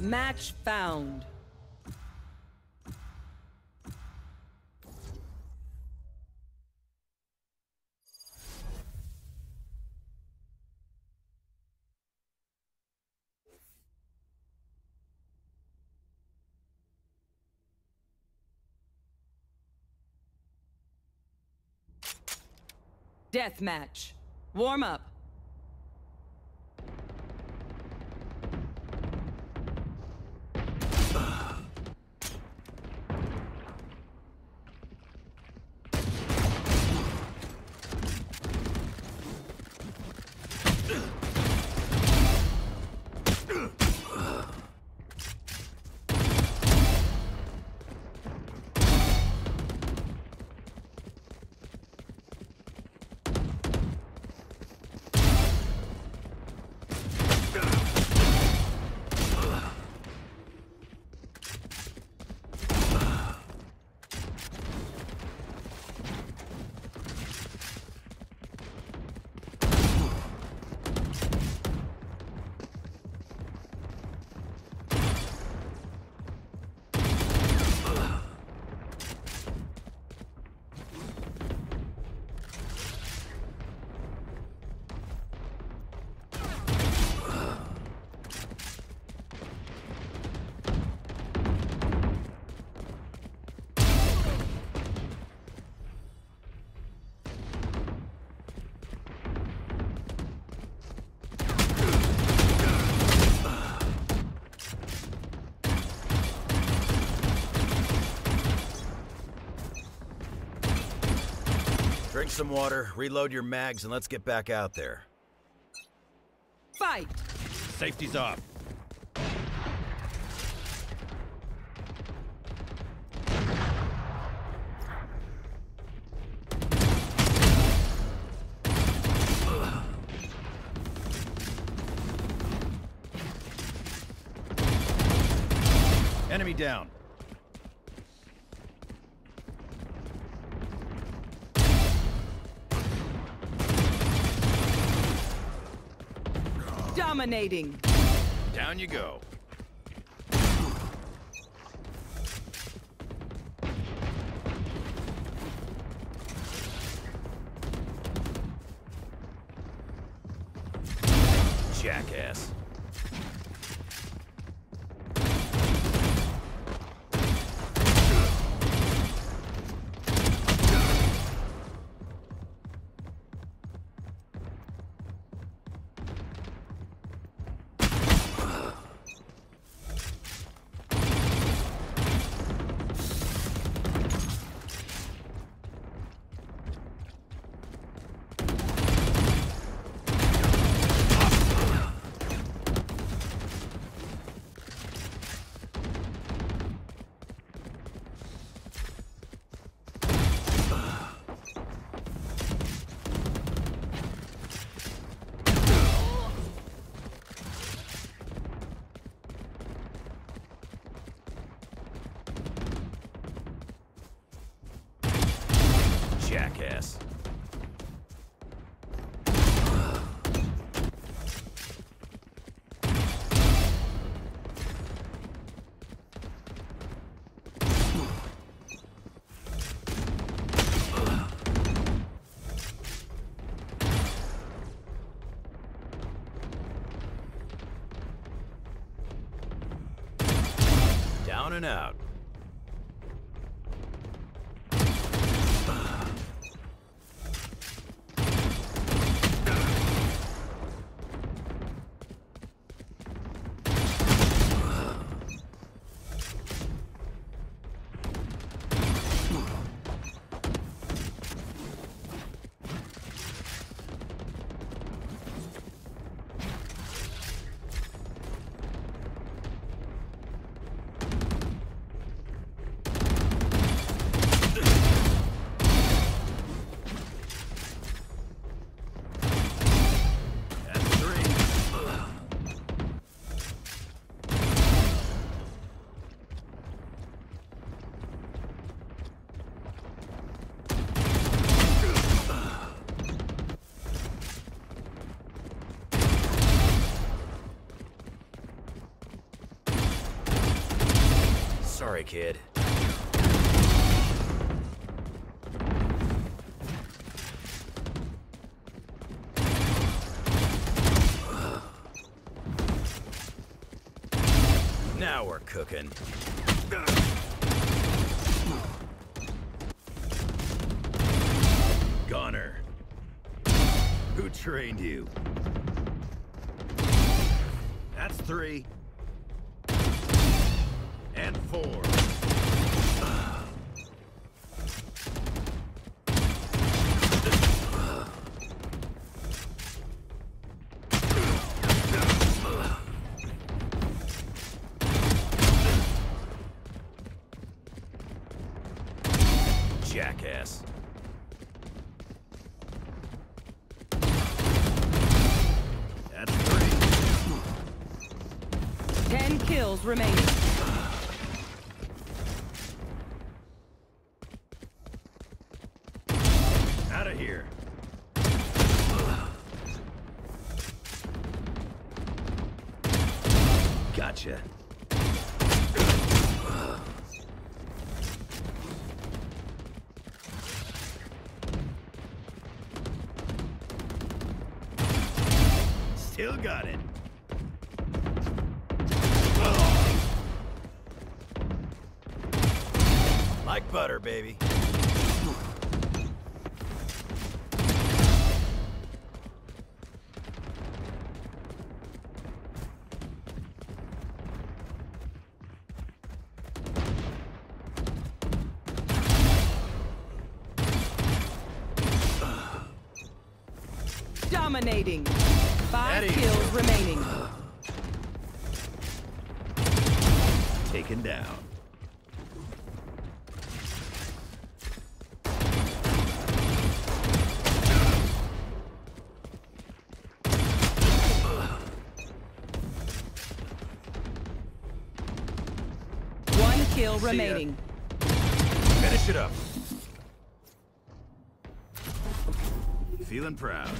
Match found. Death match. Warm up. Some water, reload your mags, and let's get back out there. Fight! Safety's off. Enemy down. Dominating. Down you go. Kid. Now we're cooking. Gunner. Who trained you? That's three. Ten remaining. Out of here. Gotcha. Still got it. Baby. Dominating. Five Eddie. kills remaining. Taken down. Remaining. Finish it up. Feeling proud.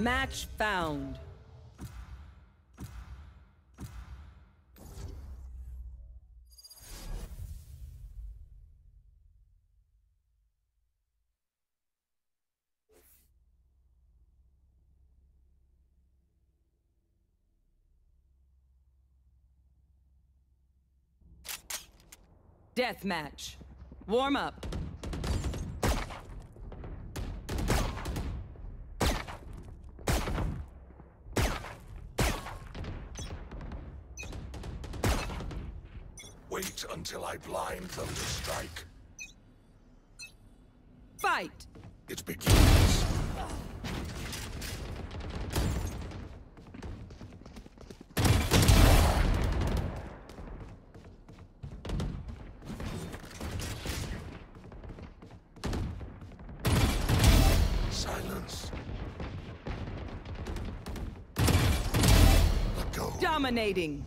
Match found. Death match. Warm up. Wait until I blind them to strike. Fight. It begins. Silence. Dominating.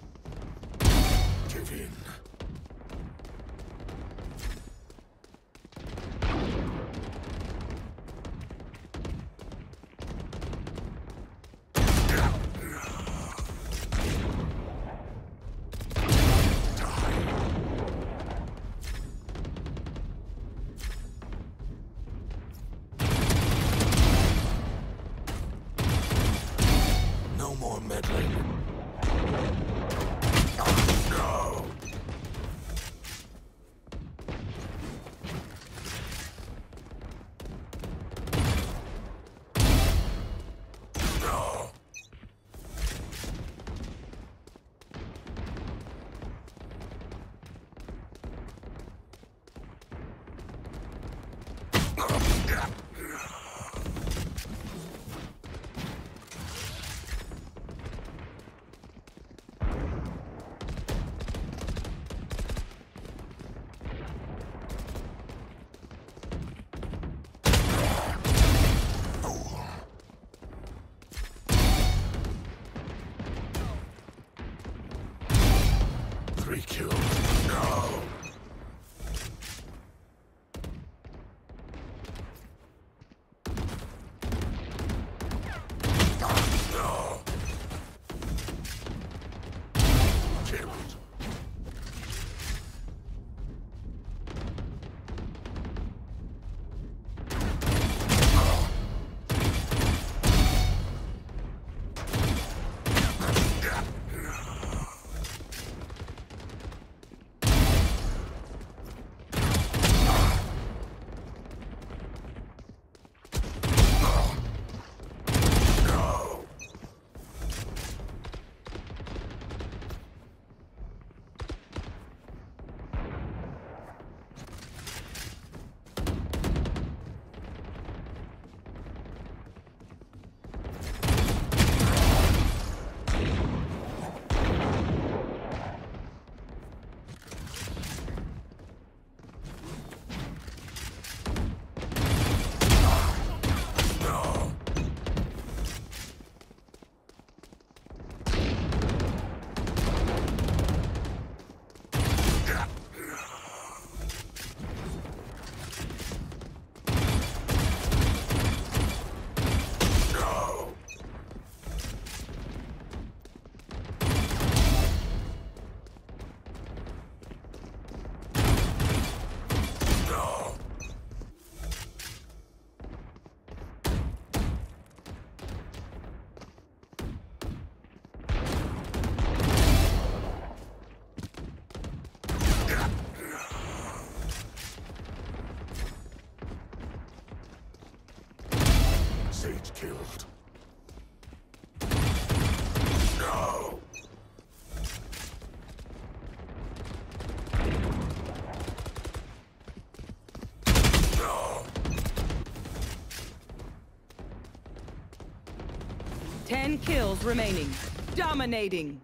Kills remaining. Dominating.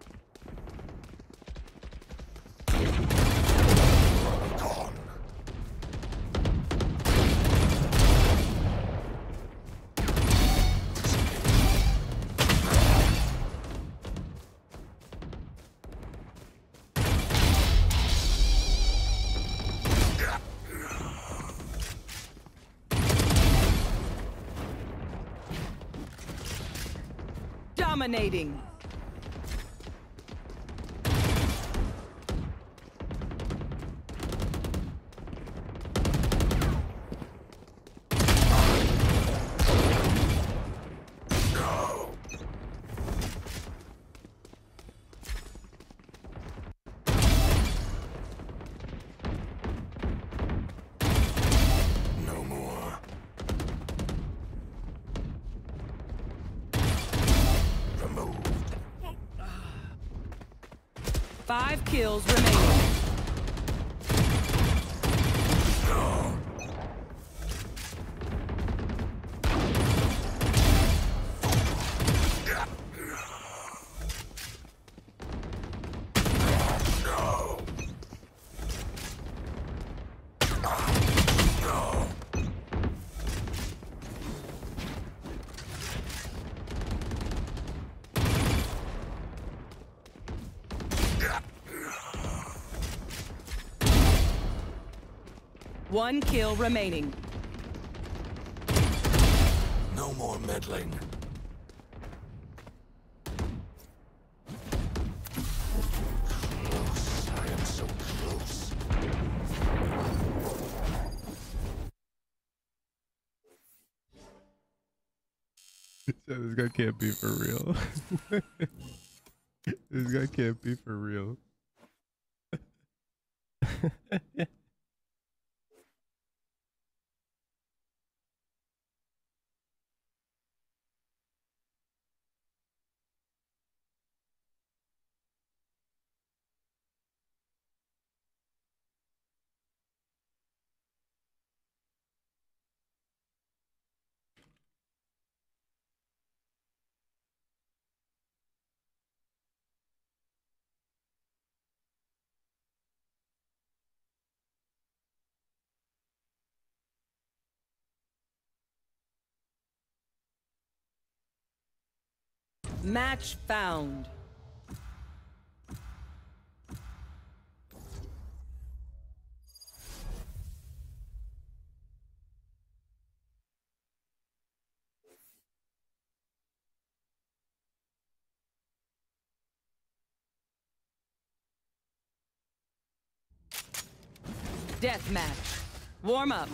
Dominating. Five kills remaining. One kill remaining. No more meddling. Close. I am so close. So this guy can't be for real. this guy can't be for real. Match found. Death match. Warm up.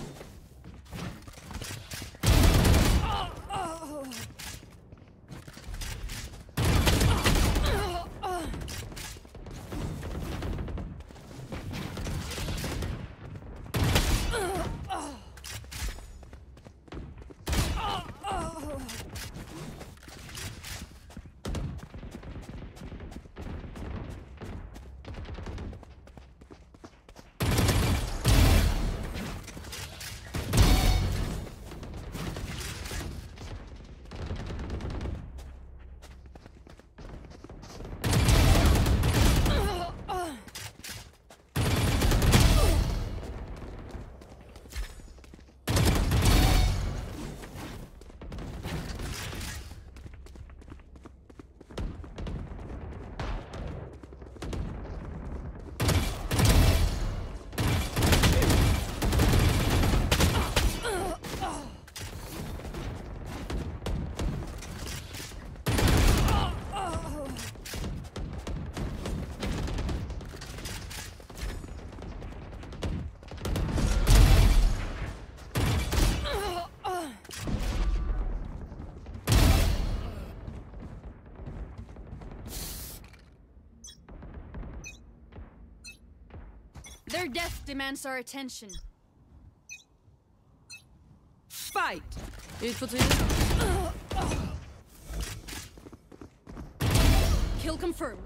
Demands our attention. Fight! Kill confirmed.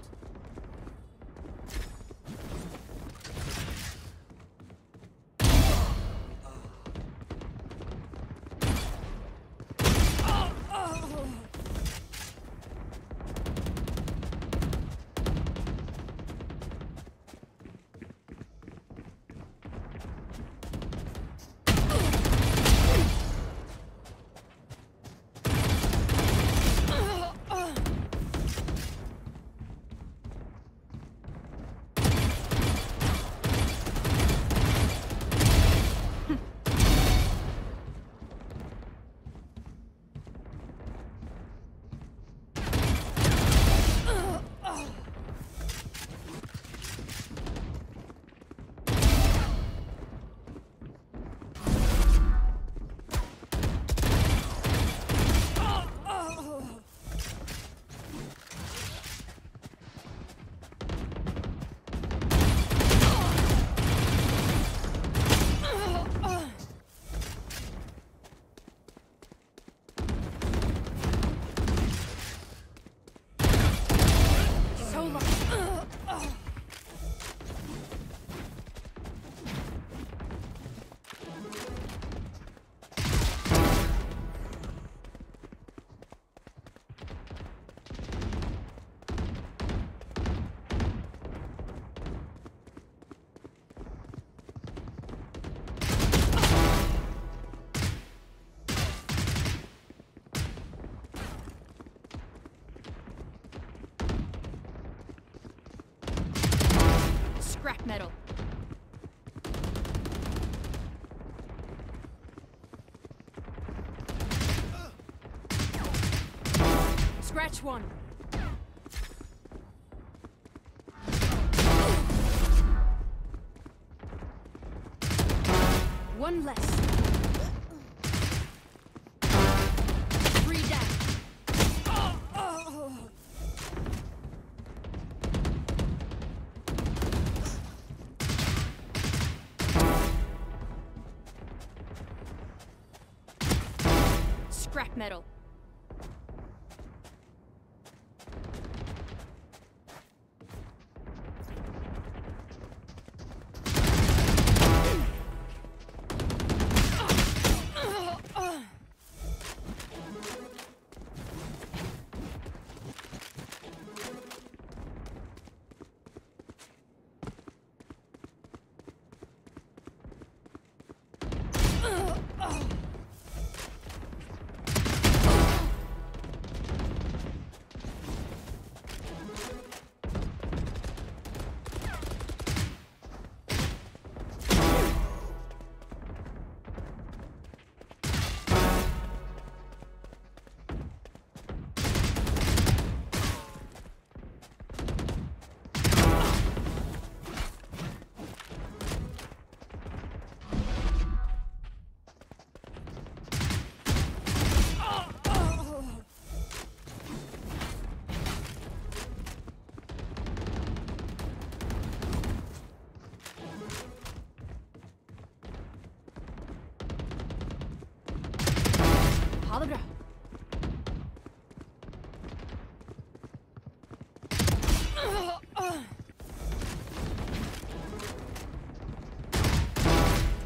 One. One less. Three down. Scrap metal.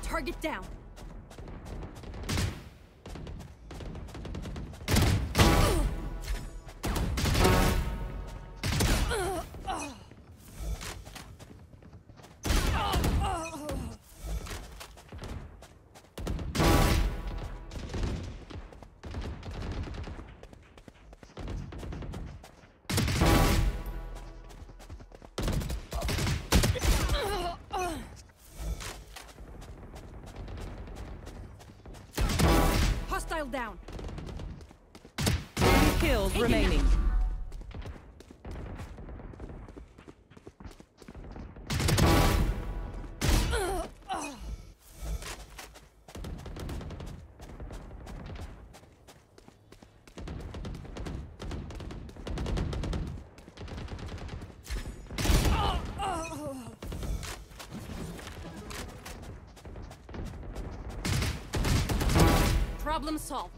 Target down. Remaining. Problem solved.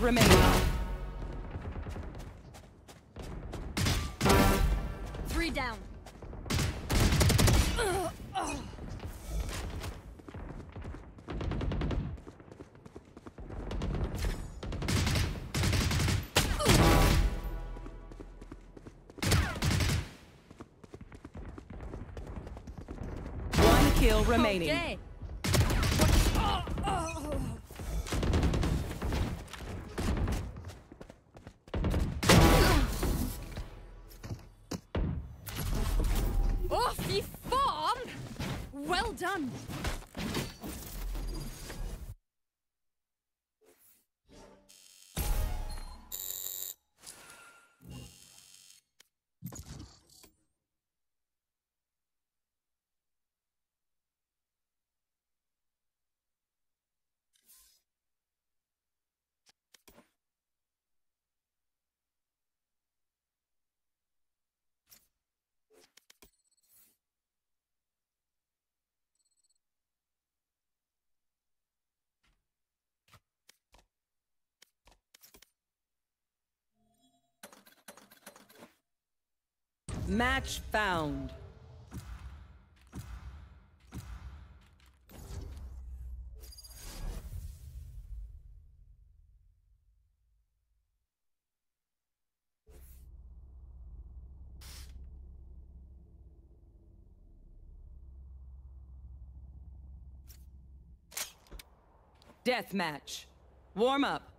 Remaining. Three down. One kill remaining. Okay. Match found. Death match. Warm up.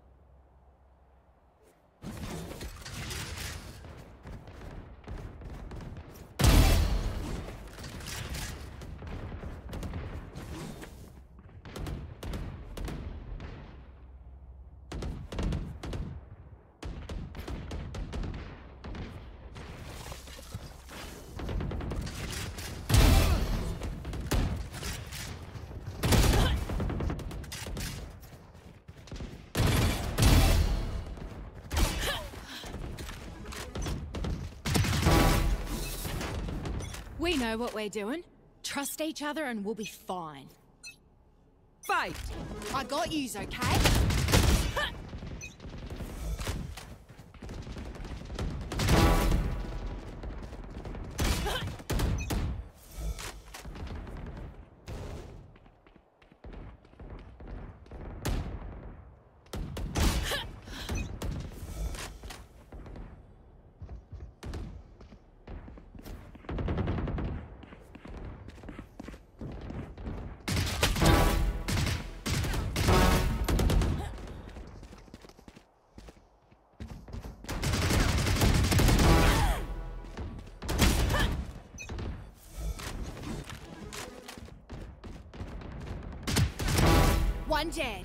Know what we're doing. Trust each other and we'll be fine. Fight! I got yous, okay? One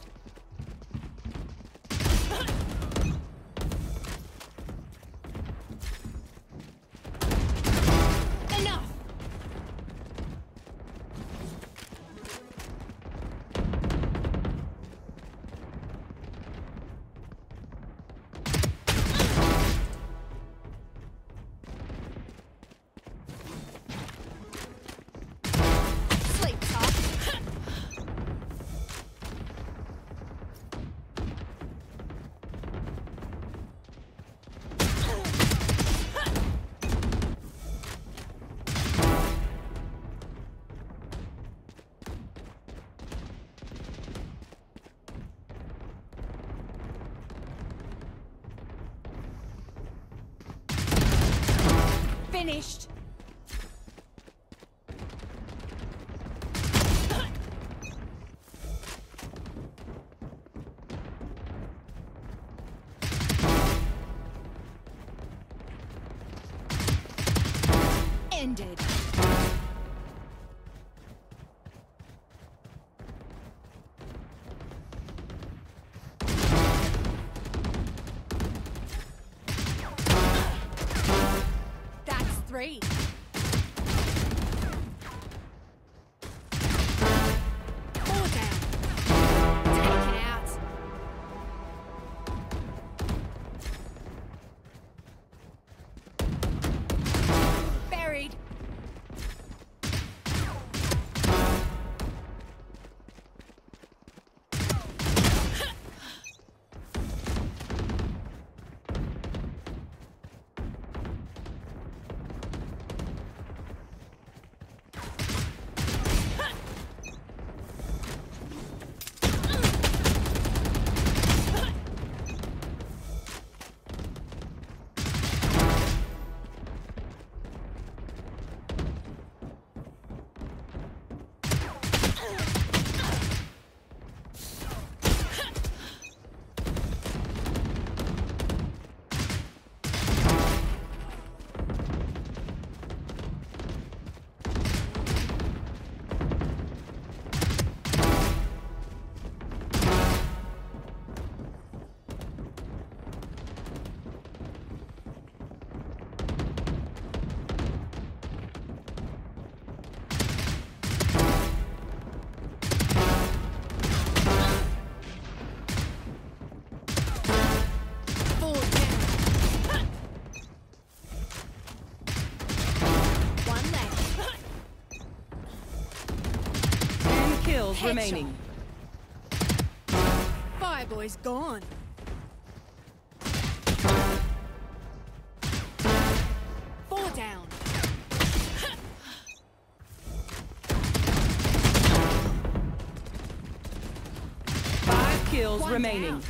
remaining. Fireboy's gone. Four down. Five kills One remaining. down.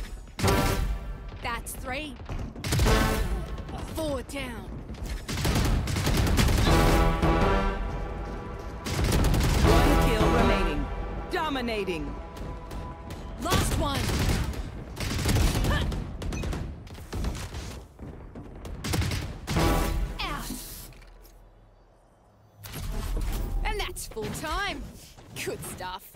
That's three. Four down. Dominating. Last one. Out. And that's full time. Good stuff.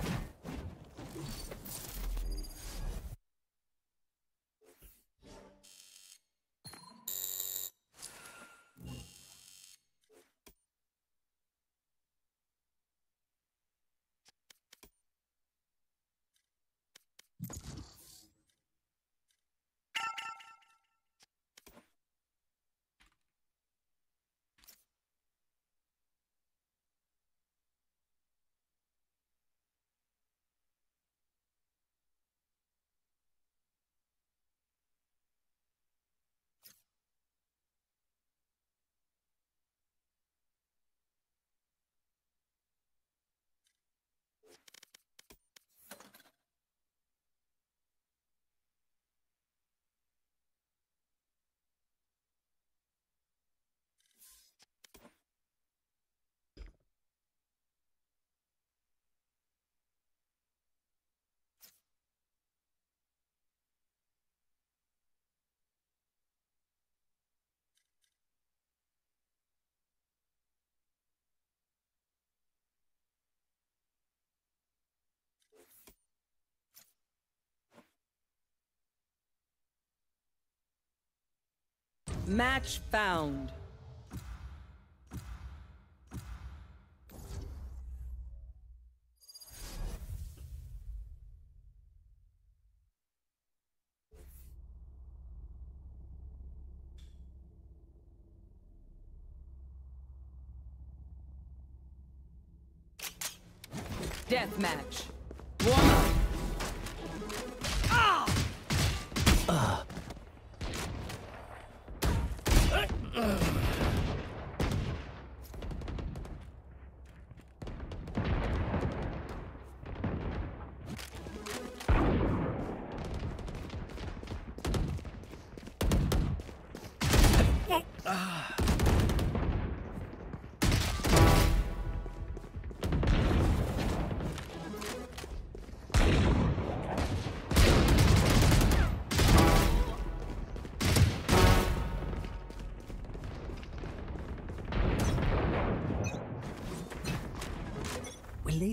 Match found. Deathmatch.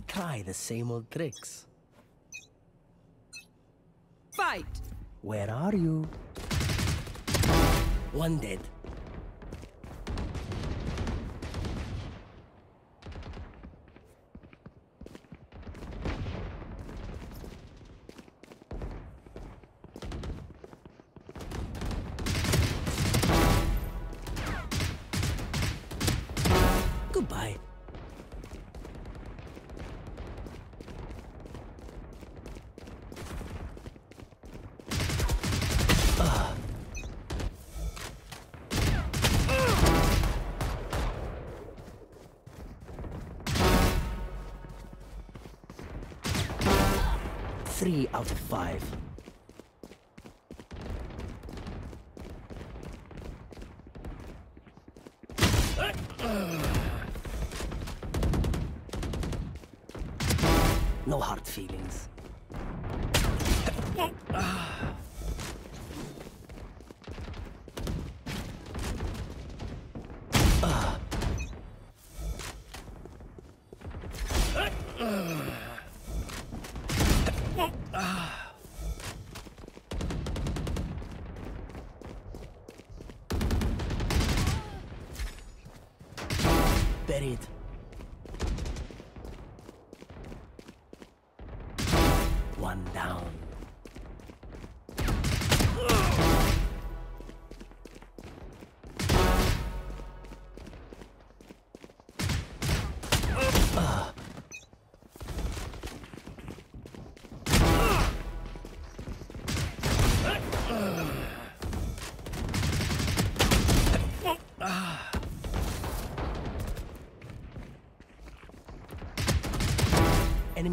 Try the same old tricks. Fight! Where are you? One dead.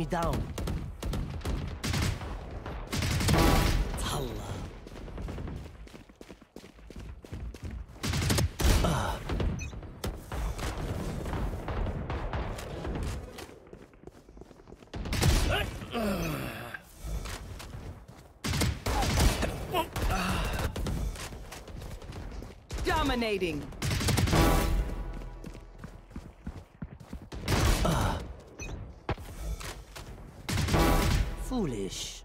Down. Dominating. Foolish.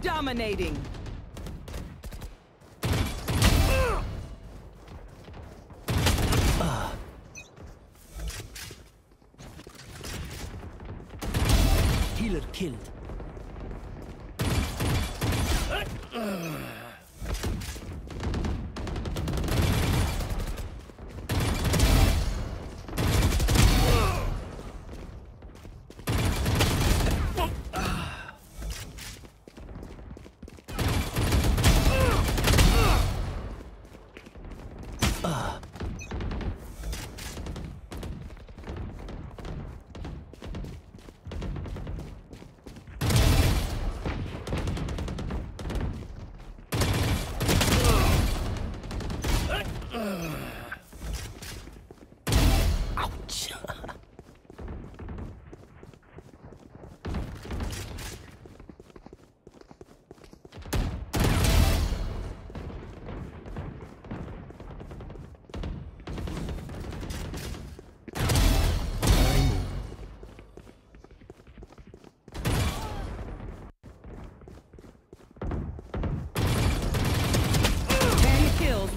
Dominating.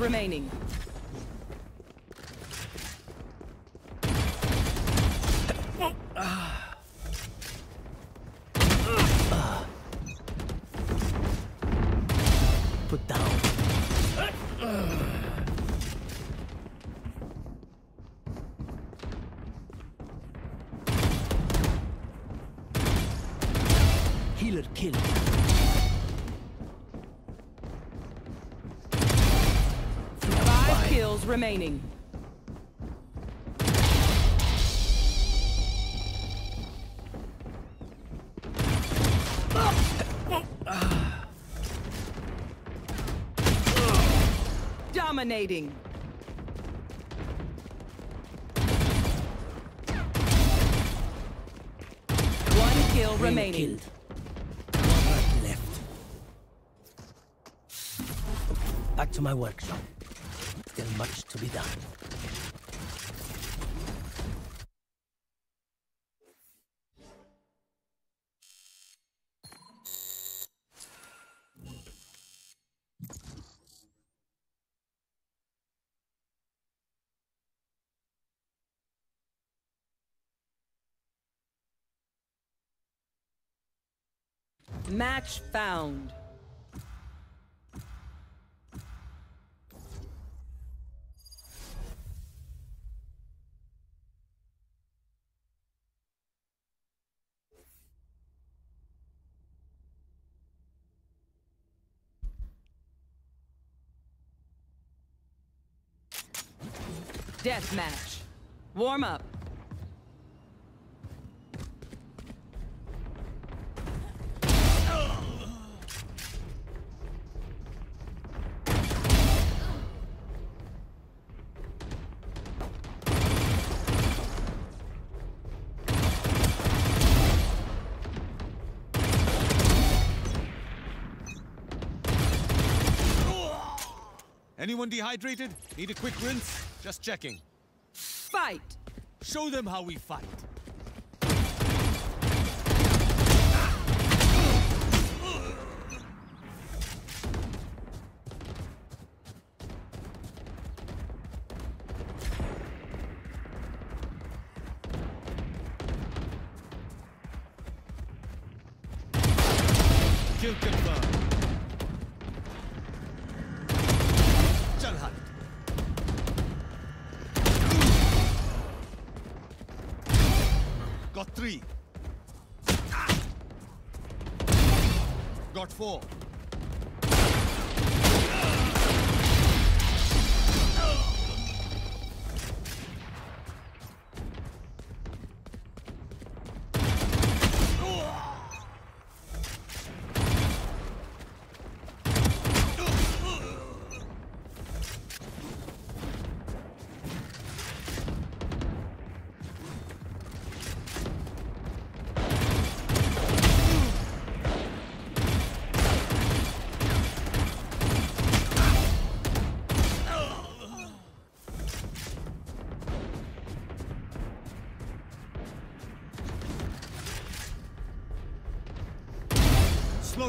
Remaining. Remaining. Dominating. One kill Healer remaining. Killed. One left. Back to my workshop. To be done. Match found. Anyone dehydrated? Need a quick rinse? Just checking. Fight. Show them how we fight. Four.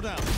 Down.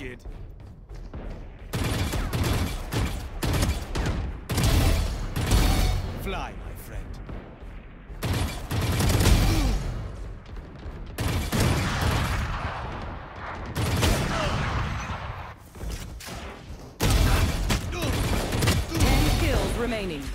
Kid. Fly, my friend. Ten kills remaining.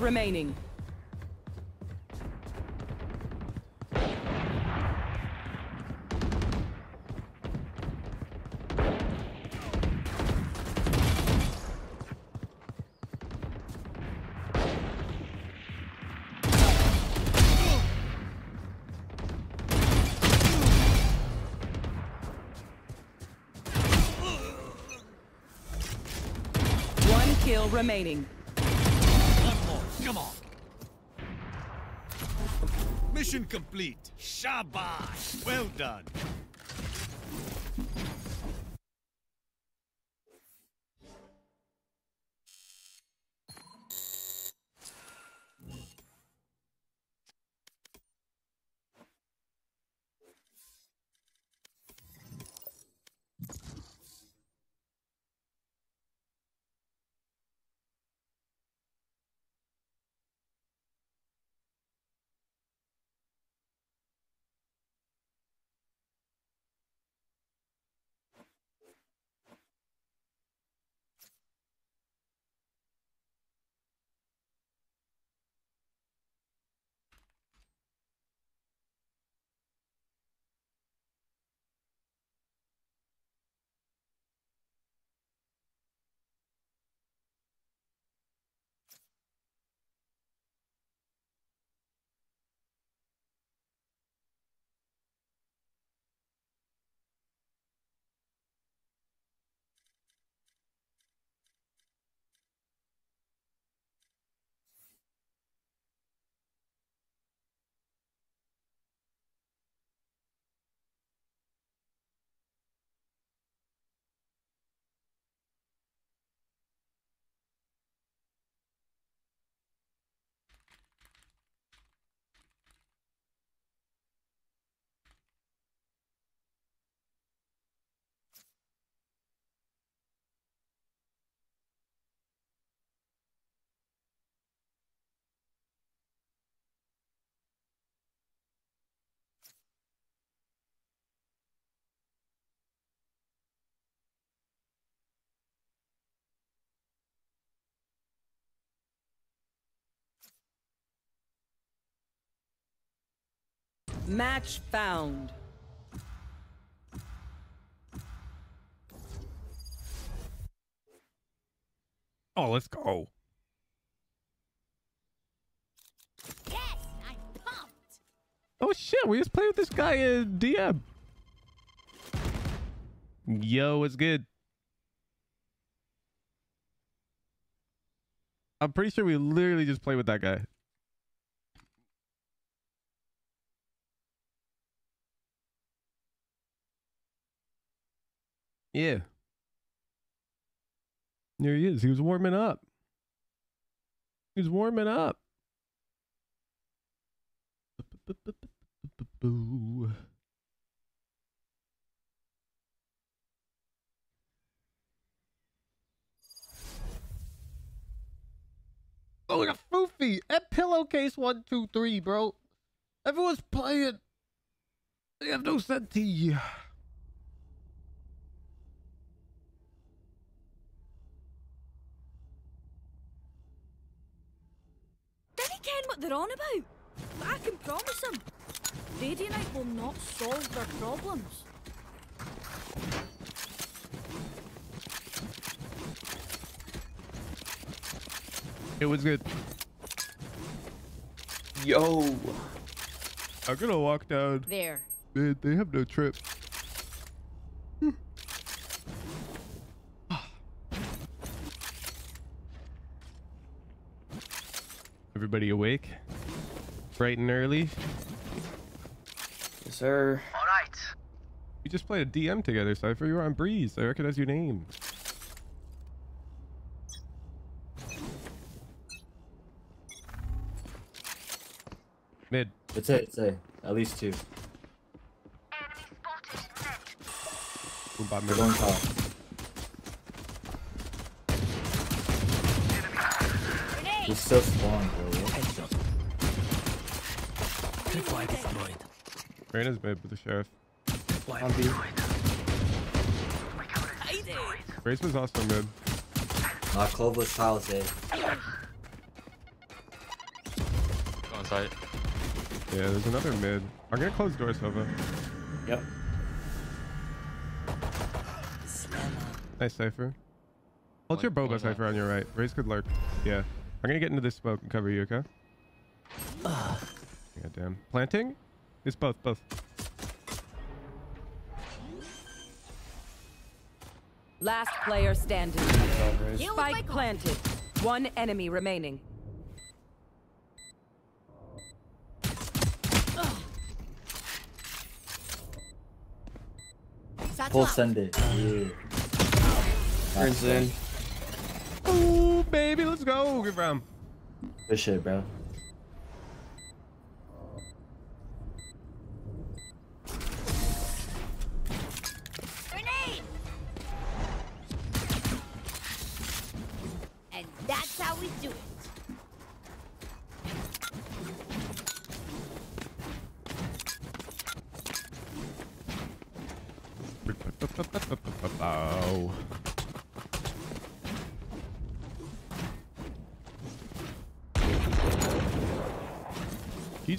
Remaining. Remaining. One more. Come on. Mission complete. Shabash. Well done. Match found. Oh, let's go. Yes, I'm pumped. Oh shit, we just played with this guy in DM. Yo, what's good? I'm pretty sure we literally just played with that guy. Yeah. There he is. He was warming up. He was warming up. Oh, at Foofy at pillowcase one two three, bro. Everyone's playing. They have no senti. Ken what they're on about? But I can promise him. Radianite will not solve their problems. It was good. Yo. I'm gonna walk down. There. Man, they have no trip. Everybody awake? Bright and early? Yes, sir. All right. We just played a DM together, Cypher. You were on Breeze. I recognize your name. Mid. It's it. It's a. At least two. Boom, bot, We're mid. going top. He's still spawned, bro. Headshot. Tripwire destroyed. Reyna's mid with the sheriff. Tripwire On B. Grace was also mid. Not Clovis Palisade. On site. Yeah, there's another mid. I'm gonna close doors, Sova. Yep. Nice Cypher. Hold your boba Cypher on your right. Raze could lurk. Yeah. I'm gonna get into this smoke and cover you, okay? Yeah, damn. Planting? It's both, both. Last player standing. Deal Spike planted. One enemy remaining. Satchel Full out. send it. Yeah. Turns in. Baby, let's go. Round. Good shit, bro.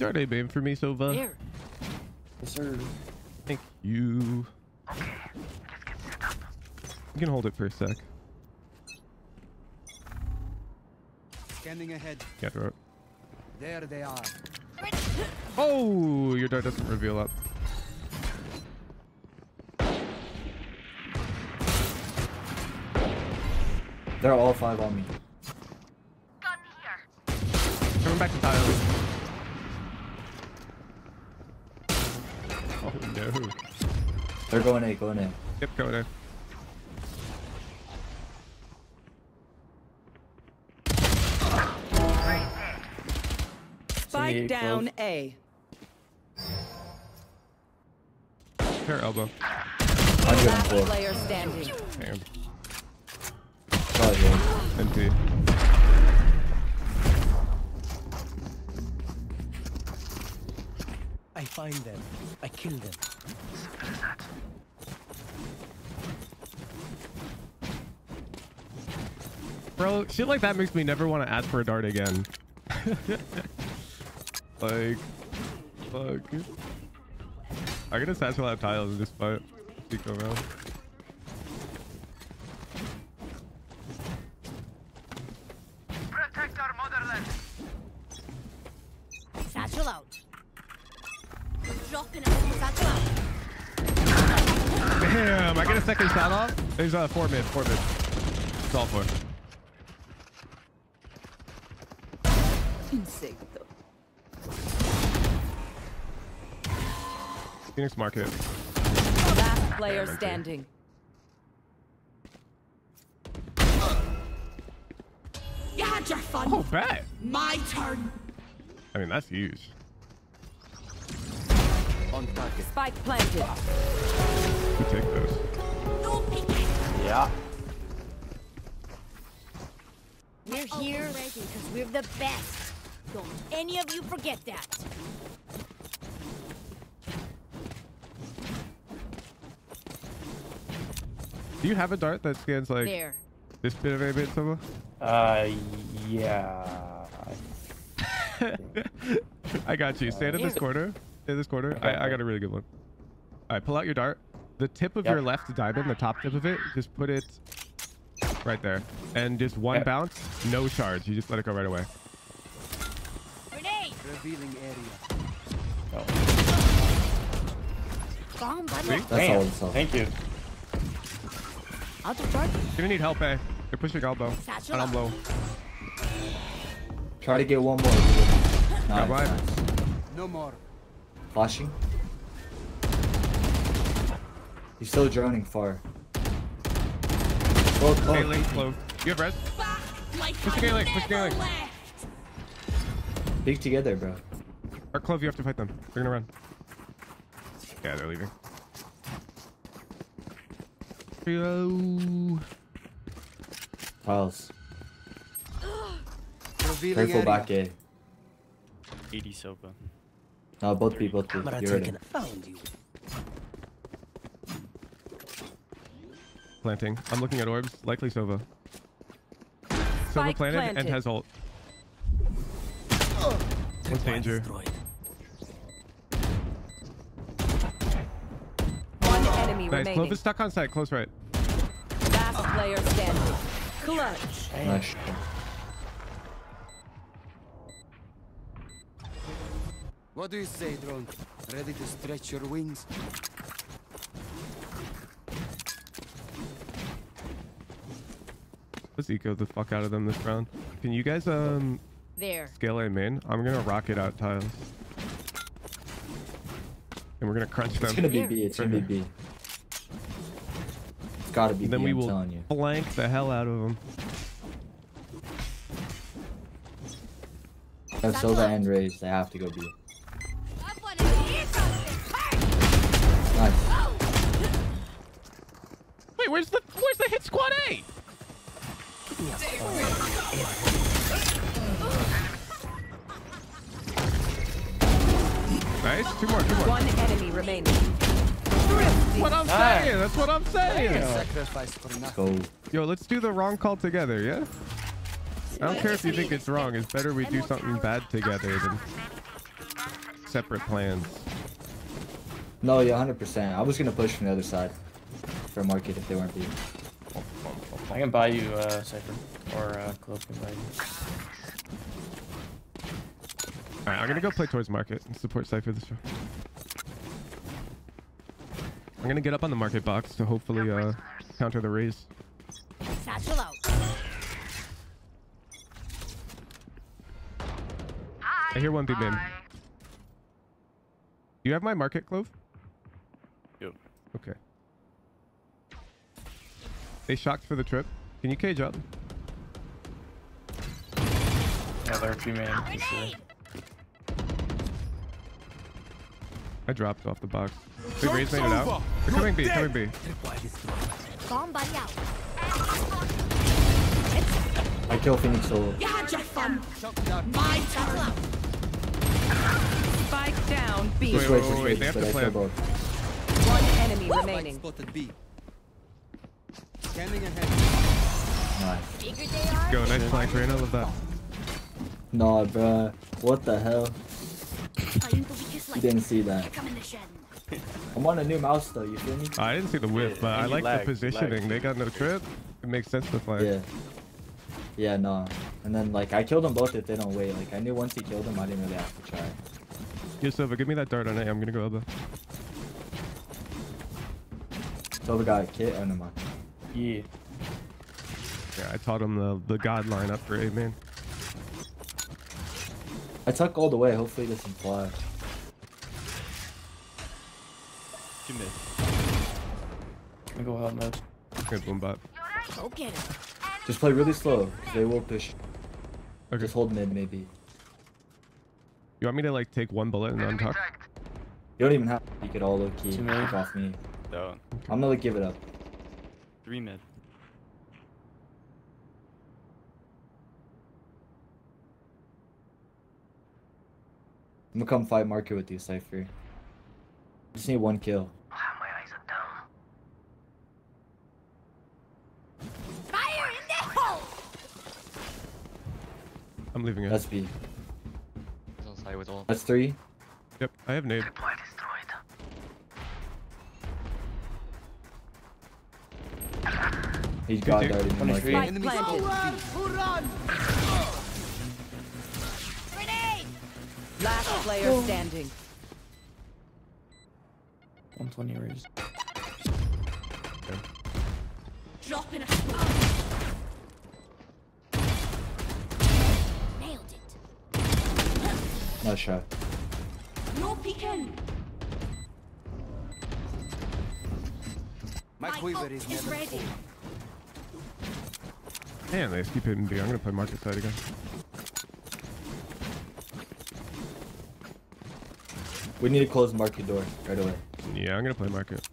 Can you start a beam for me, Sova? There. Yes, sir. Thank you. Okay, just get set up. You can hold it for a sec. Scanning ahead. Can't throw it. There they are. Oh, your dart doesn't reveal up. They're all five on me. Gun here. Coming back to tile. They're going A, going A. Yep, go there. Spike down close. A. Pair elbow. Last 104. player standing. Damn. Oh, yeah. NT. I find them. I kill them. Bro, shit like that makes me never want to ask for a dart again. like, fuck. I gotta satchel out tiles in this fight. Off. There's uh, four mid, four mid. It's all four. Insecto. Phoenix Market. Last player Damn, NT. standing. You had your fun. Oh, bet. My turn. I mean, that's huge. On target. Spike planted. We take those. No peeking. Yeah. We're here because we're the best. Don't any of you forget that. Do you have a dart that scans like There. this bit of a bit, Sova? Uh, yeah. I got you. Stand in this corner. In this corner. I, I got a really good one. All right, pull out your dart. The tip of Yep. your left diamond, the top tip of it, just put it right there. And just one Yep. bounce, no charge. You just let it go right away. Grenade. Revealing area. Bomb buddy. See? That's all it's. Thank you. Out of charge. You're gonna need help, eh? You're pushing elbow. Satchel And I'm low. Try to get one more. Nice, one. nice. No more. Flashing. He's still droning far. Close, Hey, close. Link, close. You have res? Back like Push I the Gaelic, push the never Gaelic. Peek together, bro. Or Clove, you have to fight them. They're gonna run. Yeah, they're leaving. Yo. Tiles. Revealing Careful area. back A. 80 Sopa. No, both people. both B. Camera You heard taken. him. Found you. Planting. I'm looking at orbs. Likely Sova. Sova Spike planted, and planted. has ult. One's danger. One enemy Nice. remaining. Clove is stuck on site. Close right. Last player standing. Clutch. Nice. What do you say, drone? Ready to stretch your wings? Let's eco the fuck out of them this round. Can you guys um There. scale A main? I'm gonna rocket out tiles. And we're gonna crunch them. It's gonna be B. It's gonna be B. It's gotta be And then B. we I'm will telling you. blank the hell out of them. Have Sova and Raze. They have to go B. Nice. Wait, where's the where's the hit squad A? Nice. Two more. Two more. One enemy remaining. What I'm saying. That's what I'm saying. Sacrifice for nothing. Go. Yo, let's do the wrong call together, yeah? I don't care if you think it's wrong. It's better we do something bad together than separate plans. No, yeah, 100%. I was gonna push from the other side for a market if they weren't B. I can buy you, uh, Cypher. Or, uh, Clove can buy you. Alright, I'm gonna go play towards market and support Cypher this round. I'm gonna get up on the market box to hopefully uh, counter the Raze. Satchel out. I hear one big man. Do you have my market clove? Yep. Okay. They shocked for the trip. Can you cage up? Yeah, they're two man. I dropped off the box. They raised made it out. They're coming B, coming B. Bomb buddy out. I kill Phoenix solo. You had your fun. My satchel. Spike down. B. Wait, wait, wait, wait, wait. they have to I plan. kill both. One enemy remaining. Spotted B. Scanning ahead. Nice. Bigger they are. Go, nice flank, Reyna. Love that. Nah, bruh. What the hell? Find You didn't see that. Come in the shed. I'm on a new mouse though, you feel me? I didn't see the whip, but I like lagged, the positioning. lagged. They got no trip. It makes sense to flank. Yeah. Yeah, no. And then like I killed them both if they don't wait. Like I knew once he killed them, I didn't really have to try. Yo, Sova, give me that dart on A. I'm gonna go elbow. Sova got a kit. Oh no, mind. Yeah. Yeah, I taught him the the god lineup for A man. I tuck all the way. Hopefully it doesn't fly. Two me. I'm gonna go help mid. Good boom bot. Go get him. Just play really slow. They will push. Okay. Just hold mid maybe. You want me to like take one bullet and then untuck? You don't even have to peek it all low key. Two mid. Peek off me. Don't. I'm gonna give it up. Three mid. I'm gonna come fight market with you, Cypher. Just need one kill. Fire in the hole. I'm leaving it. That's B. That's three. Yep, I have nade. He's got dude. already. in 23. market. Spike planted. Grenade. Last player oh. standing. 120 raised. Drop in a smoke. Nailed it. Nice shot. No peeking. My quiver is is never ready. full. Man, they just keep hitting B. I'm gonna play market side again. We need to close market door right away. Yeah, I'm gonna play market.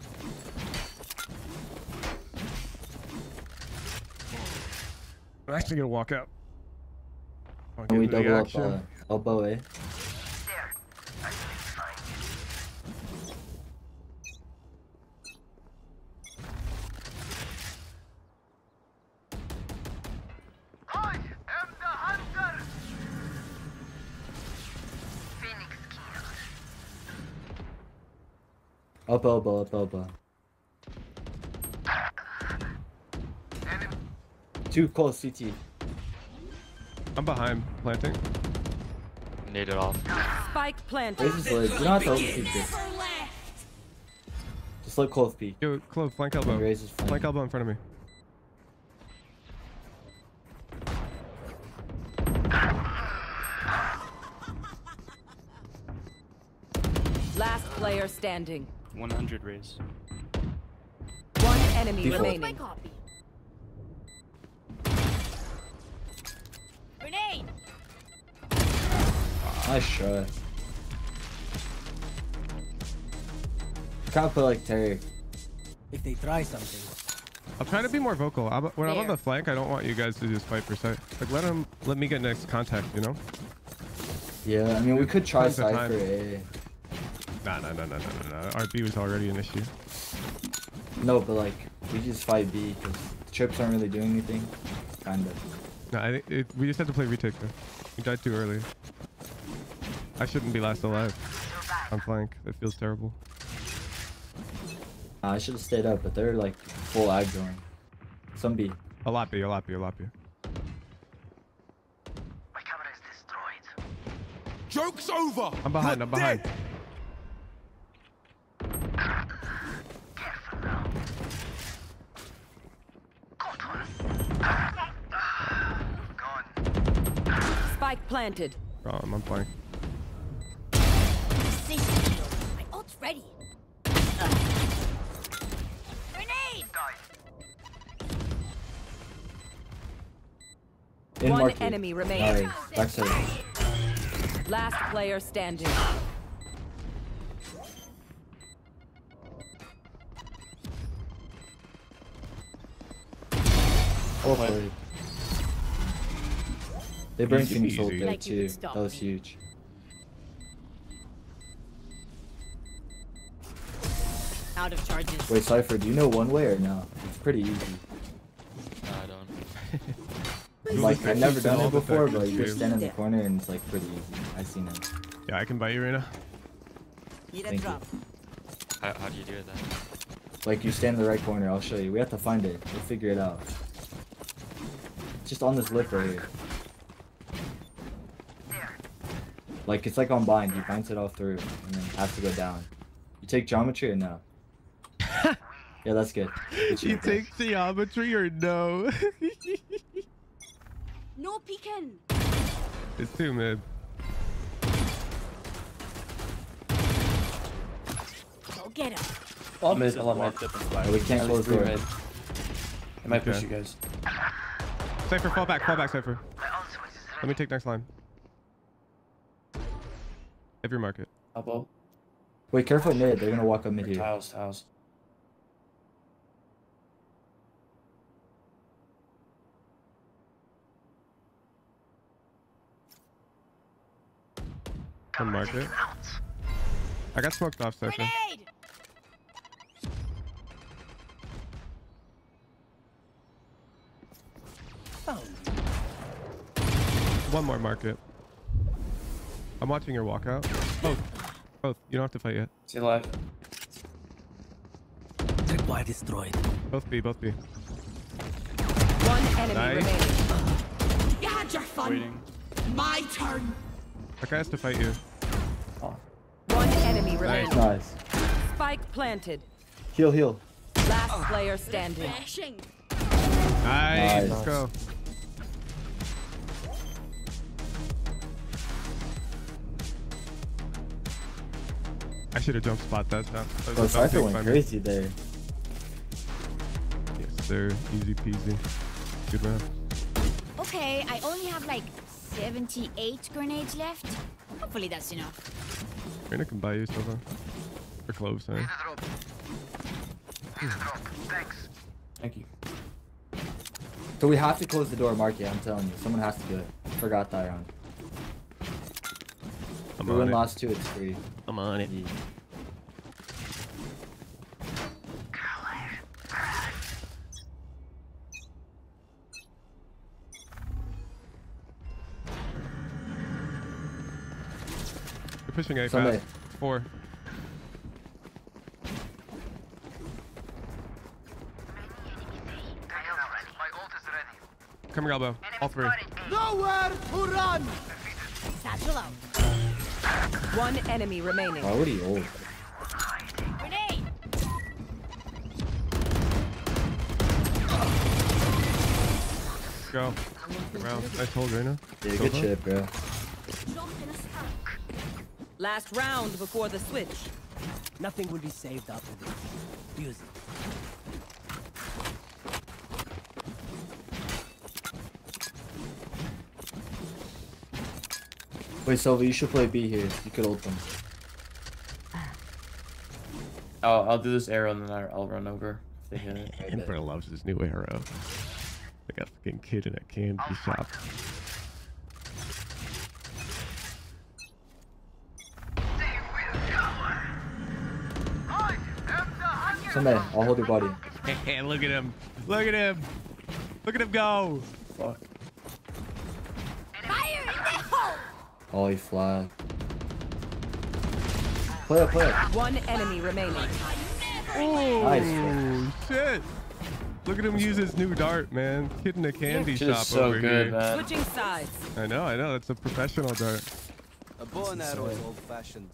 I'm actually gonna walk out. Can we get into the double up action. uh, elbow A? Up elbow, up elbow. Too close, CT. I'm behind planting. Need it off. Spike planted. Raise his leg. You don't have to overpeak this. Just let close peek. Yo, Clove, flank elbow. Raze his flank. Flank elbow in front of me. Last player standing. 100 raise. One enemy Default. My remaining. copy. Grenade! Nice shot. Can't put like Terry. If they try something. I'll try to be more vocal. I'm, when I'm on the flank, I don't want you guys to just fight for se. Like let him, let me get next contact. You know? Yeah, I mean we could try Tons of. Cypher A. Nah, nah, nah, nah, nah, nah. nah. RB was already an issue. No, but like we just fight B because the trips aren't really doing anything. Kinda. No, I think it, we just had to play retake though. We died too early. I shouldn't be last alive on flank. That feels terrible. Nah, I should have stayed up, but they're like full aggroing. Some B. A lot B, a lot B, a lot B. My camera is destroyed. Joke's over! I'm behind, You're I'm behind. dead. Spike planted. Oh, I'm on flank. My ult's ready. Grenade! In One market. enemy remaining. Nice. Backside. Last player standing. Hopefully. They bring Easy Phoenix ult there Like too. That was huge. Out of charges. Wait, Cypher, do you know one way or no? It's pretty easy. No, I don't. Like I've never done it before, but you just stand in the corner and it's like pretty easy. I've seen it. Yeah, I can buy you, Reyna. Need Thank you. How, how do you do it then? Like you stand in the right corner, I'll show you. We have to find it. We'll figure it out. Just on this lip right here. Like it's like on bind, you bounce it all through and then have to go down. You take geometry or no? yeah, that's good. Good You shit, bro. take geometry or no? No peeking. it's too mid. Go get him. I'll mid, I'll mid. Yeah, we can't close least three door. mid. I might push you guys. Cypher, fall back, fall back, Cypher. Let me take next line. Every market. Elbow. Wait, careful mid. They're gonna walk up mid Or here. tiles, tiles. One market. I got smoked off, Cypher. Grenade! Oh. One more market. I'm watching your walkout. Both. Both. You don't have to fight yet. See live. Tripwire destroyed. Both B, both B. One enemy Nice. remaining. You had your fun. Waiting. My turn. That guy has to fight you. One enemy remaining. Nice. Spike planted. Heal, heal. Last player standing. Nice. Nice. Let's go. I should have jump spot that shot. That was Bro, Cypher went finder. crazy there. Yes, sir. Easy peasy. Good man. Okay, I only have like 78 grenades left. Hopefully that's enough. Reyna can buy you so far. Or cloves, sorry. Thank you. So we have to close the door, Marky. I'm telling you, someone has to do it. Forgot that round. I'm Everyone on it. lost two, it's three. I'm on it. Yeah. You're pushing A Somebody. fast. Four. Coming elbow. All three. Nowhere to run! Satchel out. One enemy remaining. Already old. Grenade! Go. Good round. Nice hold, Reyna. Yeah, good Sova. shit, bro. Jump in a stack. Last round before the switch. Nothing will be saved after this. Use it. Wait, Silva, you should play B here. You could ult them. I'll, I'll do this arrow and then I'll I'll run over if they hit it. Emperor loves his new arrow. Like a fucking kid in a candy shop. Somebody, I'll hold your body. Hey, look at him. Look at him. Look at him go. Fuck. Fire in the hole! Oh, he fly. Play it, play it. One enemy remaining. Nice. Oh, shit. Look at him use his new dart, man. Kid in a candy Shit is shop so over good, here. man. Switching sides. I know, I know. That's a professional dart. A bow and arrow is old-fashioned.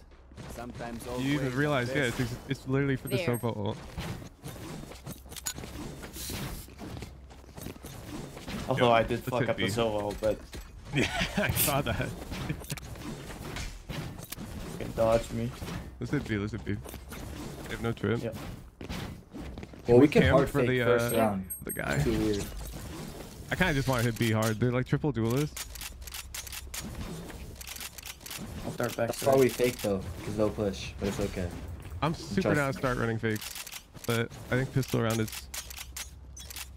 Sometimes old You even realize, yeah, it's, it's literally for the There. Sova ult. Although Yo, I did fuck up the B. solo, but Yeah, I saw that. can dodge me. Let's hit B, let's hit B. They have no trip. Yep. Well, we can cam hard for fake the, first uh, round. The guy. Too weird. I kind of just want to hit B hard. They're like triple duelists. I'll start back. That's why we fake though, because they'll push, but it's okay. I'm super Trust down to start running fakes, but I think pistol round is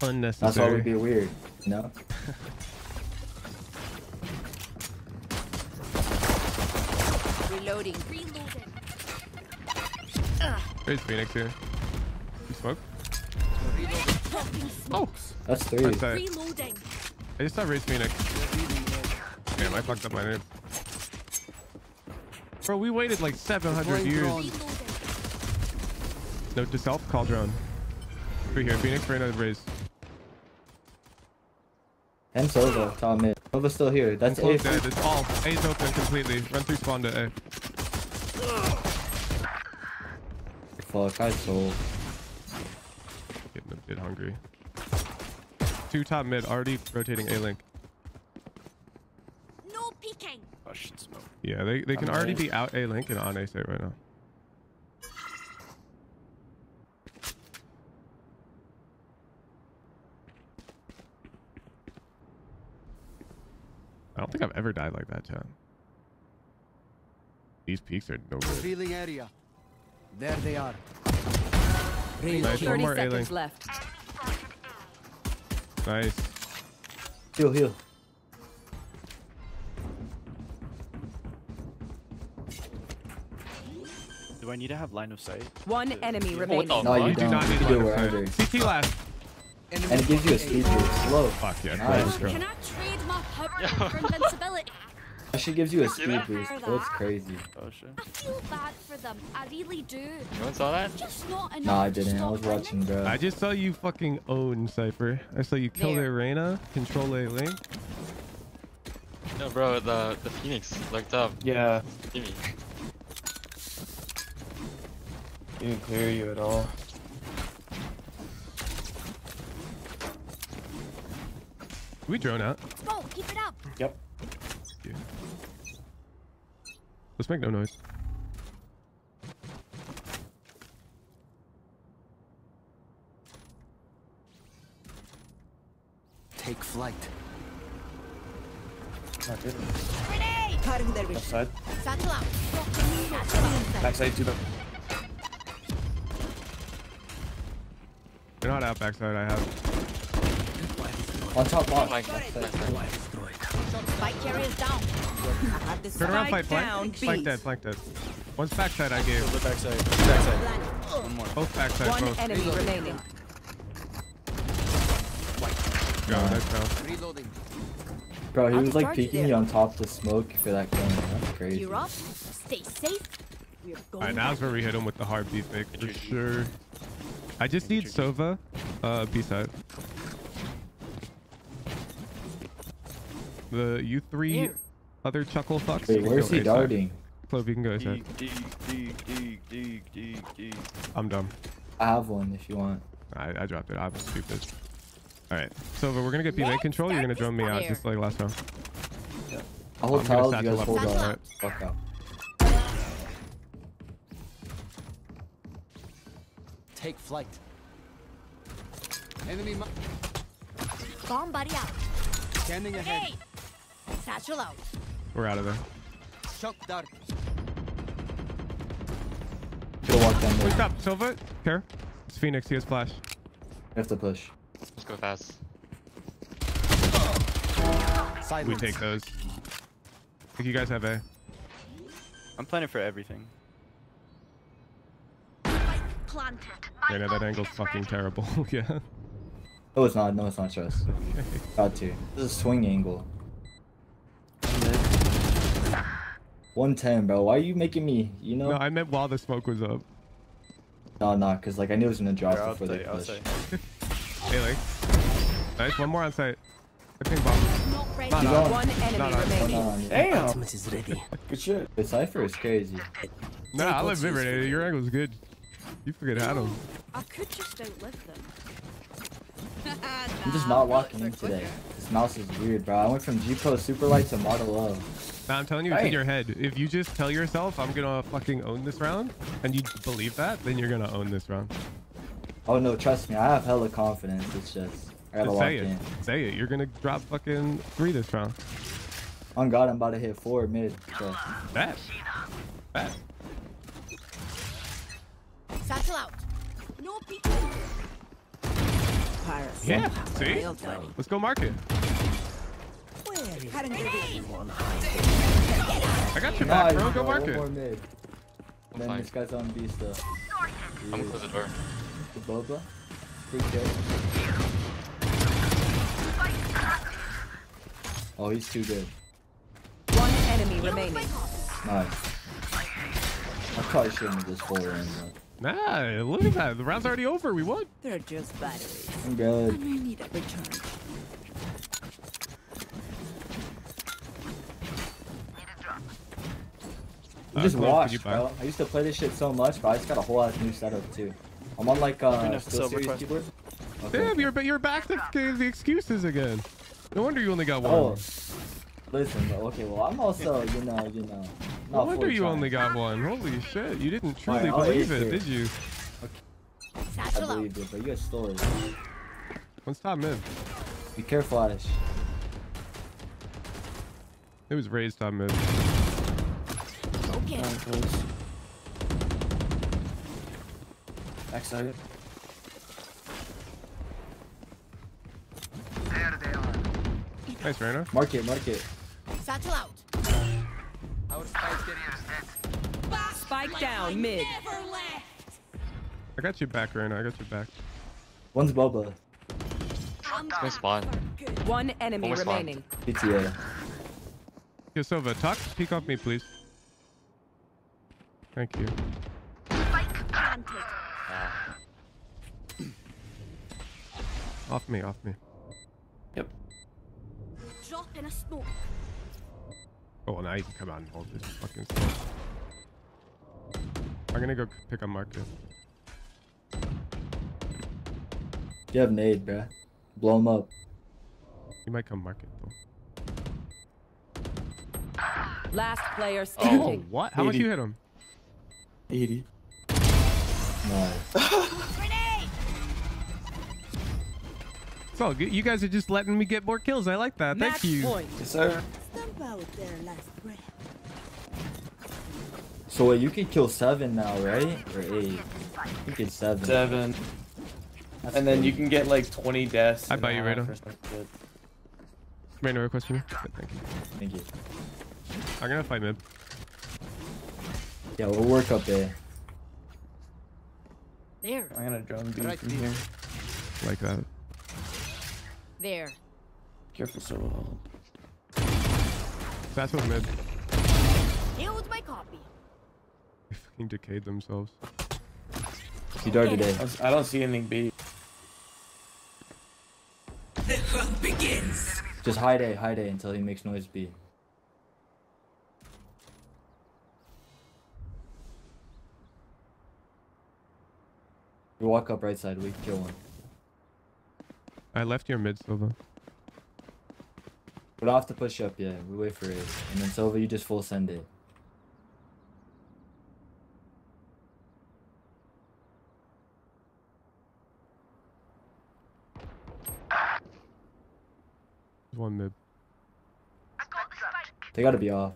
unnecessary. That's why unnecessary. we'd be weird, you Reloading. Reloading. There's Phoenix here. You smoke? Popping Oh. That's three. that's tight. Reloading. I just saw Raze Phoenix. Damn, I fucked up my name. Bro, we waited like 700 years. Reloading. Note to self, call drone. Three here, Phoenix, Reyna, Raze. And Sova, top mid. Eh. Sova's still here. That's A. dead. It's all. A's open completely. Run through spawn to A. Fuck, I sold. Getting a bit hungry. Two top mid, already rotating A link. No peeking. Oh, shit, smoke. Yeah, they, they can I'm already A. be out A link and on A site right now. I don't think I've ever died like that, Chad. These peaks are no good. Revealing area. There they are. Nice, one 30 more A seconds link. left. Nice. Heal, heal. Do I need to have line of sight? One enemy remaining. Oh, no, you You do don't. not need you to do line it of sight. wherever. CT last. And it gives you a speed boost. Slow. Fuck yeah. Nice. let's go. Can I trade my power for invincibility? Actually gives you a speed that? boost. That's crazy. Oh shit. I feel bad for them. I really do. You one saw that? Just not enough. Nah, I didn't. I was watching, bro. I just saw you fucking own Cypher. I saw you kill There. their Reyna, control A link. No, bro, the the Phoenix looked up. Yeah, See me. didn't clear you at all. We drone out. Smoke, keep it up. Yep. Yeah. Let's make no noise. Take flight. Grenade. Left side. Satchel out. Backside to the. They're not out backside. I have. On top box. Like that. Spike carriers down. Turn around, fight, Spike down, flank. Flank B. dead, flank dead. One's backside I gave. The backside. Backside. One more. Both backside, One both. enemy remaining. Go, nice round. Reloading. Bro, he was like peeking there. you on top of the smoke for that corner. That's crazy. You're up. Stay safe. We're going. Alright, now's where we hit him with the hard B fake for sure. I just need Sova, uh, B side. The you three Here. other chuckle fucks. Wait, where's he darting? Clove, you can go A side. Dig, dig, dig, dig, dig, dig, dig. I'm dumb. I have one if you want. I, I dropped it. I was stupid. All right, Silva, we're gonna get B main control. You're gonna drone me out just like last round. I'll hold I'm gonna tiles, you satchel guys up. hold on. up. Fuck out. Take flight. Enemy Bomb buddy out. Standing ahead. Hey! Satchel out. We're out of there. Shock dart. Should've walked down Wait, stop, Silva. Care. It's Phoenix. He has flash. You have to push. Let's go fast. We take those. I think you guys have A. I'm planning for everything. Planted. Yeah, no, that angle's fucking terrible. yeah. Oh, it's not. No, it's not trust. Got to. This is a swing angle. 110, bro. Why are you making me, you know? No, I meant while the smoke was up. No, no, because like I knew it was gonna drop Here, I'll before they say, I'll push. say. Hey, like. Nice. One more on site. I think bomb. Not ready. Not on. One enemy No, no, remaining. No, no, no. Damn. Ultimate is ready. Good shit. The Cypher is crazy. Nah, I'll admit it. Your angle's good. You forget had him. I could just outlive them. I'm just not walking in today. This mouse is weird, bro. I went from G Pro Super Light to Model O. Nah, I'm telling you, it's in your head. If you just tell yourself, I'm gonna fucking own this round, and you believe that, then you're gonna own this round. Oh no, trust me, I have hella confidence. It's just I gotta Just lock say it. in. Say it. You're gonna drop fucking three this round. On God, I'm about to hit four mid. So. Bet. Bet. Satchel out. No people. Pirates. Yeah. See? Let's go market. Grenade. I got your Nice, back, bro. Go bro. One market. more mid. Then fine. this guy's on B still. I'm gonna close the door. The Boba. Free kill. Oh, he's too good. One enemy remaining. Nice. I probably shouldn't have just full range. but Nah, look at that. The round's already over. We won. They're just batteries. I'm good. I need a recharge. Uh, just Clove, watch, you buy? bro. I used to play this shit so much, but I just got a whole ass new setup too. I'm on like uh, Enough Steel silver Series quest. keyboard. Okay. Damn, you're, you're back to the the excuses again. No wonder you only got one. Oh, listen, bro. Okay, well, I'm also, you know, you know. no wonder you trying. only got one. Holy shit. You didn't truly Alright, I'll believe it, it. did you? I Satchel out. believed it, but you got stories. One's top mid. Be careful, Ash. It was raised top mid. Okay. Nine close. Backside. Nice, Reyna. Mark it, mark it. Satchel out. Our spike carrier is Spike down mid. Never left. I got you back, Reyna. I got you back. One's Boba. I'm Go One enemy Almost spawned. remaining. PTA. Yo, Silva, talk. Peek off me, please. Thank you. Planted. Off me, off me. Yep. Drop in a smoke. Oh, well, now you can come out and hold this fucking stuff. I'm gonna go pick up Marcus. You have nade, bruh. Blow him up. You might come market though. Last player Oh, standing. what? How much you hit him? 80. Nice. Grenade. So you guys are just letting me get more kills. I like that. Thank Match you. point. Yes, sir. Stump out their last breath. So wait, you can kill seven now, right? Or eight? You can seven. Seven. That's And then good. you can get like 20 deaths. I in buy you, a half Rado. or something. Request me. Thank you. Thank you. I'm gonna fight mid. Yeah, we'll work up there. There. I'm gonna drone B Right from here. here. Like that. There. Careful, so That's what mid. Healed my copy. They fucking decayed themselves. He darted I it. I don't see anything B. The hunt begins. Just hide A, hide A until he makes noise B. We walk up right side, we kill one. I left your mid, Silva. We don't have to push up yet. We wait for it. And then Silva, you just full send it. There's one mid. They gotta be off.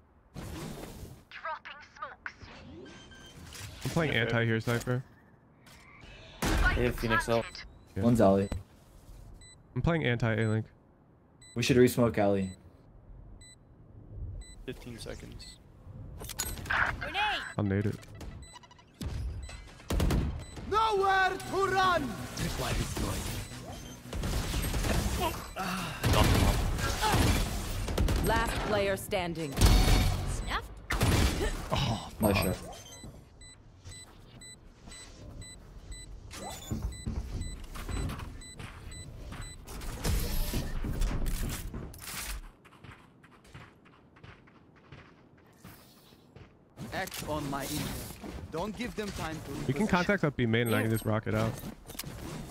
I'm playing anti here, Cypher. They have Phoenix out. Yeah. One's alley. I'm playing anti A-Link. We should resmoke alley. 15 seconds. I'll nade it. Nowhere to run! Tripwire destroyed. Last player standing. Oh, Nice shot. On my intel. Don't give them time to We can contact up B main and I can just rock it out.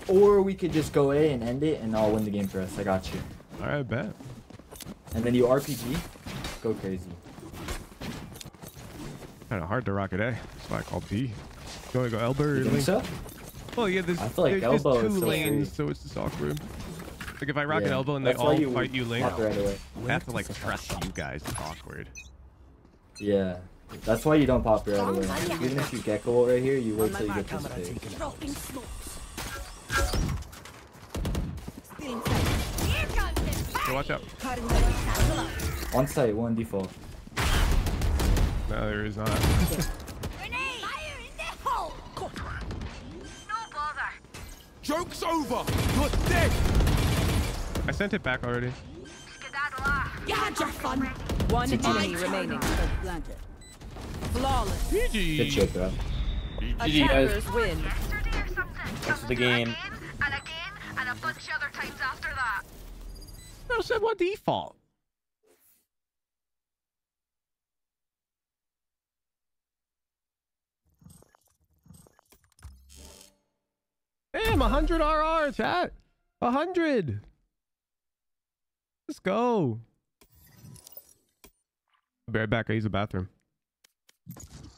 Or we could just go A and end it and I'll win the game for us. I got you. Alright, bet. And then you RPG, go crazy. Kind of hard to rock it A. That's why I call B. You want to go elbow or You think link? so? Well, yeah, there's, I feel like there's just elbow two is so lanes, free. so it's just awkward. Like if I rock an elbow and they that's why all you fight you link, pop right away. I have to like trust you guys. It's awkward. Yeah. That's why you don't pop right away. Even if you gecko right here, you wait till you get this big. Dropping smokes. So watch out. On site, one default. No, there is not. Joke's over! You're dead! I sent it back already. You had your fun. One enemy remaining. Flawless. Good shit, bro. GG guys. Attackers win. Thanks for the game. And again, and a bunch of other times after that. No, said what default? Damn, 100 RR, chat. 100. Let's go. I'll be right back. I use the bathroom. Thank you.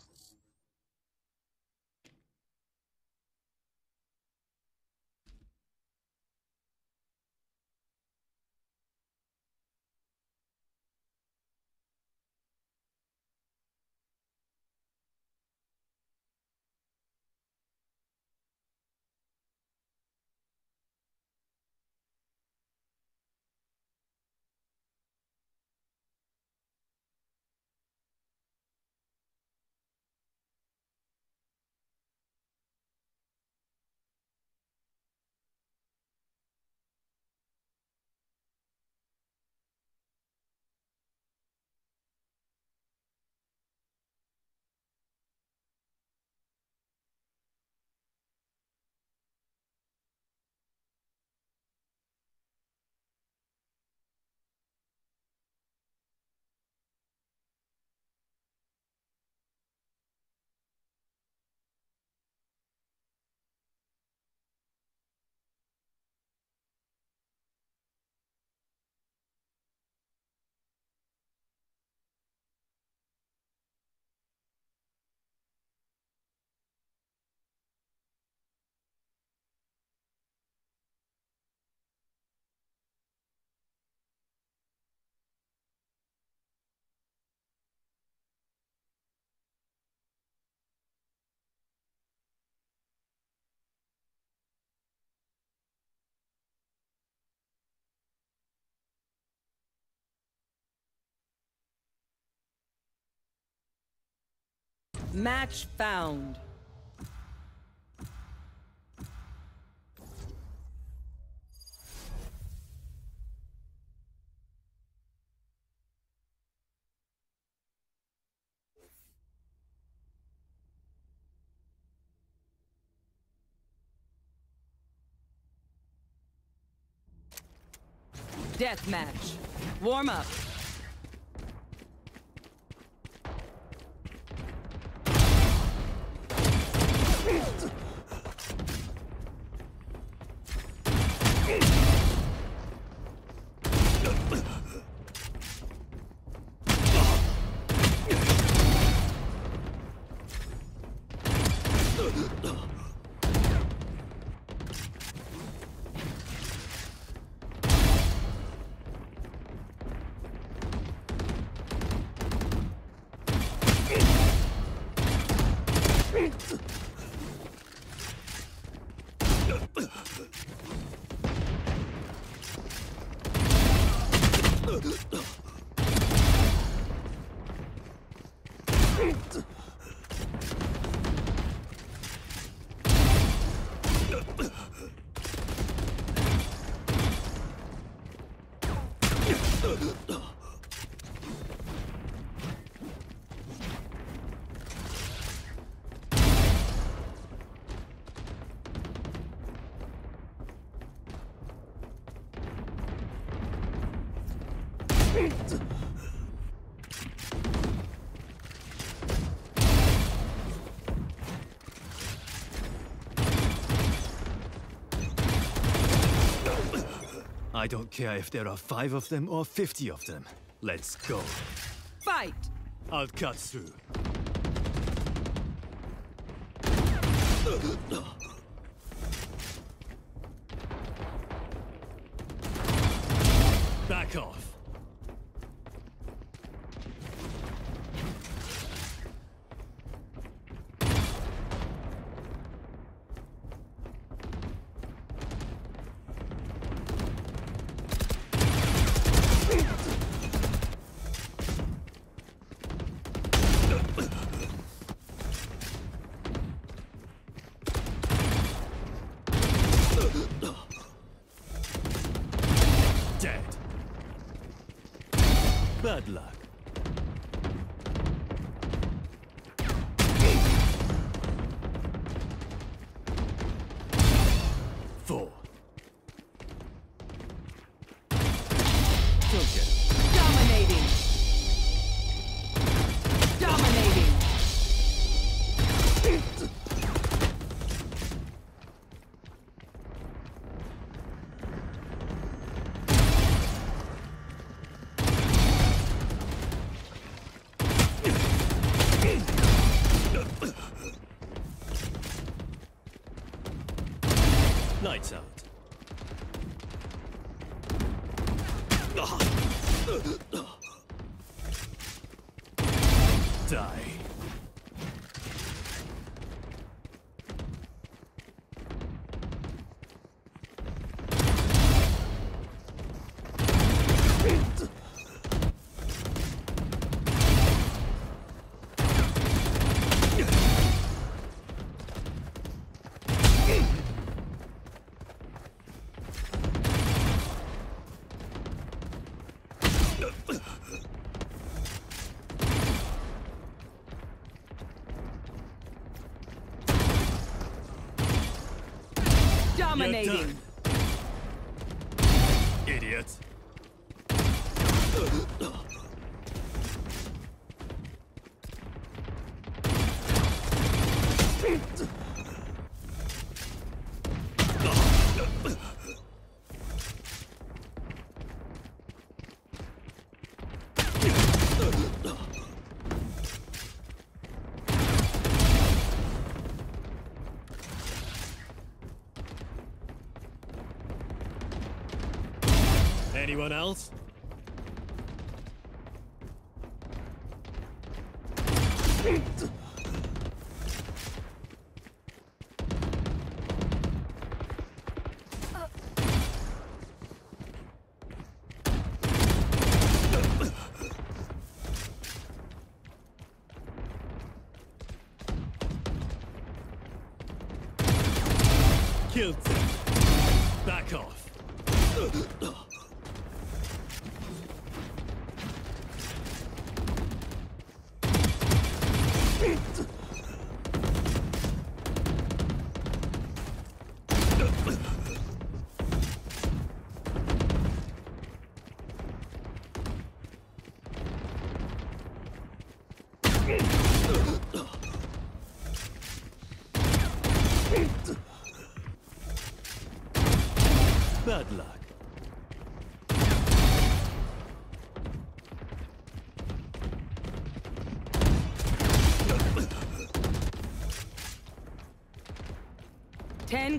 Match found. Death match. Warm up. Don't care if there are five of them or 50 of them. Let's go. Fight! I'll cut through. Dominating. Anyone else?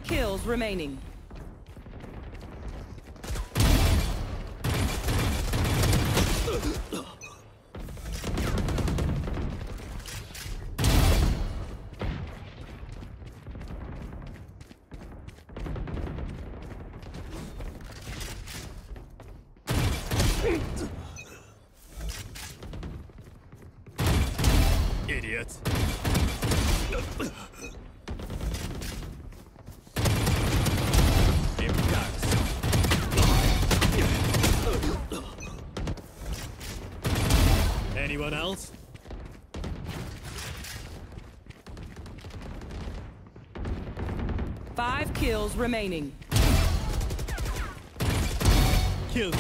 Kills remaining. Five kills remaining. Kill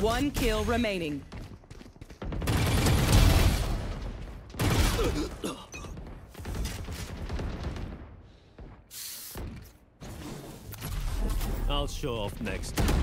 One kill remaining. I'll show off next.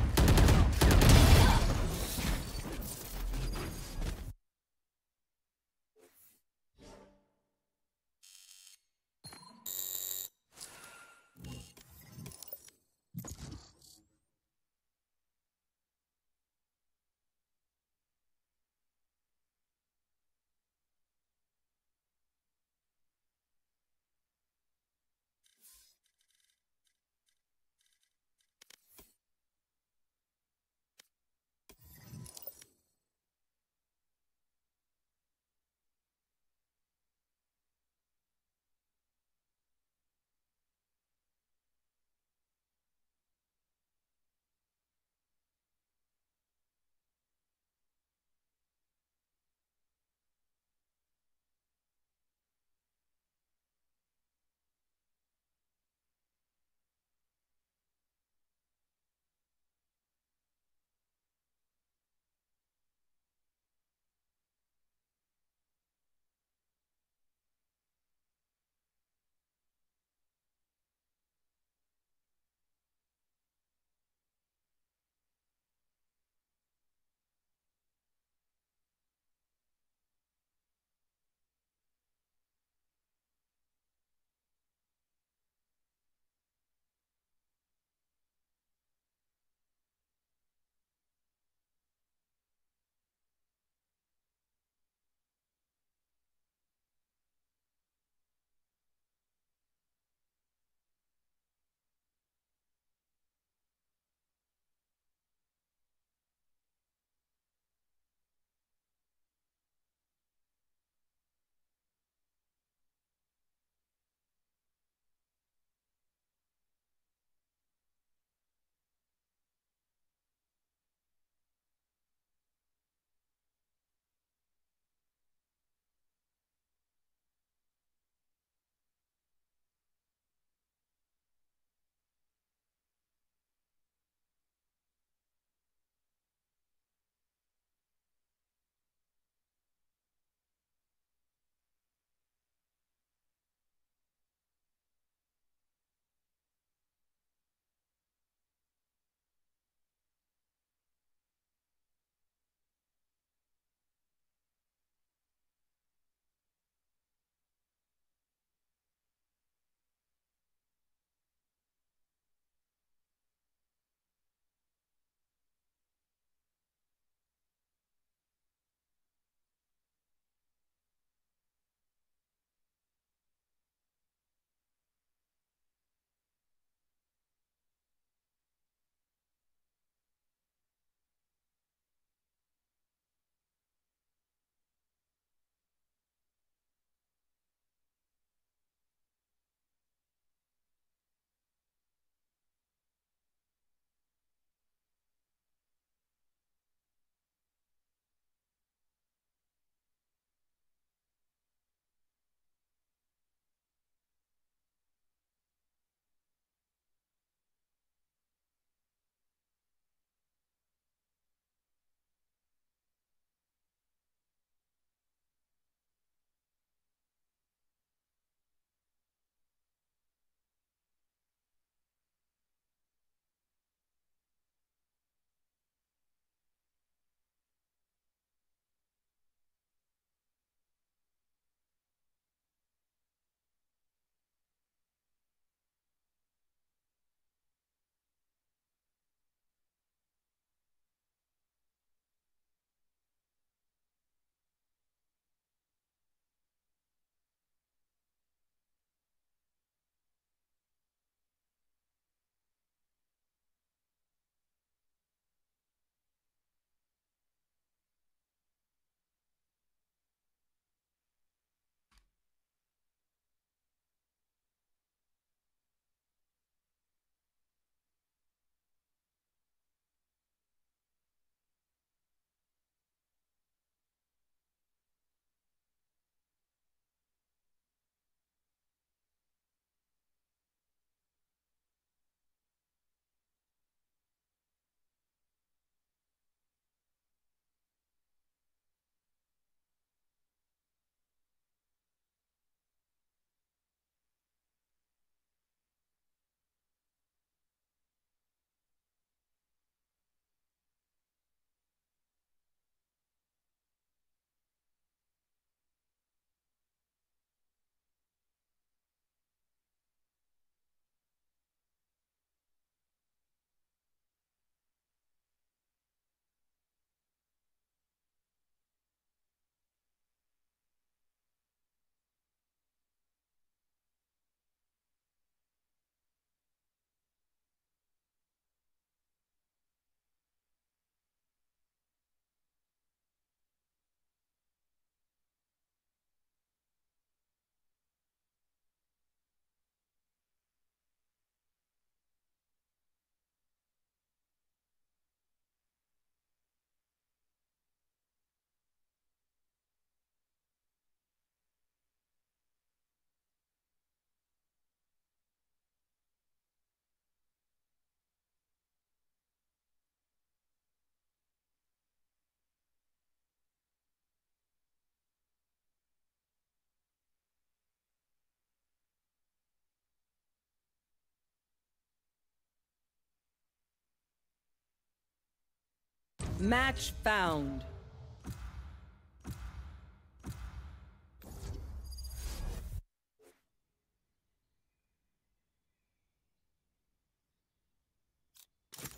Match found.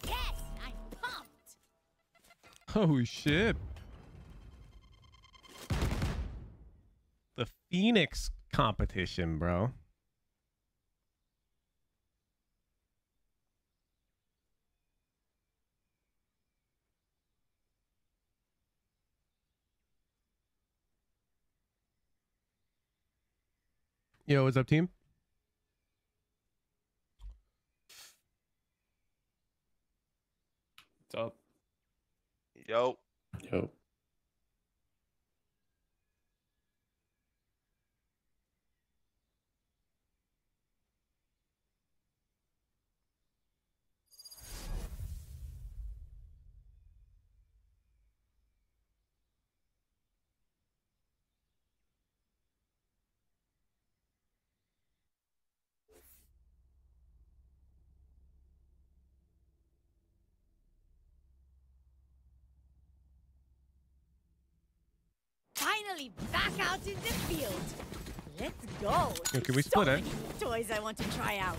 Yes, I'm pumped. Oh shit. The Phoenix competition, bro. Yo, what's up, team? What's up? Yo. Yo. Finally back out in the field. Let's go. Yo, can we So split it? Toys I want to try out.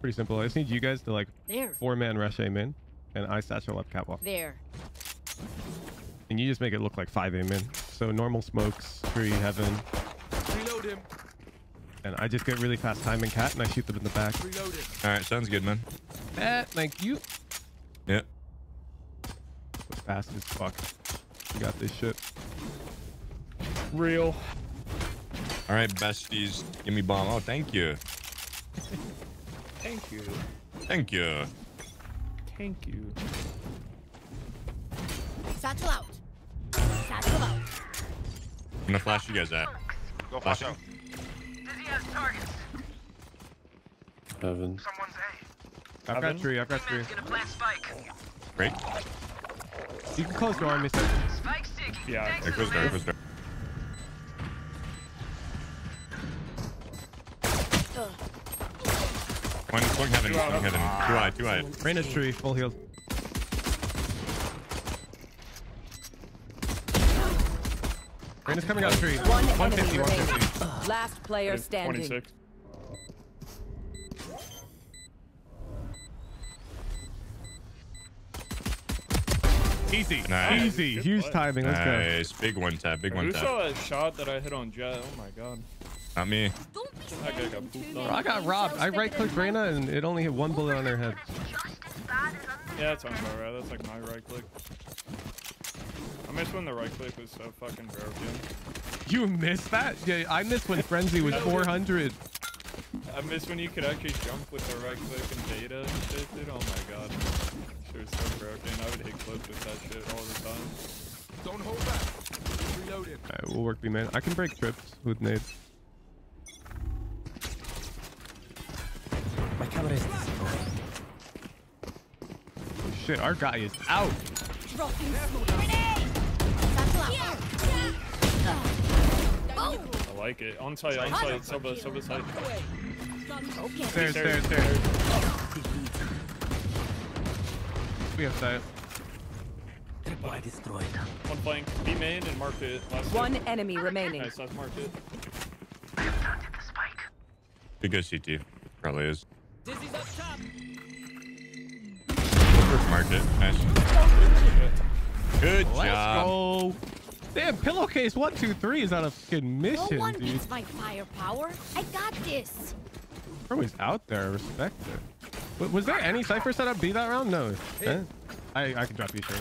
Pretty simple. I just need you guys to like There. four man rush aim in, and I satchel up catwalk. There. And you just make it look like five aim in. So normal smokes, tree, heaven, Reload him. and I just get really fast time and cat, and I shoot them in the back. Reload it. All right, sounds good, man. Eh, thank you. Yep. Fast as fuck. You got this shit. Real. All right, besties, give me bomb. Oh, thank you. Thank you. Thank you. Thank you. Satchel out. Satchel out. I'm gonna flash you guys out. Go Flash flash out. Dizzy has targets. Heaven. Someone's A. I've got Heaven? tree. I've got tree. Man's gonna plant spike. Great. You can close door on me, sir. Spike's digging. Yeah. Thanks There to goes the there. man. Goes there. One, one heaven. One heaven. Two eye. Two eye. Rain a tree. Full heal. Rain is coming out tree. One enemy 150, remaining. 150. Last player standing. 26. Easy. Nice. Easy. Good Huge play. timing. Let's go. Nice. Big one tap. Big one Who tap. saw a shot that I hit on Jett? Oh my god. Not me. Don't be got pooped Bro, on. I got robbed. I right clicked Reyna and it only hit one bullet on her head. Yeah, that sounds about right. That's like my right click. I miss when the right click was so fucking broken. You missed that? Yeah, I missed when Frenzy was 400. I miss when you could actually jump with the right click and beta and shit, dude. Oh my god. Shit was so broken. I would hit clips with that shit all the time. Don't hold back. Reload. Alright, we'll work B man. I can break trips with nades. My camera is destroyed. Oh, shit, our guy is out. Dropping smoke. Grenade. Satchel out. Boom. I like it. On site, on site, Sova, Sova site. Okay. Stairs, stairs, stairs. We have sight. Tripwire destroyed. One flank, B main and marked it. Last One hit. enemy remaining. Nice, last marked it. Big go CT. Probably is. Dizzy's up top. Marked it. Nice. Good Let's job. go. Damn, pillowcase one, two, three is on a fucking No mission, one dude. my firepower. I got this. Bro is out there. I respect it. W- Was there any Cypher set up B that round? No. Eh? I, I can drop you, sure.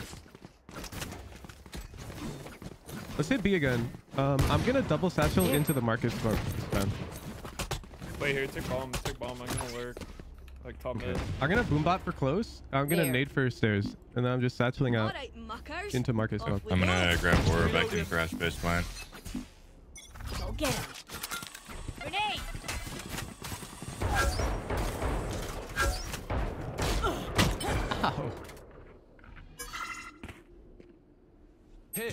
Let's hit B again. Um, I'm gonna double satchel into the market smoke this time. Wait here, tick bomb, tick bomb. I'm gonna lurk. Like top mid. I'm gonna boom bot for close. I'm gonna There. nade for stairs, and then I'm just satcheling out Alright, muckers. into market smoke. I'm gonna grab Aura back in crash base plant. Go get him. Grenade. Ow.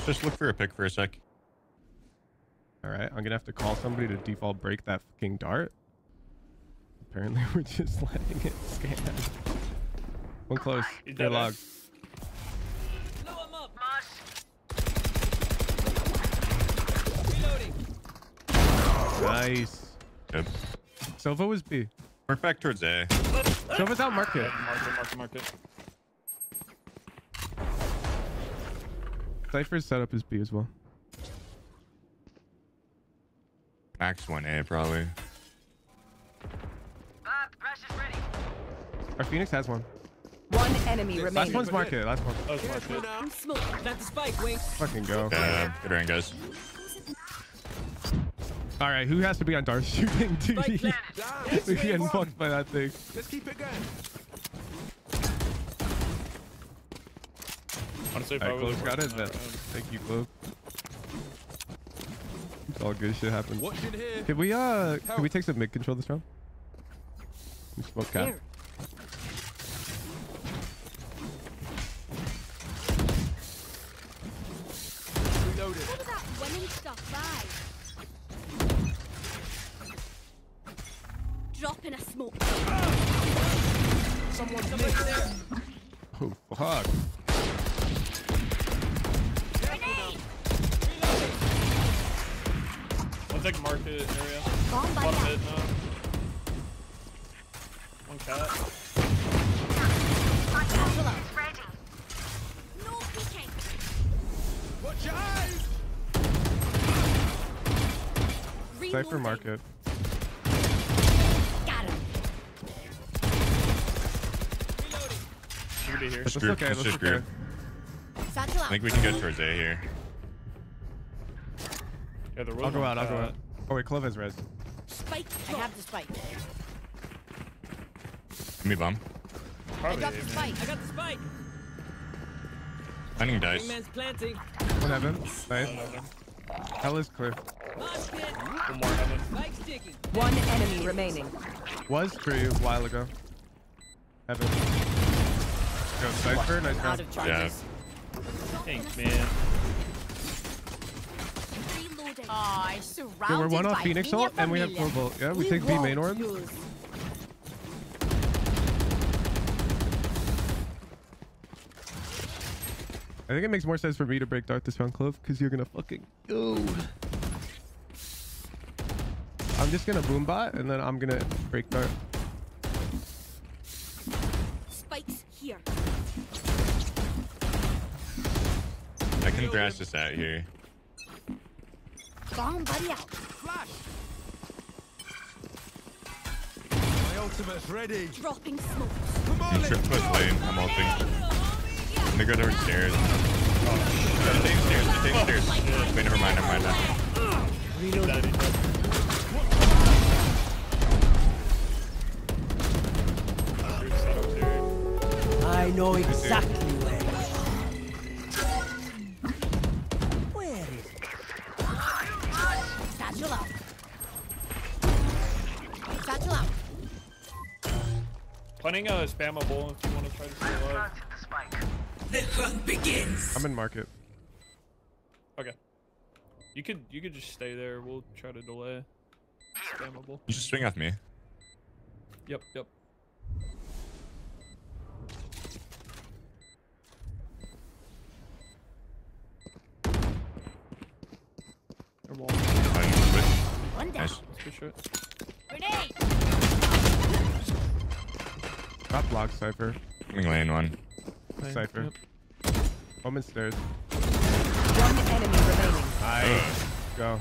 Just look for a pick for a sec. All right, I'm gonna have to call somebody to default break that fucking dart. Apparently, we're just letting it scan. One close. They're logged. Nice. Yep. Sova was B. We're back towards A. Sova's out market. Market, market, market. Cypher's setup is B as well. Max one A probably. Our Phoenix has one. One enemy Last remaining. one's market. Last one. That was market. I'm smoking. Plant the spike, Wink. Fucking go. Yeah, good rank, guys. All right, who has to be on dart shooting? Dude, we're getting fucked by that thing. Let's keep it going. Honestly, if All I right, was got it. working Then. that round- Thank you, Clove. It's all good shit happens. Watch in here. Can we uh, can we take some mid control this round? We smoke cap. Here. Reloaded. What about winning stuff by? Dropping a smoke. Someone's there. Oh fuck. One's like market area. Bomb by One out. mid now. One cat. No peeking. Watch your eyes. Cypher market. You could be here. Let's Group, okay. let's Let's just okay. group. I think we can go towards A here. Yeah, there was I'll go out. I'll go out. Oh wait, Clove has res. Spike. I have the spike. Give me bomb. Probably I got the man. spike. I got the spike. Finding dice. planting. One heaven. Nice. Hell is clear. One more heaven. One enemy remaining. Was for you a while ago. Heaven. Go Cypher. Nice Out round. of Yeah. Thanks, man. Oh, I Yeah, we're one off Phoenix Minha ult and we have four bolt. Yeah, we, take B main orb. lose. I think it makes more sense for me to break Dart this round, Clove, because you're gonna fucking go. I'm just gonna boom bot and then I'm gonna break Dart. Can thrash this out here. Bomb buddy out. Flash. My ultimate's ready. Dropping smokes. Come on, I'm let's sure push go. lane. I'm ulting. I'm gonna go downstairs. Oh, stay stairs. Stay stairs. Wait, never mind. Never mind. Now. Daddy, daddy. Group setup here. I know exactly Planning a spammable if you want to try to stay alive. I'm in market. Okay. You could you could just stay there. We'll try to delay. Spammable. You just swing off me. Yep, yep. They're wall. Fine, One down. Nice. Good shit. Grenade. Top block Cypher. Coming lane one. Cypher. Omen stairs. One enemy remaining. Nice. Go.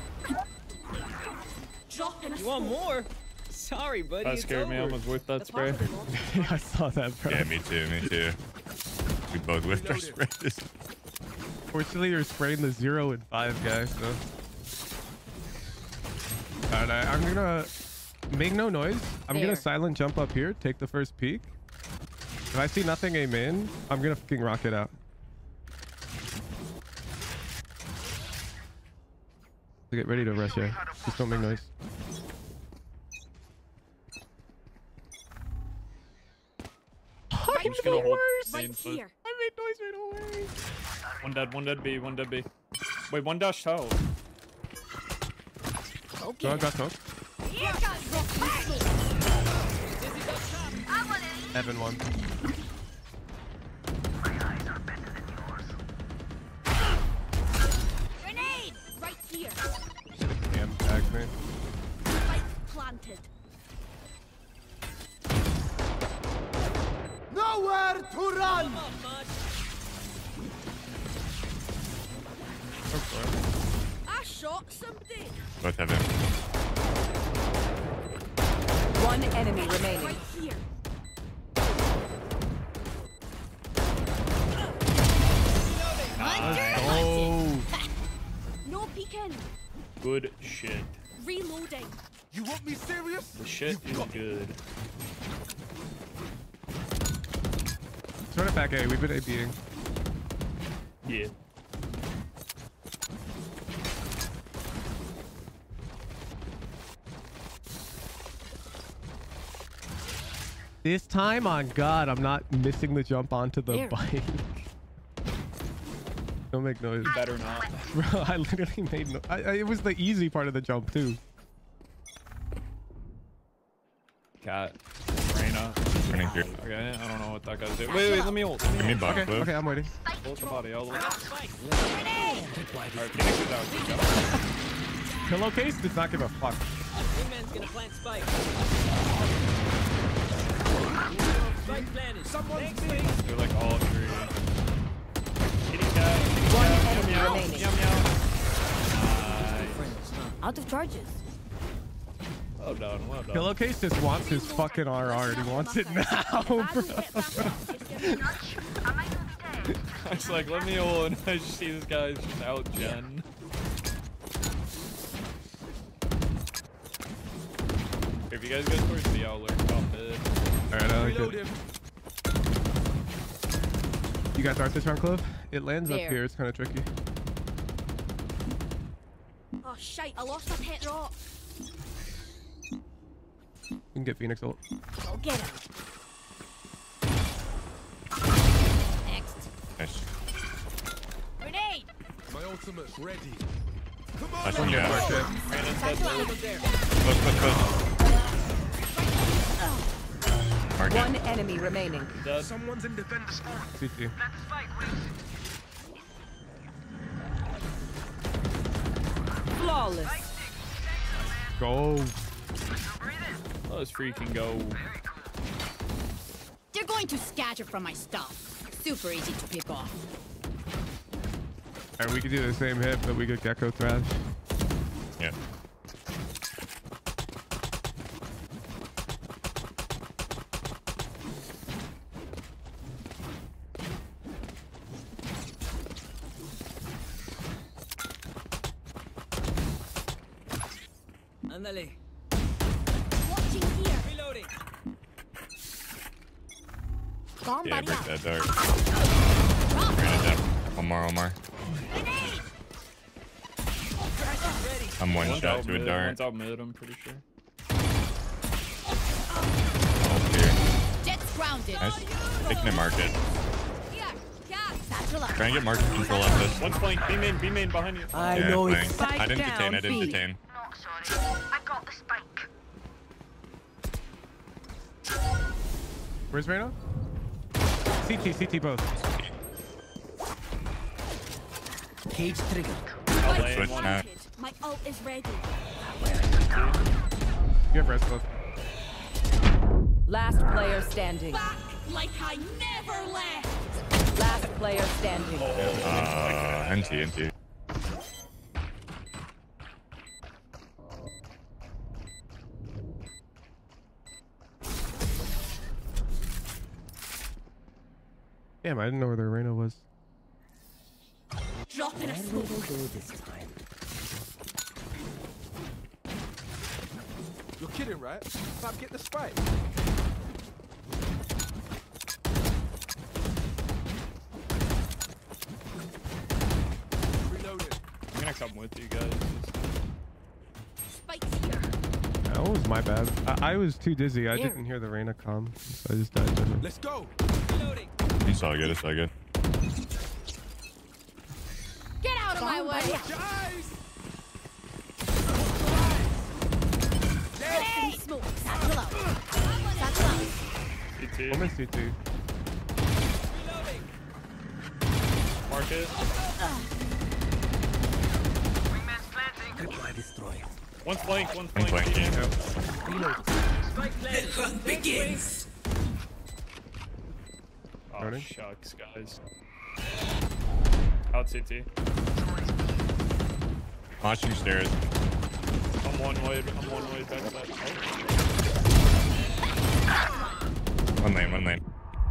You want more? Sorry, buddy. That it's scared me. I over. almost whiffed that spray. positive. I saw that, bro. Yeah, me too. Me too. We both whiffed our sprays. Fortunately, you're spraying the zero and five guys. so. Alright, I- I'm gonna make no noise. I'm There. gonna silent jump up here, take the first peek. If I see nothing aim in, I'm gonna fucking rocket out. So get ready to rush here. Just don't make noise. I'm just gonna hold Right here. I made noise right away. One dead, one dead B, one dead B. Wait, one dash toe. Go on, got smoke. Here comes dropping smoke. Evan one. Grenade! Right here. Damn, tagged me. Spike planted. Nowhere to run! I shot somebody. Both have him. One enemy remaining. Right here. Oh. No peeking. Good shit. Reloading. You want me serious? The shit is good. Turn it back A. We've been A beating. Yeah. This time, on God, I'm not missing the jump onto the There. bike. Don't make noise. Better not. Bro, I literally made no. I, I, it was the easy part of the jump too. Cat. Reyna. Running through. Okay, I don't know what that guy's doing. Wait, wait, let me ult. Give me ult. bomb Okay, okay, I'm waiting. Ult the body. I'll ult. Alright, Phoenix is out. Good job. Pillowcase does not give a fuck. Wingman's gonna plant spike. Spike planted. Thanks, Wing. They're like all three. Kitty cat. One Meow, enemy remaining. meow, meow. Out of charges. Well done, well done. Pillowcase just wants his fucking RR. and He wants it now, bro. I was like, let me ult, I just see this guy's just out gen. If you guys go towards the I'll lurk top mid. Alright, I like Reload it. him. You got dart this round, Clove? It lands up here. It's kind of tricky. Oh shite, I lost a pet rock. You can get Phoenix ult. I'll get him. Next. Nice. Grenade! My ultimate's ready. Nice one, yeah. Reyna's dead mid. Close, close, close. Mark One enemy remaining. Dead. Someone's in defender spawn. CT. Flawless. Go. Oh, Let's freaking go. They're going to scatter from my stuff. Super easy to pick off. Alright, we could do the same hit, but we could Gekko Thrash. Yeah. Out to a mid, out mid, I'm pretty sure. Oh, grounded. Nice. Taking it market. Here, cat. Try and get market control of this. One's flank, B main, B main behind you. I yeah, know playing. it's I didn't Spike detain, I didn't B. detain. I got the spike. Where's Reyna? CT, CT both. Cage trigger. I'll Spike Switch now. Planted. My ult is ready. You have rest Clove. Last player standing. Back like I never left. Last player standing. Uh, NT, NT. Damn, I didn't know where the arena was. Dropping a Where smoke. will they go this time? You're kidding, right? Fab, get the spike. Reloading. I'm gonna come with you guys. Spike's here. That was my bad. I, I was too dizzy. I Here. didn't hear the Reyna come, so I just died. to them. Let's go. Reloading. It's all good, it's all good. Get out of my way. Grenade! Smoke. Satchel out. Satchel out. CT. Omen CT. Market. Goodbye, destroy. One's flank, One flank. flank. CT. The hunt begins. Oh, Running. shucks, guys. Out CT. Watching stairs. I'm one way, I'm one way back to that. Oh. One lane, one lane.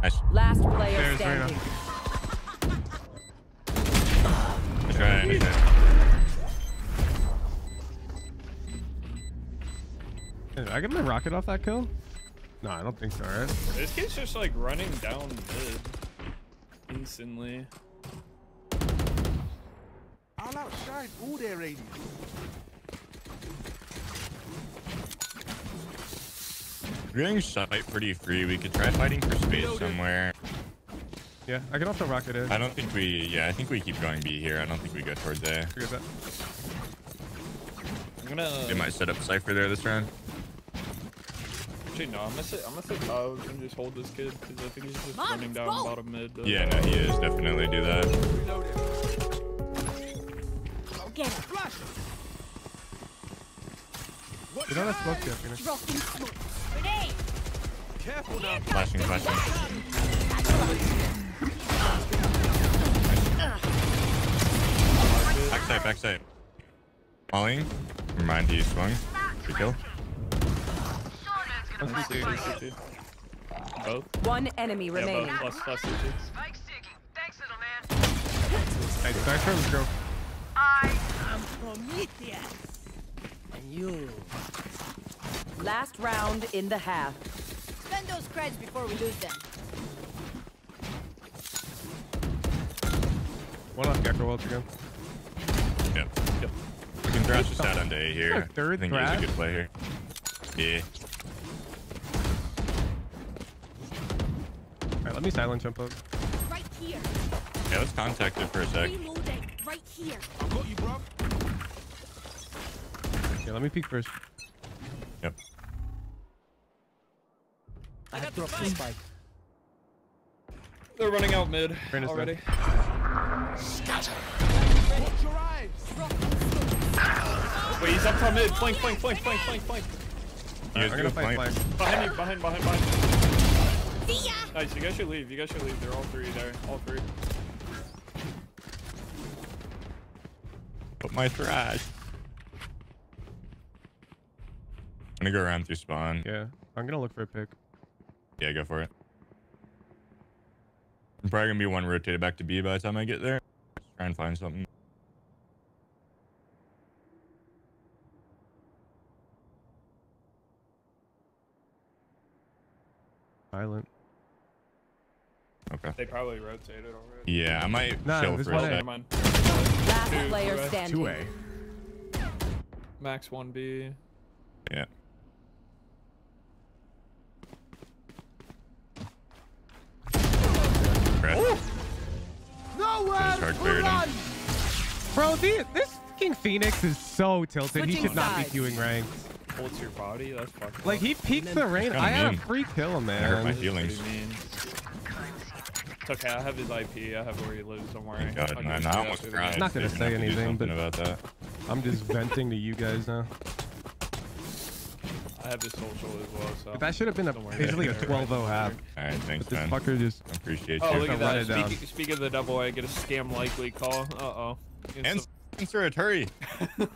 Nice. Last player There's standing. Nice try, nice try. Did I get my rocket off that kill? No, I don't think so, right? This kid's just like running down mid. Instantly. I'll outshine all their radius. We're getting site pretty free. We could try fighting for space somewhere. Yeah, I can also rocket in. I don't think we, yeah, I think we keep going B here. I don't think we go towards A. Forget that. I'm gonna. They might set up Cypher there this round. Actually, no. I'm gonna sit. I'm gonna sit clouds and just hold this kid because I think he's just Come on, running down roll. bottom mid. uh, Yeah, no, he is. Definitely do that. Go get it. You know that smoke yet, Phoenix? Dropping smoke. Grenade. Careful now. Flashing, flashing. Backside, backside. Falling. Remind you swung. Good kill. One CT, two CT. Both. One enemy Yeah, remaining. both. Plus, plus CT. Hey, Cypher, let's go. I'm Prometheus. And you. Last round in the half. Spend those creds before we lose them. One off Gekko Welch again. Yep. Yep. We can thrash this out onto A here. A third I think he's a good play here. Yeah. Alright, let me silent jump up. Right here. Yeah, let's contact it for a sec. Reloading. Right here. I Got you, bro. Yeah, let me peek first. Yep. I have dropped the spike. They're running out mid Brandon's already. Watch your eyes. Wait, he's up top mid. Flank, flank, flank, flank, flank, flank. You I'm gonna fight flank. flank. Behind you, behind, behind, behind. See ya. Nice, you guys should leave. You guys should leave. They're all three there. All three. Put my thrash. I'm gonna go around through spawn. Yeah, I'm gonna look for a pick. Yeah, go for it. I'm probably gonna be one rotated back to B by the time I get there. Try and find something. Silent. Okay. They probably rotated already. Yeah, I might Nah, chill this for a one sec. Never mind. Last Two, player two standing. Two A. Max 1B. Yeah. Breath. Nowhere Shark to buried him. Bro, the, this King Phoenix is so tilted. he should not be queuing ranked. Holds your body. That's fucking. Like, he peeks the rain. kinda I had a free kill, That hurt my man. feelings. It's okay. I have his IP. I have where he lives. Don't worry. God, I'll man, I you almost after the cried. game. Not gonna say have to do anything, but- about that. I'm just venting to you guys now. I have his social as well. So. That should have been a, Don't basically a 12-0 half. All right, thanks, But this man. fucker just... I appreciate Oh, you. look at Run that. it down. Speak, speak of the devil, I get a scam likely call. Uh oh. And Spencer, hurry.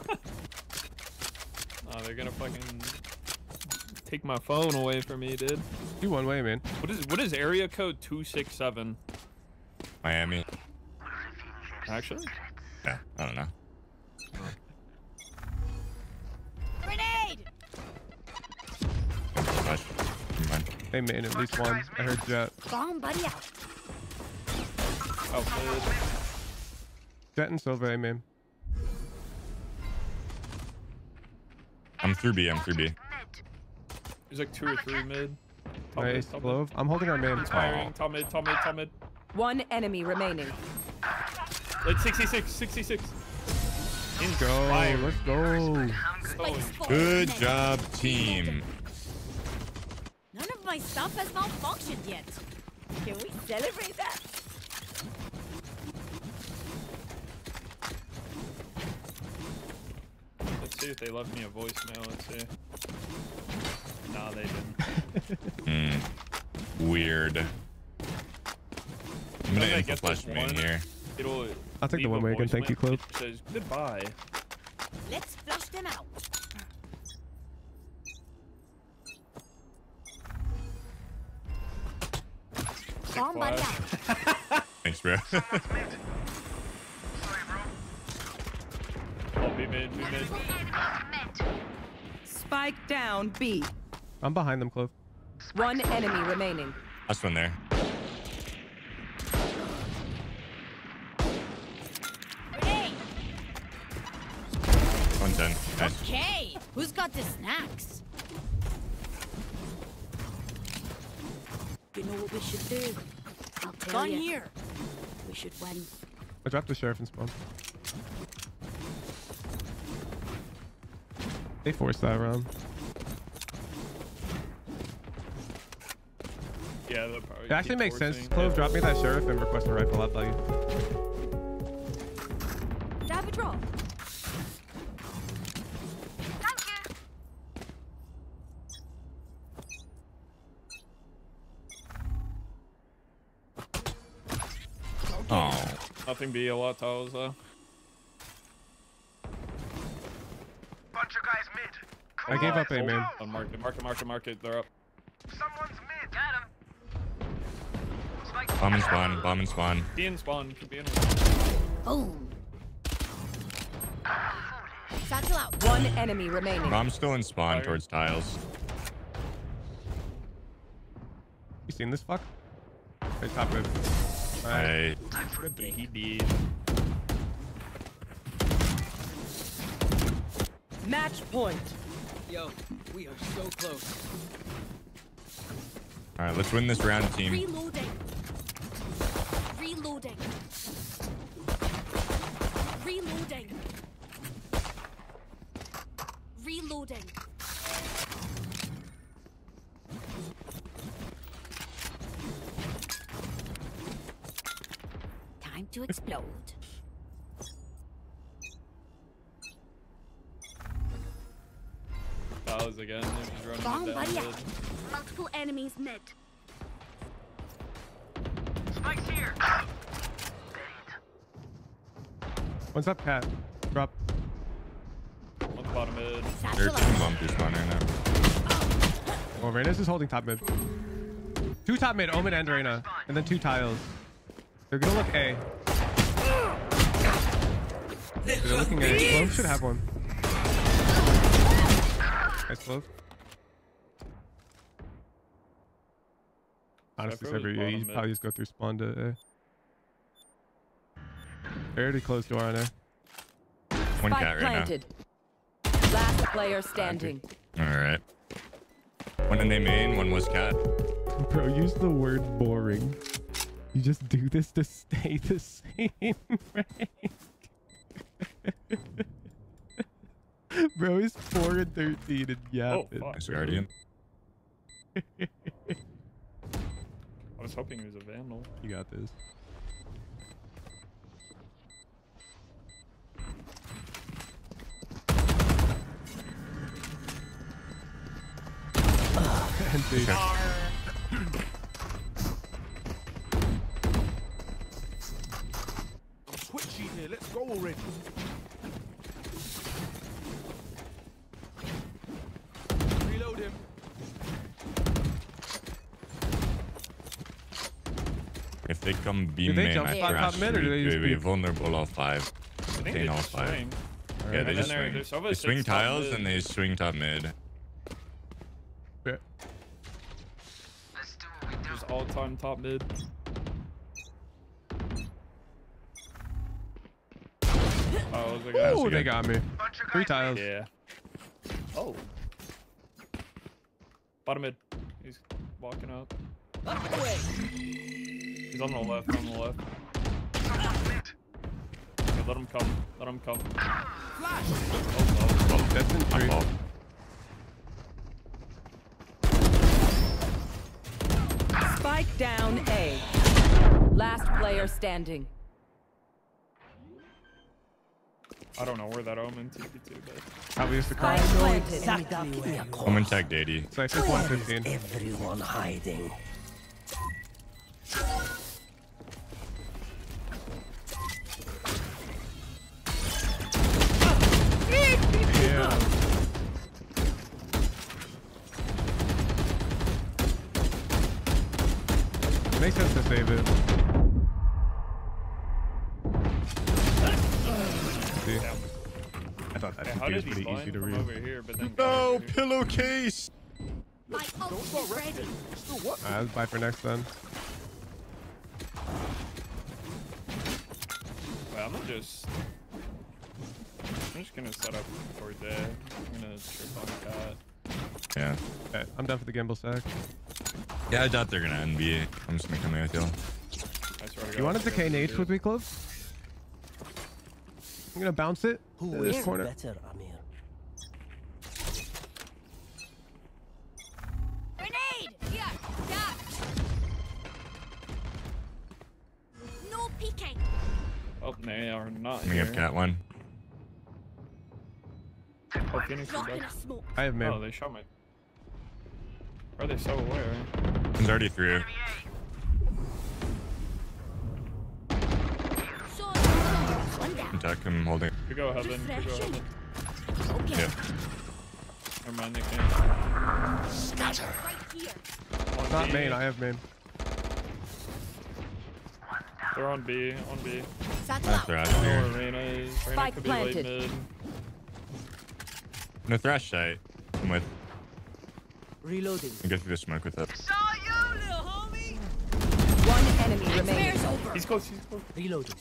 Oh, they're gonna fucking take my phone away from me, dude. Do one way, man. What is what is area code two six seven? Miami. Actually, Yeah, I don't know. They made at least one. I heard Jett. Bomb buddy out. oh, good. Jett and Silva, A main. I'm through B. I'm through B. There's like two or three mid. Top mid, Nice. top mid. I'm holding our main. Firing. Top mid. Top mid. Top mid. One enemy remaining. Like 66. 66. Let's go. Inspired. Let's go. Good job, team. None of my my stuff has malfunctioned yet. Can we celebrate that? Let's see if they left me a voicemail. Let's see. Nah, they didn't. Hmm. Weird. I'm gonna Once I info get flash this in here. It'll I'll take the one a way again. Thank you, voicemail Clove. says goodbye. Let's flush them out. Bomb buddy out. Thanks, bro. Oh, be mid, be mid. Spike down B. I'm behind them, Clove. One enemy remaining. Last one there. Grenade. 110. Nice. Okay, who's got the snacks? You know what we should do? I'll tell Gun you. here. We should win. I dropped the sheriff and spawn. They forced that round. Yeah, they'll probably It actually keep makes sense. Clove, drop me that sheriff and request a rifle. I'll tell you. Oh. Nothing B, a lot of towers though. Bunch of guys mid. I gave up A, man. On market, market, market, market. They're up. Someone's mid. Got him. Bomb and spawn. Bomb and spawn. Be in spawn. Could be in. Boom. Satchel out. One enemy remaining. Bomb's still in spawn towards tiles. You seen this fuck? Hey, top mid. I He did. Match point. Yo, we are so close. All right, let's win this round, team. Reloading. Reloading. Reloading. Reloading. Time to explode. Towers again. They're just running Bomb down buddy out. Multiple enemies mid. Spike's here. What's up, cat? Drop. One's bottom mid. They're two bomb through spawn right now. Oh, Reyna's is holding top mid. Two top mid, Omen and Reyna. And then two tiles. They're gonna look A. They're looking A. Clove should have one. Nice Clove. Honestly, Cypher was Cypher, yeah, you mid. probably just go through spawn to A. They already closed door on A. One Spike cat right planted. Last player standing. All right. One in the main, one was cat. Bro, use the word boring. You just do this to stay the same rank. Bro, he's 4 and 13 and yapping. Oh, fuck. Nice guardian. I was hoping he was a vandal. You got this. and dude, here. Let's go already. Reload him. If they come B Do they main, jump I spot crash. top mid, or do they We- just be- vulnerable all five. I think they all five. swing. Yeah, Alright. they And just then there- swing. there's They swing tiles and they swing top mid. Yeah. Just all-time top mid. Oh, was a guy. Oh, they got me. Three tiles. Yeah. Oh. Bottom mid. He's walking up. He's on the left, on the left. Okay, let him come. Let him come. Oh, oh, oh. That's in My three. fault. Spike down A. Last player standing. I don't know where that omen TP2, but Obvious the Spike car. planted. Exactly where Omen tagged 80. Cypher's 115. everyone hiding. Yeah. Makes sense to save it. I thought that Yeah, TP how was did pretty blind easy to read. over here, but then No pillowcase. My ult is ready. Alright, let's buy for next then. Well, I'm gonna just. I'm just gonna set up for dead. I'm gonna trip on cat. Yeah. Okay, I'm done for the gamble sack. Yeah, I doubt they're gonna NB. I'm just gonna come with you. I swear to You God, wanted to I'm K nades with me, Clove? I'm gonna bounce it Who to this corner. better, Amir? Grenade! Yeah, yeah. No peeking. Oh, they are not Let me here. have cat one. Oh, Phoenix is back. smoke. I have man. Oh, they shot me. Are they so aware? He's already through. Attack him holding. Could go heaven. Could go Refreshing. heaven. Okay. Yeah. Never mind, they can't. Scatter. Right here. Not B. main, I have main. They're on B. On B. Satchel No out. thrash No, here. Arena is. Arena Spike could be late planted. mid. No thrash site. I'm with. Reloading. I go through the smoke with it. Saw you, little homie. One enemy remains. Nightmare's over. He's close. He's close. Reloading.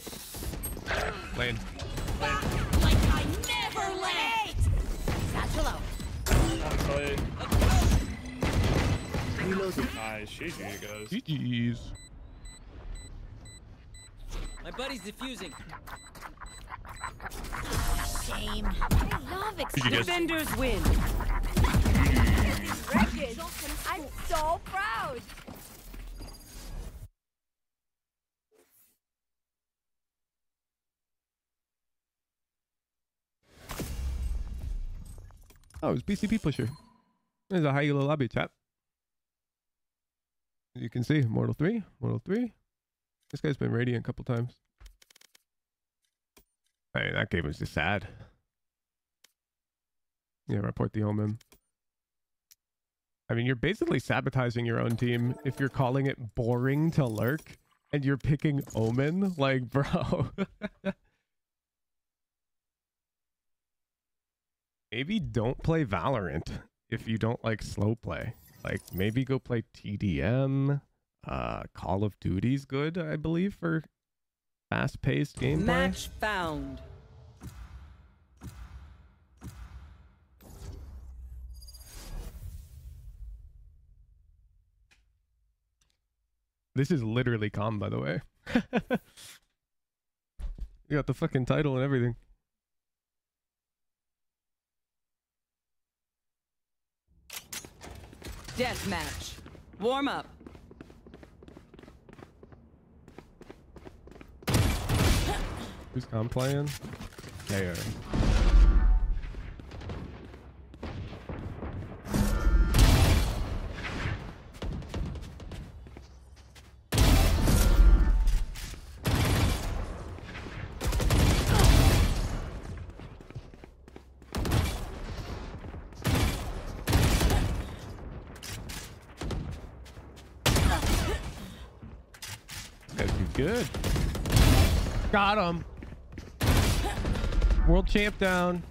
Lane. Like I never left. Satchel out. On site. Reloading. Nice. GG, guys. GG's. My buddy's defusing. Shame. I love Did you guys? Defenders win. wreckage. I'm so proud. Oh, it's BCP pusher. There's a high elo lobby chat. As you can see, Mortal 3, Mortal 3. This guy's been radiant a couple times. Hey, that game was just sad. Yeah, report the omen. I mean, you're basically sabotaging your own team if you're calling it boring to lurk and you're picking omen. Like, bro. maybe don't play Valorant if you don't like slow play. Like maybe go play TDM. Uh, Call of Duty's good, I believe, for fast-paced gameplay. Match found. This is literally calm, by the way. you got the fucking title and everything. Death match. Warm up. Who's calm playing? KO. Good. Got him. World champ down.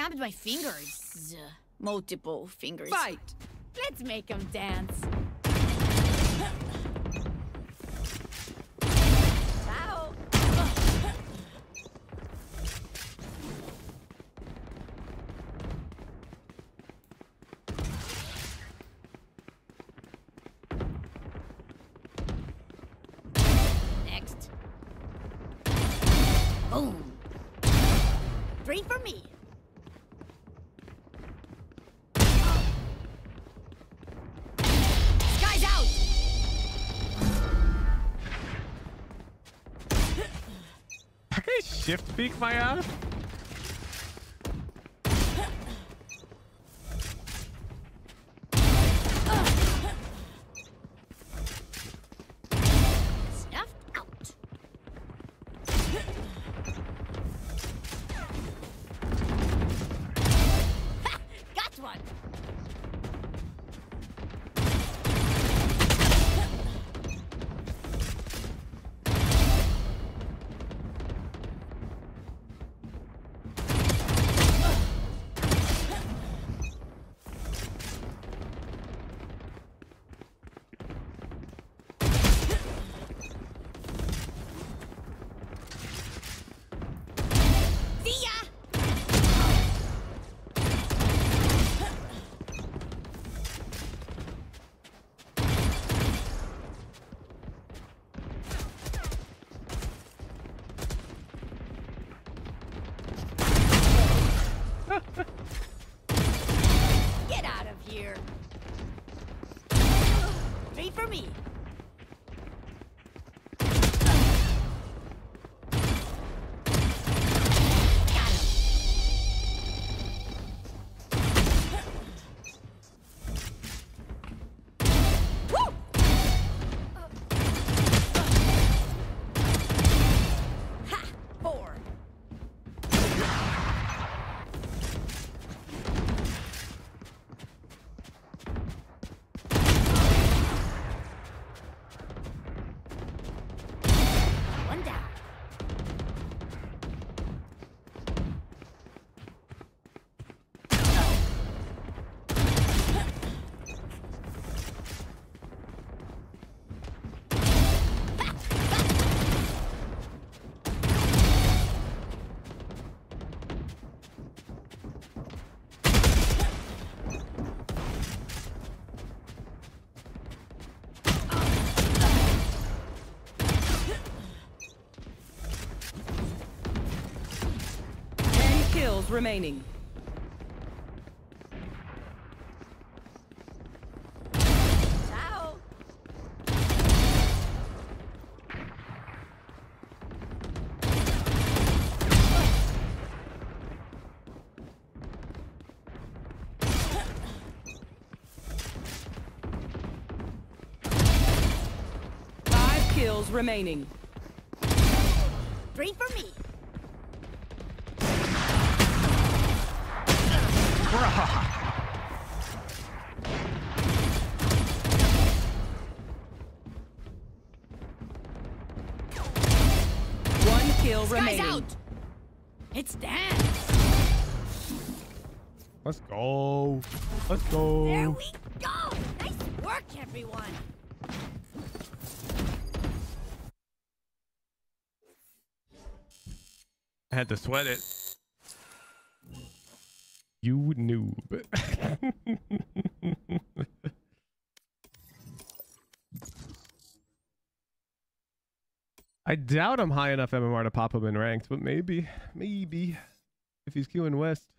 I may have jammed my fingers. Multiple fingers. Fight! Let's make them dance. Peek my ass. Remaining. Five kills remaining. One kill Sky's remaining. out. It's dance. Let's go. Let's go. There we go. Nice work, everyone. I had to sweat it. You noob. I doubt I'm high enough MMR to pop him in ranked, but maybe, maybe, if he's queuing west.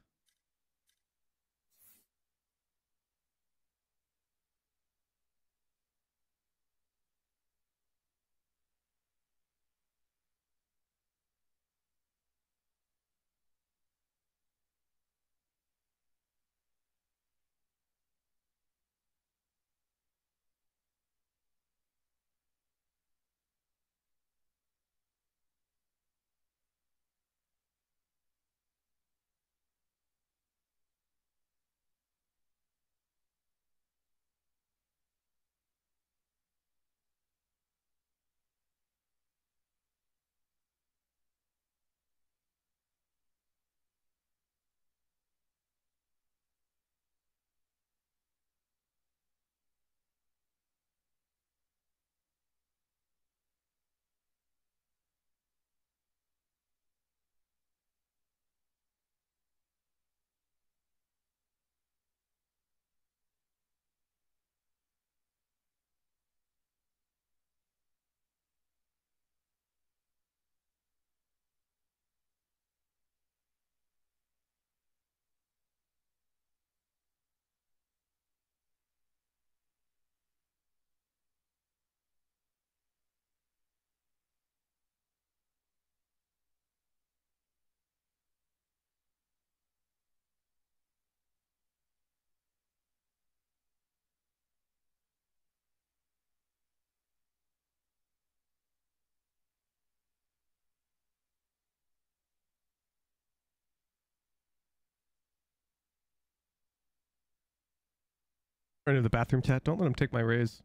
Right into the bathroom chat. Don't let him take my Raze.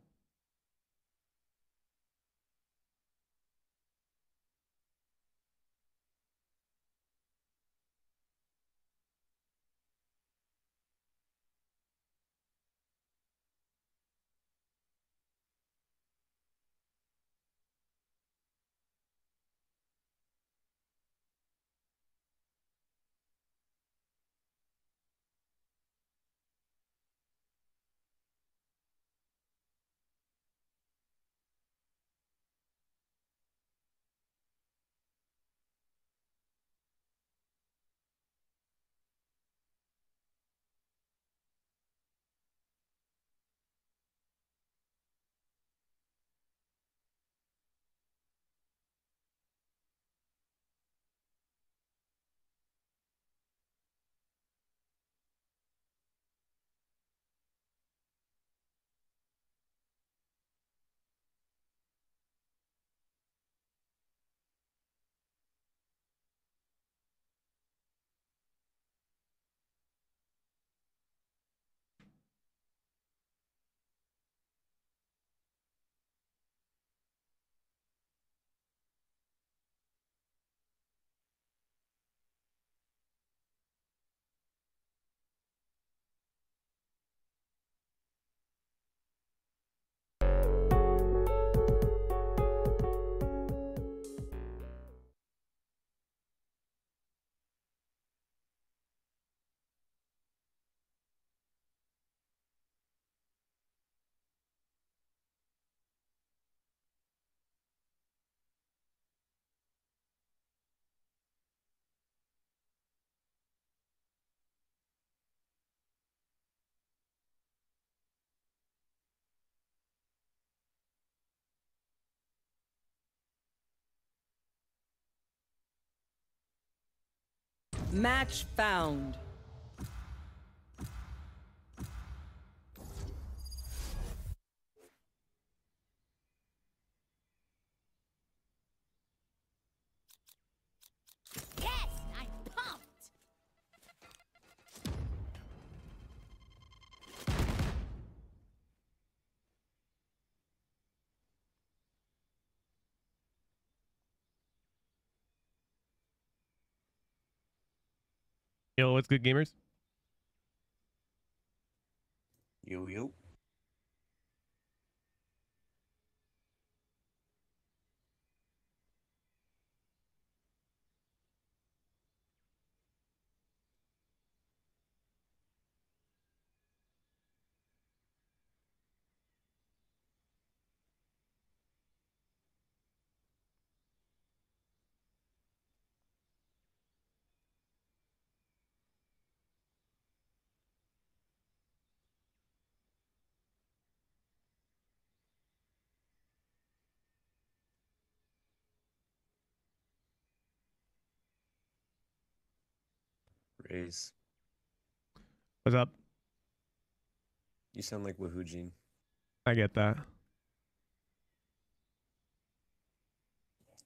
Match found. Yo, what's good, gamers? Yo, yo. Raze. What's up? You sound like Woohoojin. I get that.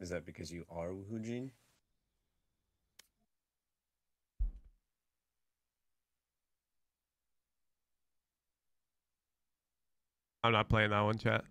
Is that because you are Woohoojin? I'm not playing that one, chat.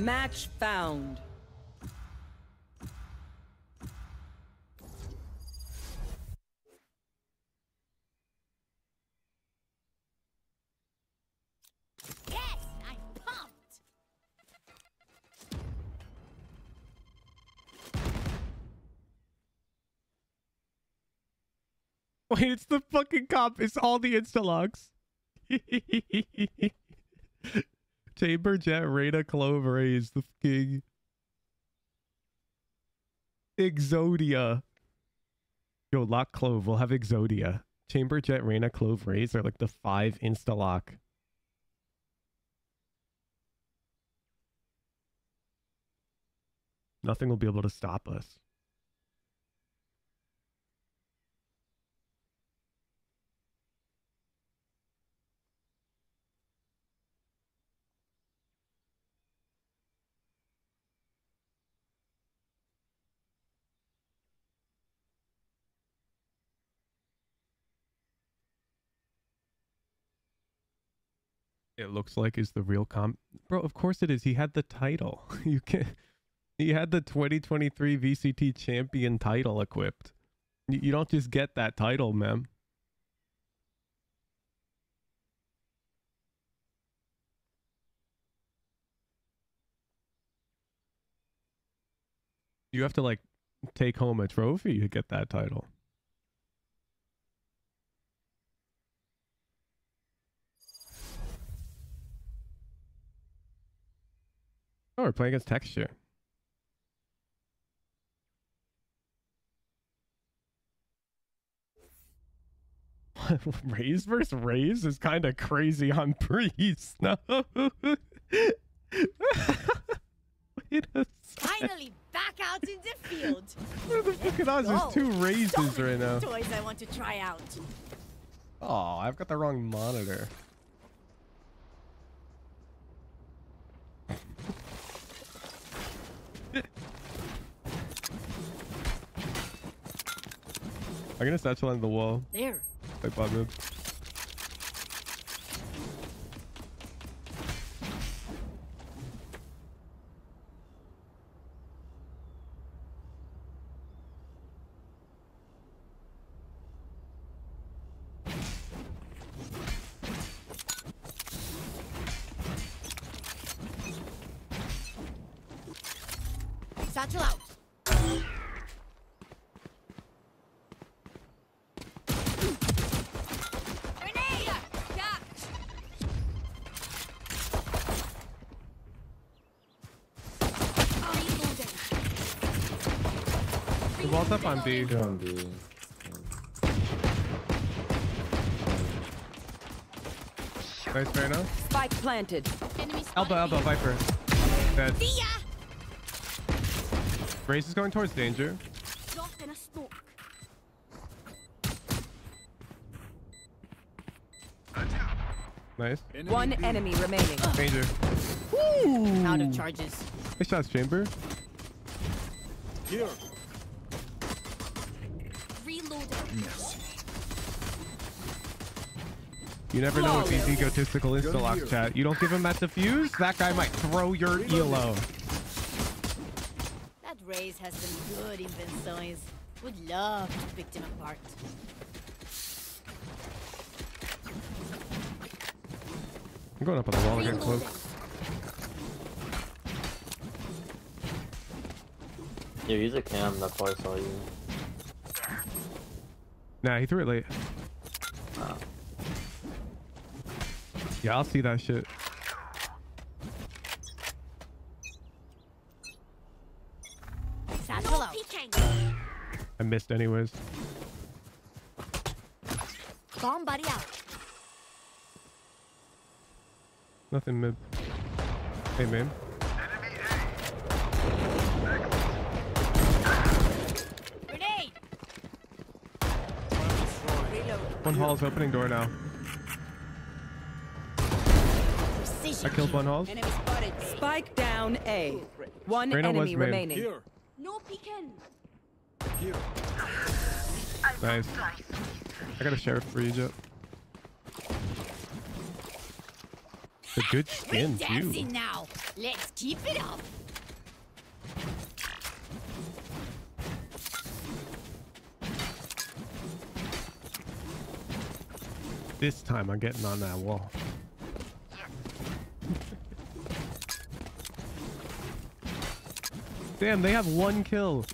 Match found. Yes, I'm pumped. Wait, it's the fucking cop. It's all the instalocks. Chamber Jett Rada Clove Raze the king. Exodia. Yo, Lock Clove. We'll have Exodia. Chamber Jett Reyna Clove Raze are like the five insta lock. Nothing will be able to stop us. It looks like is the real comp bro of course it is. He had the title. You can he had the 2023 vct champion title equipped. You, don't just get that title man. You have to like take home a trophy to get that title Oh, we're playing against texture. Raze versus Raze is kind of crazy on Breeze. No. Wait a Finally back out in the field. Look at us. There's oh, two Razes right now. Toys I want to try out. Oh, I've got the wrong monitor. I'm gonna satchel on the wall. There. Like bot mid. Satchel out. Grenade! Catch! The wall's up on B. On B. Nice, fair enough. Spike planted. Elbow, elbow, Viper. Dead. See ya! Race is going towards danger. Drop in a smoke. Nice. One enemy remaining. Danger. Out of charges. Nice shots, Chamber. Here. You never know if he's egotistical insta-lock chat. You don't give him that defuse, that guy might throw your ELO. That Raze has some good inventories. Would love to pick them apart. I'm going up on the wall again, close. Yeah, use a cam, that's why I saw you. Nah, he threw it late. Yeah, I'll see that shit. I missed anyways. Bomb buddy out. Nothing mid. Hey, man. One hall's opening door now. I killed one hall. Enemy. Spike down A. One Reyna enemy mid. remaining. No peeking. Nice. I got a sheriff for you, Jett. It's a good skin, too. Now. Let's keep it up. This time I'm getting on that wall. Damn, they have one kill.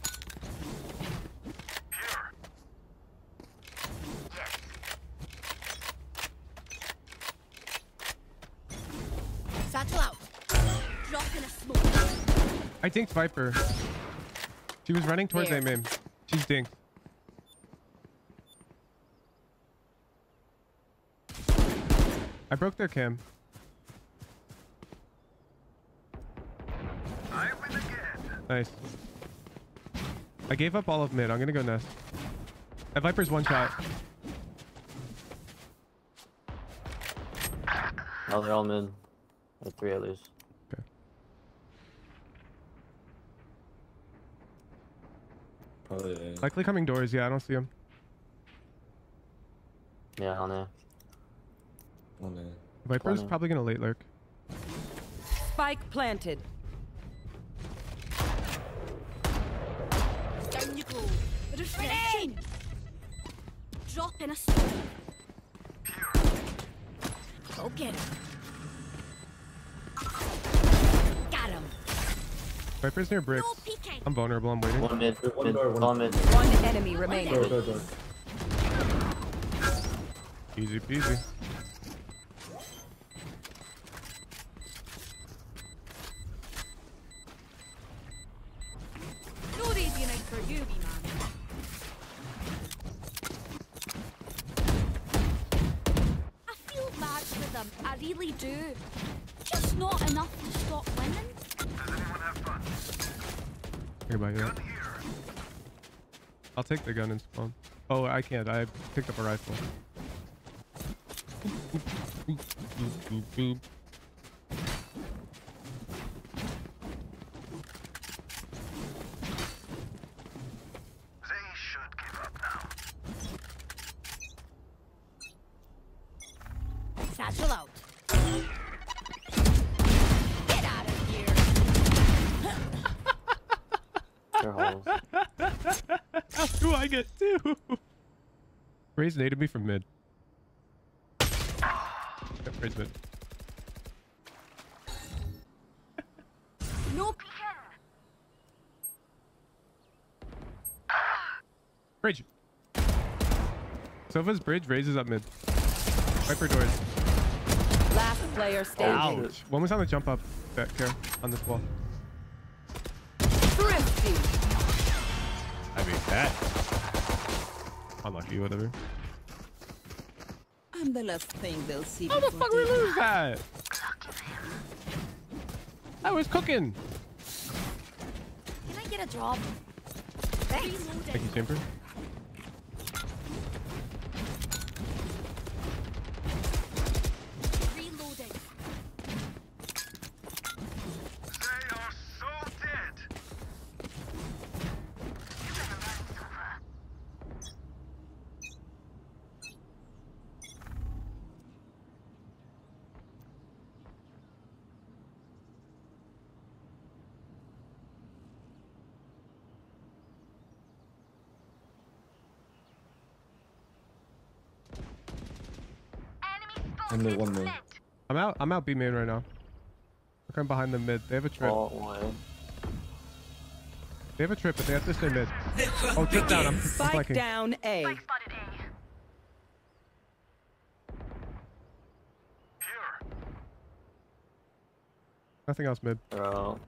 Satchel out. Drop in a smoke. I dinked Viper. She was running towards There. A main. She's dinked. I broke their cam. Nice. I gave up all of mid. I'm gonna go nest. That Viper's one shot. Oh, they're all mid. There's three at least. Probably. A. Likely coming doors. Yeah, I don't see him. Yeah, on there. One A. Viper's Corner. probably gonna late lurk. Spike planted. Down you go. Refreshing. Drop in a smoke. Go get him. Got him. Viper's near bricks. peeking. I'm vulnerable. I'm waiting. One mid. One mid. door, one- All mid. One enemy remaining. Door, door, door. Easy peasy. Take the gun and spawn. Oh, I can't. I picked up a rifle. Satchel out. I get two? Raze naded me from mid. Yep, Raze mid. No peeking. Bridge. Sova's bridge Raze's up mid. Viper doors. Last player standing. Ouch. One was on the jump up back here on this wall. I mean that. Unlucky, whatever. I'm the last thing they'll see. How the fuck we lose that? I was cooking. Can I get a drop? Thank you, Chamber. Out. I'm out B main right now. Looking behind the mid. They have a trip. All one. They have a trip, but they have to stay mid. Oh, trip down. I'm, I'm Spike flanking. down A. Nothing else mid. Bro.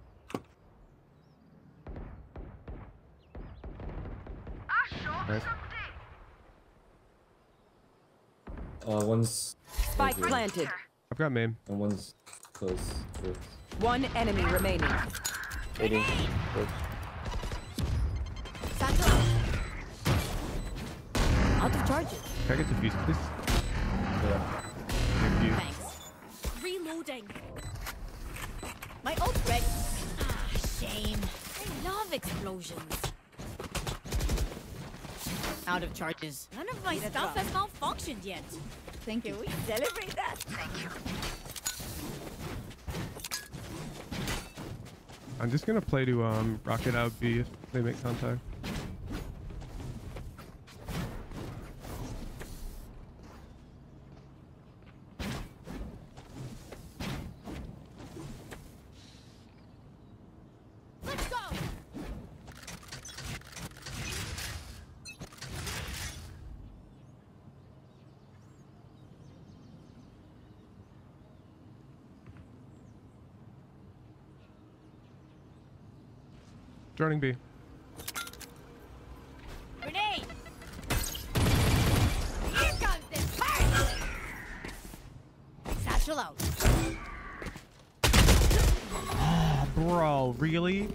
Nice. Uh, one's. Spike right here, planted. I've got main. And one's close. Bricks. One enemy remaining. 80. Bridge. Out. Out of charges. Can I get the beast, please? Yeah. Thank you. Thanks. Reloading. My ult ready. Ah, shame. I love explosions. Out of charges. None of my stuff has malfunctioned yet. Thank Can you. we celebrate that? Thank you. I'm just gonna play to um rocket out B if they make contact. Joining B. Grenade. Here comes this party. Satchel out. Oh, bro, really?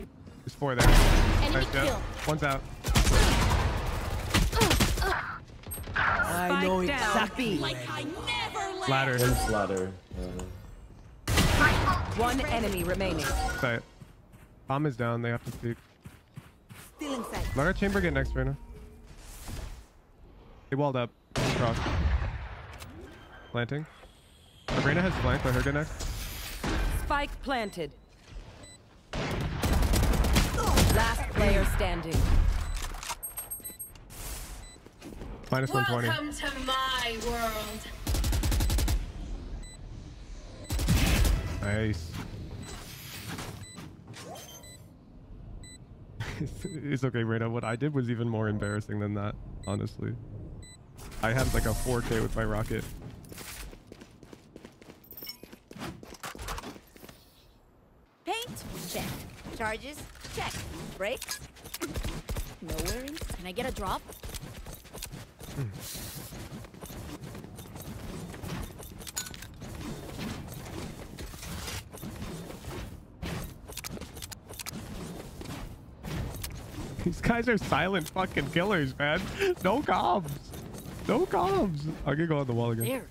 There's four there. Enemy Nice kill. One's out. I know Spike down exactly. Like I never. Ladder. One's ladder. One enemy remaining. Sight. Bomb is down. They have to speak. Still inside. Let our chamber get next right now. They walled up. Cross. Planting. Arena has flank. Let her get next. Spike planted. Last player standing. Minus 120. Welcome to my world. Nice. It's- okay, Reyna. What I did was even more embarrassing than that, honestly. I had like a 4K with my rocket. Paint? Check. Charges? Check. Brakes? Nowhere in. Can I get a drop? Hmm. Guys are silent fucking killers, man. No comms. No comms. I can go on the wall again. There.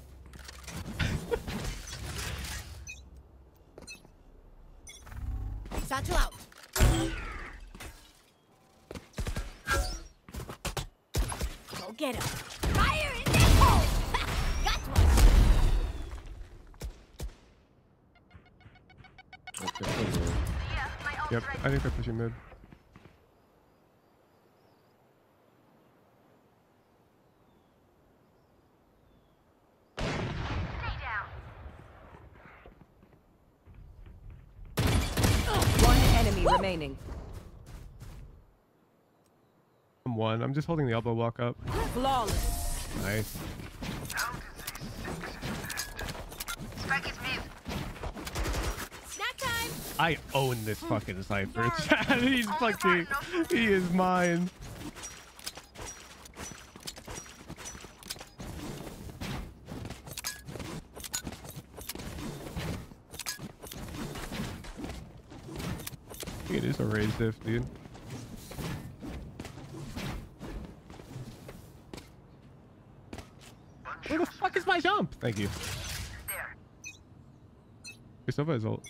One. I'm just holding the elbow walk up. Flawless. Nice. Spike is mid. Snack time. I own this fucking Cypher. Hmm. He's oh fucking. He is mine. It is a raised diff, dude. Thank you. Christopher is ult.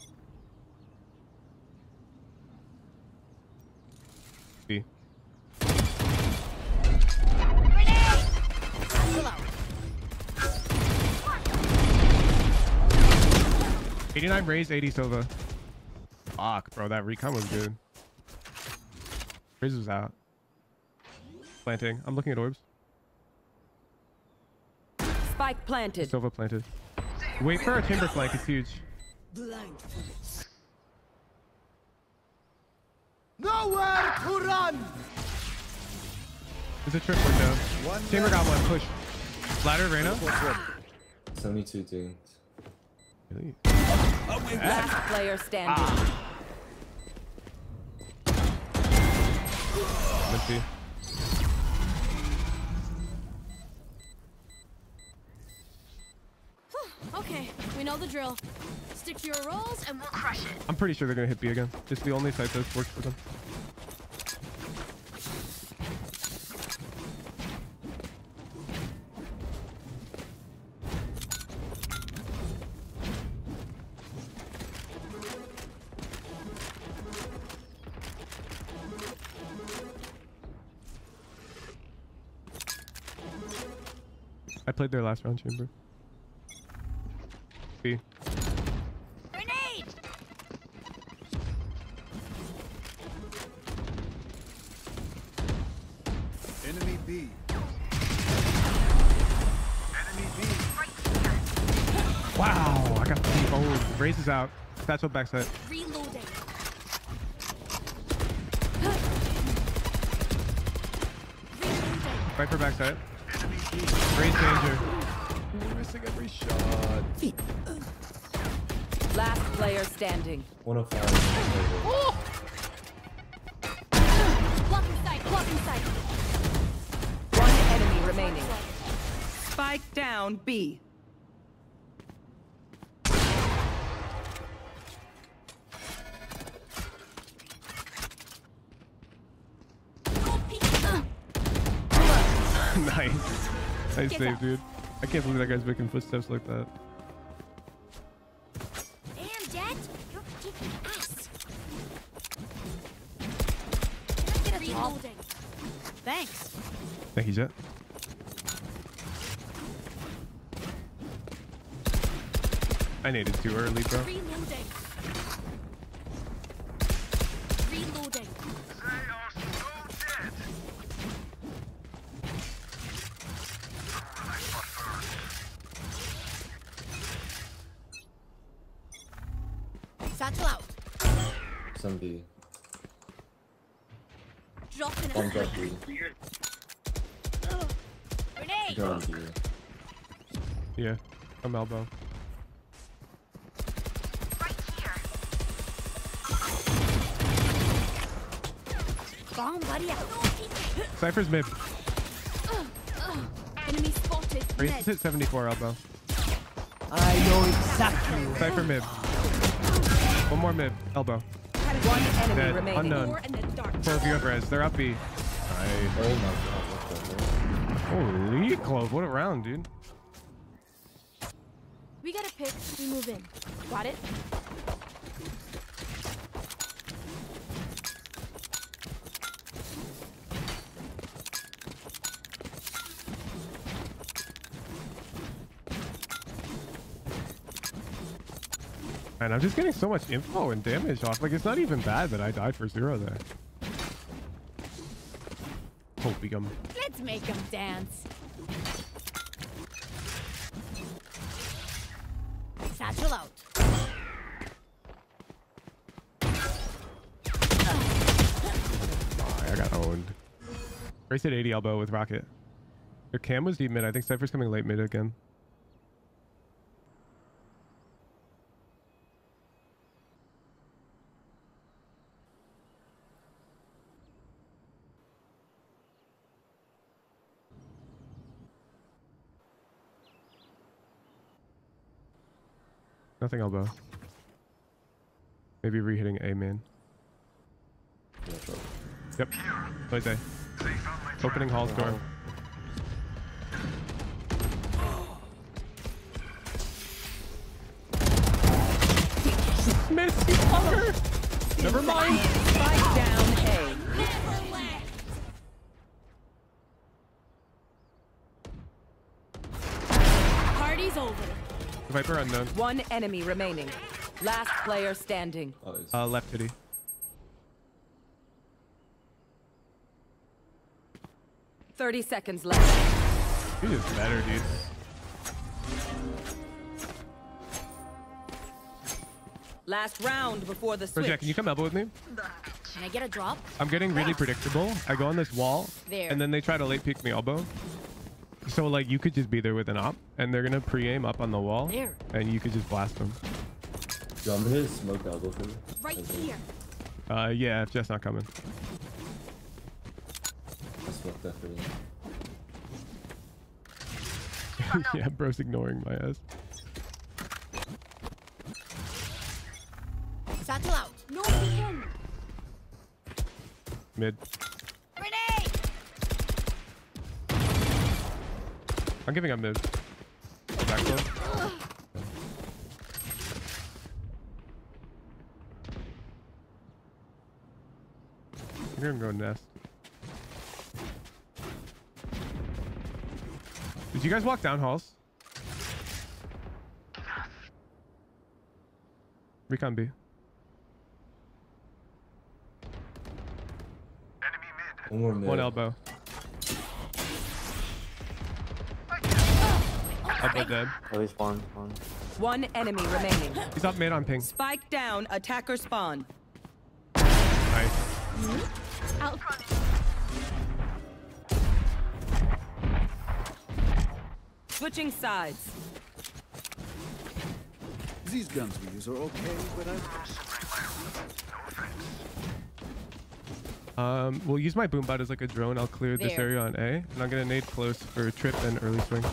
89 raised, 80 Sova. Fuck, bro, that recon was good. Was out. Planting. I'm looking at orbs. Spike planted. Sova planted. Wait for a chamber flank, it's huge. Nowhere to run. There's a trip window. chamber got one, push. Ladder, Reyna. 72 dudes. Really? Last player standing. Ah. Let's see. We know the drill. Stick to your roles and we'll crush it. I'm pretty sure they're gonna hit B again. It's the only site that works for them. I played their last round chamber. B. Grenade! Enemy B. Enemy B. Wow, I got the old races out. That's what back set. Reloading. Right for backside. Great danger. We're missing every shot. Last player standing. 105. Blocking sight. Blocking sight. One enemy remaining. Spike down B. nice. Nice Get save, up. dude. I can't believe that guy's making footsteps like that. Thank you, Jett. I needed too early, bro. Elbow. Bomb buddy out. Cypher's mid. Enemy spotted. Raze Mid. hit 74 elbow. I know exactly where Cypher mid. One more mid. Elbow. One enemy Dead. remaining. Unknown. Four in the of you have res. They're up B. Nice. Oh my god. Holy clove. What a round, dude. We pick. We move in. Got it? Man, I'm just getting so much info and damage off. Like, it's not even bad that I died for zero there. Hopium. Let's make them dance. Raze at 80 elbow with rocket. Their cam was deep mid. I think Cypher's coming late mid again. Nothing elbow. Maybe re-hitting A main. Yep. Play day. Opening hall's oh. door. Miss, you fucker! Never mind. Spike down A. Party's over. Viper unknown. One enemy remaining. Last player standing. Uh, left hoodie. 30 seconds left. You just better, dude. Last round before the switch. Jack, can you come elbow with me? Can I get a drop? I'm getting really predictable. I go on this wall, there. and then they try to late peek me elbow. So, like, you could just be there with an op, and they're going to pre-aim up on the wall, there. and you could just blast them. Yo, I'm going to smoke elbow for me. Right okay. here. Uh, yeah, if Jeff's not coming. Smoked that yeah, bro's ignoring my ass. Satchel out. No peeking. Mid. Grenade. I'm giving up mid. Back door. You're gonna go nest. Did you guys walk down halls? Recon B. One more mid. One elbow. Elbow dead. At least one. one. One enemy remaining. He's up mid on ping. Spike down, attacker spawn. Nice. Out. Switching sides. These guns we use are okay, but I... Um, we'll use my boom bot as like a drone. I'll clear this area on A, and I'm gonna nade close for trip and early swing.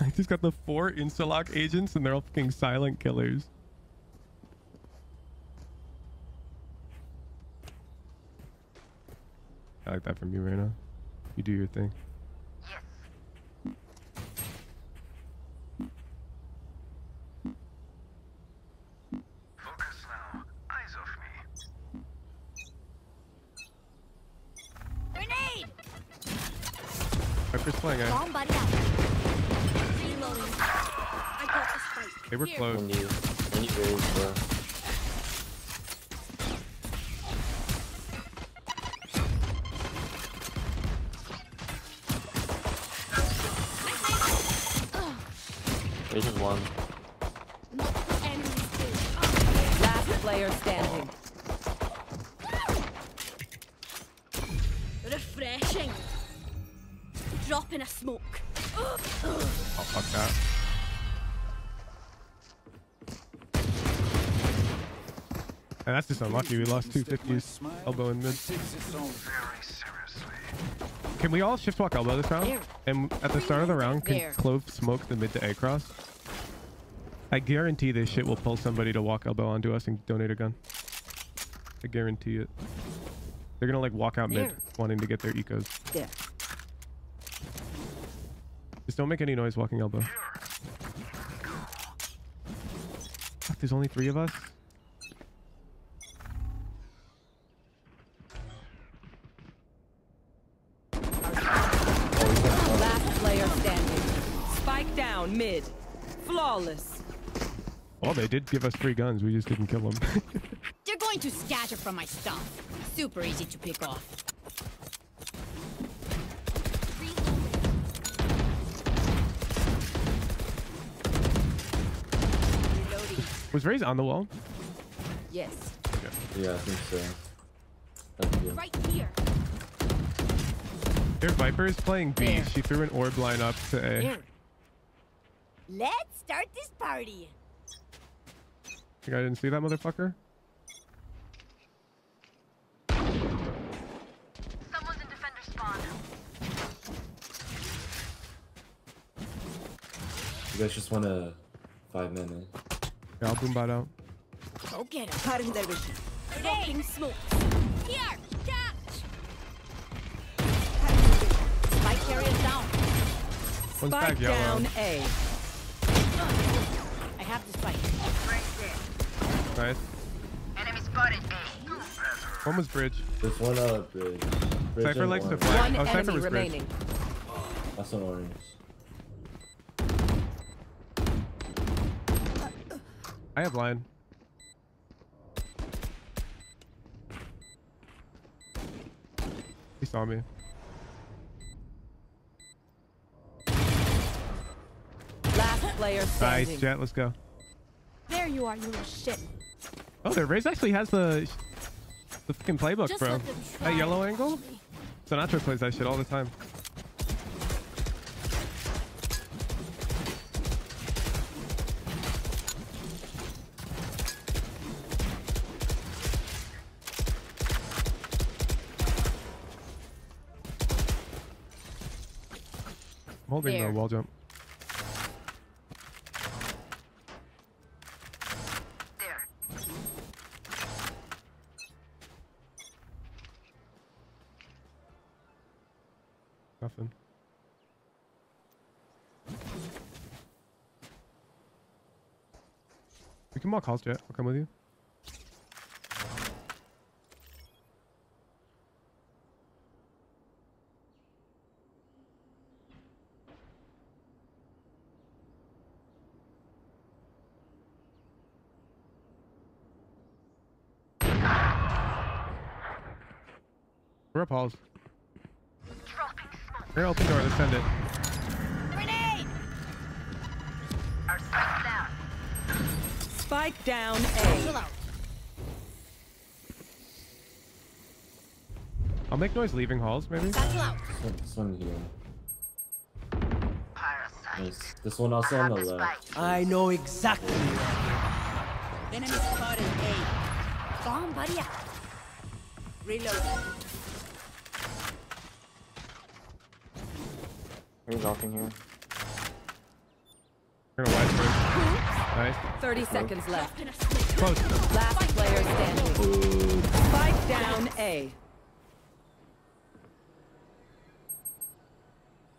I just got the four Instalock agents, and they're all fucking silent killers. Like that from you, now. You do your thing. Focus now. Eyes off Viper's playing A. Bomb buddy out. Reloading. I got the spike. They were Here. close. When you, when you raise, bro. And that's just unlucky. We lost two fifties. Elbow in mid. Can we all shift walk elbow this round? And at the start of the round, can Clove smoke the mid to A cross? I guarantee this shit will pull somebody to walk elbow onto us and donate a gun. I guarantee it. They're gonna like walk out mid, There. wanting to get their ecos. There. Just don't make any noise walking elbow. Fuck, there's only three of us? Flawless. Well, they did give us free guns. We just didn't kill them. They're going to scatter from my stuff. Super easy to pick off. Reloading. Was Raze on the wall? Yes. Yeah, I think so. That's. Right here. Their Viper is playing B. There. She threw an orb line up to A. There. Let's start this party. Think I didn't see that motherfucker? Someone's in defender spawn. You guys just want a five minute. Yeah, I'll boom bot out. Go get him. Cutting their vision. Fucking smokes. Here, catch. Spike carrier down. One's Spike back yellow. down, A. I have the spike. Right there. Nice. Enemy spotted A. One was bridge. There's one uh bridge. bridge Cypher and likes to fly. One oh, Cypher enemy was bridge. remaining. That's an orange. I have line. He saw me. Last player standing. Nice, Jett. Let's go. There you are, you little shit. Oh, their Raze actually has the the fucking playbook, Just bro. let them try That yellow angle. Sinatra plays that shit all the time. I'm holding There. the wall jump. Can mock halls, Jett. I'll come with you. We're up halls. Here, open door. Let's send it. Spike down Chill A. out. I'll make noise leaving halls, maybe. Out. This one here. Nice. This one also on the left. I know exactly. Enemy spotted A. Bomb buddy out. Reload. He's walking here. Nice. 30 seconds left. Close. Last player standing. Spike down A.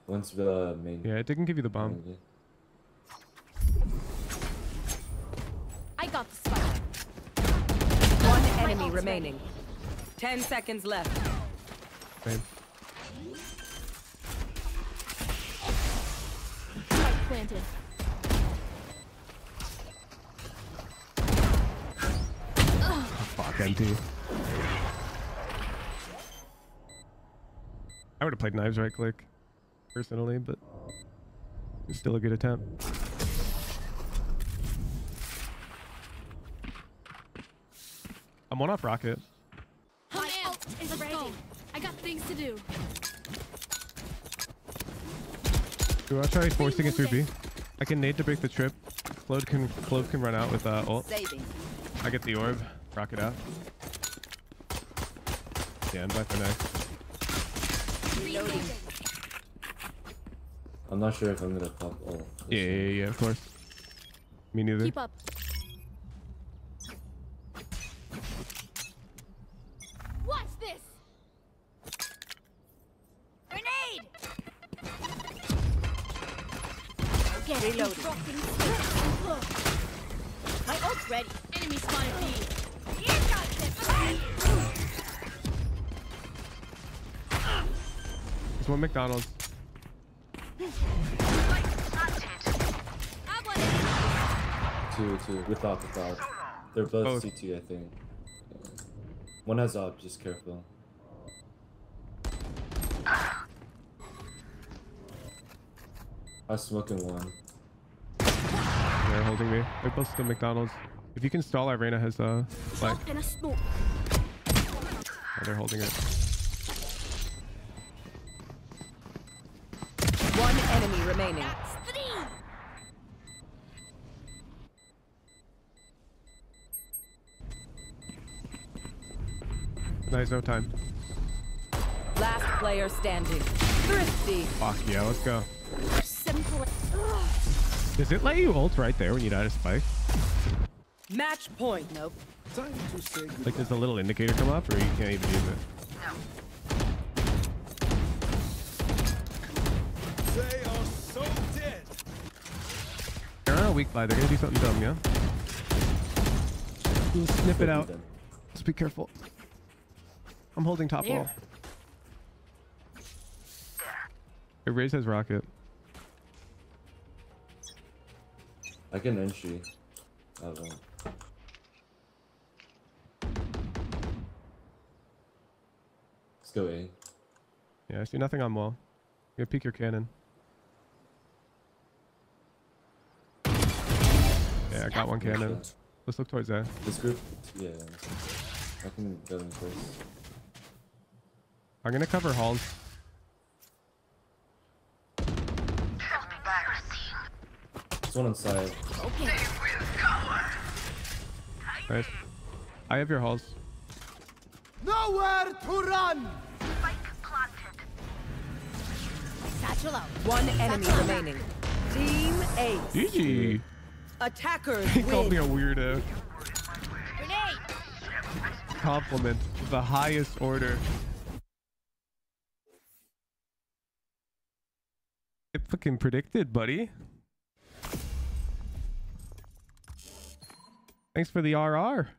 One's the main. Yeah, it didn't give you the bomb. I got the spike. One enemy remaining. 10 seconds left. Same. Spike planted. Empty. I would have played knives right click, personally, but it's still a good attempt. I'm one off rocket. My ult is ready. I got things to do. Do I try forcing it through B? I can nade to break the trip. Clove can Clove can run out with uh, ult. I get the orb. Rocket out. Yeah, and bye for next. Reloading. I'm not sure if I'm gonna pop. all. Yeah, yeah, yeah, yeah, of course. Me neither. Keep up. McDonald's. Two, two. Without, without. They're both Both. CT, I think. One has op, just careful. I was smoking one. They're holding me. They're both still McDonald's. If you can stall, Irena has uh, flag. A smoke. Oh, they're holding it. Nice, no time. Last player standing. Thrifty. Fuck yeah, let's go. Simple. Does it let you ult right there when you die to spike? Match point. Nope. Time to say Like does a little indicator come up or you can't even use it? They are so dead. They're on a weak buy. They're gonna do something dumb, yeah? We'll snip it out. Just be careful. I'm holding top There. wall. It Raze has rocket. I can entry. I don't know. Let's go A. Yeah, I see nothing on wall. You peek your cannon. Yeah, I got one cannon. Let's look towards that. This group? Yeah. I can go in first. I'm gonna cover halls. This one on side. Okay. Nice. I have your halls. Nowhere to run. Satchel out. One enemy remaining. Team Ace. GG. Attackers He called me a win. weirdo. Grenade. Compliment. of The highest order. Fucking predicted, buddy. Thanks for the RR.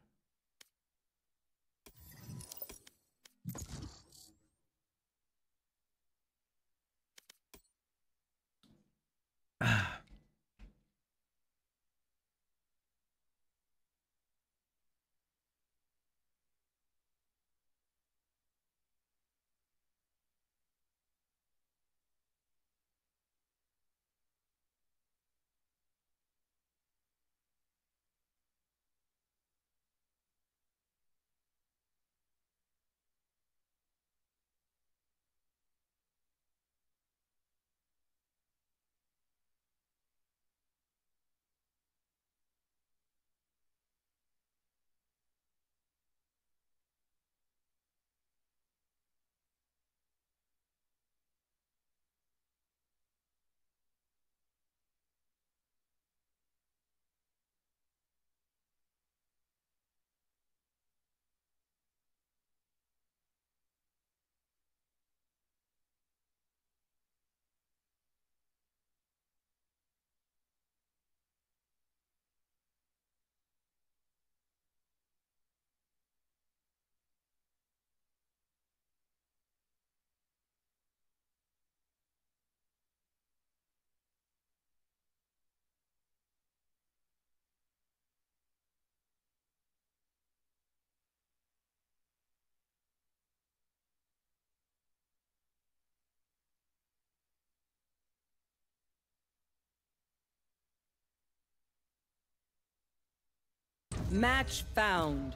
Match found.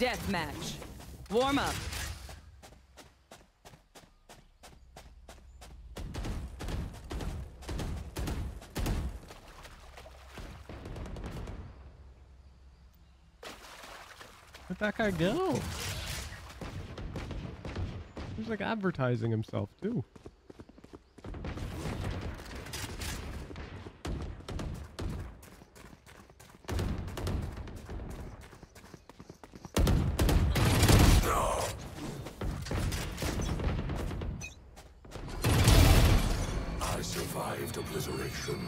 Deathmatch. Warm up. That guy go? He's like advertising himself too. I survived obliteration.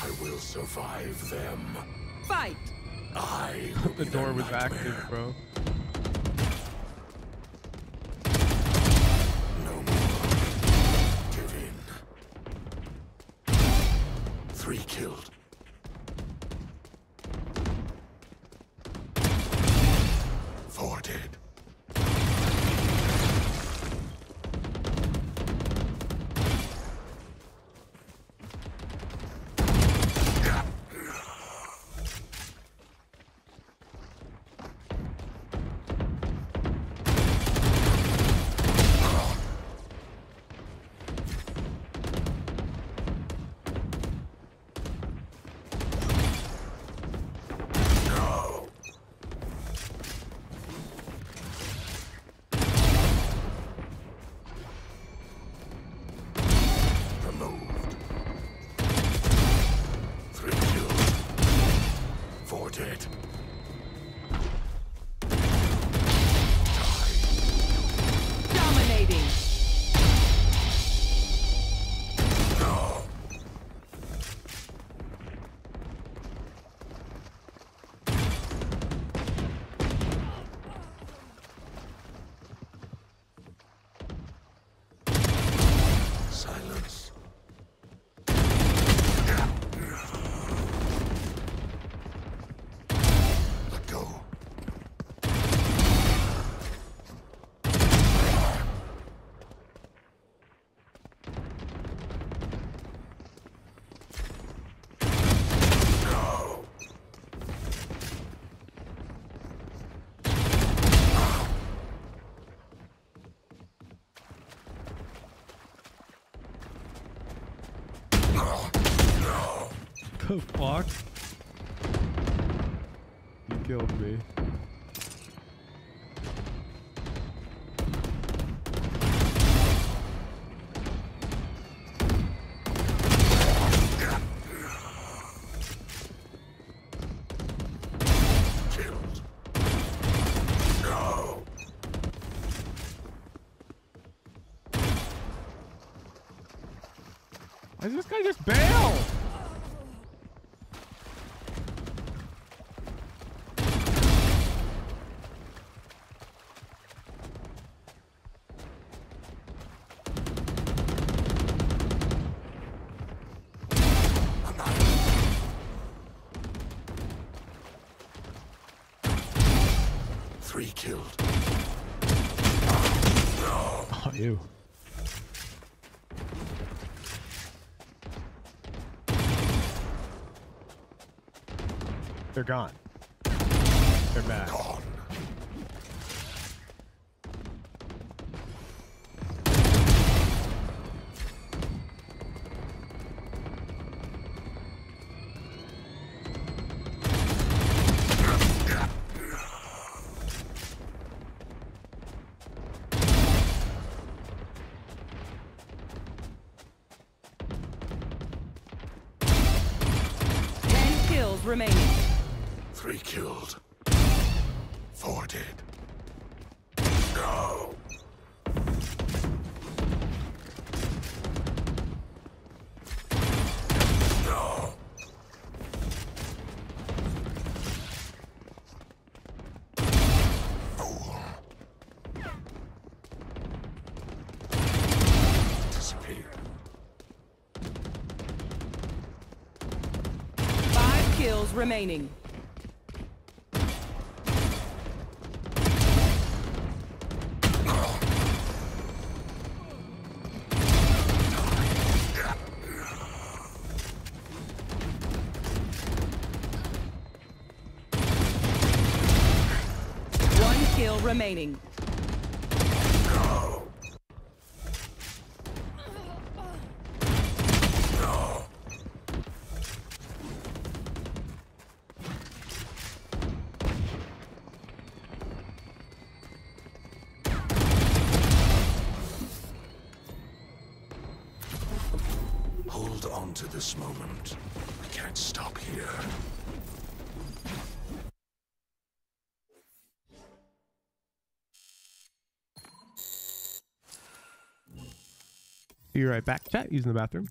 I will survive them. Fight! I the door was active, bro. Does this guy just bail? Three killed. Oh, you. They're gone. They're back. Kills remaining. Remaining. You right back. Chat using the bathroom.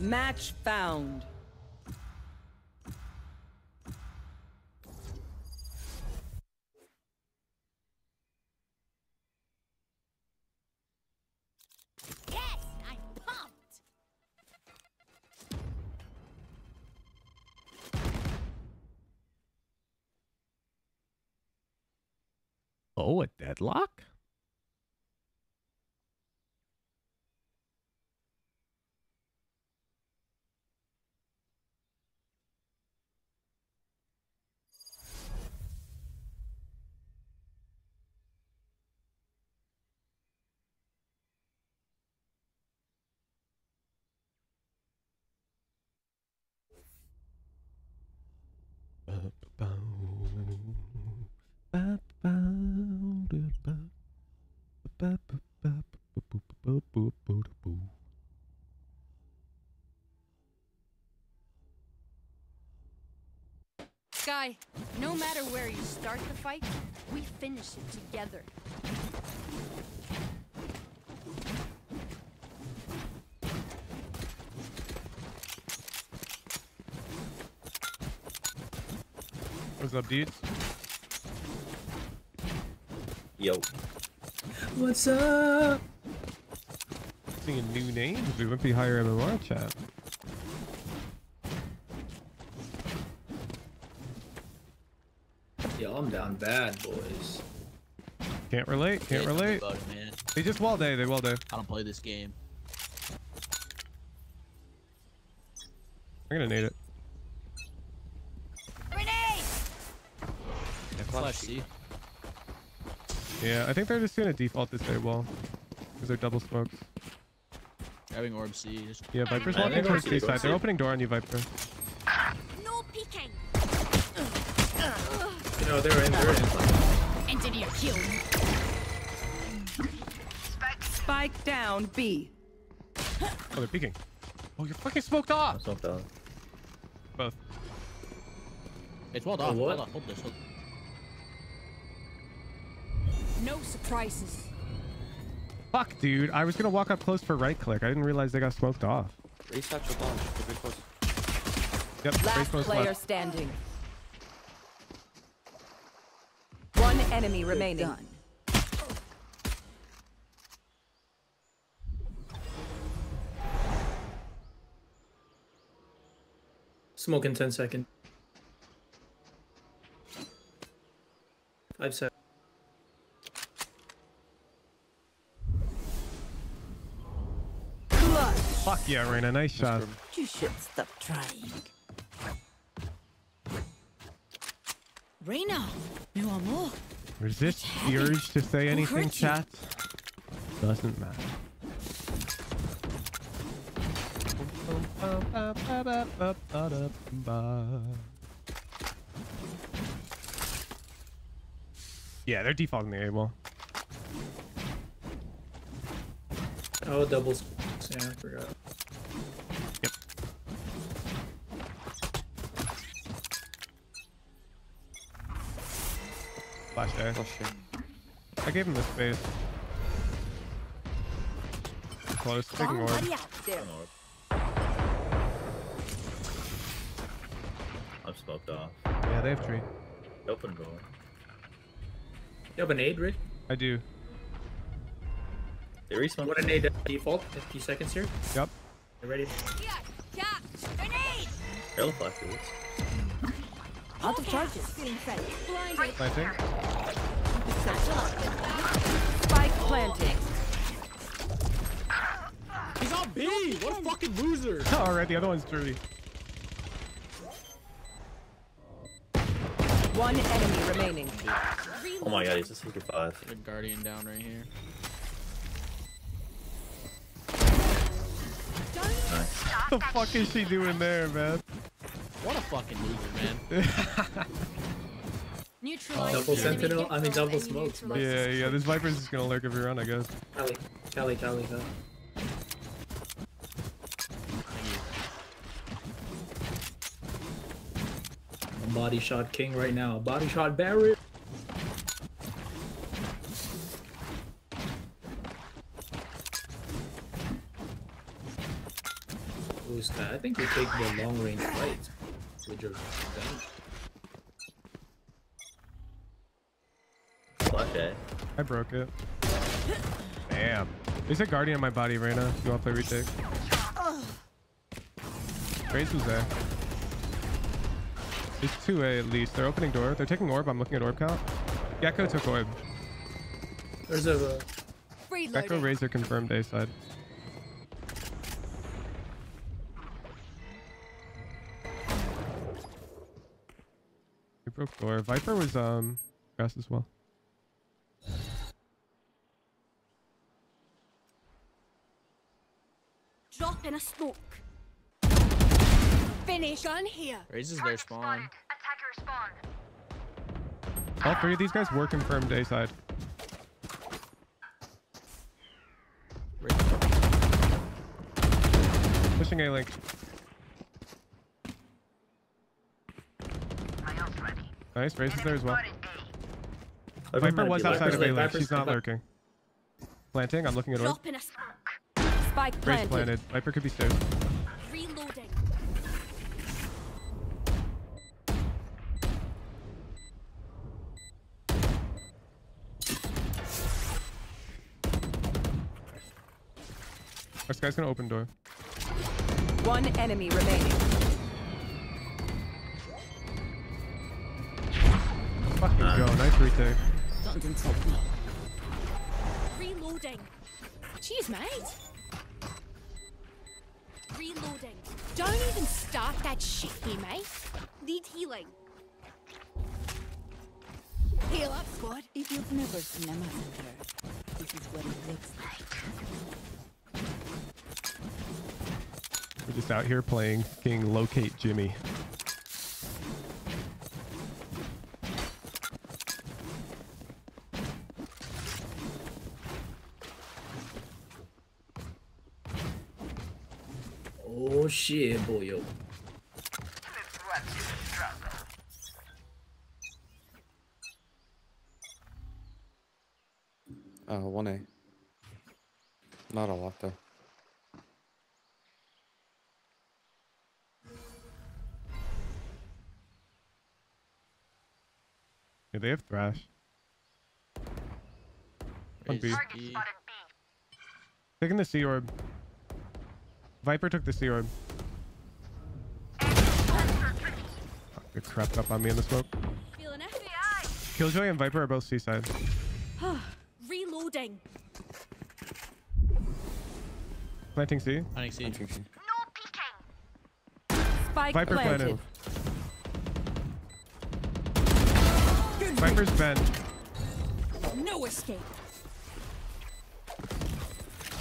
Match found. Yes, I'm pumped. Oh, a deadlock? Skye, no matter where you start the fight, we finish it together. What's up, dudes? Yo. What's up? Seeing a new names. We went be higher MMR chat. Yo, I'm down bad, boys. Can't relate. Can't Yeah, relate. about it, man. They just wall day. They wall day. I don't play this game. I'm gonna need it. Grenade! Flash C. Yeah, I think they're just gonna default this A wall. Because they're double smokes. Grabbing orb C. Just... Yeah, Viper's walking towards C, C side. They're opening door on you, Viper. No, they're in. They're in. Engineer killed. Spike Spike down B. Oh, they're peeking. Oh, you're fucking smoked off. Smoked off. Both. It's well Oh, done. what? Hold on. Hold this. Hold... No surprises. Fuck, dude. I was gonna walk up close for right click. I didn't realize they got smoked off. Reset your bomb. Keep it close. Yep, Last player left. standing. One enemy remaining. Done. Smoke in 10 seconds. Five seconds. Fuck yeah, Reyna. Nice shot. You should stop trying. Reina, meu amor. Resist the urge to say anything, chat. Doesn't matter. Yeah, they're defaulting the A wall. Oh, doubles. Yeah, I forgot. Flash oh, there. I gave him the space. Close, taking orb. Somebody out. I'm smoked off. Yeah, they have tree. Open door. You have an aid, Rick? I do. They respawn. What an aid at default? 50 seconds here. Yep. You ready? Yeah, yeah. Grenade! Hell fuck this. Out of charges. Feeling Planting. Spike planting. He's on B! What a fucking loser! Alright, the other one's tree. One enemy remaining. Oh my god, he's a secret five. Good guardian down right here. What the fuck is she doing there, man? What a fucking loser, man. Neutralize double sentinel? I mean, double and smoke. Yeah, yeah, this Viper's just gonna lurk every run, I guess. Cali, Cali, Cali, Cali. I'm Body shot king right now. Body shot Barrett. Ooh, Oh, Skye, I think you take the long range fight with your gun. Flash A. I broke it. Damn. There's a guardian in my body, Reyna. You want to play retake? Grace was there. There's 2A at least. They're opening door. They're taking orb. I'm looking at orb count. Gekko took orb. There's a. Uh, Gekko Razor confirmed A side. Broke door. Viper was um grass as well. Drop in a smoke. Finish on here. Raises their spawn. Attacker spawn. All three of these guys were confirmed A side. Pushing A link. Nice, Raze is there as well. Viper Viper was outside of A lurking. link. Viper's She's not lurking. Planting. I'm looking at orb. Drop in a smoke. Spike Raze planted. planted. Viper could be stairs. Reloading. Our guy's gonna open door. One enemy remaining. Fucking go. Nice retake. Don't insult me. Reloading. Cheers, mate. Reloading. Don't even start that shit here, mate. Need healing. Heal up, squad. If you've never seen a massacre, this is what it looks like. We're just out here playing King Locate Jimmy. Oh shit, boy, yo. Uh, 1A. Not a lot though. Yeah, they have Thrash. On B. Taking the C orb. Viper took the C orb. Fuck, they crept up on me in the smoke. Killjoy and Viper are both seaside. Reloading. Planting C. Planting C. Spike Viper planted. planted. Viper's bent. No escape.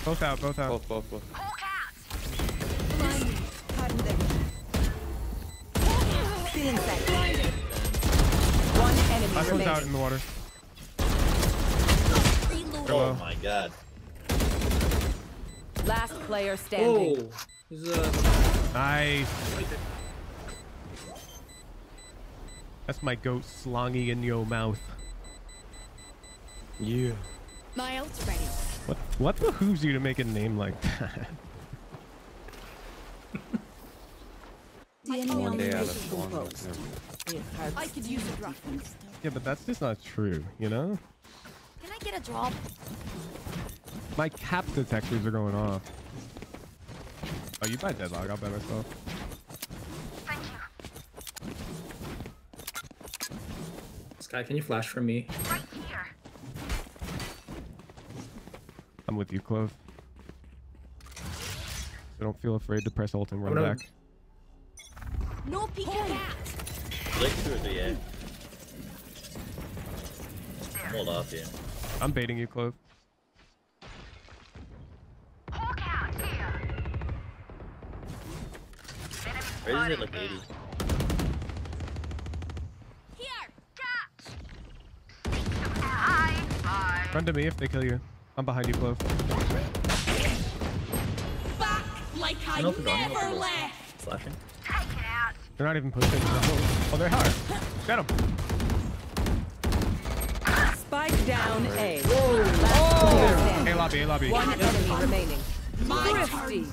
Both out, both out. Both, both, both. Feeling safe. One enemy Last one's out in the water. Oh Hello. my god. Last player standing. Oh, he's uh, Nice. That's my goat slongy in your mouth. Yeah. My ult's ready. What what behooves you to make a name like that? The enemy One on day the out of one. post. never- It hurts I could use a drop. yeah, but that's just not true, you know? Can I get a drop? My cap detectors are going off. Oh, you buy deadlock, I'll buy myself. Skye, can you flash for me? Right here. I'm with you, Clove. So don't feel afraid to press ult and run no. back. No peeking cat. Blake through the A. Hold off you. I'm baiting you, Clove. Raise it like 80. Run to me if they kill you. I'm behind you, Clove. Back like I No, put it on, no, never put it on. left. Flashing. They're not even pushing. Oh, they're hard. Get them. Spike down A. Last player oh. standing. A lobby, A lobby. One enemy remaining. My Thrifty.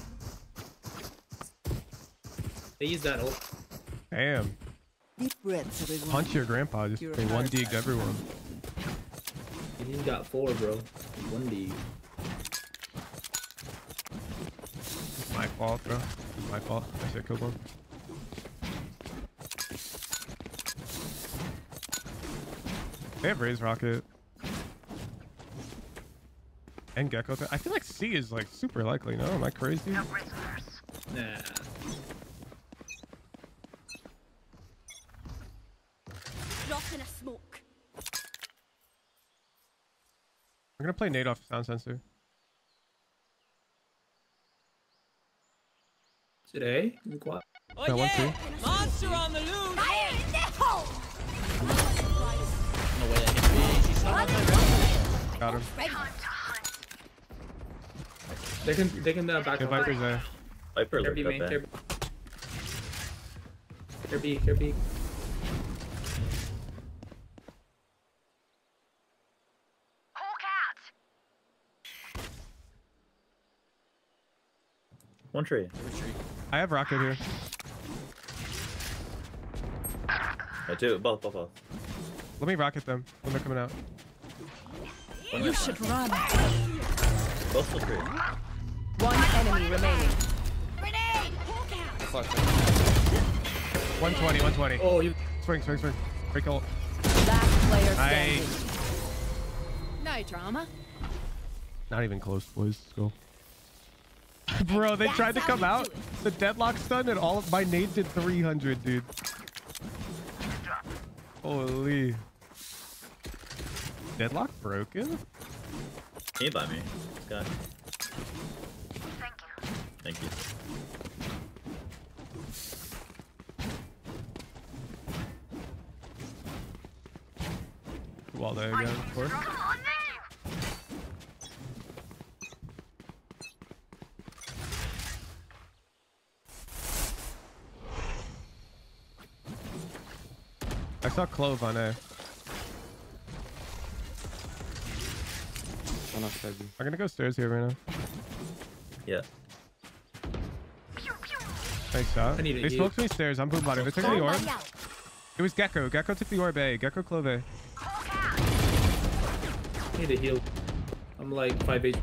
They use that ult. Damn. Deep breaths, everyone. Punch your grandpa. Just You're they one dig everyone. He's got four, bro. One D. It's my fault, bro. My fault. I should have killed one. They have Raze Rocket. And Gekko. I feel like C is like super likely, no? Am I crazy? No Nah. Lost in a smoke. I'm gonna play Nade off sound sensor. Today? What? Oh No, one, yeah! Monster on the loose! Got him. They can they can uh, back Okay, up. Viper's there. Viper Care B looked main, up there. B. Care B, care B. One tree. I have Rocket here. Yeah, two. Both, both, both. Let me rocket them when they're coming out. You should run. Both the tree. One enemy remaining. Grenade! Hulk out! 120, 120. Oh, you. Swing, swing, swing. Break ult. Last player standing. Nice. No drama. Not even close, boys. Let's go. Bro, they tried to come out. The deadlock stun and all of my nade did 300, dude. Holy. Deadlock broken? Can you buy me, Scott? Thank you. Wall there again, of course. I saw Clove on A. One off heavy. I'm gonna go stairs here right now. Yeah. Nice shot. I need They heal. smoked me stairs. I'm boom bottom. They're taking the orb. It was Gekko. Gekko took the orb A. Gekko Clove A. I need a heal. I'm like 5 HP.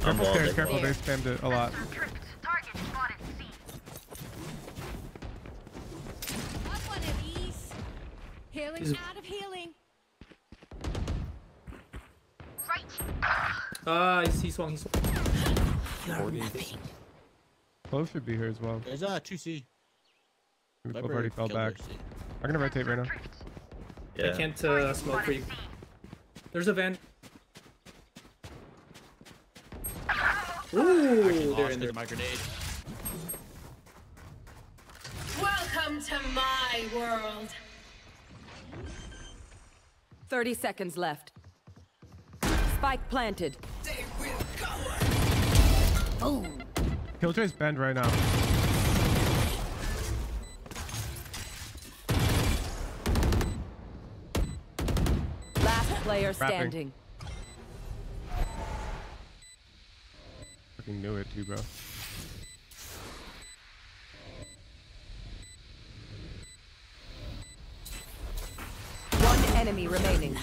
Careful stairs. Careful. can't- They spammed it a lot. Ah, he, he swung, he swung. Clove should be here as well. There's uh 2C. Clove Viper already fell back. their C. I'm gonna rotate right now. Yeah. I can't uh, smoke for you. There's a van. Ooh, they're Lost in there. into my grenade. Welcome to my world. 30 seconds left. Spike planted. Boom. Killjoy's bend right now. Last player standing. Fucking knew it too, bro. One enemy remaining.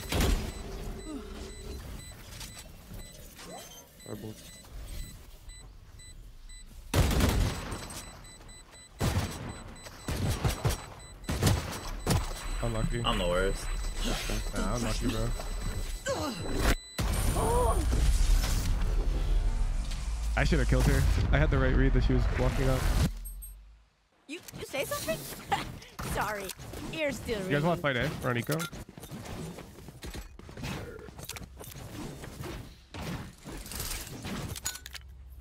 Unlucky. I'm the worst. Nah, unlucky, bro. I should have killed her. I had the right read that she was walking up. You, you say something? Sorry. Ears still You guys want to fight A or Nico?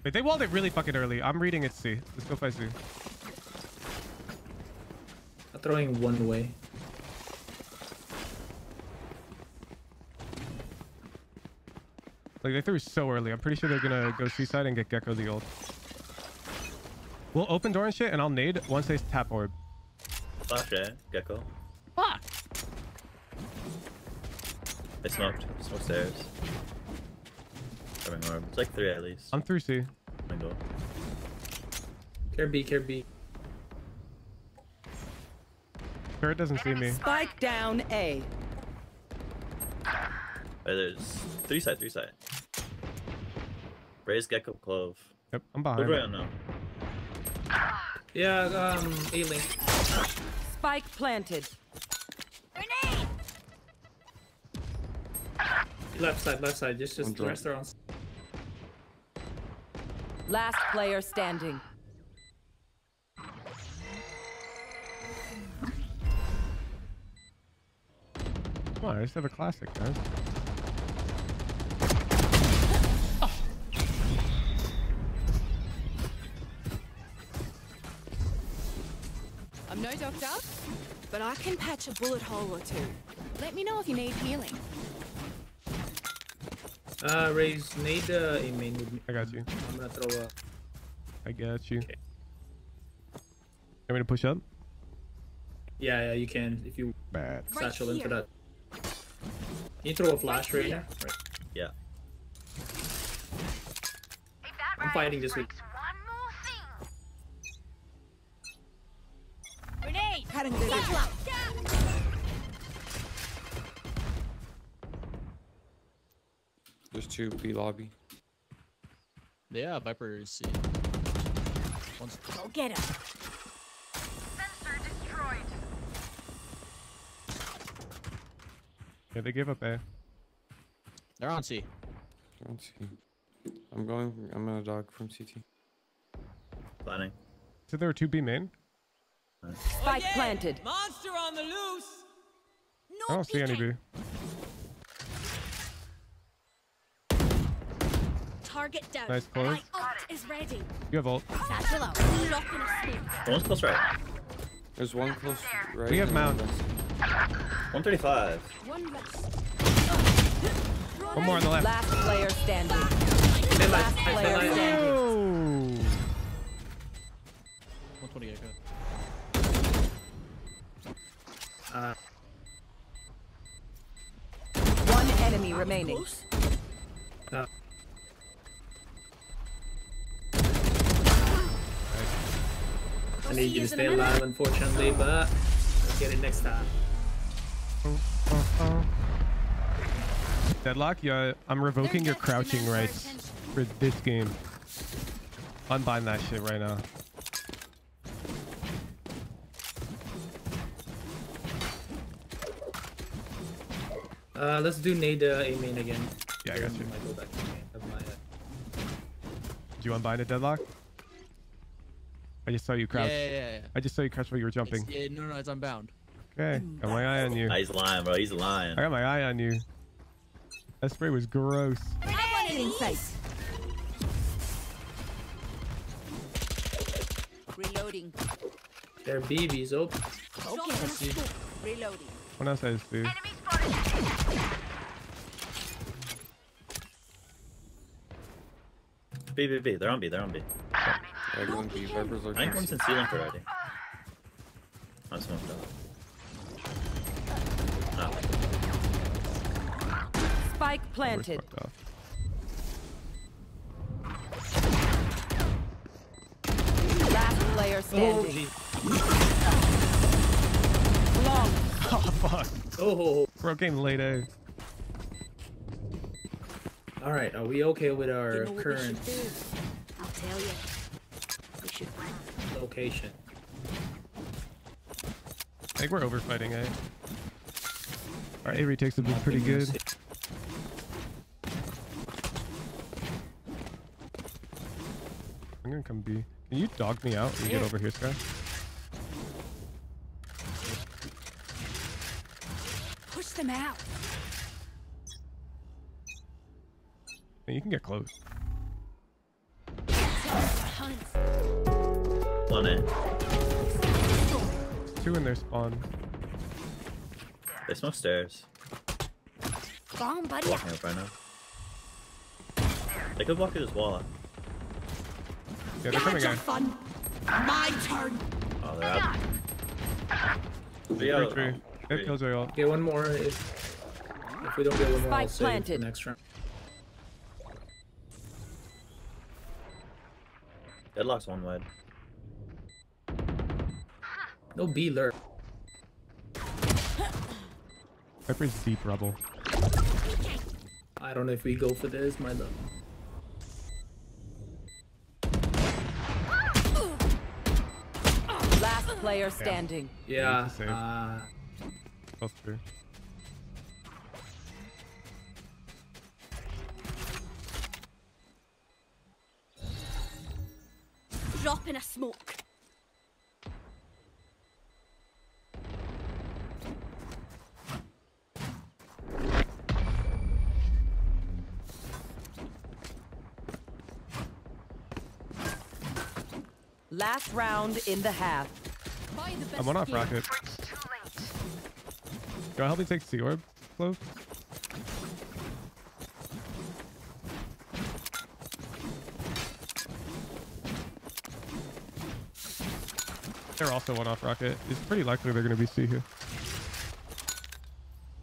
Wait, they walled it really fucking early. I'm reading it C. Let's go fight C. I'm throwing one away. Like they threw so early. I'm pretty sure they're gonna go C side and get Gekko the ult. We'll open door and shit, and I'll nade once they tap orb. Flash A. Gekko. Fuck. I smoked. Smoked stairs. Coming orb. It's like three at least. I'm through C. I'm go. Care B, care B. Turret doesn't see me. Spike down A. Uh, there's three side, three side. Raze Gekko Clove. Yep, I'm What behind. do I it. Yeah, um, A link. Spike planted. Left side, left side. Just, just the drunk. restaurants. Last player standing. Come on, I just have a classic, guys. I'm no doctor, but I can patch a bullet hole or two. Let me know if you need healing. Uh, raise nade uh, A main with me. I got you. I'm gonna throw a. I got you. Want me to push up? Yeah, yeah, you can if you Bad. satchel Right into here. that. Can you throw a flash right here? Right. Yeah. I'm fighting this week. Grenade! Cutting There's two B lobby. Yeah, Viper is C. One's Go get him. Sensor destroyed. Yeah, they gave up A. They're on C. They're On C. I'm going. I'm gonna dog from CT. Planning. So there were two B main? Spike planted. Monster on the loose. No I don't see any boo. Target down. Nice close. My ult is ready. You have ult. Satchel. One's close right. There's one close right. We have mount. 135. One left. One more on the left. Last player standing. Last player standing. 128. Uh, One enemy remaining. uh, I need you to stay alive, unfortunately, but I'll get it next time. Deadlock, yeah, I'm revoking your crouching rights for this game. Unbind that shit right now. Uh, let's do nade uh, A main again. Yeah, I got you. Might go back to main. Have uh, Do you unbind it, Deadlock? I just saw you crouch. Yeah, yeah, yeah, yeah. I just saw you crouch while you were jumping. It's- yeah, no, no, it's unbound. Okay, got my eye on you. He's lying, bro. He's lying. I got my eye on you. That spray was gross. Getting sight. Reloading. Their BB's open. Go get him. Reloading. One else has two. B, B, B. They're on B. They're on B. Yeah, going B. Viper's I think one's in C already. I'm smoked out. No. Spike planted. Last player Oh, standing. gee. Long. Oh, fuck. Oh, Bro, game late A. all right. Are we okay with our You know current? I'll tell you. We should run. location? I think we're overfighting A. Our A retakes have been pretty good. I'm gonna come B. Can you dog me out and get over here, Skye? Push them out. You can get close. Hunt. One A. Two in their spawn. They smoke stairs. Bomb buddy. Walking up right now. They could walk through this wall. Yeah, they're coming Gotcha, in. fun. My turn. Oh, they're out. Three, Three three. Three. Yep, Killjoy ult. Get one more. If, if we don't get one more, I'll Spike save it planted. next round. Deadlock's one wide. No B lurk. Viper's deep rubble. I don't know if we go for this, my love. Last player standing. Yeah. Save. Uh, Both. Drop in a smoke. Last round in the half. Buy the I'm one off gear. rocket. You wanna help me take Sea Orb, Clove? They're also one off rocket. It's pretty likely they're gonna be C here.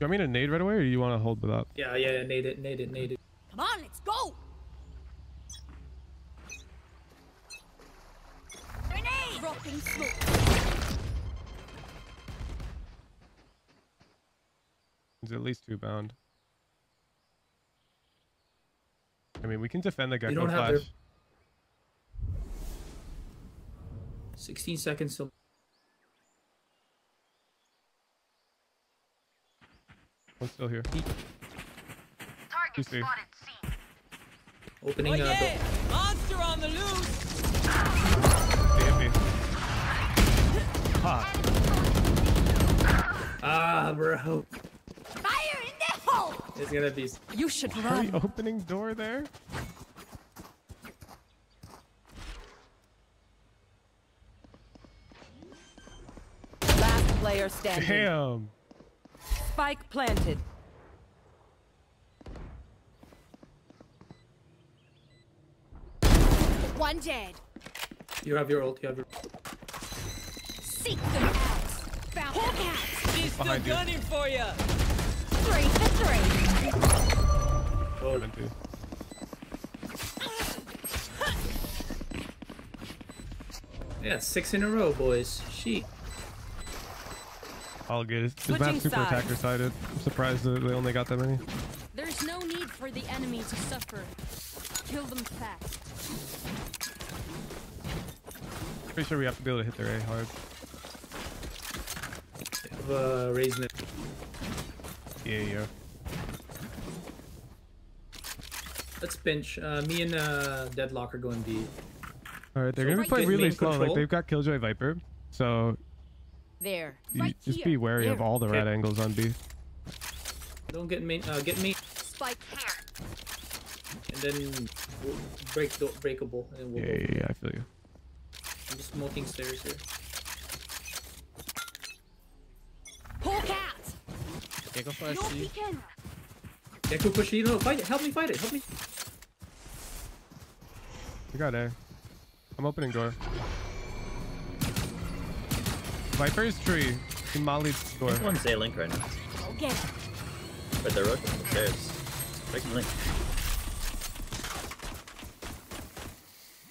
You want me to nade right away or do you want to hold it up? yeah, yeah, yeah, nade it, nade it, nade it. Come on, let's go. Grenade. Dropping smoke. It's at least two bound. I mean, we can defend the You Gekko don't have flash. their 16 seconds till One's still here. Two safe. opening Oh uh, yeah! door. Monster on the loose! They hit me. Ah, Ah, bro. Fire in the hole. It's gonna be. You should are run. we opening door there? Last player standing. Damn. Spike planted. One dead. You have your ult. You have your. Seek them out. Found Hawk out. She's still Behind you. gunning for you! Three for three. Oh, Seven, two. yeah, six in a row, boys. She. All good. This Switching map's super sides. attacker sided. I'm surprised that they only got that many. There's no need for the enemy to suffer. Kill them fast. Pretty sure we have to be able to hit their A hard. Uh, raising it. Yeah, yeah. Let's pinch. Uh, me and uh, Deadlock are going B. All right, they're So gonna be playing really main slow. Like they've got Killjoy Viper, so There. right just here. be wary of all the red Okay. angles on B. Don't get me. Uh, get me, Spike here. and then we'll break the breakable. And we'll Yeah, yeah, yeah, I feel you. I'm just smoking stairs here. Hawk out. Gekko flash No C. peeking. Gekko push it. No, fight it. Help me fight it. Help me. We got A. I'm opening door. Viper's tree. He mollied door. One's A link right now. Go get it. But they're rotating the stairs. Break the link.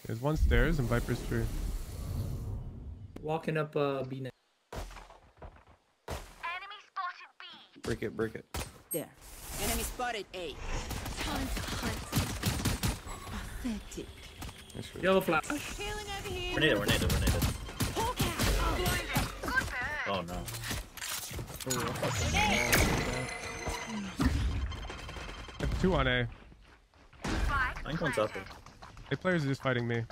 There's one stairs and Viper's tree. Walking up uh, B net. Break it, break it. There. Enemy spotted A. Time to hunt. Pathetic. Yellow flash. Healing over here. Oh no. I have two on A. I think one's up there. A players are just fighting me.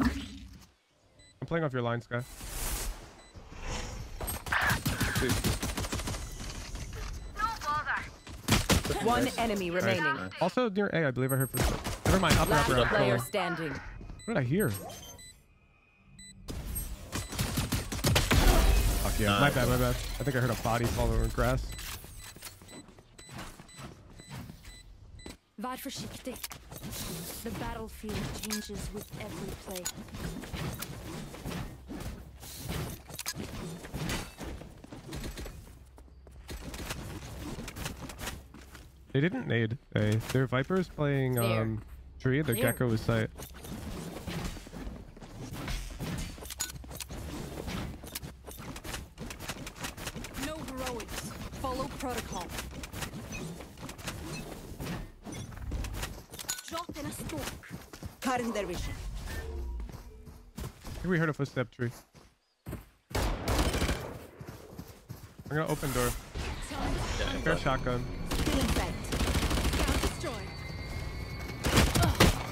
I'm playing off your line, Skye. One enemy remaining. Alright. Also near A, I believe I heard from. Never mind. Upper, Last upper, upper. player upper. standing. What did I hear? Fuck yeah. My bad, my bad. I think I heard a body fall over grass. Var försiktig. The battlefield changes with every play. They didn't nade A. Their Viper's playing There. um tree. Their There. Gekko was sight. We heard a footstep tree. I'm gonna open door. Fair shotgun.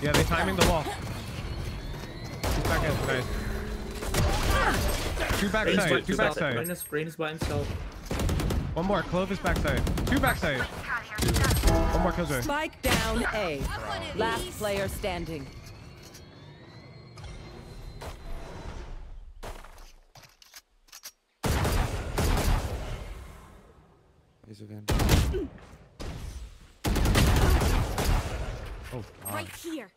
Yeah, they timing the wall. Two back end, nice. Two Rain's backside, two by- backside. Rain is, Rain is by himself. One more, Clovis backside. Two backside. One more killjoy. Spike down A. Last player standing. He's a van. Oh, Right here.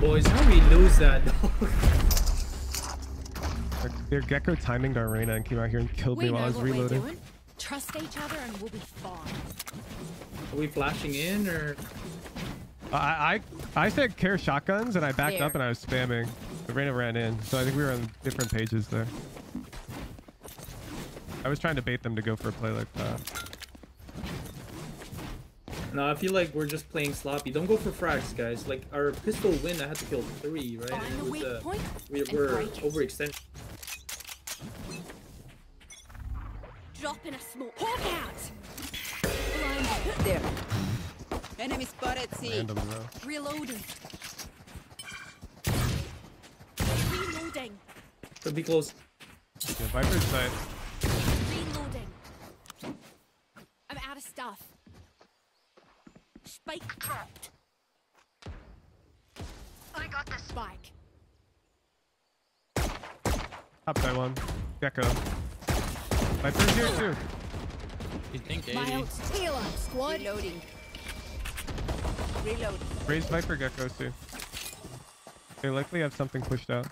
Boys, how we lose that? Their Gekko timing our arena and came out here and killed We me while I was reloading. Trust each other and we'll be fine. Are we flashing in or? I, I I said care shotguns and I backed There. up and I was spamming. The Reyna ran in, so I think we were on different pages there. I was trying to bait them to go for a play like that. No, I feel like we're just playing sloppy. Don't go for frags, guys. Like our pistol win, I had to kill three, right? And it was, uh, point we, were we're overextended. Drop in a smoke. Hawk out. There. Enemy spotted C. Random though. Reloading. Reloading. Could be close. Yeah, Viper's side. Reloading. I'm out of stuff. Spike dropped. I got the spike. Top side one. Gekko. Viper's here too. You think My 80? ult's heal up, squad. Reloading. Reload. Raze Viper Gekko too. They likely have something pushed out.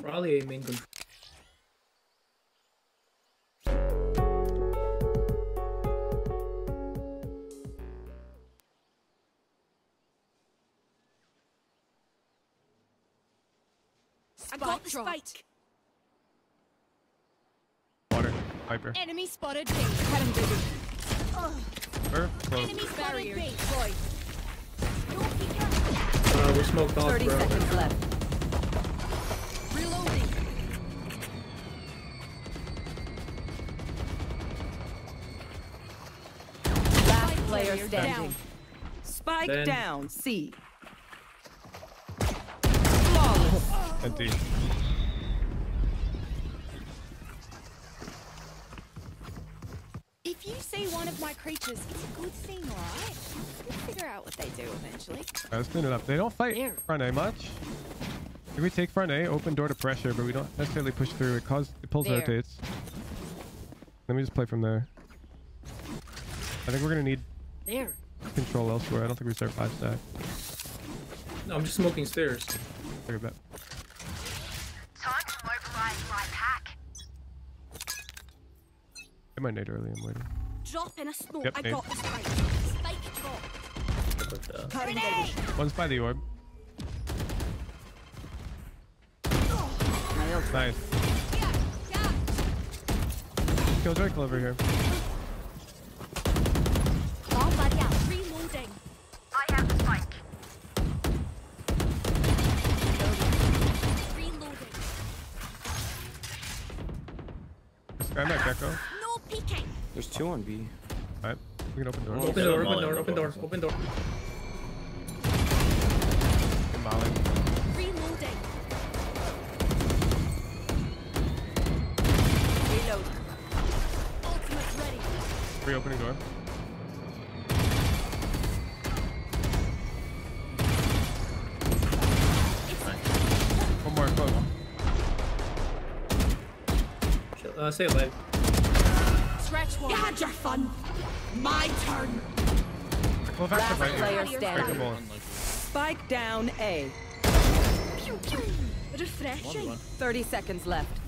Probably a main control. I got the dropped. spike. Water. Viper. Enemy spotted B. Cut him, baby. Or close. Enemy Barrier destroyed. Uh, we're smoked off, 30 bro. seconds left. Reloading. Last player standing. down. Spike Then- down C. Flawless. Empty. If you see one of my creatures, it's a good thing, alright? We'll figure out what they do eventually. Alright, let's clean it up. They don't fight There. front A much. If we take front A, open door to pressure, but we don't necessarily push through. It cause it pulls There. rotates. Let me just play from there. I think we're gonna need There. control elsewhere. I don't think we start five stack. No, I'm just smoking stairs. Take a bet. Time to mobilize my pack. I might nade early. I'm waiting. Drop in a smoke. Yep, I nade. got the spike. Spike drop. But, Cutting their vision. One's by the orb. Nice. Killjoy Clover here. Oh, buddy, out. Reloading. I have the spike. Reloading. Skye Gekko. No peeking. There's two on B. Alright, we can open door. Open door, open door, open door, open door. Molly. Reloading. Reload. Ultimate ready. Reopening door. One more close. Chill- Uh, stay alive. Stretch. You had your fun. My turn. Well, back to Last right player here. standing. Spike down A. Pew pew. Refreshing. 30 seconds left.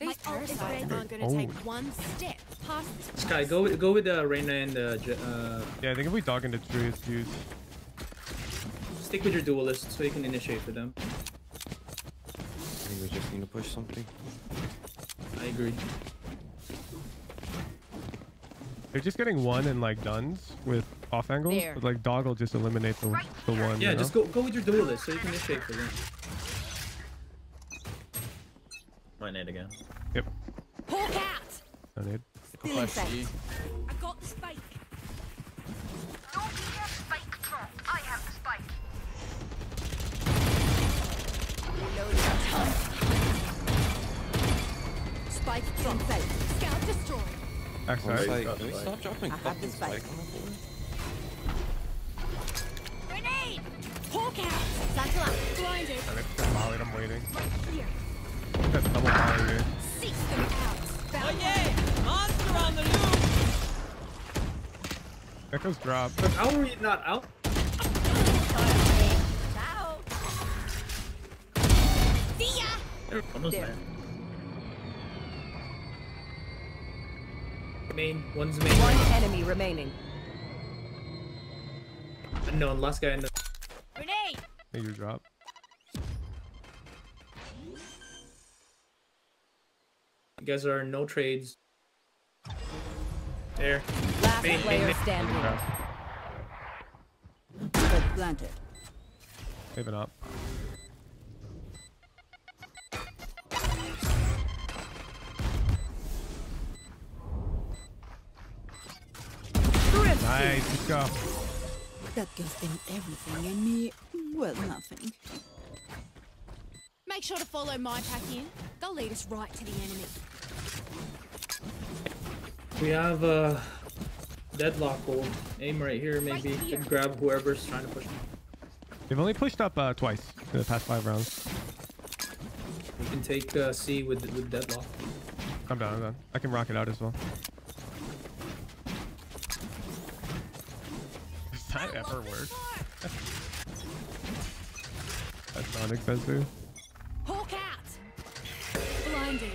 These ult parasites aren't gonna Oh. take one step past Skye, go with, go with uh, Reyna and uh, uh, Yeah, I think if we dog into tree, it's huge. Stick with your duelist so you can initiate for them. I think we just need to push something. I agree. They're just getting one and like duns with off angles, There. but like dog will just eliminate the the one. Yeah, just know? go go with your duelist so you can initiate for them. My need again. Yep. Hawk out! No need. Still in. I got the spike. Don't be a spike drop. I have the spike. Spike in sight. Scout destroyed. Backside. Like, can we stop dropping I have fucking the spike. spike on the floor? Grenade! Hawk out! Satchel up. Blinded. Molly, I'm waiting. Here. That double molly here. Cease them out. Oh yeah! Monster on the loose! Echo's drop. How are you not out? Ya! Almost There. there. Main, one's main. One enemy remaining. Uh, Unknown, last guy in the. Grenade! Major drop. You guys are no trades. There. Last Main, main, player main. standing. Planted. Saving up. Nice, let's go. That girl's been everything and me, well, nothing. Make sure to follow my pack in. They'll lead us right to the enemy. We have a deadlock gold. Aim right here, maybe. here. Grab whoever's trying to push. They've only pushed up uh, twice in the past five rounds. We can take uh, C with with deadlock. I'm down, I'm down. I can rock it out as well. That ever work? That's not expensive. Hawk out! Blinded.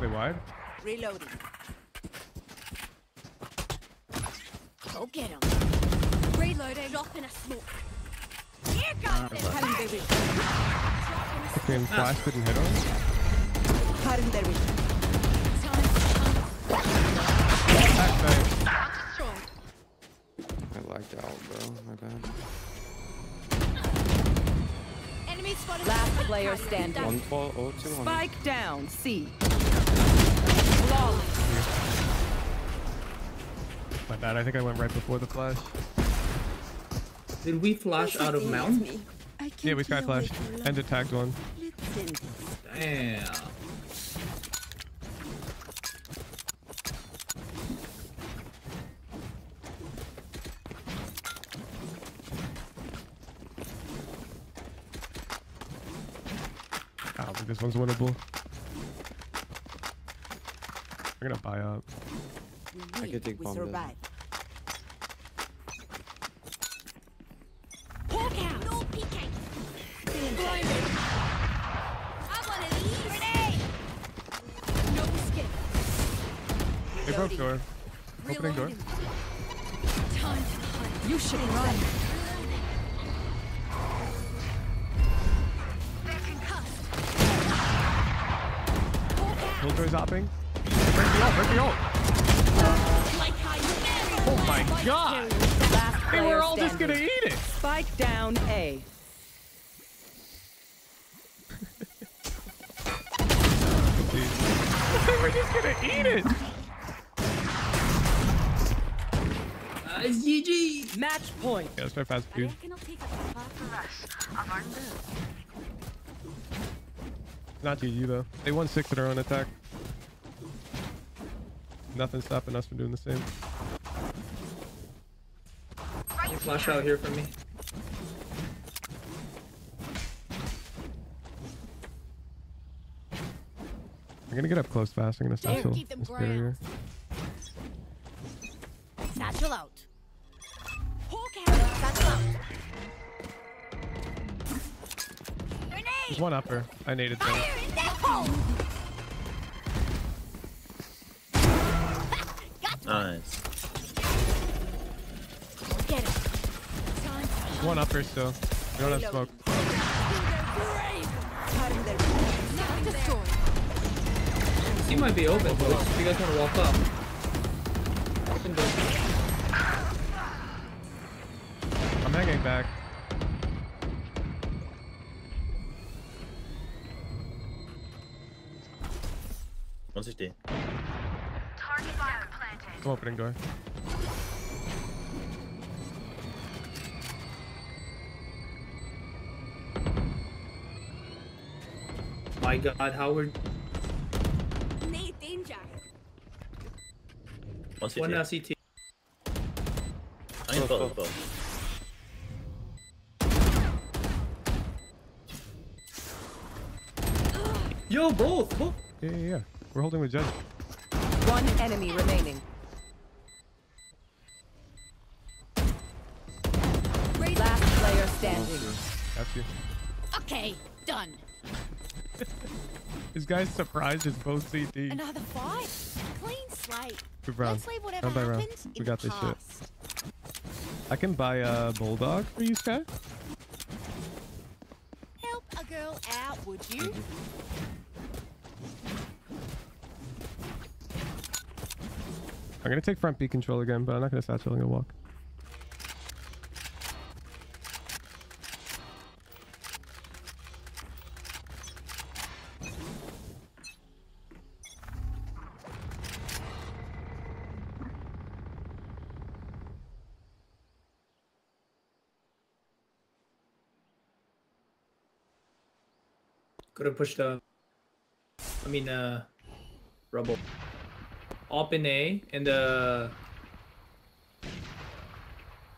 Wait, wide? Reloading. Go get him. Reloaded. Drop in a smoke. Here comes the Cutting their vision. Fucking flash didn't hit him. Cutting their vision. Back, nice. I lagged out, bro. My bad. Enemy spotted. Last player standing. One fall, oh, two on. Spike down. C. Flawless. My bad, I think I went right before the flash. Did we flash out of mount? Yeah, we sky flashed. And it tagged one. Damn. This one's winnable. I'm gonna buy up. I could take We bomb then. survive. Hawk out. No peeking. Blinded. I want to leave. Grenade. No skip. They broke door. Opening door. Reloading. Time to hunt. You should run. Killjoy's hopping. Break the ult, break the ult. Oh my god! They were all just gonna eat it! Spike down A. they were just gonna eat it! Uh, it's GG. Match point. Yeah, let's try fast food. Not GG though. They won six of their own attack. Nothing stopping us from doing the same. Flash out here for me. I'm gonna get up close fast. I'm gonna There, satchel this barrier. Satchel out. Hawk out. Satchel out. Grenade. one upper. I needed that. Nice. One upper still. We don't have smoke. He might be open, but if you guys want to walk up. Open door. I'm hanging back. One sixty. Target down planted. I'm opening door. My God, Howard. Need danger. One CT. One LCT. I can follow both. Yo, both. both. Yeah, yeah, yeah. We're holding with Judge. One enemy remaining. Last player standing. Got you. Okay, done. This guy's surprised it's both CT. Another fight. Clean slate. Good round. Let's leave whatever Round by round. happens We got the this shit. I can buy a bulldog for you, Skye. Help a girl out, would you? I'm gonna take front B control again, but I'm not gonna satchel. I'm gonna walk. Could have pushed the. I mean, uh, rubble. Up in A and the.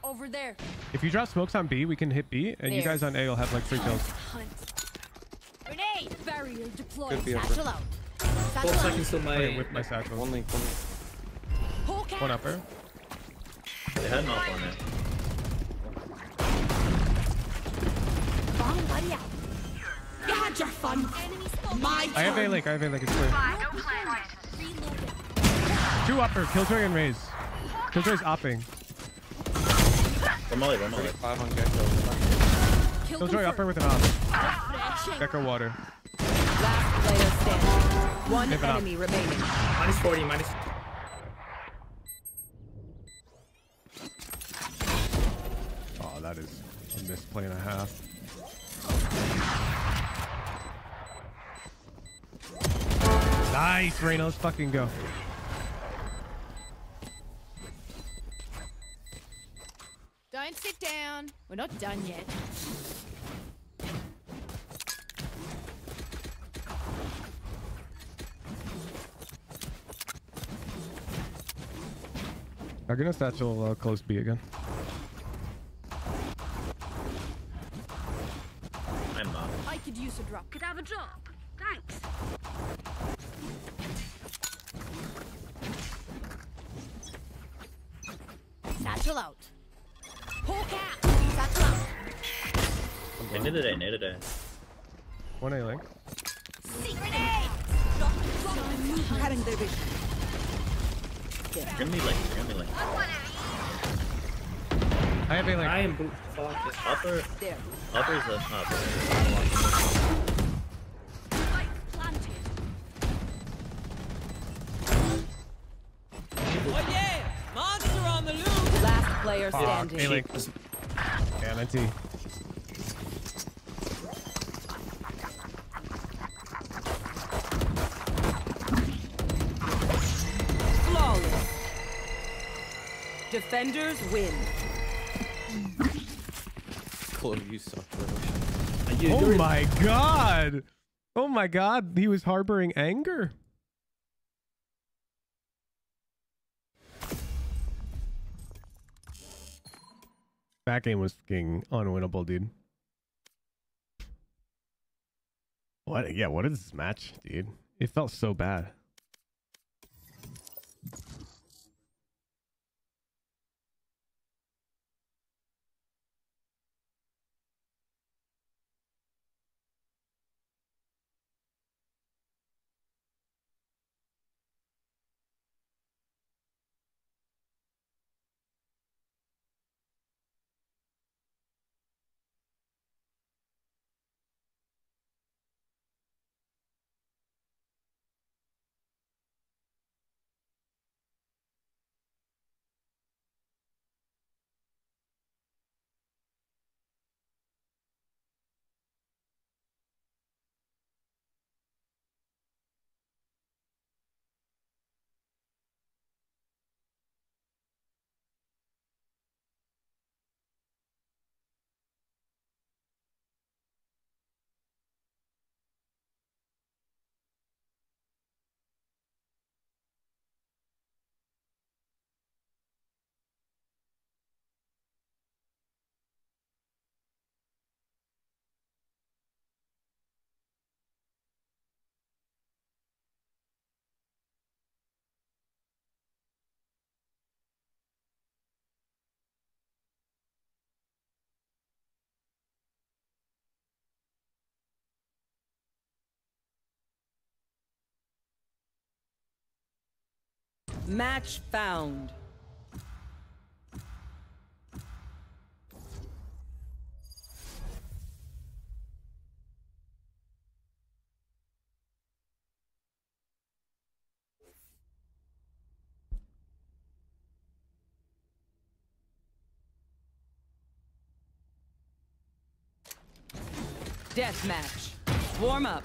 Over there. If you drop smokes on B, we can hit B, and you guys on A will have like three kills. Hunt. Grenade. Barrier deployed. Could be upper. Satchel out. Twelve Satchel out. seconds till my. Okay, with my satchel. One link, one link. One out. upper. They had an off on it. Bomb buddy out. You had your fun. My turn. I have A turn. link. I have A link. It's clear. Don't plant. Two upper. Killjoy and Raze. Killjoy's opping. One molly, one molly. Five on Gekko. Kill Killjoy upper with an op. Gekko water. Last player standing. One Give enemy remaining. Minus 40, minus. Oh, that is a missed play and a half. Nice, Reyna. Let's fucking go. Don't sit down. We're not done yet. I'm gonna satchel uh, close B again. Upper, There. upper is the upper. Oh yeah! Monster on the loose! Last player standing. A link. Damn it. Flawless. Defenders win. Chloe, you suck, bro. Uh, you- Oh my god. Oh my god. He was harboring anger. That game was fucking unwinnable, dude. What? Yeah, what is this match, dude? It felt so bad. Match found. Deathmatch. Warm up.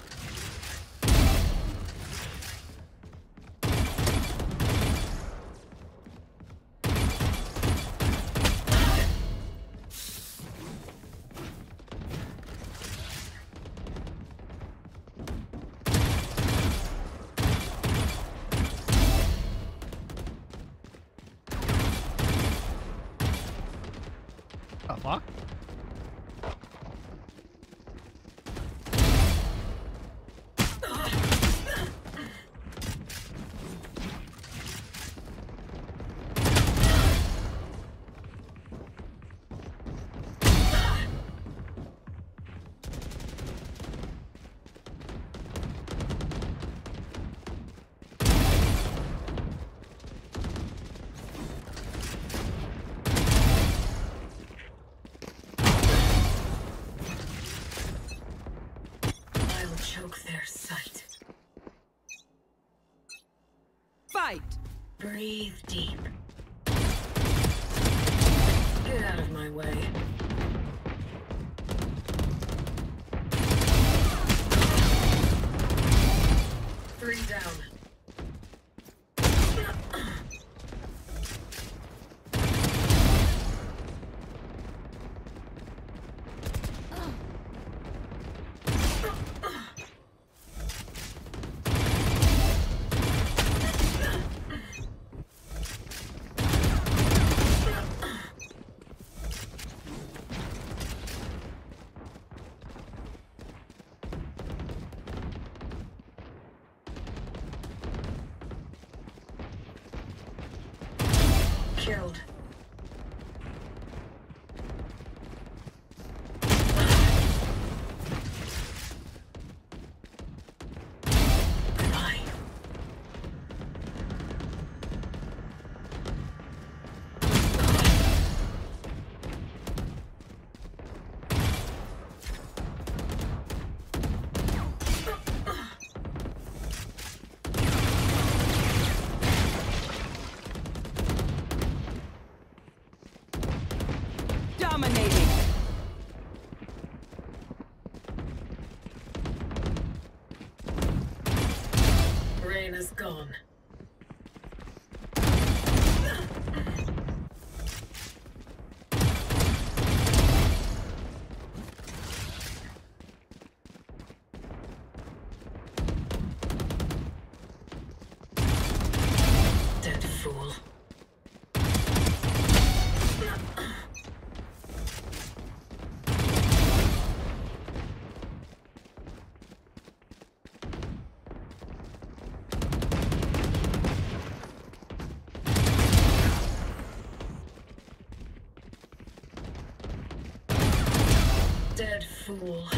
Fool.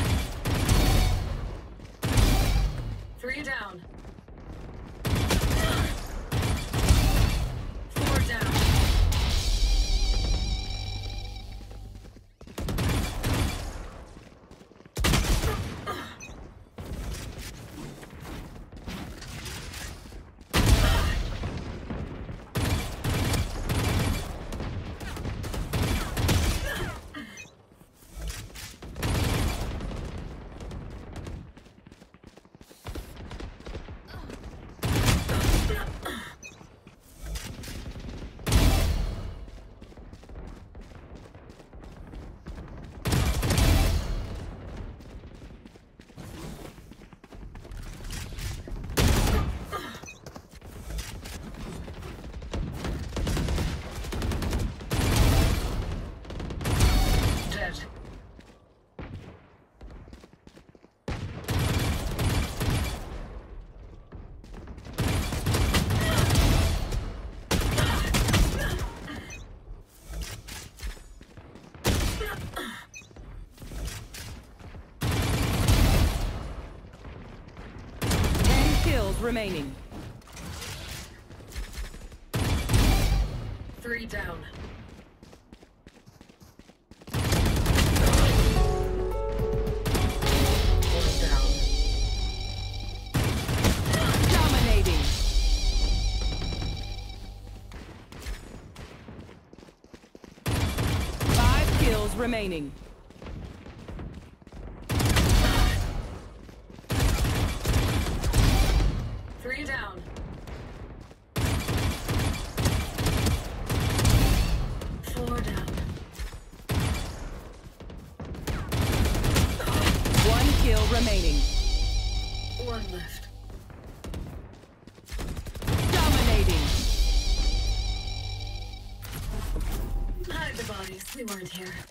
Remaining. Three down. One down. Dominating. Five kills remaining. Bodies. Here.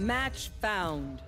Match found.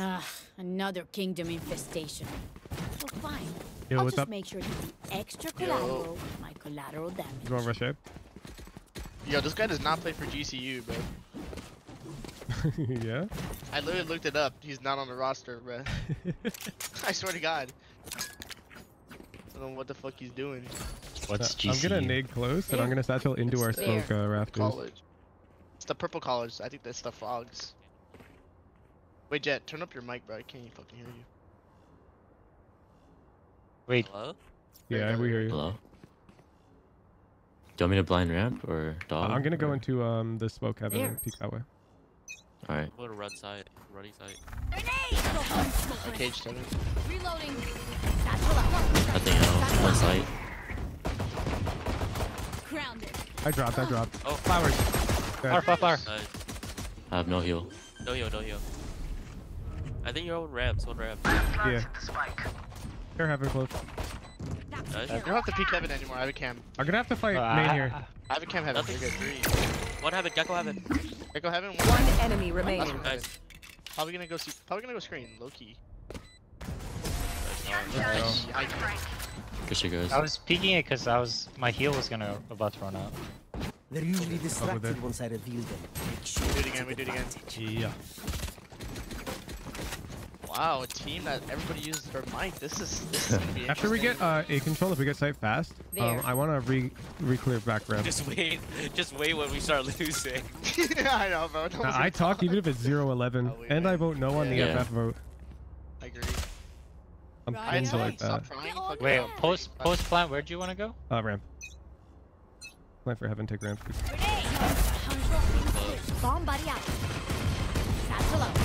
Ugh, another kingdom infestation. Well, fine. Yo, I'll what's just up? make sure to do extra collateral with my collateral damage. You want rush A? Yo, this guy does not play for GCU, bro. yeah. I literally looked it up. He's not on the roster, bro. I swear to God. I don't know what the fuck he's doing. What's Uh, I'm gonna GCU? nade close and I'm gonna satchel into our It's there. smoke uh, rafters. College. It's the purple college. I think that's the frogs. Wait, Jett, turn up your mic, bro. I can't even fucking hear you. Wait. Hello? Yeah, we hear you. Hello? Do you want me to blind ramp or Uh, dog? I'm gonna go into um the smoke heaven There. and peek that way. Alright. Go to red side, running side. Cage seven. Reloading. Satchel out. Nothing else. One site. Grounded. I dropped, I dropped. Oh, Flowers. Flower, flower, flower. Nice. I have no heal. No heal, no heal. I think you're on ramps, on ramp. Yeah. They're heaven close. Nice. You don't have to peek heaven anymore. I have a cam. I'm gonna have to fight Uh, main here. I have a cam heaven. Nothing. You're good. Three. One heaven, Gekko heaven. Gekko heaven. One enemy Last remaining. one, Nice. Probably gonna go see. Probably gonna go screen. Low key. Nice. I, Fisher goes. I was peeking it because I was my heal was gonna about to run out. They're usually it. distracted once I reveal them. Make sure we do it to again. We do it again. Yeah. Wow, a team that everybody uses their mic. This is. This is gonna be After we get uh, A control, if we get sight fast, um, I want to re re-clear back ramp. Just wait, just wait when we start losing. I know, bro. Don't Now, I to talk even if it's 0-11, Oh, and. I vote no on the Yeah. FF vote. I agree. I'm Right. cringe like that. trying. Get on fucking Wait, ramp. post post plant. Where do you want to go? Uh, ramp. Plan for heaven, take ramp. Bomb buddy out. Satchel out.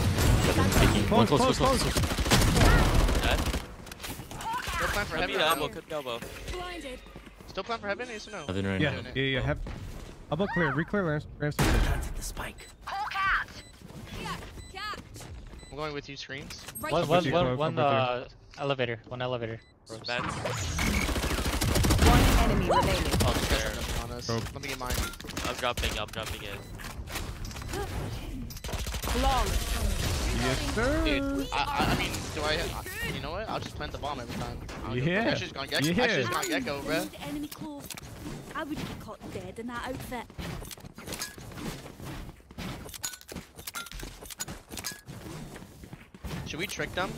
Seven picking. One Close, close, close, close, close. close. Dead. Still plan for heaven. elbow, could elbow. Blinded. Still plan for heaven. Yes or no? Heaven right Yeah, now. yeah, yeah. Have elbow clear, re-clear ramp. ramp Planted the spike. Catch. I'm going with you. Screens. Right One, I'll one, put you one, close, one, I'll put uh, elevator. One elevator. One enemy remaining. Oh, this guy's got nothing on us. Let me get mine. I'm dropping, I'm dropping in. Flawless. Yes, sir. Dude, I, I, I mean, do I? I- You know what? I'll just plant the bomb every time. I don't give. Yeah. I should've gone Gekko. I Yeah. should've gone Gekko, bruh. Wound enemy close. I would get caught dead in that outfit. Should we trick them?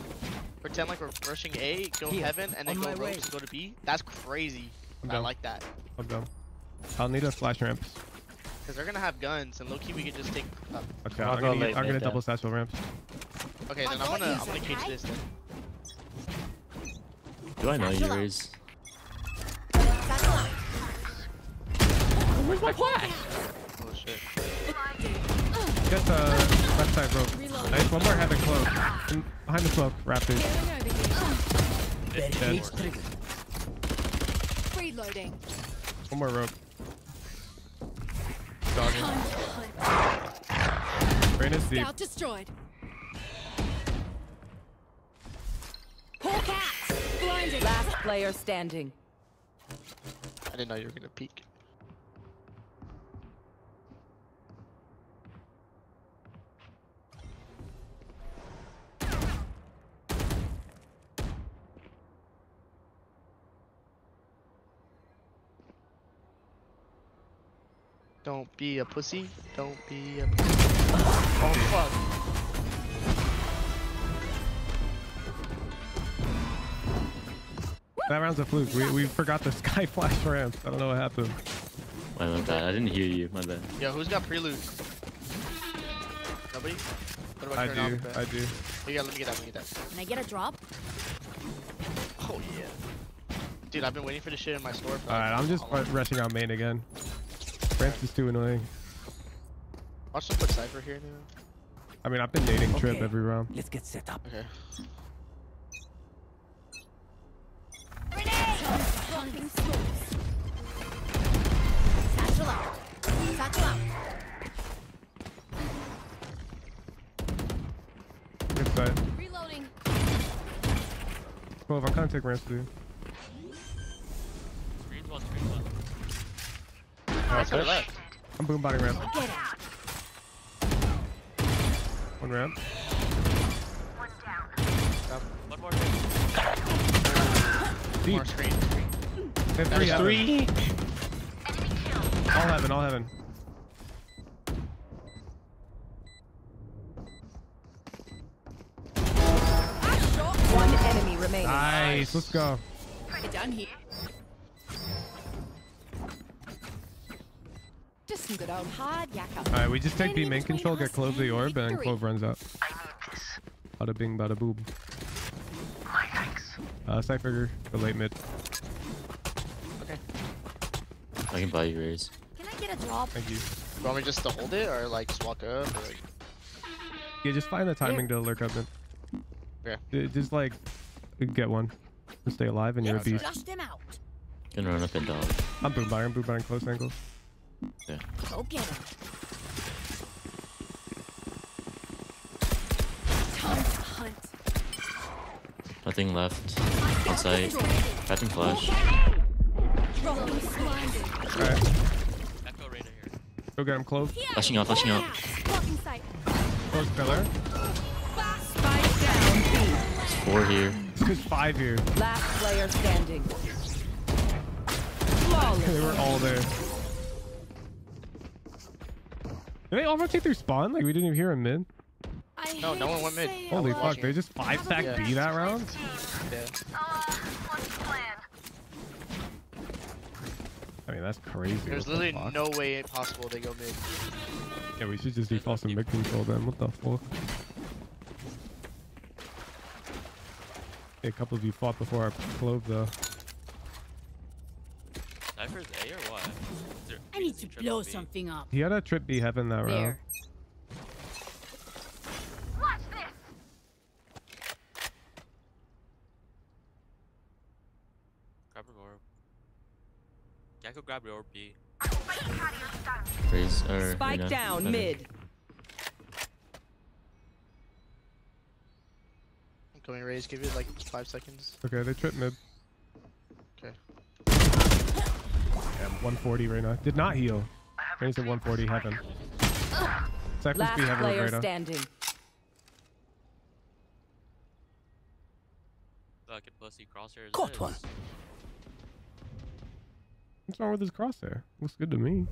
Pretend like we're rushing A, go Here, heaven, and then on go my ropes way. go to B? That's crazy. I'm I down. like that. I'm done. I'll need a flash ramp. Because they're gonna have guns, and low key we could just take. Uh, Okay, I'll I'm go gonna, late get, I'm mid gonna then. double satchel ramps. okay, then I'm gonna you, I'm gonna cage this then. Do I know you, Satchel out. Raze? Satchel out. Where's my flash? Oh shit. Get the left side rope. Nice, one more heaven close. And behind the smoke, rafters. Barricade Dead. triggered. Reloading. One more rope. Dogging. Brain is deep. Scout destroyed. Pull cats. Blinded. Last player standing. I didn't know you were gonna peek. Don't be a pussy. Don't be a pussy. Oh fuck. That round's a fluke. We, we forgot the Skye flash ramps. I don't know what happened. My my bad. I didn't hear you. My bad. Yo, who's got prelude? Nobody? What about I do, off. I do. You got, let me get that, let me get that. Can I get a drop? Oh yeah. Dude, I've been waiting for this shit in my store Alright, like, I'm just how long? rushing out main again. Ramps is too annoying. Watch them put Cypher here now. I mean, I've been dating Trip Okay. every round. Let's get set up. Okay. Pumping scopes. Satchel out. Satchel out. Good side. Reloading. 12, I'm gonna take ramps too. Nice left. I'm boom body ramp. One ramp. One down. Stop. One more thing. Deep. More screen. They have three. three. All heaven, all heaven. One enemy remaining. Nice, let's go. Done here. Just some good old hard yakka. All right, we just take B main control, get Clove the orb, and then. Clove runs out. Bada bing, bada boob. Uh, Cypher, the late mid. Okay. I can buy you Raze. Can I get a drop? Thank you. You want me just to hold it or like just walk up? Or. Yeah, just find the timing to lurk up then. Yeah. Uh, Just like get one and stay alive, and you're a beast. flush them out. Can run up and dodge. I'm boom buying, boom buying close angles. Yeah. Go get him. Time to hunt. Nothing left. On site. Catching flash. Dropping blinded. Alright, Echo go get him close. Flashing out, flashing out. Blocking. Close pillar. Spike. It's four here. There's five here. Last player standing. They were all there. Did they all rotate through spawn? Like we didn't even hear him mid. No, no one went mid. Holy fuck, watching they just five stack Yeah. B that round? Yeah. I mean, that's crazy. There's What the literally fuck? no way possible they go mid. Yeah, we should just default some mid control then. What the fuck? Hey, a couple of you fought before I clove though. Cypher's A or what? Is there- I need to he blow B? something up. He had a trip B heaven that round. Watch this. Grab your orb. Gekko, grab your orb B. Raze or uh, Spike Reyna. down Heaven. mid. I'm going raise. Give it like five seconds. Okay, they trip mid. Okay. Damn, 140 right now. Did not heal. Raised at 140 heaven. Cypher's Last B heaven player right now. standing. Fucking pussy crosshairs. Caught is. one. What's wrong with his crosshair? Looks good to me.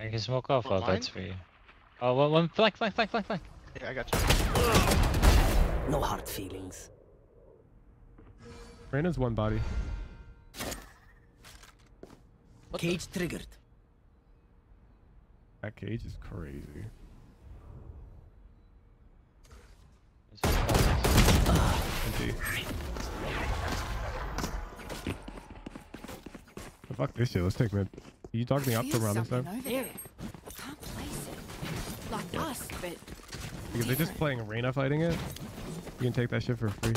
I can smoke off all mine? that's for you. Oh, one, one flank, flank, flank, flank, flank. Yeah, I got you. No hard feelings. Reyna's one body. Cage triggered. That cage is crazy. Empty. Oh, fuck this shit. Let's take mid. You talk me up to from around this something time? Can't place it. Like Yeah. us, but Because they're just playing Reyna fighting it. You can take that shit for free.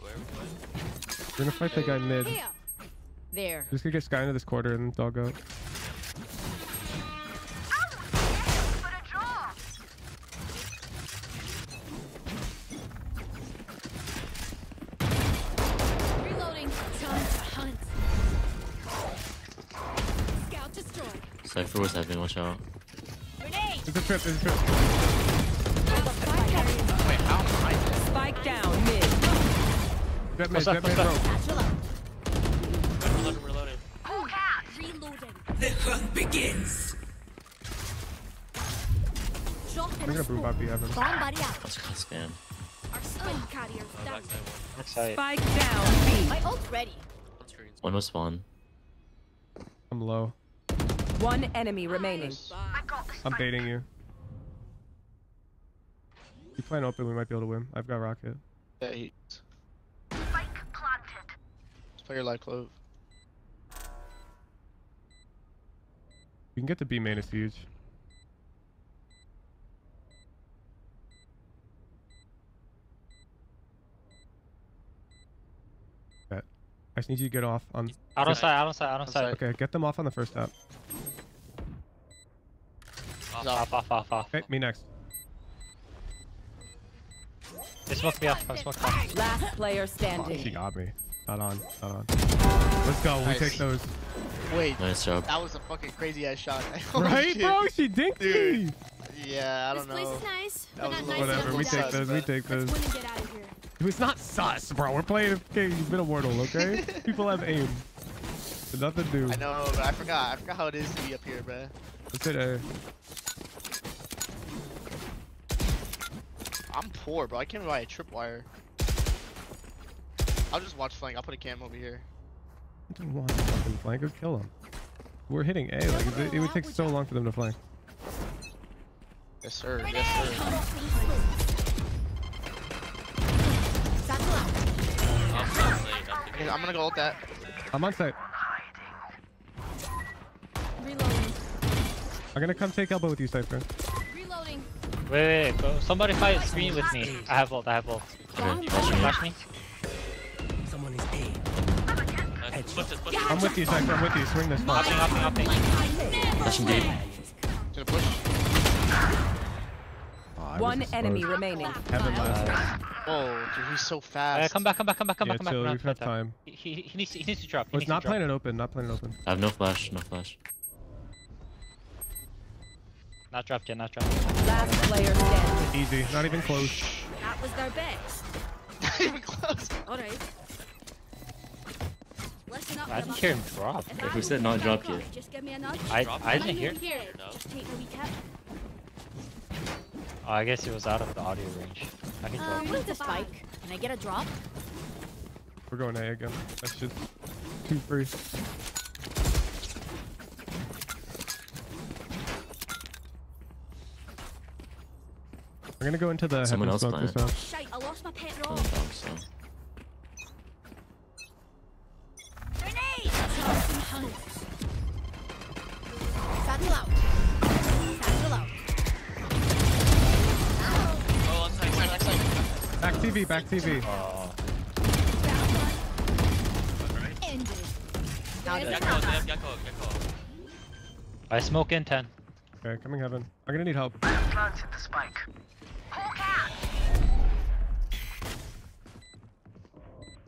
Where we going? We're gonna fight the guy mid. here. There. Just gonna get Skye into this quarter and dog out. Reloading. Time to hunt. Scout destroyed. Cypher was heaven, watch out. Grenade. It's a trip, it's a trip. Jett mid, What's up, mid, bro. Satchel out. Reloading, reloading. Reloading. The hunt begins. Shot I'm gonna boom smoke. Bobby Heaven. Bomb buddy out. Let's go spam. Our spin carrier's Oh, down. backside one. Backside. Spike down B. My ult's ready. One screen. Was spawn. I'm low. One enemy remaining. I'm baiting you. You playing open, we might be able to win. I've got rocket. Yeah, he. Let's play your light clove. You can get the B main, it's huge. Bet. I just need you to get off on. Out on side, out on side, out on On side. side. Okay, get them off on the first tap. Off, Off, off, off, off. Okay, me next. They smoked me off, I smoked off. Last player Fuck, she standing. got me. Not on, not on. Let's go, we take those. Wait. Nice job. That was a fucking crazy ass shot. Right, shit. bro? She dinked Dude. me. Yeah, I This don't place know. is nice, That but was not a nice Whatever, we to take sus. those, we take those. Let's win and get out of here. It's not sus, bro. We're playing okay, you've been immortal, okay? People have aim. There's nothing to do. I know, but I forgot. I forgot how it is to be up here, bro. Let's hit A. I'm poor, bro. I can't buy a tripwire. I'll just watch flank. I'll put a cam over here. I don't want to fucking flank. Go kill him. We're hitting A. Like it, it would take so long for them to flank. Yes, sir. Yes, sir. Okay, I'm gonna go with that. I'm on site. Reloading. I'm gonna come take elbow with you, Cypher. Reloading. Wait, wait, wait, go. Somebody fight screen with me. I have ult, I have ult. Okay, Flash me. Push this, push this. I'm with you, Cypher. I'm with you. Swing this. Hopping, hopping, hopping. Flashing deep. Gonna push. Oh, I was One exposed. enemy remaining. Heaven last. Oh, dude, he's so Uh, fast. come back, come back, come back, come Yeah, back, come back. chill, Run, we've had time. He, he, he needs to, he needs to drop. He Well, needs not to drop. playing it open. Not playing it open. I have no flash, no flash. Not dropped yet, not dropped. Last player standing. Easy. Not even close. That was their best. Not even close. Alright. Listen up, I didn't Rebecca. hear him drop. If who said don't drop think I'm yet? close, Just give me a nudge. I, I didn't hear. I'm here. No. Just take a wee tip. Oh, I guess it was out of the audio range. I can drop. Um, where's the spike? Can I get a drop? We're going A again. That's just too free. I'm gonna go into the Someone else smoke this playing. round. Shite, I lost my pet I rock. Out. Out. Oh, side, side. Back TV, back TV. Oh, Ended. Gekko, they have Gekko, Gekko. I smoke in 10. Okay, coming heaven. I'm gonna need help. Planted the spike.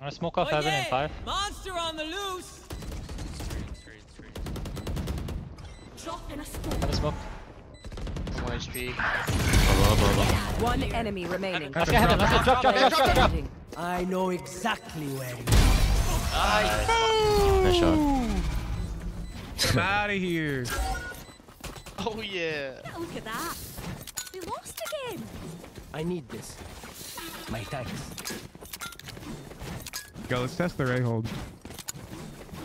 I'm gonna smoke off oh, heaven in 5. Monster on the loose! Screen, screen, screen. Drop in a smoke. Have a smoke. One HP. Above, above, above. One enemy remaining. Let's get heaven, let's go. Drop, drop, drop, drop, drop. I know exactly where you Nice shot. I'm out of here. Oh yeah. Yeah, look at that. We lost again. I need this. My thanks. Go, let's test the ray hold.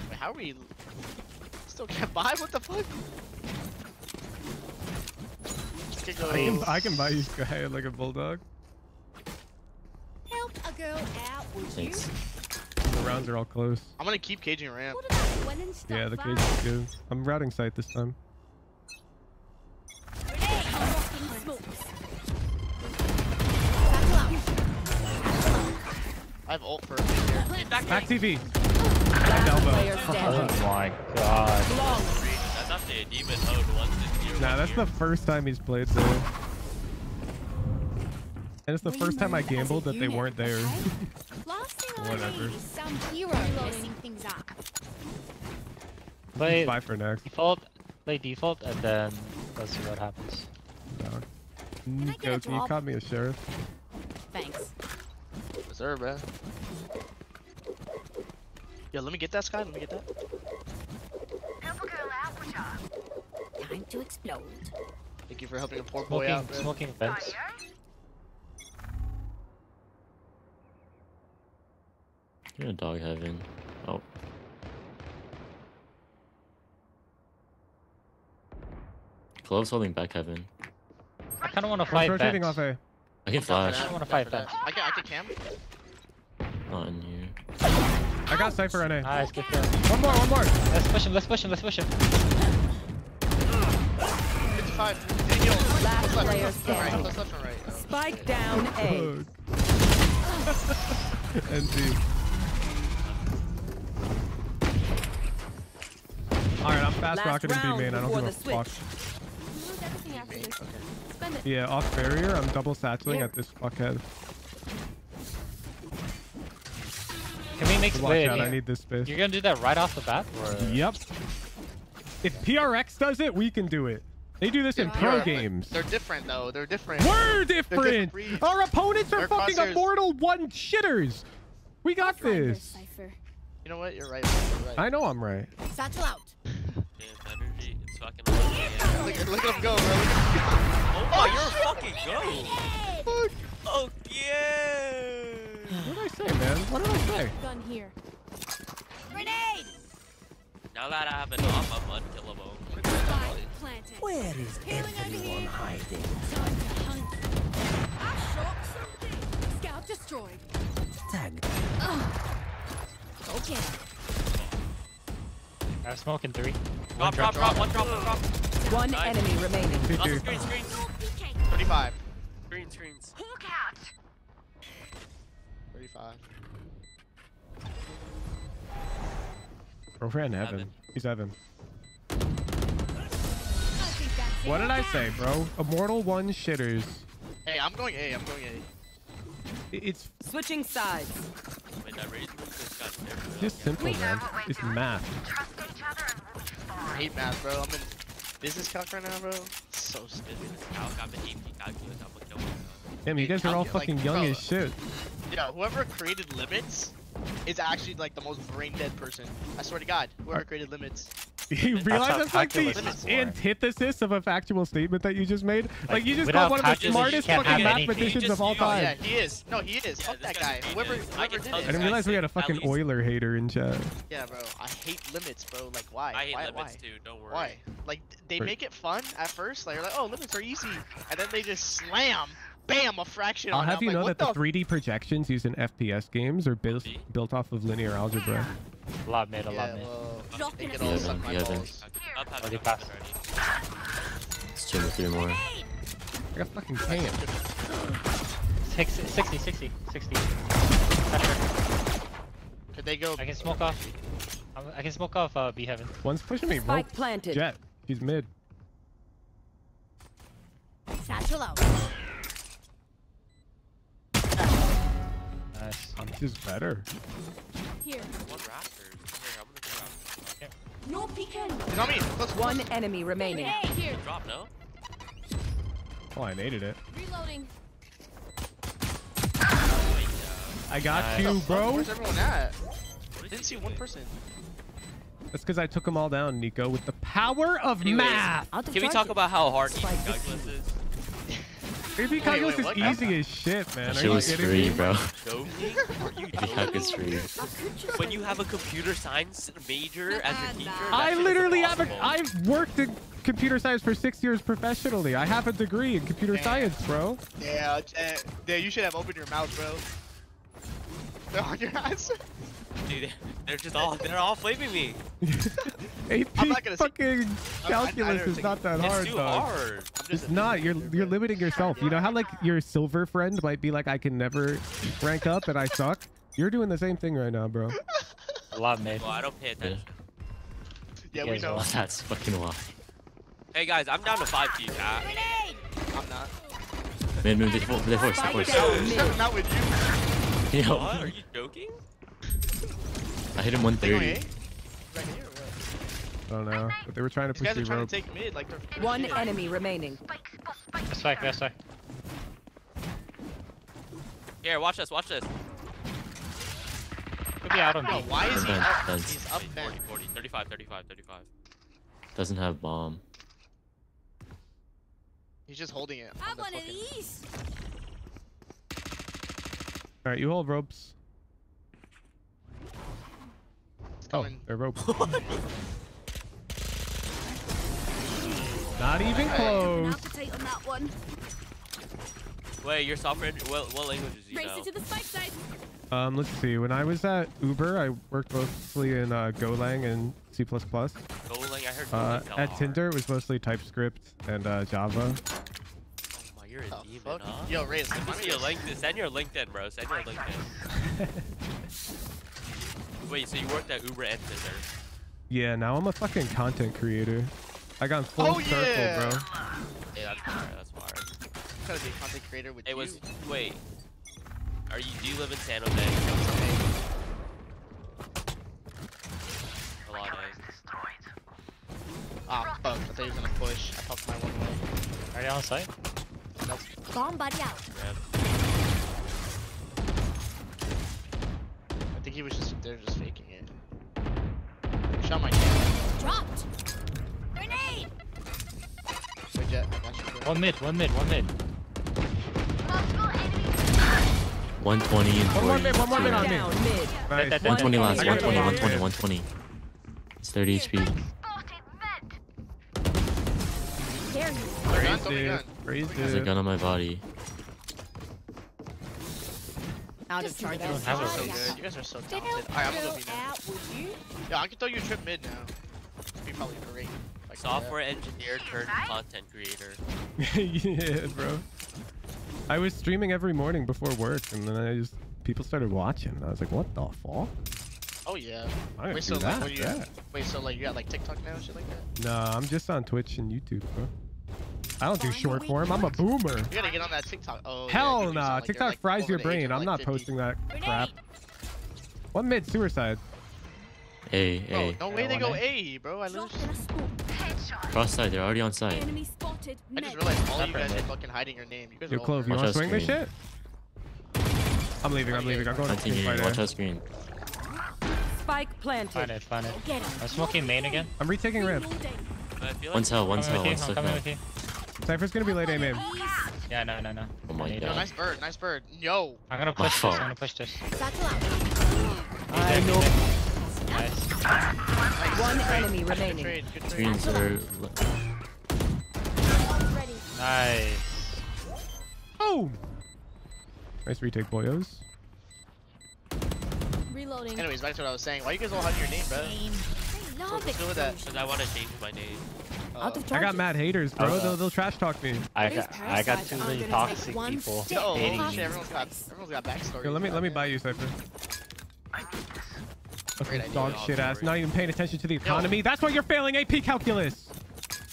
Wait, how are we still can't buy? What the fuck? I can, I can buy you Skye like a bulldog. Help a girl out, would you? Thanks. The rounds are all close. I'm gonna keep caging ramp. What about? Yeah, the back? cage is good. I'm routing site this time. I'm rocking smokes. Satchel out. I have ult for a here. Back, Back TV. Last elbow. player Oh my god. That's actually a demon mode once this year. Nah, that's the first time he's played there. And it's the first time I move as a gambled that they weren't there. okay? Last thing I Whatever. some hero messing things up. Play Bye for next. default, play default, and then let's see what happens. No. I mm, get a Nico, can you drop? call me a sheriff? Thanks. Yes, sir, bro. Yo, let me get that Skye. Let me get that. Help a girl out, would ya? Time to explode. Thank you for helping a poor boy Smoking, out, bro. smoking vents. You're a dog heaven. Oh. Clove's holding back heaven. I kind of want to I'm fight rotating vents. off A. I can Down for flash. that, I wanna down fight for that. that. I can, I can cam. Not in here. I got Cypher on A. Nice, good kill. One more, one more. Let's push him, let's push him, let's push him. 55. Didn't. Last Plus player plus right, standing. plus left and right. Spike down A. NC. Alright, I'm fast Last rocketing B round main. I don't before give a the switch. fuck. Lose everything after this. Spend it. Yeah, off barrier, I'm double satcheling at this fuckhead. Can we make Watch wait, out, I need this space. You're gonna do that right off the bat? Or... Yep. If PRX does it, we can do it. They do this in pro They're- games. They're different though. They're different. We're They're different. Our opponents are Their fucking crosshairs- immortal one shitters. We got this. You know what? You're right. You're right. I know I'm right. Satchel out. Damn, energy. It's fucking. Yeah. Look, look at him go, bro. Oh my, you're a fucking go. Oh, oh yeah. What did I say, man? What did I say? Gun here. Grenade! Now that I have an off, I'm unkillable. Planted. Where is everyone hiding? Time to hunt. I shot something. Scout destroyed. Tag. Okay. I have smoke in three. Drop, drop, drop, one drop, one drop. One enemy remaining. Me Also too. screen, screen. 35. Screen, screens. Hawk out. 35. Girlfriend Evan. Evan. He's Evan. I think that's What did I say, bro? Immortal one shitters. Hey, I'm going A. I'm going A. I- It's Switching sides. Wait, that raise this got there. just simple, man. It's math. Trust each other and move I hate math, bro. I'm in business calc right now, bro. It's so stupid. Calc, I'm an AP calculus. I'm a killer. Damn, you guys are all fucking like, young bro. as shit. Yeah, whoever created limits is actually like the most brain dead person. I swear to God, whoever created limits. You realize how that's like the calculus is for. antithesis of a factual statement that you just made? Like, you just called one of the smartest fucking mathematicians You of all just- Oh yeah, time. he is. No, he is. Fuck that guy. a Whoever. I did tell I it. didn't realize we had a fucking least- Euler hater in chat. Yeah, bro. I hate limits, bro. Like why? I hate why? limits why? too. Don't worry. Why? Like they make it fun at first. Like you're like, oh, limits are easy, and then they just slam, bam, a fraction. I'll on have I'm you like, know that the the 3D projections used in FPS games are built built off of linear algebra. A lot mid, a Yeah, lot mid. well, they Dropping can a all suck my balls. Already passed. already. It's two or three more. I got fucking canned. Six, 60, 60, 60. Could they go? I can smoke off. I'm- can smoke off uh, B heaven. One's pushing me. Spike planted. Jett. He's mid. Satchel out. Nice. I'm just better. Here. One Raptors. Here, I'm gonna go Raptors. No peeking. He's on me. Close, One close. enemy remaining. Hey, here. Drop, no? Oh, I naded it. Reloading. I got Nice. you, bro. Where's everyone at? What did Didn't see one person. That's because I took them all down, Nico, with the power of Anyways, math. Can we talk about how hard AP Spike calculus is? AP wait, calculus what? is easy as shit, man. That Are shit you was kidding free, me? bro. Joking? Are you AP Calc is free. When you have a computer science major as your teacher, I literally have a. impossible. I've worked in computer science for six years professionally. I have a degree in computer Damn. science, bro. Yeah, uh, yeah, you should have opened your mouth, bro. They're on your ass. Dude, they're just all they're all flaming me. AP I'm say- fucking I- I calculus never is not that It's hard, too dog. hard. I'm just It's not. You're bro. you're limiting yourself. You know how like your silver friend might be like, I can never rank up and I suck. You're doing the same thing right now, bro. A lot mid. Well, I don't pay attention. Yeah, You we know. will. That's fucking why. Hey guys, I'm down to five T chat. I'm not. Man, move they force, they force, they Spike force. down mid. I'm not with you. Yo, What? Are you joking? I hit him 130. A? Right here or what? I don't know, but they were trying to These push guys the rope. to take mid like. One shit. enemy remaining. Best spike, best spike. Here, watch this, watch this. Could be out on B. Yo, why is he up? defense. He's up 40, 40, 35, 35, 35. Doesn't have bomb. He's just holding it. I on the want of fucking- these. All right, you hold ropes. It's Oh, coming. they're ropes. Not even An close. appetite on that one. Wait, your software, what, what languages do you Race know? it to the spike side. Um, let's see. When I was at Uber, I worked mostly in uh, Golang and C++. Golang, I heard Uh, Golang fell at. Tinder, it was mostly TypeScript and uh, Java. Oh my, you're a The demon, fuck? huh? Yo, Reyes, Send me me your of- LinkedIn. Send your LinkedIn, bro. Send your LinkedIn. Wait, so you worked at Uber and Tinder? Yeah, now I'm a fucking content creator. I got full Oh, circle, yeah. bro. Hey, that's fire. That's fire. Gotta be a content creator with It you. was. Wait. Are you? Do you live in San Jose? A lot of. Ah, fuck. I thought he was gonna push. I popped my one way. Already on site? Nope. Bomb buddy out. I think he was just there just faking it. Shot my camera. Dropped. Grenade. Wait, Jett. I got you. bro. One mid, one mid, one mid. 120 and One more mid, one more mid on me. Down mid. Nice. 120 last, 120, 120, 120. It's 30 HP. There you Throw me gun, throw me Crazy. There's a gun on my body. Out of charges. don't have You a guys are so good. You guys are so talented. Alright, I'm gonna go now. Out, would you? Yeah, I can throw you a trip mid now. It'd be probably great. Like I could do that. Software engineer turned content creator. yeah, bro. I was streaming every morning before work, and then I just people started watching, and I was like, "What the fuck?" Oh yeah. I didn't Wait, so that, like, what you, yeah. wait, so like you got like TikTok now and shit like that? Nah, I'm just on Twitch and YouTube, bro. I don't do short form. I'm a boomer. You gotta get on that TikTok. Oh. Hell give me some, nah. like, TikTok like, fries your brain. I'm like, not 50. posting that crap. One mid suicide. A, Bro, A. no way they go A, bro. I literally Cross side, they're already on side. Enemy spotted. I just Mid. realized all you Separate guys are mid. fucking hiding your name. You guys Yo, are all Clove, you Watch want to swing this shit? I'm leaving. I'm leaving. I'm going to Continue, team watch fighter. out screen. Spike Find it, find it. I'm smoking main again. I'm retaking ramp. Reloading. I feel like One's hell, one's hell, Coming one's with you, stuck I'm coming now. with you. Cypher's gonna be late aim in. Yeah, no, no, no. Oh my Need Yo, god. nice bird, nice bird. Yo. I'm gonna My push this, fault. I'm gonna push this. I know. Nice. One enemy Good remaining. trade, good trade. Screens are. Ready. Nice. Oh! Nice retake, boyos. Reloading. Anyways, back to what I was saying. Why you guys all hiding your name, bro? They love What's good with that? because I want to change my name. Out oh. of I got mad haters, bro. Oh, they'll, they'll trash talk me. I got, I got too many toxic people. step. Yo, hating shit, everyone's got, everyone's got backstory. Yo, let me let me buy you, Cypher. Great Fucking idea. dog shit ass. Not even paying attention to the economy. That's why you're failing AP calculus.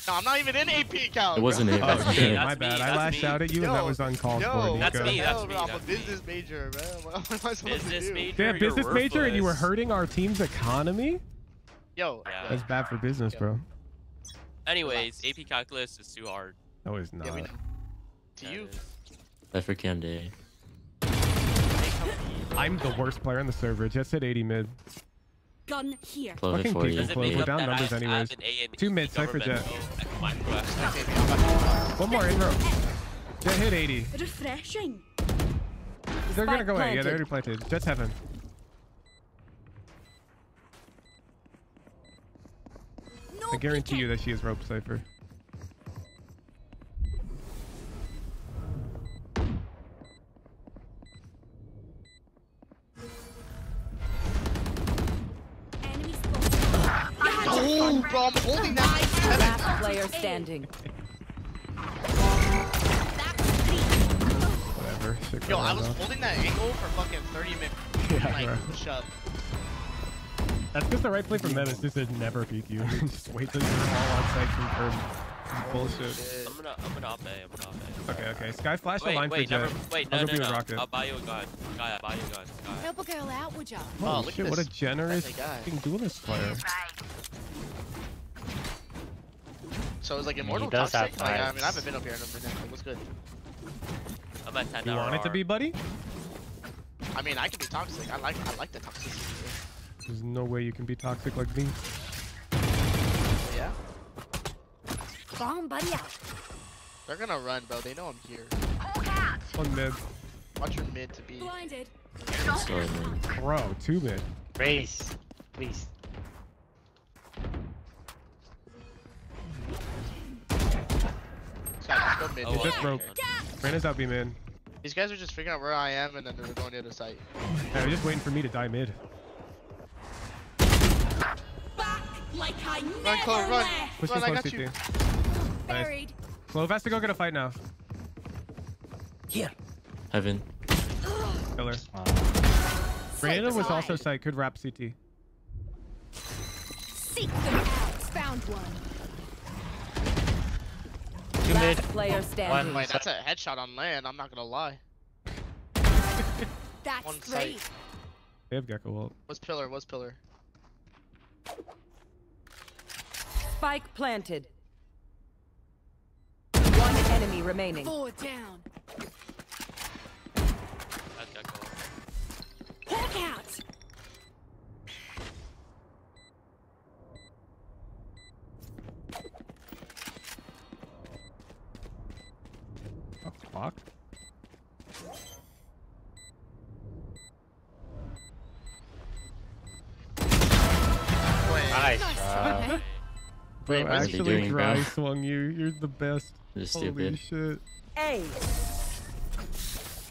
No, I'm not even in AP count. It wasn't it. Oh That's shit, me. my bad. me, I lashed me. out at you, and that was uncalled Yo, for. That's me, that's me, I'm that's a me. business major, man. What, what am I supposed Business to do? major. Yeah, You're business major, and you were hurting our team's economy. Yo, Yeah. That's bad for business, Yeah. bro. Anyways, AP calculus is too hard. No, it's not. know. To That you, is. Cypher cam day. I'm the worst player on the server. Just hit 80 mid. Gun here. Clove it Fucking for you. people. Close, we're down numbers I anyways. have an Two mid, Cypher Jett. governmental Minecraft? okay, man, I'm back. One more in row. Jett hit 80. Refreshing. They're gonna go away. Yeah, planted. they already planted. Jett's heaven. I guarantee peeking. you that she is rope Cypher. Oh, bro, I'm holding that. Last player standing. Whatever. Yo, I was though. holding that angle for fucking 30 minutes. Yeah, like, bro. push up. That's because the right play for them is just to never peek you. just wait till you're all on site confirmed. Oh, bullshit. I'm gonna, I'm gonna op A, I'm gonna op A. Okay, okay. Skye flash the line wait, for never, Jett. wait, I'll no, no, no. Rocket. I'll buy you a gun. Guy, I'll buy you a gun. Guy. Help a girl out, would ya? Oh, Holy look shit, what a generous That's a guy. fucking duelist player. So it's like immortal he does toxic. Like, I mean, I haven't been up here in a minute. Like, what's good? I'm at 10 You want it to be, buddy? I mean, I can be toxic. I like, I like the toxicity. There's no way you can be toxic like me. Yeah, Bomb buddy out. they're gonna run, bro. They know I'm here. One mid. Watch your mid to be. Blinded. Sorry, man. Bro, two mid. Race. Please. Scott, just go mid. Oh, It's just okay. rope. Brandon's out B mid. These guys are just figuring out where I am, and then they're going to the other side. Yeah, they're just waiting for me to die mid. Back like I Run, never Clove, run. left. Push Run, this I close got you. CT. Nice. Clove has to go get a fight now. Here. Heaven. Killer. Uh, Brandon was also sight. Could wrap CT. Seek them out. Found one. two mid. Last player standing. Wait, that's a headshot on land. I'm not gonna lie. That's One great. sight. They have Gekko ult. What's pillar? What's pillar? Spike planted. One enemy remaining. Four down. That got go. Hawk out. Oh, fuck. Bro, What's he actually doing, dry bro? swung you. You're the best. Just Holy stupid. shit. A.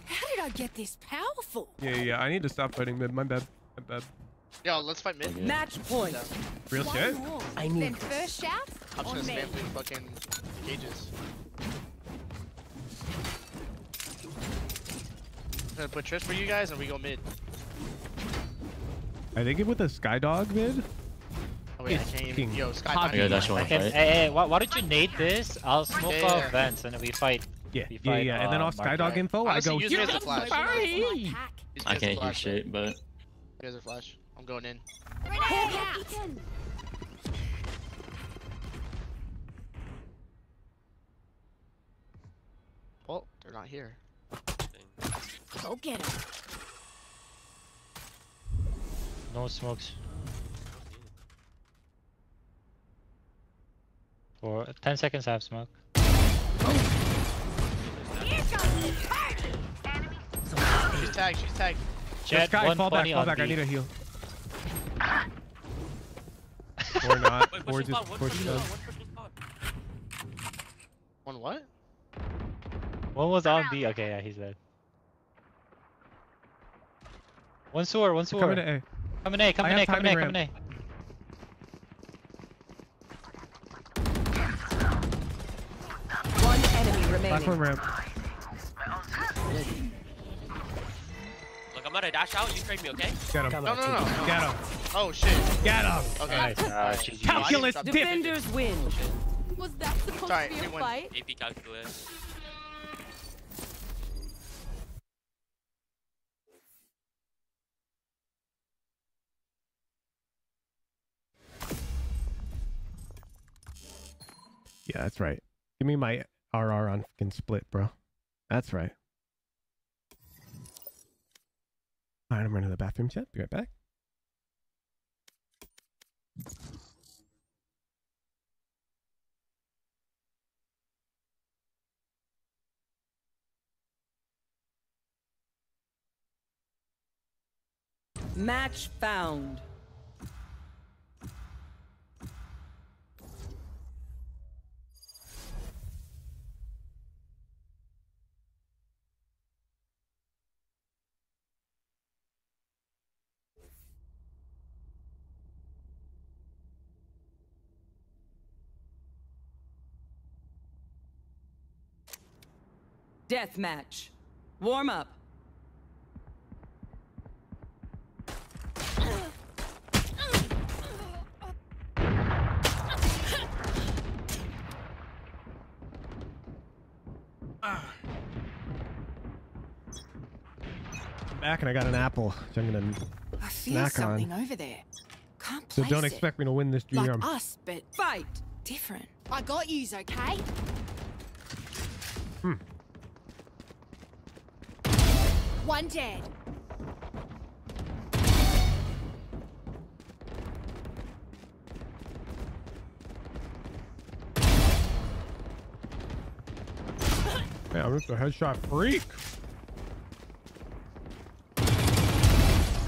How did I get this powerful? Yeah, yeah, yeah. I need to stop fighting mid. My bad. My bad. Yo, let's fight mid. Match point. Real One shit? more. I need Then first shout I'm just on gonna spam through fucking cages. I'm gonna put Trish for you guys and we go mid. I think it with a Skydog mid. Wait, I can't even. Yo, Skye. Hot Yeah, that's I one can, hey, hey, why, why don't you nade this? I'll smoke Yeah, off yeah. vents and then we fight. Yeah, we yeah, fight, yeah. And then uh, off Mark Skydog Wright. info, Honestly, I go. use me "You're as flash." fire." Use me I can't hear flash, shit, but You guys are flash. I'm going in. Hawk out. Well, they're not here. Go get him. No smokes. For 10 seconds, I have smoke. She's tagged. She's tagged. Jett, Skye, fall back, fall back. I B. need a heal. or not. Wait, or just spawn, one push pushing them. one pushing spawn. One what? One was on B. Okay, yeah, he's dead. One sewer, one sewer. Coming to A. Coming A, coming I A, have coming A, timing coming A. One enemy remaining. Platform ramp. Look, I'm gonna dash out. You trade me, okay? Get him. No, no, no. no. Get him. Oh shit. Get him. Okay. Nice. Uh, Calculus No, dip. Defenders win. Was that supposed Sorry, to be we a win. fight? AP calculus. Yeah, that's right. Give me my RR on fucking split, bro. That's right. All right, I'm running to the bathroom chat. Be right back. Match found. Death match. Warm up. I'm back and I got an apple. Which I'm gonna I feel snack something on. over there. Can't So don't it. expect me to win this Like us, but Fight. different. I got yous, okay? Hmm. One dead. Man, I'm just a headshot freak.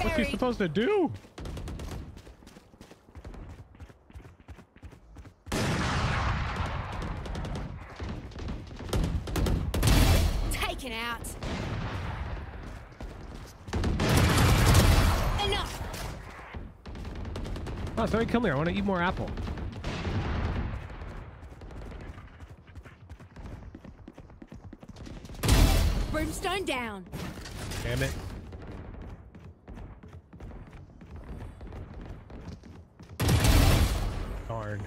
What's he supposed to do? Sorry, come here. I want to eat more apple. Brimstone down. Damn it. Darn.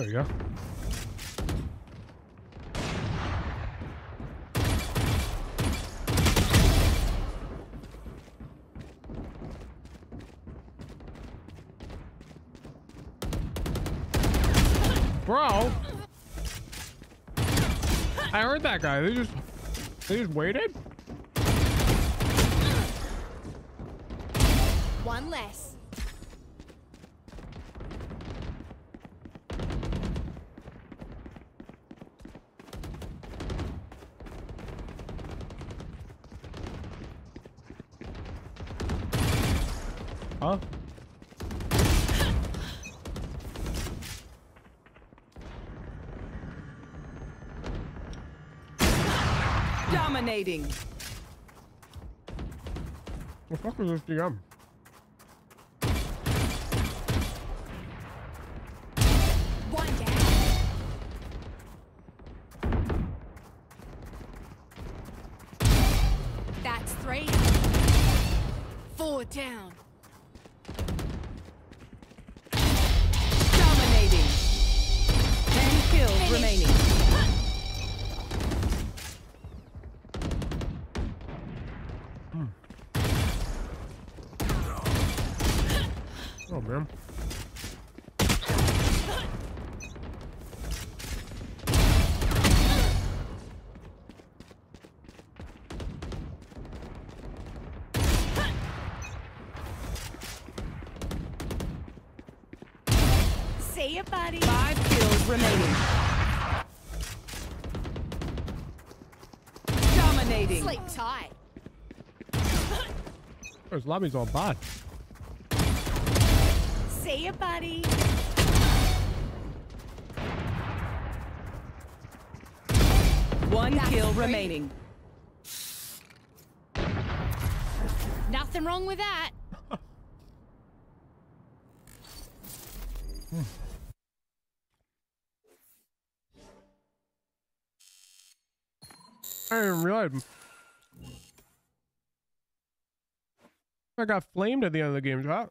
There we go. Bro. I heard that guy. They just they just waited. One less. Huh? Dominating. The fuck is this DM? See you, buddy. Five kills remaining. Dominating. Sleep tight. This lobby's all bad. See you, buddy. One That's kill three. remaining. Nothing wrong with that. Hmm. I didn't realize. I got flamed at the end of the game, chat.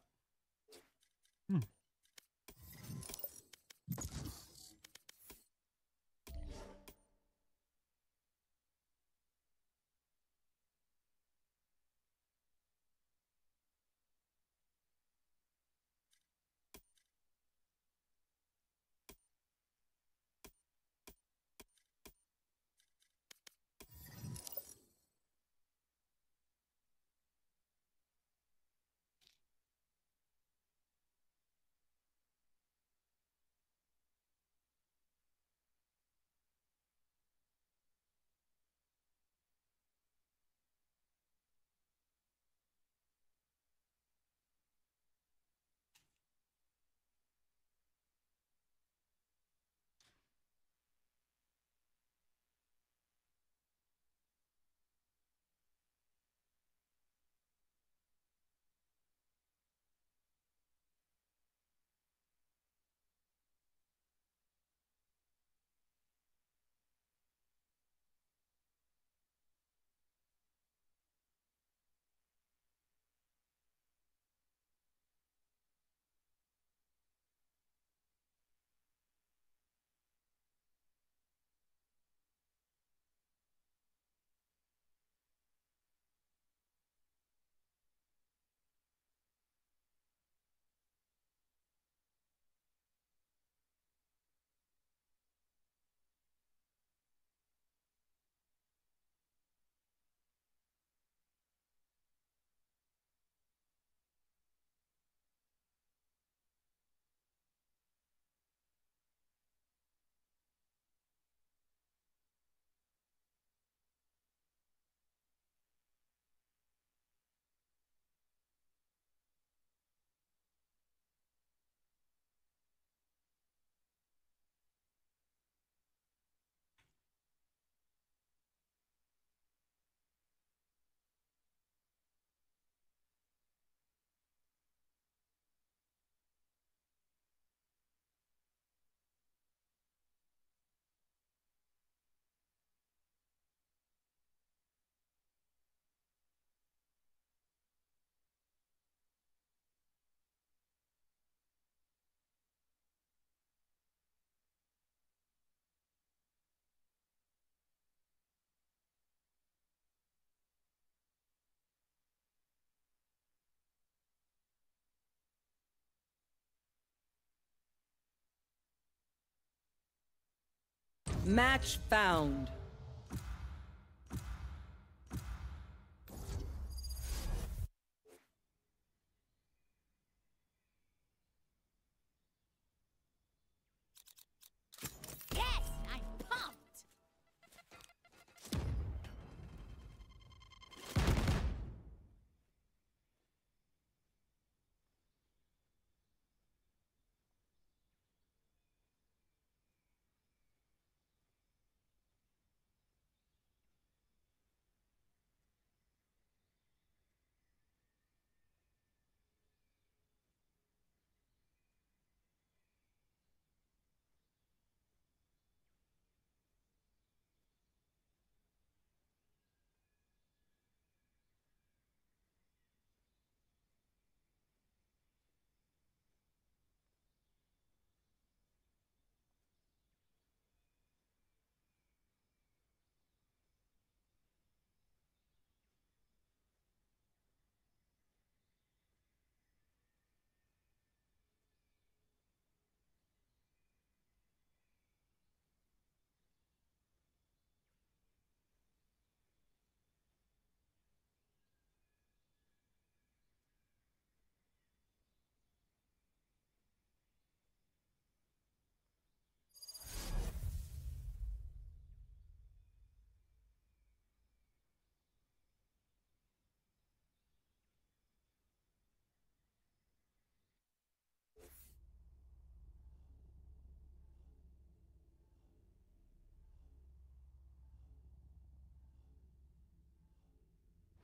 Match found.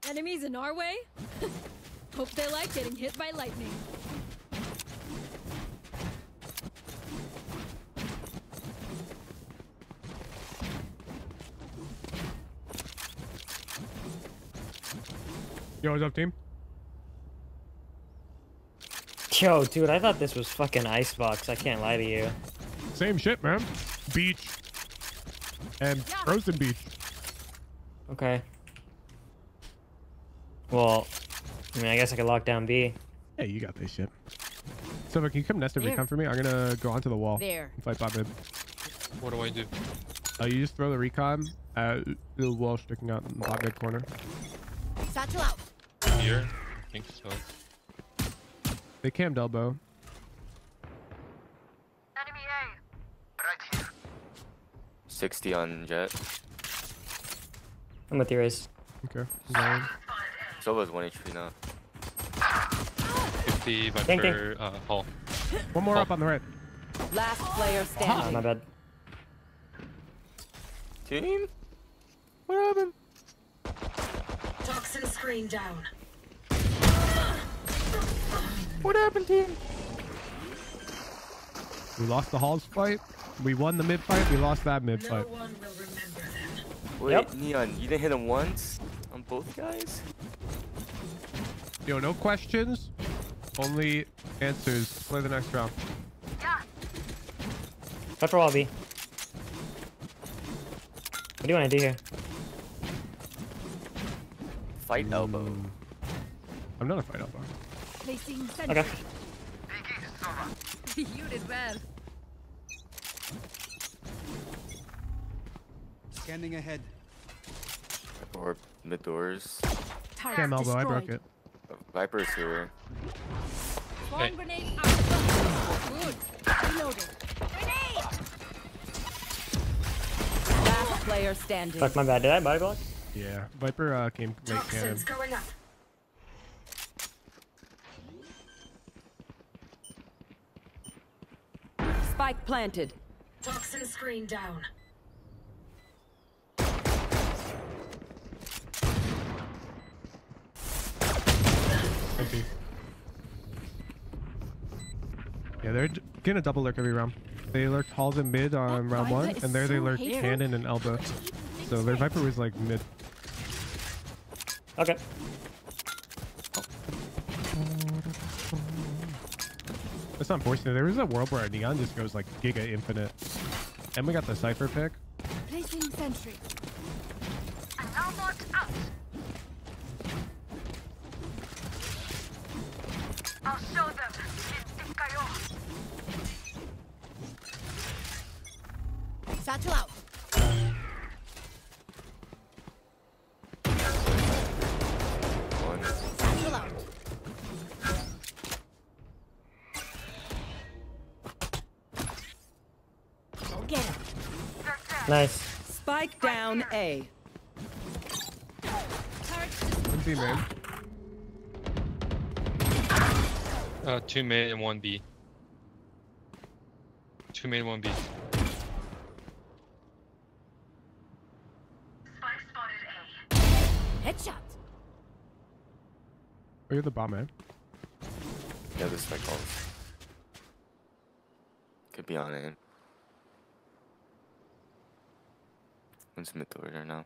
Enemies in our way? Hope they like getting hit by lightning. Yo, what's up, team? Yo, dude, I thought this was fucking Icebox. I can't lie to you. Same shit, man. Beach. And frozen beach. Okay. Well, I mean, I guess I could lock down B. Hey, you got this shit. So, can you come nest and There. recon for me? I'm gonna go onto the wall. There. and Fight bot mid. What do I do? Uh, you just throw the recon at the wall sticking out in the bot mid corner. Satchel out. Here? I think so. They cammed elbow. Enemy A. Right here. 60 on Jett. I'm with you, Raze. Okay. Sova's 1 HP now. 50 Ding, Viper uh, hall. One more up on the right. Last player standing. Ah, standing. my bad. Team? What happened? Toxin screen down. What happened, team? We lost the halls fight. We won the mid fight. We lost that mid No fight. one will remember them. Wait, Yep. Neon, you didn't hit him once? On both guys? Yo, no questions. Only answers. Play the next round. Cut for wall B. What do you want to do here? Fight hmm. elbow. I'm not a fight elbow. Placing sentry. Okay. you did well. Scanning ahead. Or mid doors. Turret Cam elbow. I broke destroyed. It. Viper's here. Bomb grenade out. Good. Reloading. Grenade! Last player standing. Fuck, my bad. Did I body block? Yeah. Viper uh, came late cannon. Toxins going up. Spike planted. Toxin screen down. Empty. Yeah, they're d- gonna double lurk every round. They lurked halls and mid on round one, and there they so lurked hateful. cannon and elbow. So their Viper was like mid. Okay. That's unfortunate. There was a world where Neon just goes like Giga Infinite. And we got the Cypher pick. Placing sentry. I'll show them. Out. Nice. Spike down A. Wouldn't be, man. Uh, two mid and one B. Two mid, one B. Headshot. Oh, you're the bomb man. Yeah, this spike calls. Could be on it. One's mid door right now.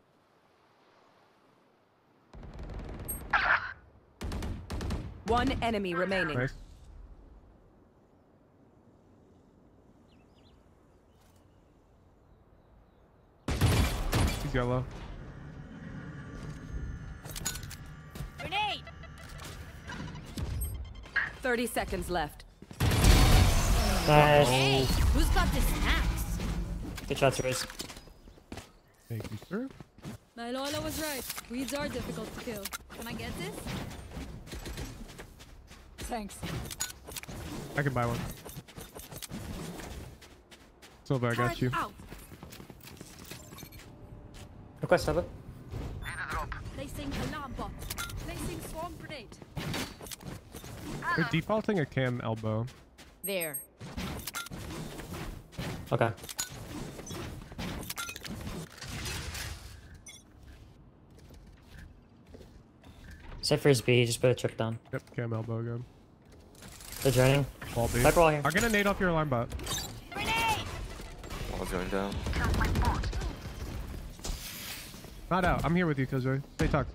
One enemy remaining. Nice. He's yellow. Grenade. 30 seconds left. Nice. Hey, who's got the snacks? Good shots, Riz. Thank you, sir. My Lola was right. Weeds are difficult to kill. Can I get this? Thanks. I can buy one. Silva, I got you. Out. Request Silva. Placing alarm bot. Placing swarm grenade. They're defaulting a cam elbow. There. Okay. Cypher's B, just put a trip down. Yep, cam elbow again. They're joining. Wall B. Viper wall here. I'm gonna nade off your alarm bot. Wall's going down. Not out. I'm here with you, Killjoy. Stay tucked.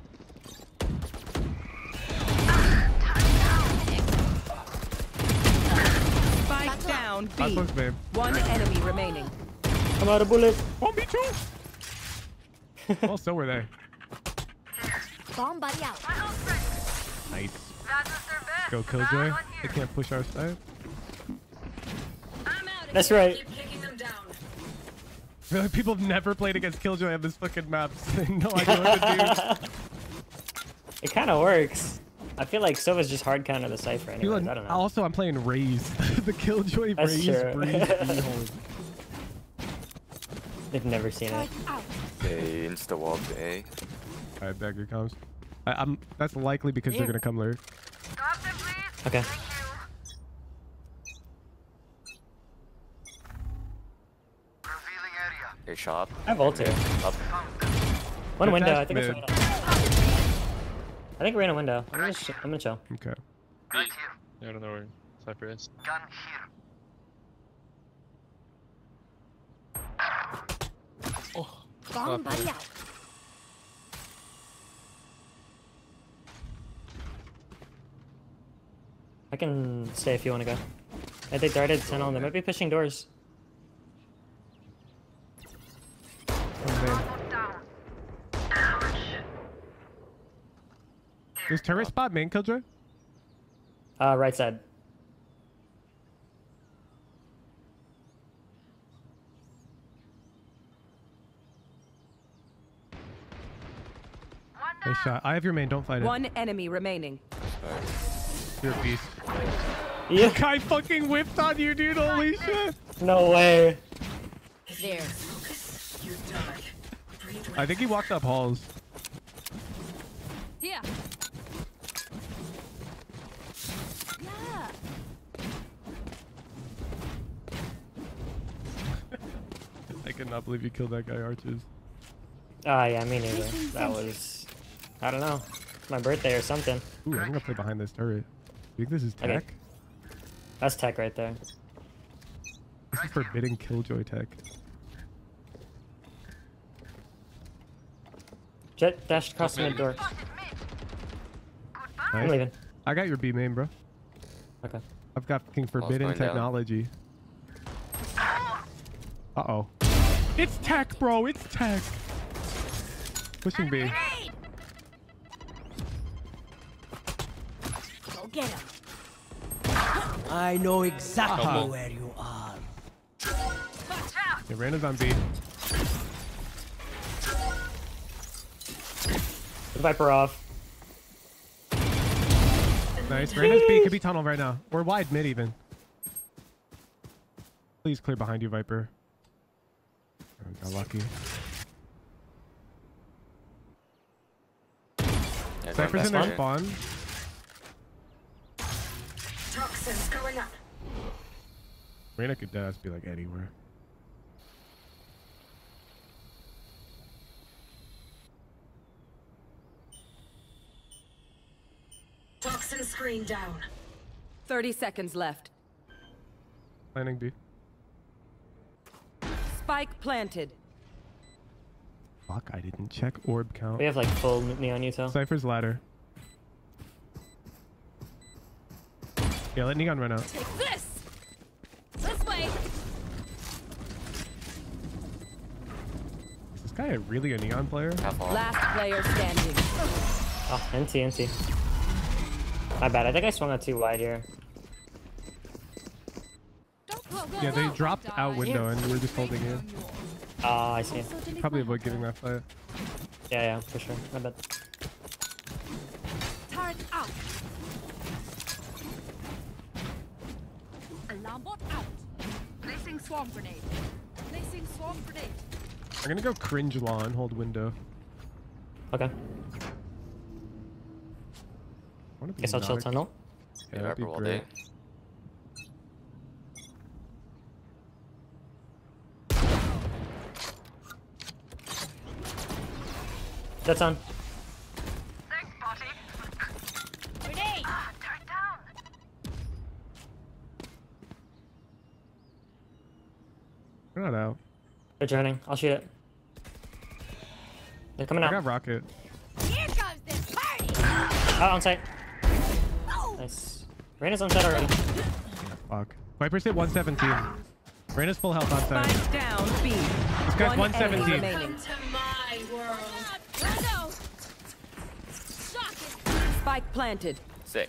Spike down B. close, babe. One enemy remaining. I'm out of bullet. Oh, me too. well, oh, so were they. Bomb buddy out. Nice. Go, Killjoy. They can't push our side. That's right. I feel like people have never played against Killjoy on this fucking map. so they no idea what to do. It kind of works. I feel like Silva's just hard counter the Cypher Feel anyways. like- I don't know. Also, I'm playing Raze. the Killjoy That's Raze true. breeze. They've never seen it. They insta wall to A. Alright, Bagger comes. I, I'm. That's likely because they're gonna come lurk. Okay. A shop. I have ult here. Up. One Good window. I think it's a mid. window. I think we're in a window. I'm gonna, sh I'm gonna chill. Okay. Yeah, I don't know where Cypher is. Oh. Bomb up. buddy out. I can stay if you want to go. I think darted tunnel. They might be pushing doors. Is turret spot main Killjoy? Uh, right side. Nice shot. I have your main. Don't fight it. One enemy remaining. You're a beast. Yeah. Guy fucking whipped on you, dude. Holy shit. No way. There. I think he walked up halls. Yeah. Cannot believe you killed that guy, Arches. Ah, yeah, me neither. That was, I don't know, my birthday or something. Ooh, I'm gonna play behind this turret. You think this is Okay. tech? That's tech right there. This is forbidden Killjoy tech. Jett dashed across the mid door. I'm leaving. I got your B main, bro. Okay. I've got fucking forbidden technology. Uh oh. It's tech, bro. It's tech. Pushing B. Go get him. I know exactly Uh-huh. where you are. Yeah, Reyna's on B. The Viper off. Nice. Reyna's B could be tunnel right now. Or wide mid even. Please clear behind you, Viper. Got lucky. Yeah, going Cypher's back in their spawn. Toxins going up. Reyna could deadass be like anywhere. Toxin screen down. 30 seconds left. Planning B. Spike planted. Fuck, I didn't check orb count. We have like full neon util. Cypher's ladder. Yeah, let Neon run out. Take this! This way! Is this guy a really a Neon player? Last player standing. Oh, NT, NT. My bad. I think I swung out too wide here. Yeah, they dropped out window and we're just holding in. Oh, I see. Probably avoid getting that fight. Yeah, yeah, for sure. My bad. Turret out! Alarm bot out! Placing swarm grenade. Placing swarm grenade. I'm gonna go cringe law and hold window. Okay. Wanna Guess I'll chill tunnel. Yeah, Yeah, that'd be Viper all great. That's on. Thanks, Potty. Grenade! Ah, turret down. We're not out. They're turning. I'll shoot it. They're coming I out. got rocket. Here comes the party! Out on site. Nice. Reyna's on site already. Fuck. Viper's hit 117. Reyna's full health on side. Spike down B. This guy's One 117. remaining. To my world. Window! Shocking! Spike planted. Sick.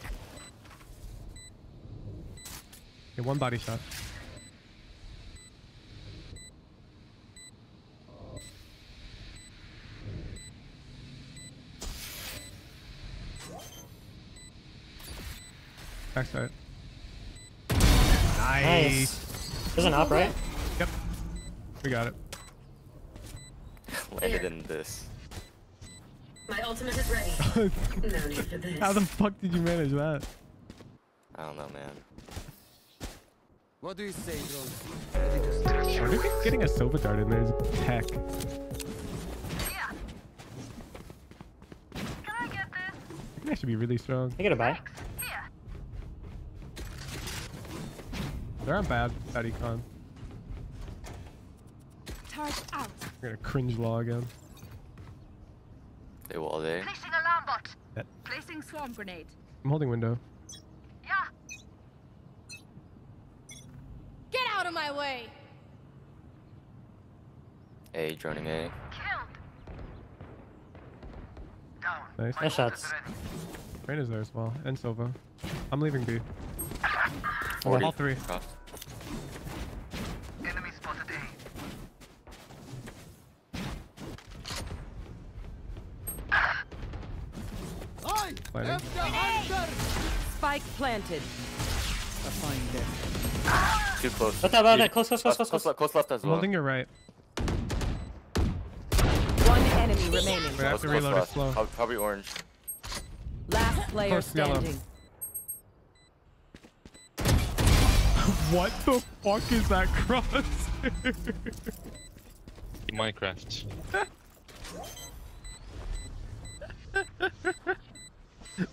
Yeah, one body shot. Backside. Nice. Nice. There's an op, right? Yep. We got it. Landed in this. My ultimate is ready. no need for this. How the fuck did you manage that? I don't know, man. What do you say, Rose? Wonder if getting a silver dart in there is tech. Can I get this? I think that should be really strong. I get a buy. Here. They're not bad at econ. Turret out! We're gonna cringe law again. They wall day. Placing alarm bot. Yeah. Placing swarm grenade. I'm holding window. Yeah. Get out of my way! A droning A. Killed. Down. Nice. Nice shots. is there as well. And Silva. I'm leaving B. 40. All three. Cross. Enemy spotted A. I Planning. am the hunter! Spike planted. I find them. Too close. What about You- that? Close, close, close, close, close, close. left, close left as I'm well. holding your right. One enemy remaining. Wait, I have to close reload it left. slow. Prob- Probably orange. Last player Close yellow. standing. what the fuck is that cross? Minecraft.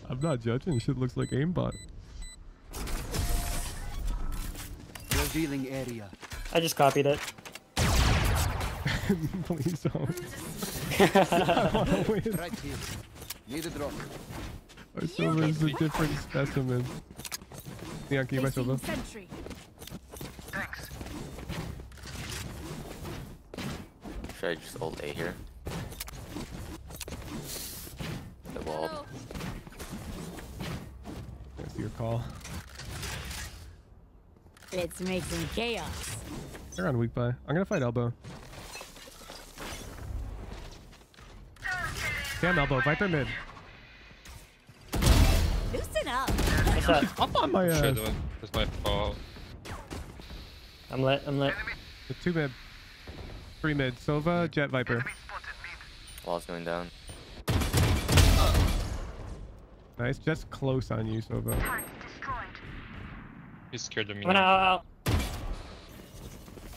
I'm not judging. Shit looks like aimbot. Revealing area. I just copied it. Please don't. I wanna win. Right here. Need a drop. Our Silva is a different specimen. Neon, can you buy Silva? Thanks. Should I just ult A here? The wall. That's your call. Let's make some chaos. They're on weak buy. I'm gonna fight elbow. Damn elbow. Viper mid. Loosen up. What's that? Up on my Sure, uh, ass. that was my fault. I'm lit. I'm lit. The two mid. Three mid. Sova, Jett Viper. Wall's going down. Nice. just close on you, Sova. He's scared of me. One now. out, out,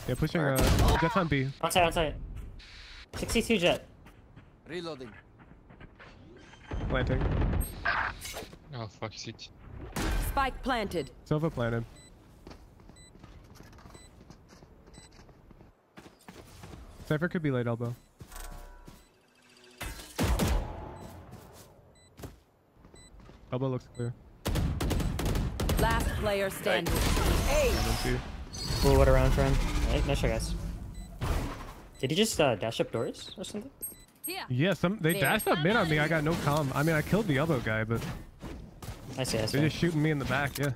Yeah, pushing. Uh, Jett's on B. out. Outside, outside. 62 Jett. Reloading. Planting. Oh fuck, CT. Spike planted. Sova planted. Cypher could be late elbow. Elbow looks clear. Last player standing. Hey. One Cool, what around for him. Right, nice shot, guys. Did he just uh, dash up doors or something? Yeah, some they There. dashed up mid on me. I got no comm. I mean, I killed the elbow guy, but I see, I see. they're just shooting me in the back. Yeah.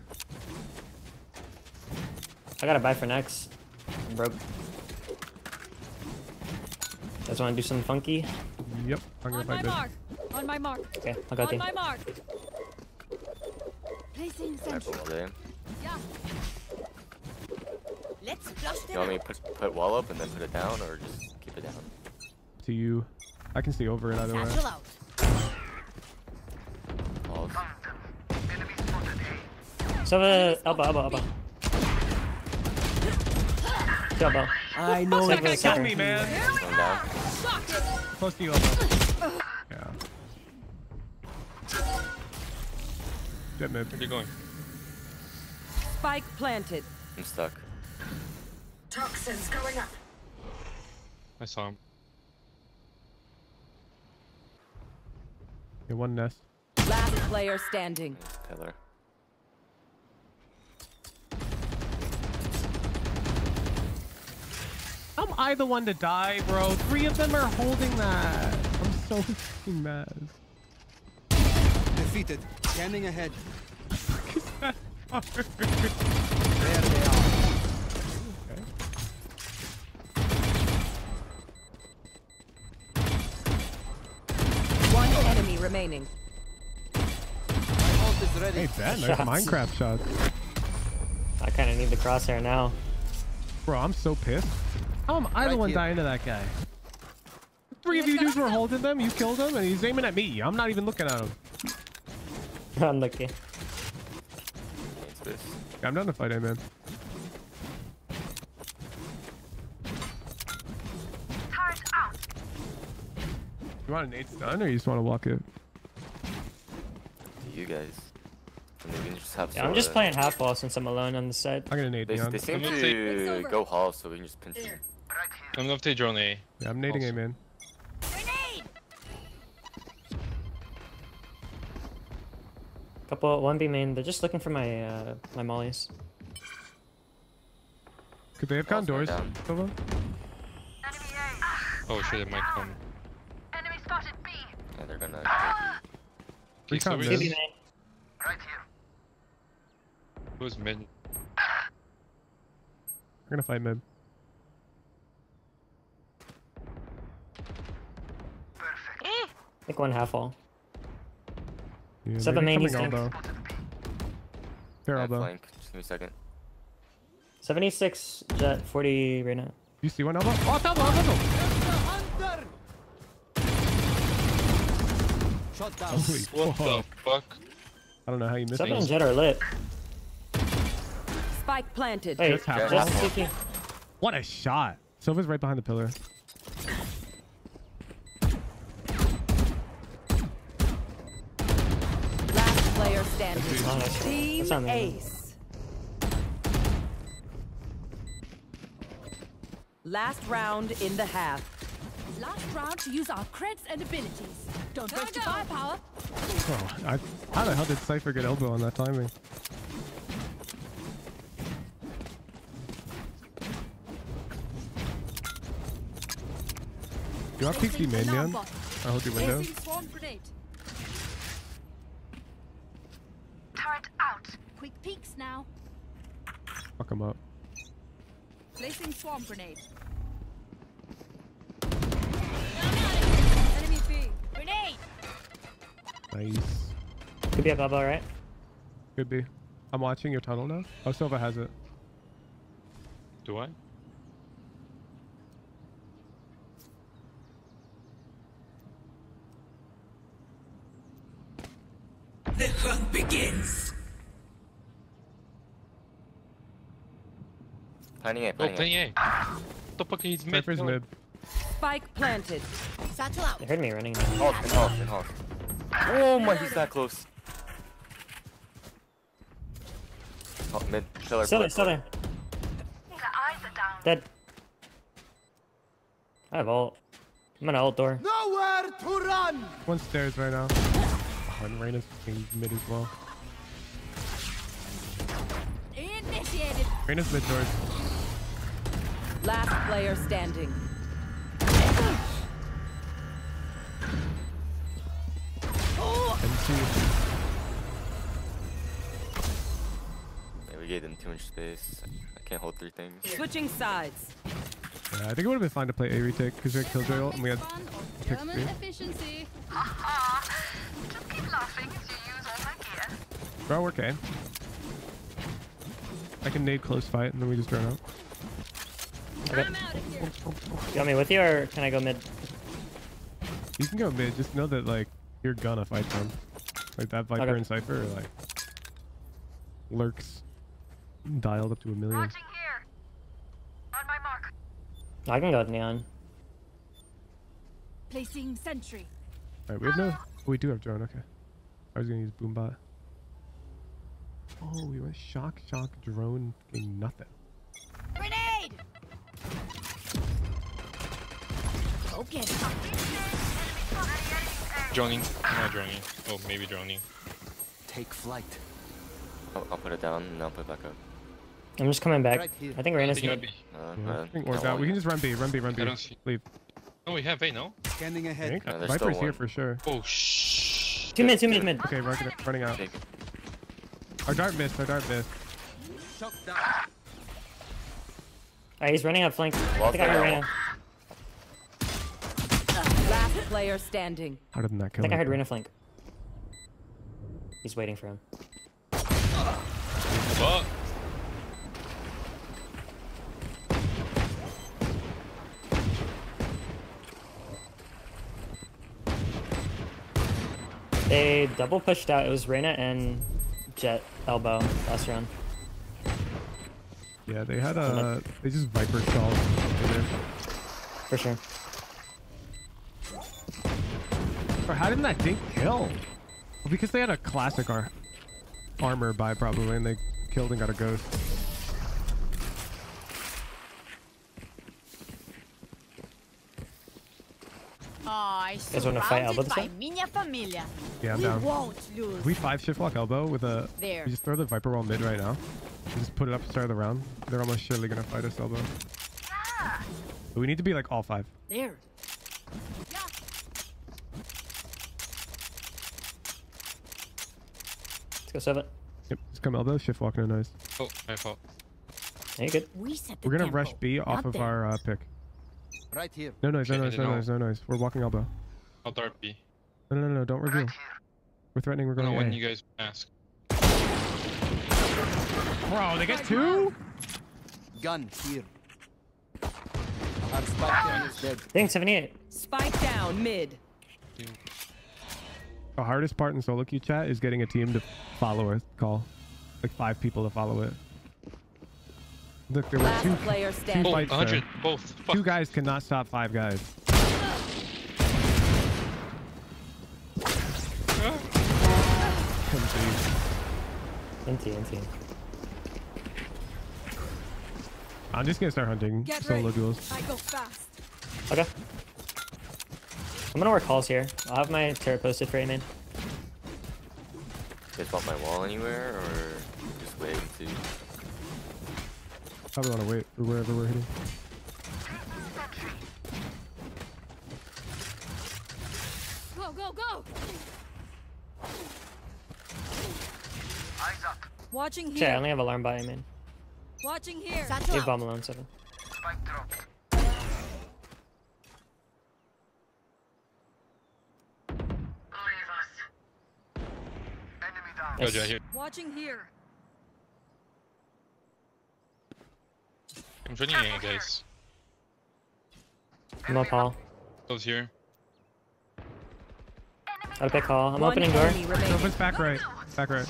I gotta buy for next. I'm broke. Guys wanna do something funky? Yep. I'm gonna On my fight mid. mark. On my mark. Okay, I'll go On team. my mark. Placing sentry. Yeah. Let's flush You want me to put, put wall up and then put it down, or just keep it down? To you. I can see over it either way. Satchel out. Walls. So uh, elbow, elbow, elbow. Elbow. I know Cypher, that cypher. Kill me, man. Close to you, elbow. Jett mid. Where you going? Spike planted. I'm stuck. Toxins going up. I saw him. Yeah, one nest. Last player standing. Pillar. Am I the one to die, bro? Three of them are holding that. I'm so fucking mad. Defeated. Scanning ahead. There There they are. One enemy remaining. My ult is ready. Hey, that nice Shots. Minecraft shots. I kinda need the crosshair now. Bro, I'm so pissed. How am I the one here. dying to that guy? Three of you dudes were holding them, you killed him, and he's aiming at me. I'm not even looking at him. Unlucky. Needs this. Yeah, I'm done to fight him, man. Turret out. You want an eight stun, or you just want to walk it? You guys. And we can just Yeah, I'm just uh, playing half wall since I'm alone on the side. I'm gonna nade They, Neon. they seem gonna go hall, so we can just pinch them. I'm gonna take drone A. Yeah, I'm nading Also. A, man. Couple one B main. They're just looking for my uh my mollies. Could they have gone doors? down. Silva? Enemy A. Oh shit, they might come. Enemy spotted B. Yeah, they're gonna. Recon Recon mid. mid. Main. Right here. Who's mid? We're gonna fight mid. I think one half wall. Yeah, Seven maybe main, coming he's elbow. Fair Yeah, elbow. flank. Just give me a second. 76 Jett, 40 right now. You see one elbow? Oh, it's elbow, elbow, elbow. Shot down. Holy What the fuck. fuck? I don't know how you missed Seven and Jett are lit. Spike planted. Wait, Just half just What a shot. Silva's right behind the pillar. Last player standing. Team that's on me. Ace. Last round in the half. Last round to use our creds and abilities. Don't waste your firepower. Oh, I, how the hell did Cypher get elbow on that timing? You want peek the main, man? I hold your window. fuck him up. Placing swarm grenade. Enemy B. Grenade. Nice. Could be a bubble, right? Could be. I'm watching your tunnel now. Oh, Silva has it. Do I? The hunt begins. Planning A, Oh, planning A. A. What the fuck? He's mid. Cypher's mid. Spike planted. Satchel out. They heard me running. Halt, in halt, in halt. Oh my, he's that close. Oh, mid, pillar, Still pillar, there, still there. Dead. I have ult. I'm gonna ult door. Nowhere to run. One stairs right now. Oh, and Reyna's fucking mid as well. Initiated. Reyna's mid doors. Last player standing. MC. Yeah, we gave them too much space. I can't hold three things. Switching sides. Yeah, I think it would have been fine to play A retake because we had Killjoy ult and we had pick three. efficiency. Just keep laughing as you use all my gear. Bro, we're okay. I can nade close fight and then we just run out. Okay. You got me with you or can I go mid? You can go mid, just know that like you're gonna fight them. Like that Viper Okay. and Cypher like lurks dialed up to a million. Watching here. On my mark. I can go with neon. Placing sentry. Alright, we have no oh, we do have drone, okay. I was gonna use boombot. Oh, we went shock, shock, drone, fucking nothing. Grenade. Get it. Droning. Not droning. Oh, maybe droning. Take flight. I'll, I'll put it down and I'll put it back up. I'm just coming back. Right. I think Reyna's think it mid. be. Uh, Yeah, I think no. We can just run B, run B, run B. I don't see- Leave. Oh, we have A, no? Scanning ahead. No, Viper's here for sure. Oh, shh. Two mid, two mid, mid. Okay, running, running out. Take. Our dart missed, our dart missed. Alright, he's running up flank. I Well think I heard done. Reyna. Last player standing. How did that kill? I kill think I heard Reyna flank. He's waiting for him. Fuck. They double pushed out. It was Reyna and Jett elbow last round. Yeah, they had a. They just Viper stalled. in there. For sure. Or how didn't that dink kill? Well, because they had a classic ar armor buy probably, and they killed and got a ghost. I guys wanna fight elbow this time? Yeah, I'm we down. won't lose. We five shift lock elbow with a. There. We just throw the Viper wall mid right now. We just put it up to start of the round. They're almost surely gonna fight us elbow. Ah! But we need to be like all five. There. Let's go seven. Yep, just come elbow, shift walk, no noise. Oh, my fault. Yeah, you good. We set the We're gonna tempo, rush B off not of them. our uh, pick. Right here. No noise, no Okay, noise, no no. noise, no noise. We're walking elbow. I'll dart B. No, no, no, no, don't reveal. We're threatening, we're I don't going know when you guys ask. Bro, they get two? Gun here. Our spike down is dead. Dang, 78. Spike down mid. The hardest part in solo queue chat is getting a team to follow a call. Like five people to follow it. Look, there were two, player two standing. Oh, fights 100. there. Both. Fuck. Two guys cannot stop five guys. NT, NT. I'm just gonna start hunting Get solo ready. duels. I go fast. Okay. I'm gonna work halls here. I'll have my turret posted for A main. You guys want my wall anywhere or just wait and see? Probably wanna wait for wherever we're hitting. Go, go, go! Eyes up. Watching Shit, I only have alarm by A main. Watching here. Satchel Leave bomb alone, seven. Spike drop. Enemy down. Oh, here. Watching here. I'm joining A, guys. I'm up hall. Close here. I'll pick hall. I'm One opening door. enemy. Opens back right. Back right.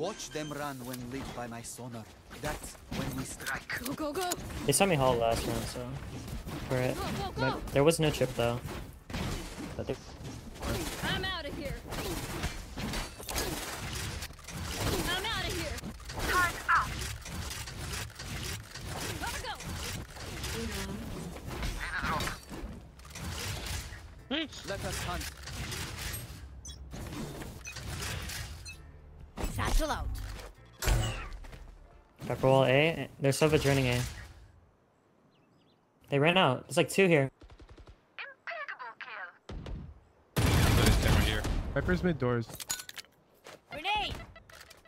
Watch them run when lit by my sonar. That's when we strike. Go, go, go. They saw me haul last round, so we're it. Go, go, go. But there was no chip though. But they, I'm out of here. I'm out of here. Time out. Gotta go. Let us hunt. Satchel out. Pepper wall A. There's Sova joining A. They ran out. There's like two here. There's camera here. Viper's mid doors. Grenade.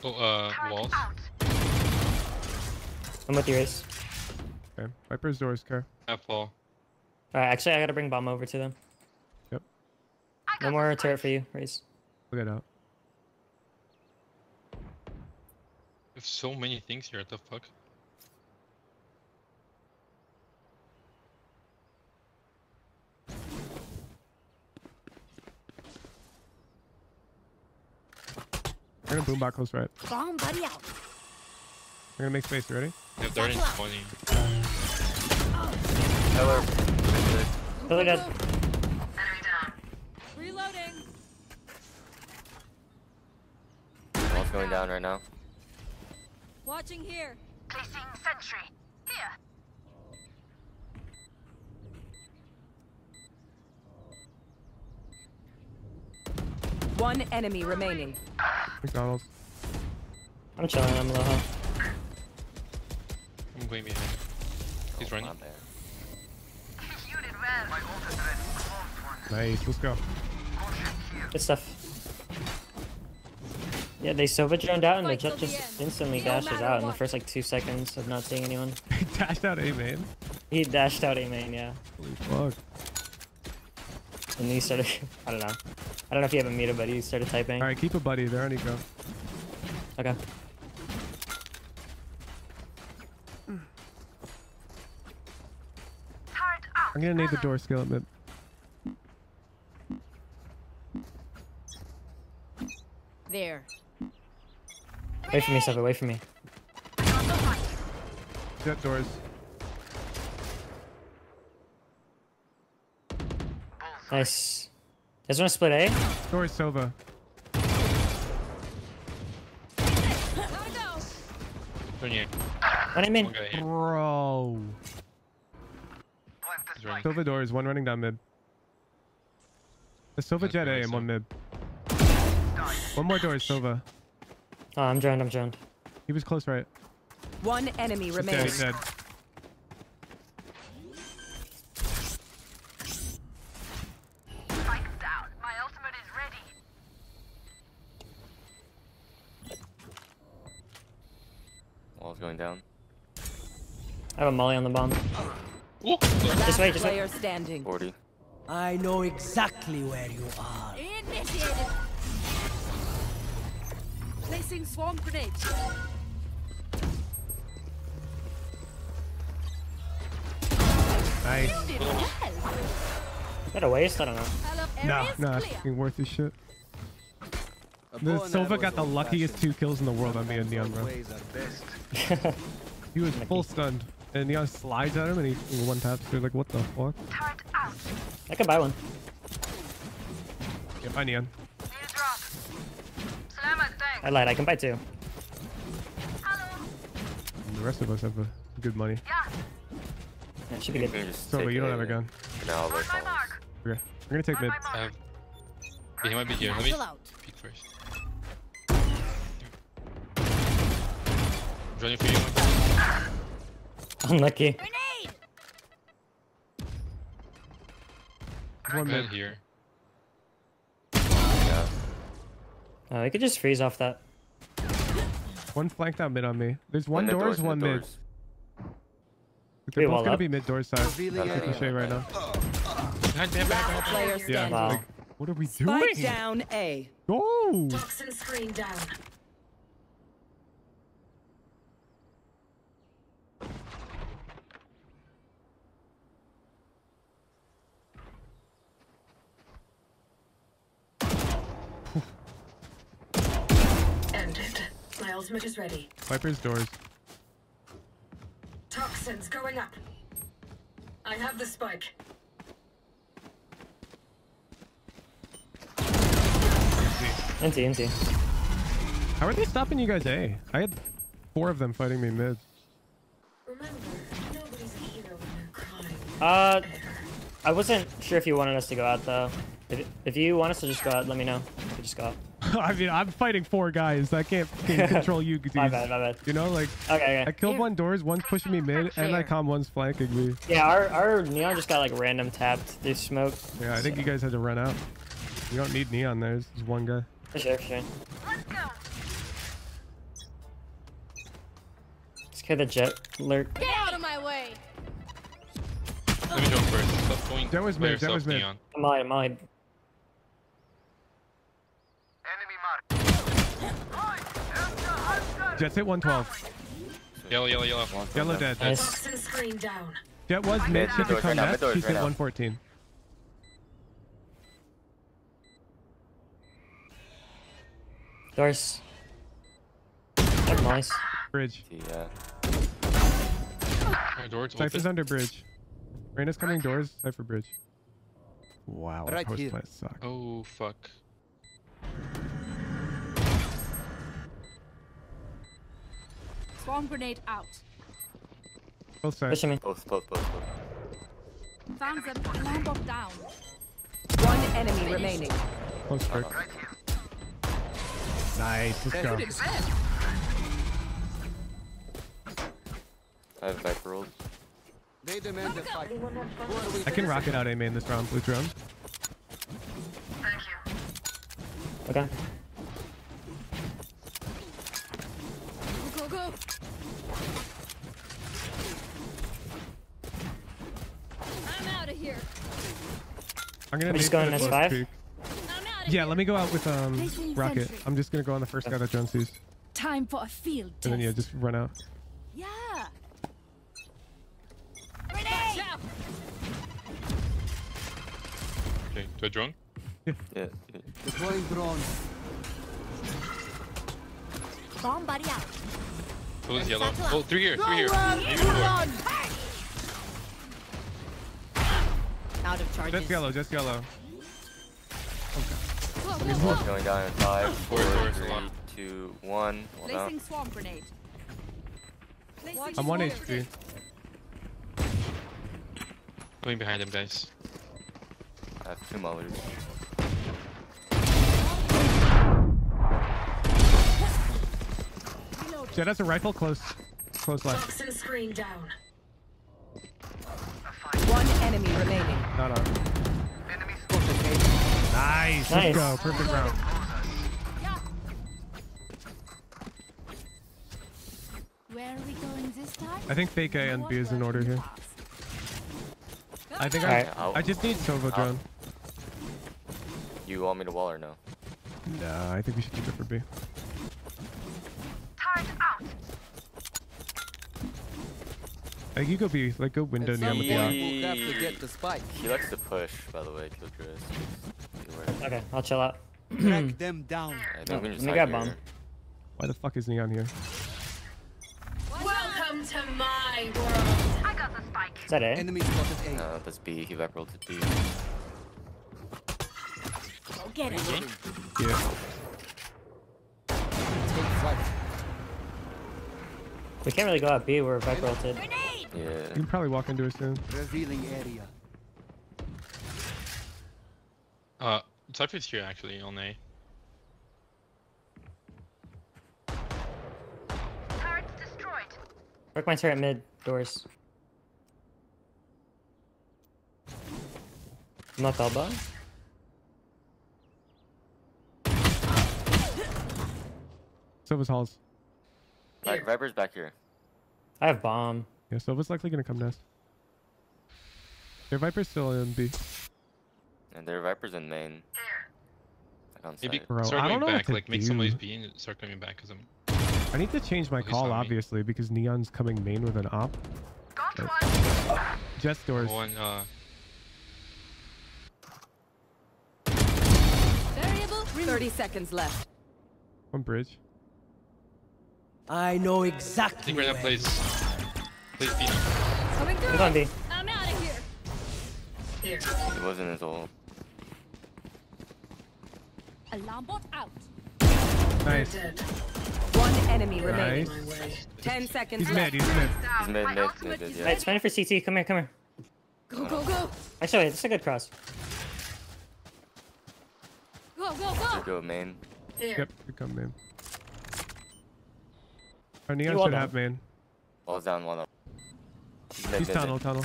Oh, uh, walls. I'm with you, Raze. Okay. Viper's doors, car. Half wall. Alright, actually I gotta bring bomb over to them. Yep. No more turret for you, Raze. We'll get out. There's so many things here. What the fuck? We're gonna boom back close right. Bomb buddy out. We're gonna make space. You ready? They have 30 and 20. Hello. Really good. Reloading. Wall's going down right now. Watching here. Placing sentry. Here. One enemy remaining. McDonald's. I'm chilling, I'm low health. I'm going behind. He's running. You did well. My ult is ready. Nice. Let's go. Good stuff. Yeah, they Sova droned out and the Jett just end. instantly No dashes matter out in the first like two seconds of not seeing anyone. He dashed out A main. He dashed out A main, yeah. Holy fuck. And he started, I don't know. I don't know if you have a meter, but he started typing. Alright, keep a buddy. They're on eco. Okay. I'm gonna need the door skill at mid. There. Wait for me, Sova, wait for me. Jett doors. Nice. Guys wanna split A? Doors Sova. Gotta go. 28. What I mean? One. Bro. He's running. Sova doors. One running down mid. The Sova That's Jett A very and one mid. One more door Sova. Oh, I'm drowned, I'm drowned. He was close right. One enemy He's remaining. dead. Dead. Spike down. My ultimate is ready. Wall's going down. I have a molly on the bomb. Ooh, Just wait, just wait. Standing. 40. I know exactly where you are. Initiated. Placing swarm grenade. Nice. You. Is that a waste? I don't know. Hello, Nah, area's nah. clear. Fucking worth this shit. A The bow and Sova got the luckiest fashioned. two kills in the world on me and Neon, bro. Ways are best. He was full stunned. And Neon slides at him and he one taps. They're like, what the fuck? Turret out. I can buy one. Yeah, bye Neon. Need a drop. Salamat, thanks. I lied, I can buy two. Hello. And the rest of us have uh, good money. Yeah. Yeah, should be You good. can just Sova, you don't have a gun. and Now On wait my for mark. Okay. I'm gonna take On mid. my I mark. have. Yeah, he might be here. Let me Satchel out. peek first. Running for you. Unlucky. Grenade. One Good mid. here. Yeah. Oh, we could just freeze off that. One flanked out mid on me. There's one Mid doors, doors, one mid mid. doors. They're Wait, both gonna up? be mid door side. Revealing No, no, area. no, right now. Behind, behind, behind, behind. Player Yeah. Wow. Like, what are we Spike doing? down A. Go! Toxin screen down. Ultimate is ready. Viper's doors. Toxins going up. I have the spike. Inti, inti. How are they stopping you guys A? I had four of them fighting me mid. Remember, nobody's a hero when they're crying. Uh, I wasn't sure if you wanted us to go out though. If, if you want us to just go out, let me know. We just go out. I mean, I'm fighting four guys. I can't, can't control you. My bad, my bad. You know, like Okay, okay. I killed one doors, one's pushing me mid, and I calm one's flanking me. Yeah, our, our neon just got like random tapped through smoke. Yeah, I think you guys had to run out. You don't need neon there. There's just one guy. For sure, for sure. Let's go. Just kill the Jett lurk. Get out of my way! Let me jump first. Stop going That was by mid, that was mid. Neon. I'm on, I'm on. Jett's hit 112. Yellow, yellow, yellow. Yellow dead. Nice. Toxin screen down. Jett was mid. Mid, She mid could come right now, nest. mid doors She's hit 114. Doors. That's nice. Bridge. Yeah. My door's Cypher's under bridge. Reyna's coming doors. Cypher bridge. Wow, Right post here. plant suck. Oh, fuck. Swarm grenade out. Both sides. Pushing me. Both, both, both, both. Found them. Alarm bot down. One enemy remaining. Close break. Nice. Let's go. I have Viper rolled. They demand a fight. Who are we I can rocket out A main this round. Blue drone. Okay. Go, go, go. I'm out of here. I'm gonna I'm just nade going the S5? close peek. I'm out of Yeah, here. let me go out with um Placing rocket. sentry. I'm just gonna go on the first guy that drone sees, Time for a field test. and then yeah, just run out. Yeah. Okay, do I drone? Yeah. yeah. deploying drones? Bomb buddy out. It's yellow. Satchel out. Oh, three here, three here. Run, Maybe four. run. Out of charges. Just yellow. Just yellow. Going down in five, four, doors, three, lock. two, one. One down. Placing swarm grenade. Placing I'm one HP. grenade. Going behind them, guys. I have two mullers. Jett has a rifle close, close left. Toxin screen down. One enemy remaining. Not on. Nice. Nice. Let's go. Perfect round. Where are we going this time? I think fake A and B is in order here. I think Alright. I, I just need Sova drone. You want me to wall or no? Nah, I think we should keep it for B. Turret out. Like you go B, like go window At neon with the point, eye. we'll have to get the spike. He likes to push, by the way, Killjoy. Okay, I'll chill out. Track them down. Oh, I think Let me hide grab bomb. Why the fuck is neon here? Welcome to my world. I got the spike. Is that A? Enemy spotted A. No, that's B. He Viper rolled to B. Go get it. Yeah. Take flight. We can't really go out B. We're Viper ulted. You can probably walk into it soon. Revealing area. Uh, Cypher's here actually on A. Turret destroyed. Work my turret mid doors. I'm not elbow. Sova's halls. Vi- Viper's back here. I have bomb. Yeah, Sova's likely gonna come nest. Your Viper's still in B. And their Viper's in main. Like on Maybe site. Bro, start I don't know what back, to like make some of these do. B and start coming back because I'm. I need to change my call, on me. obviously, because Neon's coming main with an op. Got But- one. Jett's doors. One, uh, Variable. 30 seconds left. One bridge. I know I exactly think Reyna where plays plays B. Coming through. I'm going B. I'm out of here. Here. It wasn't his ult. Alarm bot out. Nice. One enemy remaining. Ten seconds He's left. mid, he's mid. He's mid, mid, mid, mid, yeah. Alright, spin for CT. Come here, come here. Go, go, go. Actually, this is a good cross. Go, go, Good go. go, main. Here. Yep, good come, man. Our You Neon all should done. have, man. Wall's down, one of He's mid, He's mid, tunnel, mid. tunnel.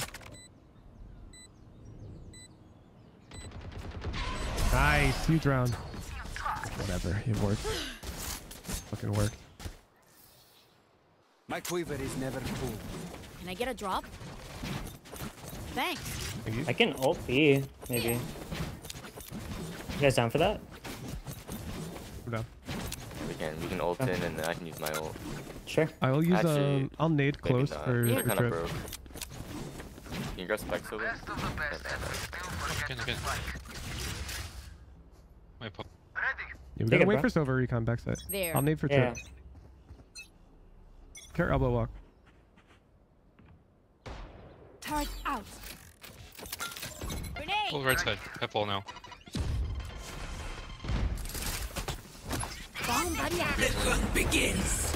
Nice, huge round. Whatever, it worked. Fucking worked. My quiver is never full. Can I get a drop? Thanks. I can ult B, maybe. You guys down for that? I'm down. We can, we can ult in and then I can use my ult. Sure. I'll use Actually, um I'll nade close not. for, They're for kind of trip. broke. Can you grab spikes over? Again, again. My pop. Yeah, we Take gotta it, wait bro. for Sova recon backside. There. I'll nade for Yeah. trip. Care elbow walk. Turret out. Grenade. Pull right side. Have ball now. Bomb buddy out. begins.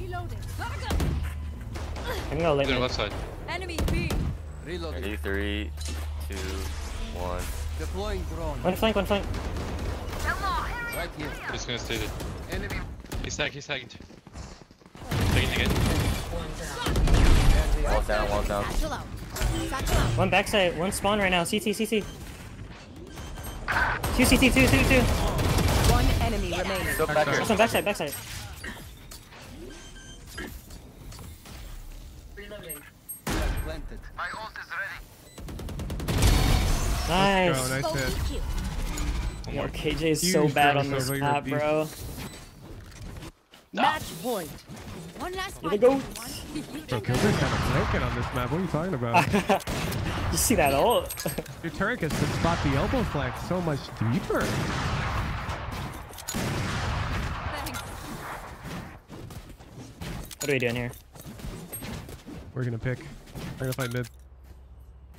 Reloaded. Gotta. I can go late Either mid. left side. Enemy B. Reloading. Ready? Three, two, one. Deploying drone. One flank, one flank. Right here. Just gonna stay there. Enemy. He's tagged, he's tagged. Tagging again. Wall's down, wall's down. Satchel out. Satchel out. One backside, one spawn right now. CT, CT. Two CT, two, two, two. One enemy remaining. Go back here. Last one, backside, backside. Reloading. Planted. My ult is ready. Nice. Go, nice hit. Thank. Yo, KJ is so bad on this Silver, map, beast. bro. Match point. One last You're the one. goat. Bro, Kilder's kind of broken on this map. What are you talking about? you see that ult? Your turret gets to spot the elbow flank so much deeper. What are we doing here? We're gonna pick. We're gonna fight mid.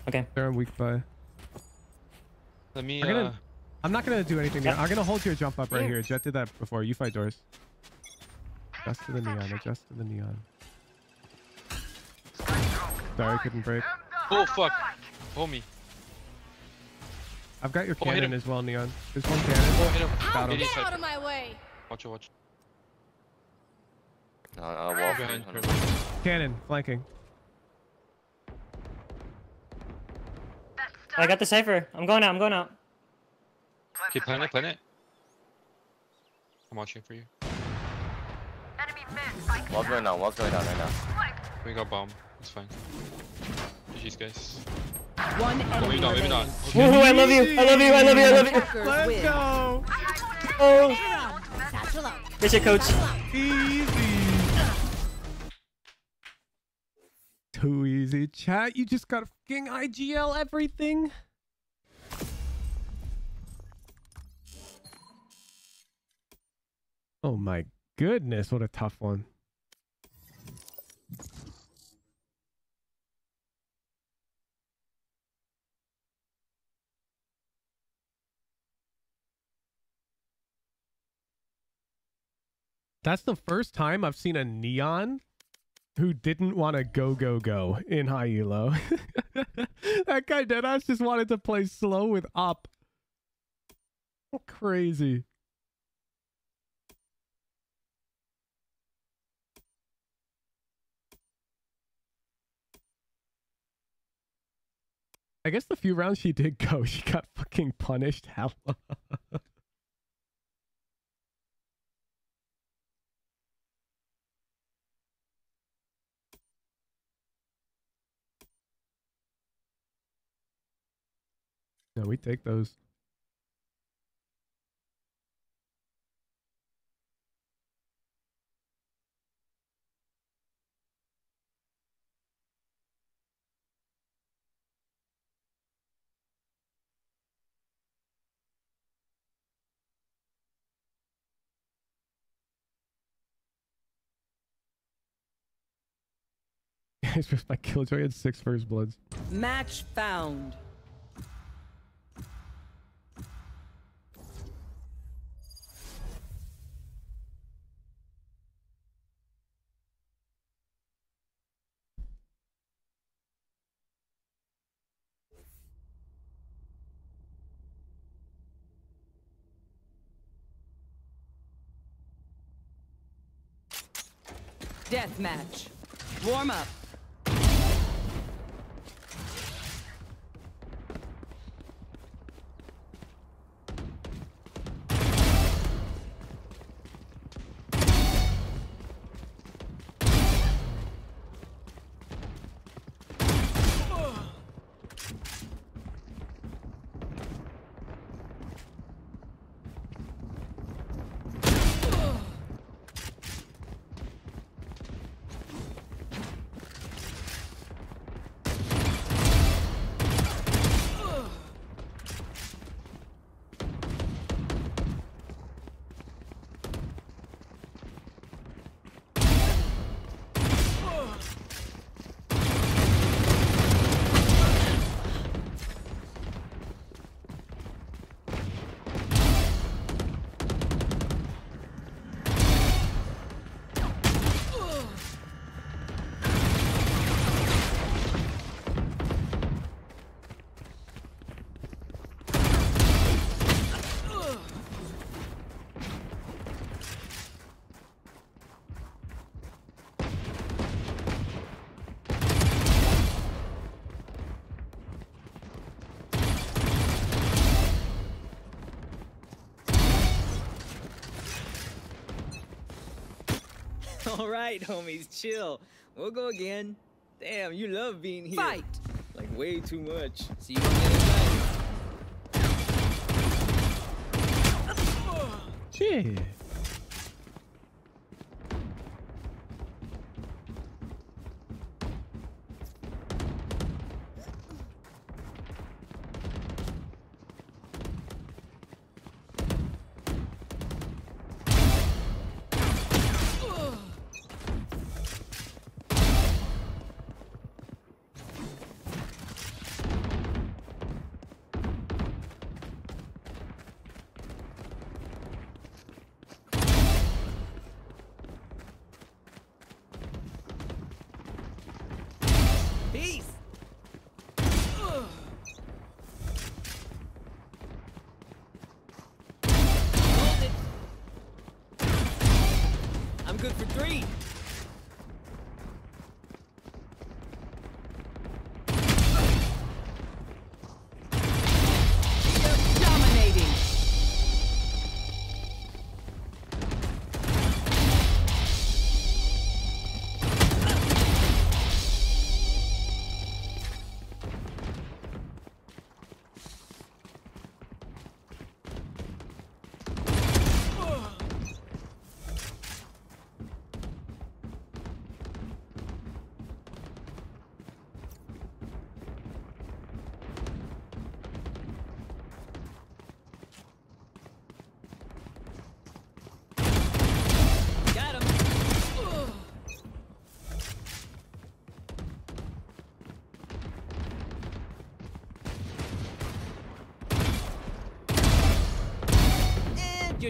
Okay. They're on weak by. Let me, I'm gonna- uh, I'm not gonna do anything there. Yep. I'm gonna hold your jump up right Here. here. Jett did that before. You fight doors. Adjust to the neon. Adjust to the neon. Sorry, couldn't break. oh fuck. Homie. I've got your Oh, cannon as well, neon. There's one cannon. hit him. Got him. Get out of my way. Watch it, watch. Uh, uh, wall Behind. front, Cannon flanking. I got the Cypher. I'm going out, I'm going out. Okay, planet, planet. I'm watching for you. Enemy mid. Spike Wall's going down, wall's going down right now. We got bomb. It's fine. GG's guys. One Oh, maybe not, maybe not. remaining. Woohoo, I love you, I love you, I love you, I love you. Let's go. Oh, Satchel out. coach. Easy. Too easy, chat. You just gotta fucking IGL everything. Oh my goodness, what a tough one. That's the first time I've seen a neon who didn't want to go go go in high elo. that guy deadass just wanted to play slow with up. Crazy. I guess the few rounds she did go, she got fucking punished hella. Yeah, we take those. He's just my killjoy had six first bloods. Match found. Match. Warm up. All right, homies, chill. We'll go again. Damn, you love being here. Fight. Like way too much. See you on the other side. Shit.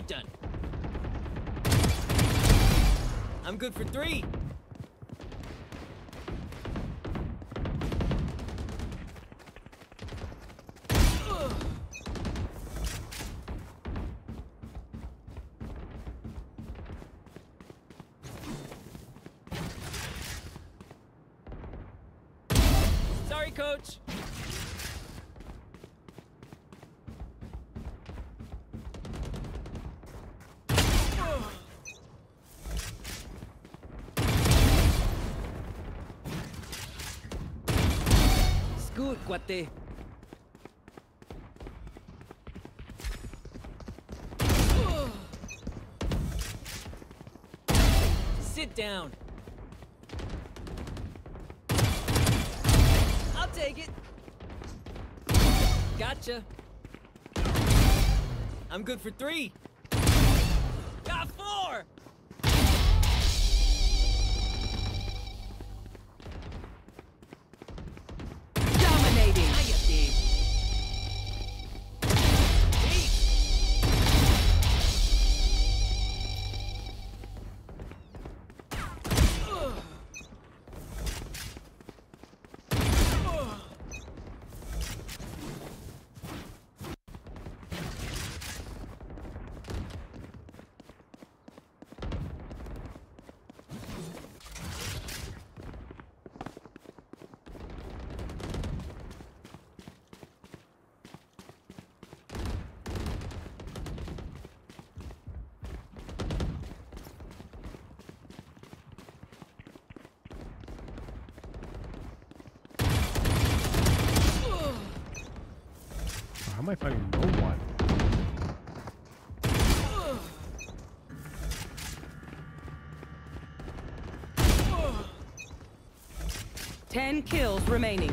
Done. I'm good for three. Cuate. Sit down. I'll take it. Gotcha. I'm good for three. kills remaining.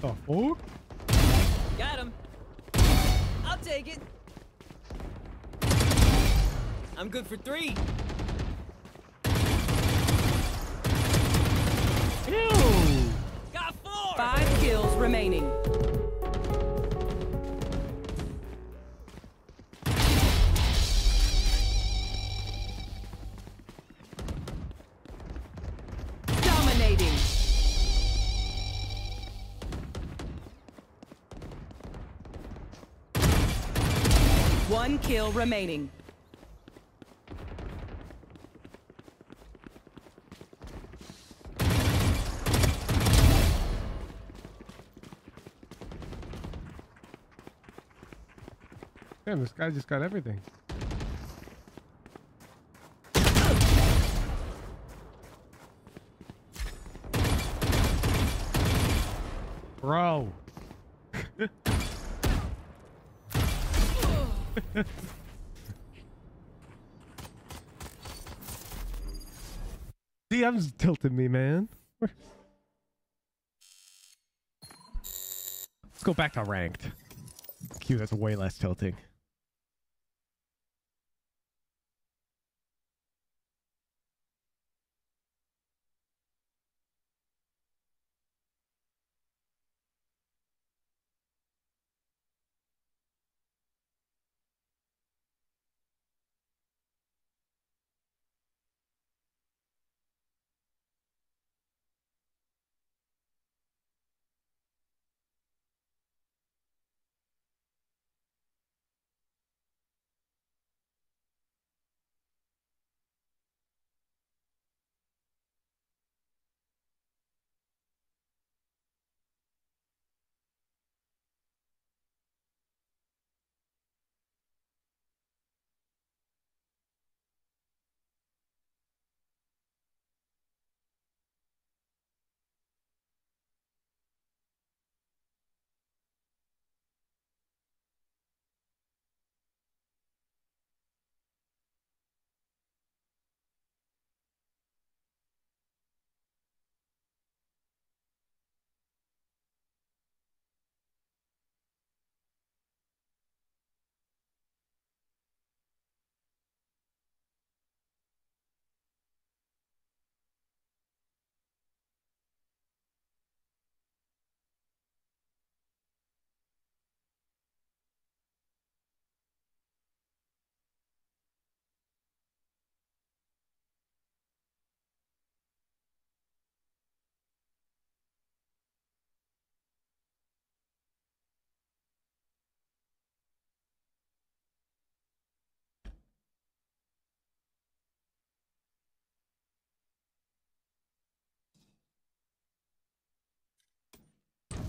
The fuck? Got him. I'll take it. I'm good for three. Kill remaining. Damn, this guy just got everything. Bro. DM's tilting me, man. Let's go back to ranked. Q, that's way less tilting.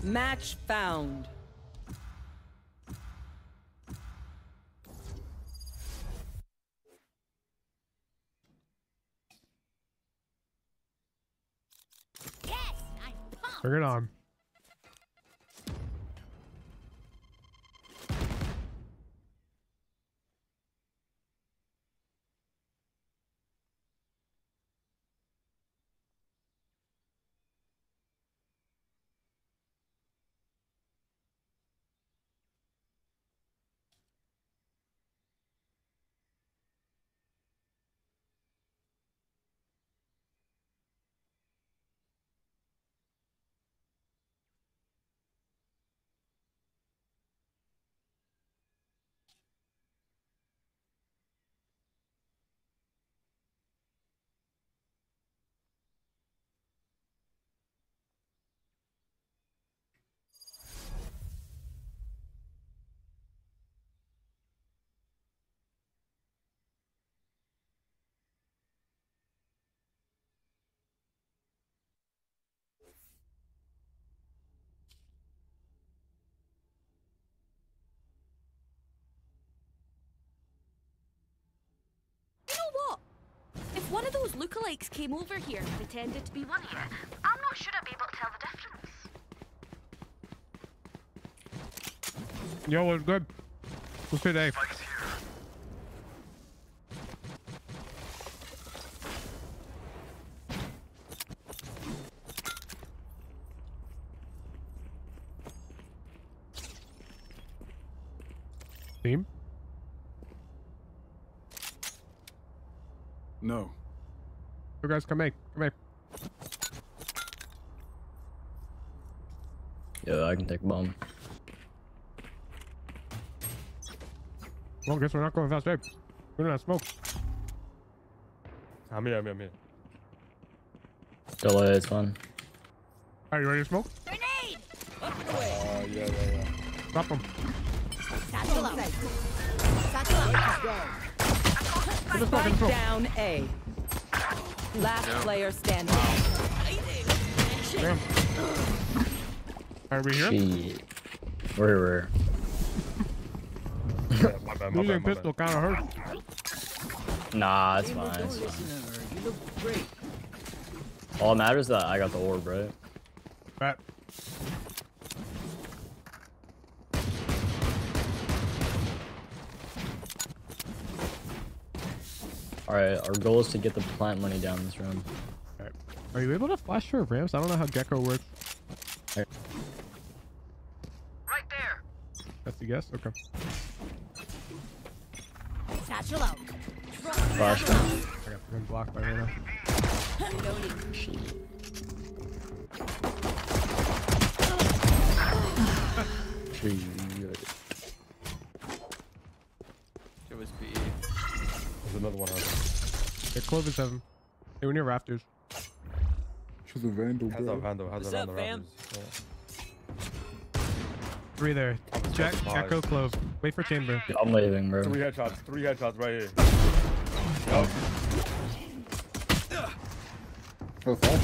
Match found. Yes, Bring it on. If one of those lookalikes came over here and pretended to be one of you, I'm not sure I'd be able to tell the difference. Yo, what's good? What's today? Team? No. You guys come here. Come here. Yeah, I can take a bomb. Well, guess we're not going fast, babe. We're gonna smoke. I'm here, I'm here, I'm here. Delay, it's fun. Are you ready to smoke? Grenade! Uh, yeah, yeah, yeah. Drop them. Satchel out. Satchel out. Spike down A. Last player standing. Damn. Are we here? Shit. We're, we're. my bad, my Using bad, my pistol kind of hurts. Nah, it's fine. It's fine. to her. You look great. All that matters is that I got the orb, right? Right. Alright, our goal is to get the plant money down this round. Alright. Are you able to flash your ramps? I don't know how Gekko works. Right there. That's the guess? Okay. Satchel out. Flash them. I got been blocked by Reyna. It Clovis seven. They were near rafters. She's a vandal, there. Has a bro. vandal, has What's a up, vandal. fam? rafters. Three there. Jack, five. Gekko, Clove. Wait for chamber. I'm leaving, bro. Three headshots, three headshots right here. Yup. Oh, flash.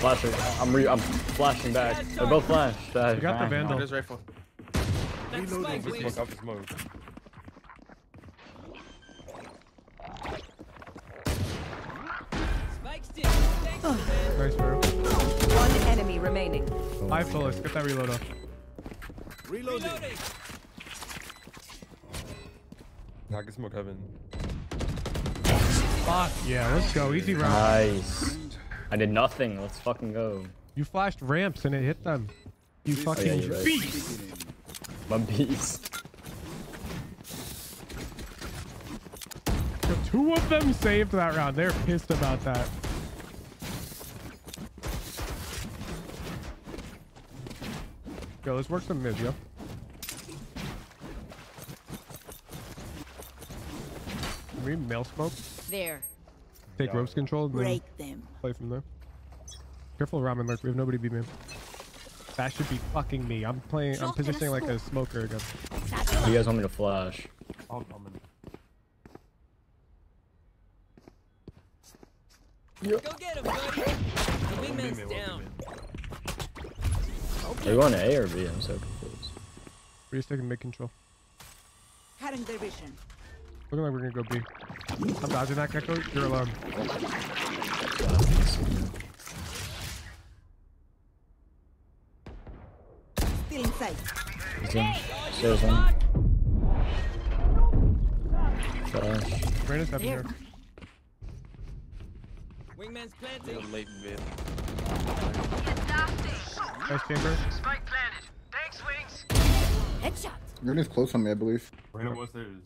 Flashing. I'm re I'm flashing back. They're both flashed. You got the vandal. There's rifle. That's Up spike, the please. smoke, up the smoke. Nice, bro. One enemy remaining. Five bullets. Get that reload off. Reloading. I can smoke heaven. Fuck yeah, let's go. Easy round. Nice. I did nothing. Let's fucking go. You flashed ramps and it hit them. You oh, fucking you're right. beast. My beast. Yo, Two of them saved that round. They're pissed about that. Yo, let's work some mid, yo. Can we mail smoke? There. Take ropes control and then Break them. play from there. Careful ramen lurk. We have nobody B man. That should be fucking me. I'm playing. I'm Drop a positioning like a smoker again. You guys want me to flash? I'll come in. Go get him, buddy. The big man's down. Are you going to A or B? I'm so confused. We're just taking mid control. Cutting their vision. Looking like we're gonna go B. I'm dodging that Gekko. You're alone. Still inside. He's in. Stairs one. Flash. Reyna's up here. Wingman's Yeah, planting. late mid. Nice chamber. Spike planted. Thanks, Wings. Headshot. Reyna's close on me, I believe. Reyna, what's theirs?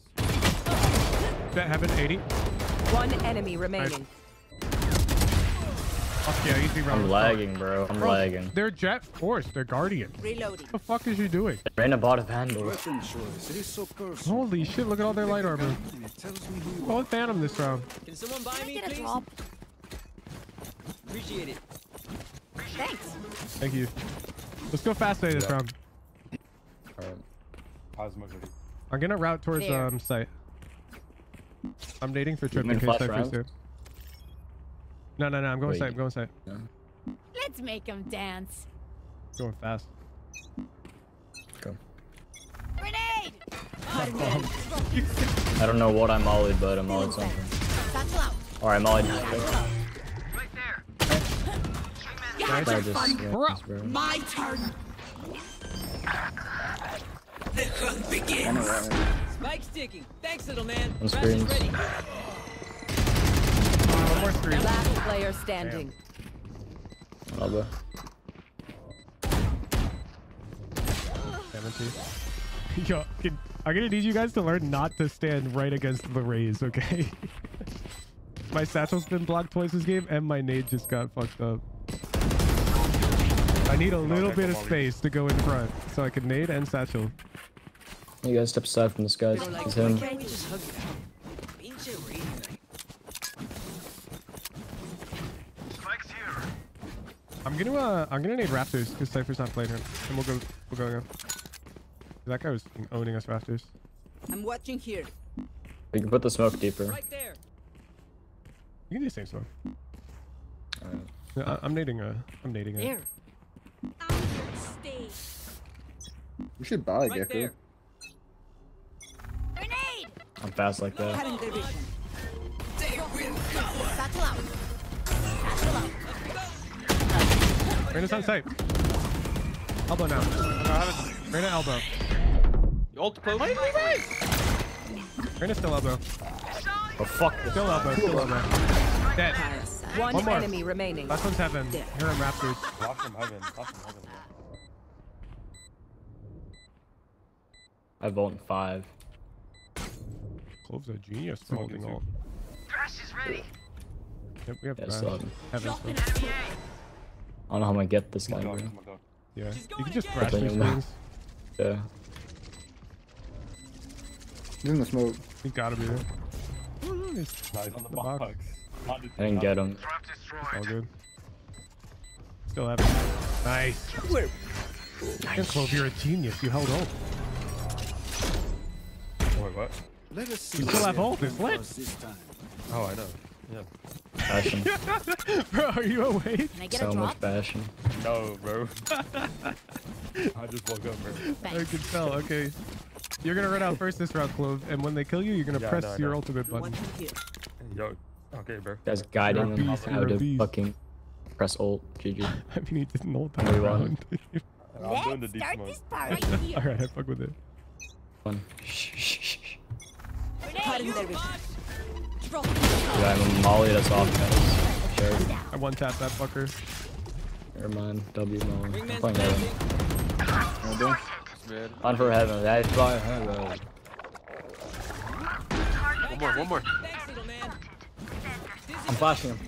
Jett heaven 80. One enemy remaining. Fuck yeah, easy round. I'm lagging, bro. I'm Bro, lagging. They're jet force. They're guardian. Reloading. What the fuck is you doing? Reyna bought a vandal. Weapon choice. So. Holy shit, look at all their light armor. Oh, and it tells me who you Go with Phantom this round. Can someone buy me, please? Appreciate it. Thanks. Thank you. Let's go fast A this Yeah. round. Alright. How's much ready? I'm gonna route towards There. um site. I'm dating for trip in case I freeze round? here. No, no, no. I'm going Wait. site. I'm going site. Let's make them dance. Going fast. Go. Grenade! I don't know what I'm ollied, but I'm ollied something. Satchel out. Alright, Molly. Yeah, Nice. just- yeah, just bro. My turn. The hunt begins. Spike's sticking. Thanks, little man. On Rush is screens. ready. One more screen. Last player standing. Elbow. 70. Yo, can, I'm gonna need you guys to learn not to stand right against the rays, okay? my satchel's been blocked twice this game, and my nade just got fucked up. I need a little bit of space to go in front, so I can nade and satchel. You guys step aside from this guy. He's him. Can't we just hug it out? Ancient radio night. I'm gonna uh, I'm gonna nade rafters because Cypher's not playing him, and we'll go we'll go go. That guy was owning us rafters. I'm watching here. We can put the smoke deeper. Right there. You can do the same smoke. Alright. Yeah, I, I'm nading a I'm nading a. There. Stay. We should buy Right Gekko. Grenade! I'm fast like that. Cutting their vision. Satchel out. Satchel out. Reyna's on site. Elbow now. Reyna elbow. Ult poke. Reyna still elbow. Oh fuck. Still elbow. Still elbow. Dead. One, One more. enemy remaining. Last one's heaven. Here in rafters. Watch from heaven. Watch from heaven. I vote in five. Clove's a genius for holding ult. Thrash is ready. Yep, we have Yeah, Thrash. seven. Heaven. Dropping I don't know how I'm gonna get this guy, bro. Yeah. You can just thrash But these things. Yeah. He's in the smoke. He's gotta be there. Nice on the box. box. I didn't get him. All good. Still have Nice. Nice. Clove, you're a genius. You held ult. Wait, what? Let us see You still have the ult. It's lit. this time. Oh, I know. Yeah. Passion. Bro, are you awake? Can I get so a much drop? passion. No, bro. I just woke up, bro. I can tell. Okay. You're gonna run out first this round, Clove, and when they kill you, you're gonna Yeah, press know, I your ultimate button. Yo. Okay, bro. Guys guiding You're beast, how to beast. fucking press ult. GG. I mean, he didn't ult that Very well. round. I'm doing the Let's deep start smoke. this party. Alright, I fuck with it. Fun. Shh, shh, shh. Cutting their vision. Yeah, I'm Molly that's off, guys. Sure. I one tap that fucker. Never mind. W Molly. I'm playing heaven. On for heaven. That's fine. heaven. One more, one more. Thanks, little man. I'm flashing him.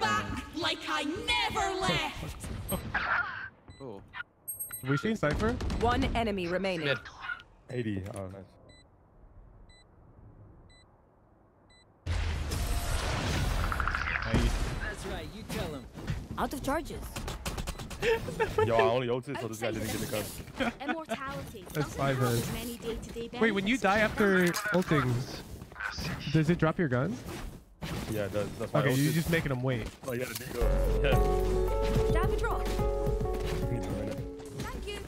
Back like I never left! Oh. Have we seen Cypher? One enemy remaining. Mid. 80. Oh, nice. That's right. You tell him. Out of charges. Yo, I only ulted so this guy didn't get the gun. Immortality. That's five heads. Wait, when you die after ulting, does it drop your gun? Yeah, that, that's why Okay, I you're ulted. just making them wait. Oh, yeah, the dude goes. Yeah. Dab a drop. He's doing it. Thank you.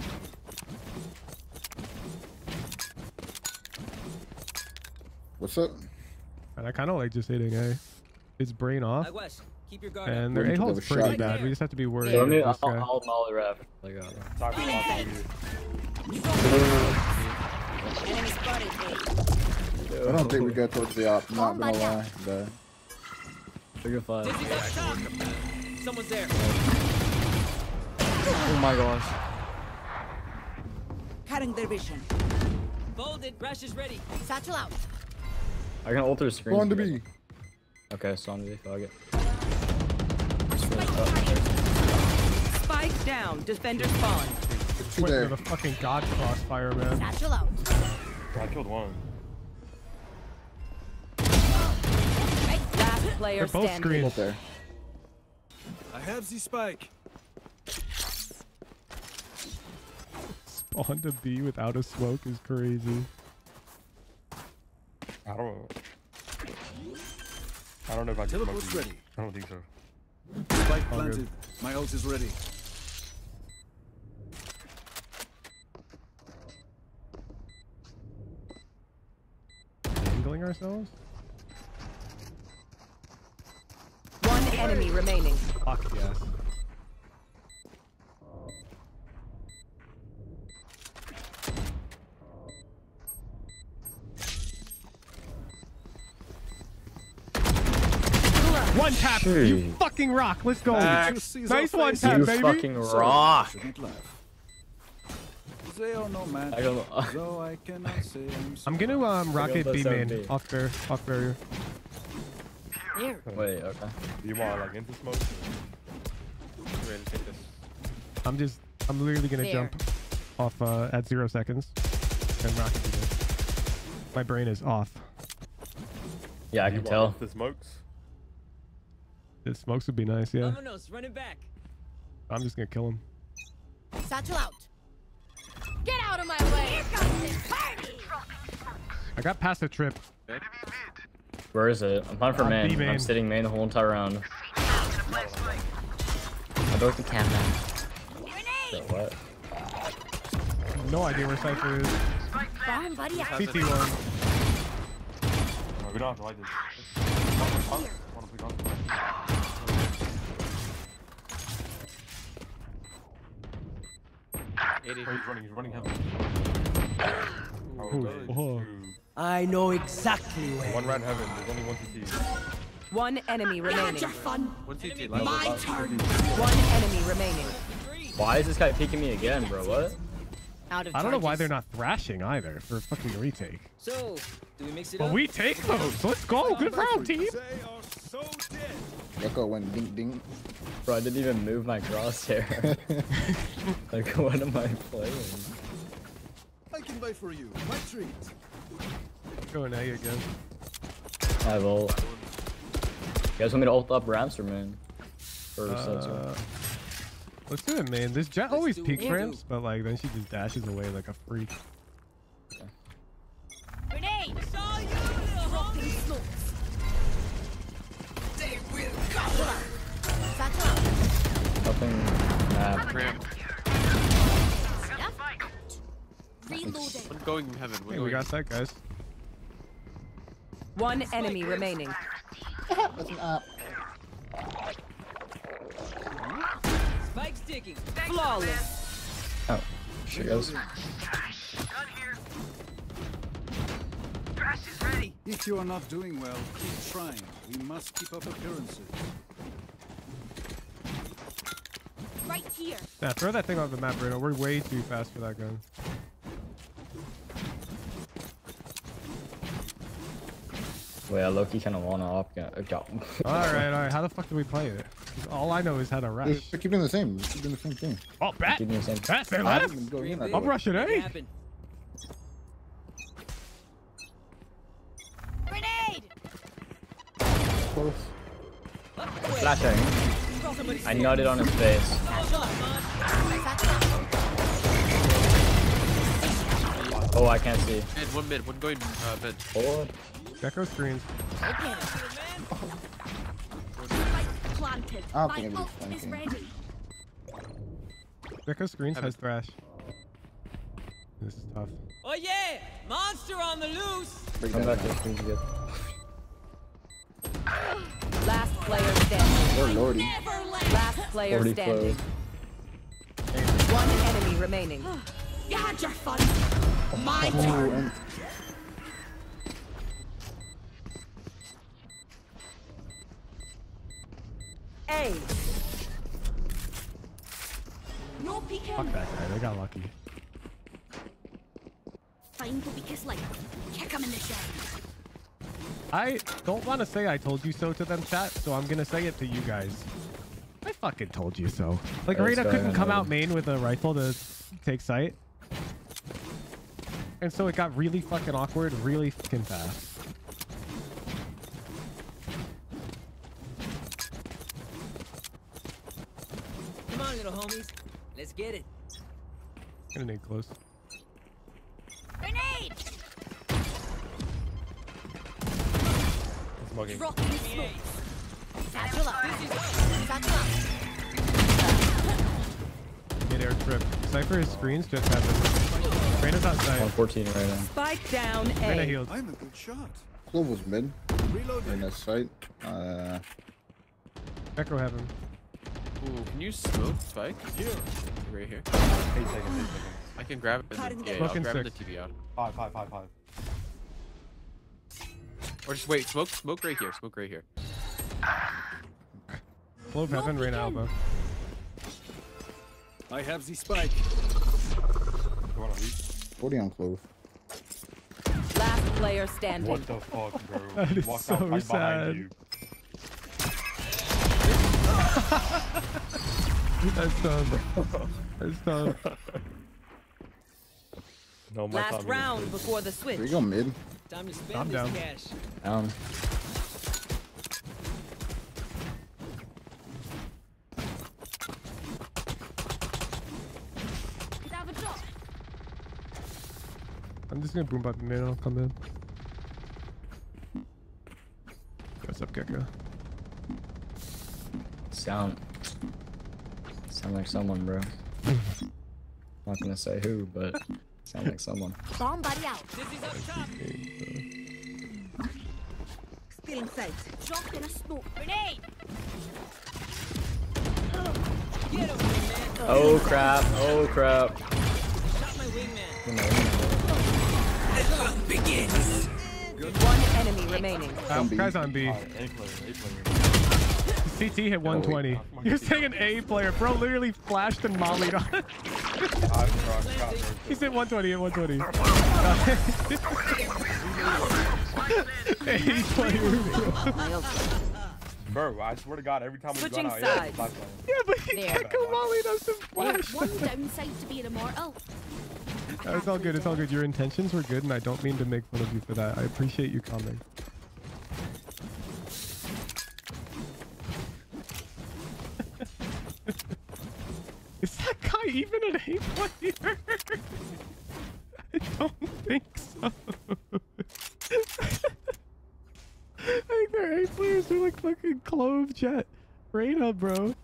What's up? And I kind of like just hitting A. His brain off. Aguas, keep your guard. And their Wouldn't A you hole's have pretty shot? bad. We just have to be worried Yeah, about let me, this I'll, guy. I'll Molly ref. Like, uh, Talk about you. Enemy spotted. A. I don't think we got towards the op. Not gonna lie. But Figure five. Dizzy's up top. Someone's there. Oh my gosh. Cutting their vision. Folded. Rush is ready. Satchel out. I can alter the screen. go on to B. Okay, so on to B. Fuck it. Spike down. Defender spawn. Two there. the fucking god crossfire, man. Satchel out. I killed one. Player They're both standing. screens. There. I have the spike. Spawn to B without a smoke is crazy. I don't know. I don't know if I can Teleport's smoke ready. I don't think so. Spike All good. planted. My ult is ready. Angling ourselves? Enemy remaining. Fuck yes. One tap, you fucking rock. Let's go. Max. Nice one tap, You baby. fucking rock. Shouldn't laugh. They are no man. I don't know. Though I cannot say I'm I'm gonna um rocket B plus main off bar off barrier. There. Wait, okay. You want like into smoke? Ready to take this. I'm just I'm literally gonna Fair. jump off uh, at zero seconds and rocket B main. My brain is off. Yeah, I You can tell. The smokes. The smokes would be nice, yeah. Vámonos, run it back. I'm just gonna kill him. Satchel out. Get out of my way. Here comes this party. I got past the trip. Where is it? I'm hunting for On main. Main. I'm sitting main the whole entire round. I broke the cam down. Wait, what? No idea where Cypher is. Bomb buddy. CT one. No, we don't have to like this. Wanna pick on? Oh, he's running. He's running heaven. Oh, Ooh, oh. I know exactly where. One ran heaven. There's only one CT. One enemy remaining. fun. One CT. My turn. One enemy remaining. Why is this guy peeking me again, bro? What? Out of I don't know why they're not thrashing either for a fucking retake. So, do we mix it But up? we take those. Let's go. Good round, team. Echo went ding ding. Bro, I didn't even move my crosshair. like, what am I playing? I can buy for you. My treat. Going A again. I will. You guys want me to ult up ramps or man? Or Uh, let's do it, man. This Jett always do it. peaks Yeah. ramps, but like then she just dashes away like a freak. Grenade. Dropping smokes. They will cover. Satchel out. Nothing. Nah. Ramp. Reloading. One going in heaven. One Hey, we got that, guys. One enemy remaining. Up. Spike's ticking. Flawless. Oh, she goes. If you are not doing well, keep trying. We must keep up appearances. Right here. Yeah, throw that thing off the map, Bruno. We're way too fast for that gun. Wait, I Loki kind of wanna op. uh, all right, all right. How the fuck do we play it? All I know is how to rush. Just keep doing the same. Just keep doing the same thing. Oh, bat. Give me a second. Bat, they I left. haven't been going in that I'm way. rushing A. Grenade. Close. Flashing. I nutted on his face. Out. Oh, I can't see. Mid, one mid. One going uh, mid. Oh, Gekko screens. Okay. Spike planted. I don't think ult flanking. Gekko screens has thrash. This is tough. Oh yeah! Monster on the loose! Break come back down. to screens again. Last player standing. Oh lordy. Last player 40 standing. close. One enemy remaining. You had your fun. My Oh, turn. A. No peeking. Fuck that guy. They got lucky. Time to be kissed like. Kick him in the shin. I don't want to say I told you so to them, chat, so I'm gonna say it to you guys. I fucking told you so. Like, That's Reyna couldn't come out main with a rifle to take sight. And so it got really fucking awkward really fucking fast. Come on, little homies. Let's get it. Gonna close. Grenade. Smoking. Dropping smokes. Satchel out. Satchel out. Mid-air trip. Cypher his screens just happened. Reyna's outside. 114 right now. Spike down Reyna A. healed. I'm a good shot. Clove was mid. Reloading. In that site. Uh, Echo heaven. Ooh, can you smoke spike? Here. Right here. Eight seconds, eight seconds. I can grab it. The- the- Yeah, I'll grab six. the TV out. Five, five, five, five. Or just wait, smoke, smoke right here, smoke right here. Clove heaven, Rain Alba. I have the spike. You wanna leave? 40 on clove. Last player standing. What the fuck, bro? That is so out right sad. Behind you. That's dumb. That's dumb. No, my Last timing is round crazy. before the switch. Here you go mid. Time to I'm spend down. this cash. Um, Could have. I'm just gonna boom bot mid. I'll come in. What's up, Gekko? Sound. Sound like someone, bro. Not gonna say who, but sound like someone. Bomb buddy out. Dizzy's up top. Still in sight. Drop in a smoke. Grenade. Get him, wingman. Oh crap! Oh crap! Shot my wingman. You know, One enemy remaining. Um, guys on B. Alright, CT hit 120. You're saying an A player. Bro literally flashed and mollied on it. I forgot, forgot, bro. He's hit 120, hit 120. A player. Bro, I swear to God, every time we Switching run out, sides. last one. yeah, but he There. Gekko mollied us and flashed. One downside to being immortal. No, oh. it's all good. It's all good. Your intentions were good, and I don't mean to make fun of you for that. I appreciate you coming. Is that guy even an A player? I don't think so. I think they're A players. They're like fucking Clove Jett. Reyna, bro.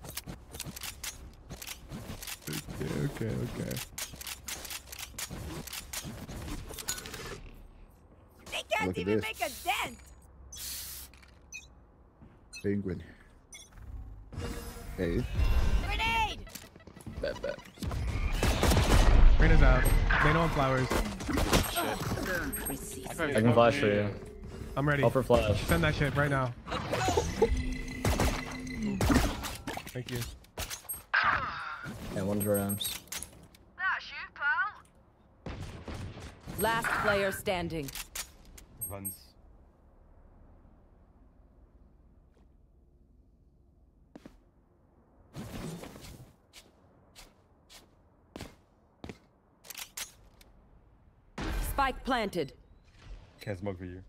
Okay, okay, okay. They can't Look even make a dent. Penguin. Hey. Grenade. bet, bet. Reyna's out. They know I'm flowers. I can flash for you. I'm ready. Call for flash. Send that shit right now. Thank you. And one's Rams. That's you, pal. Last player standing. Runs. Spike planted. Can't smoke for you.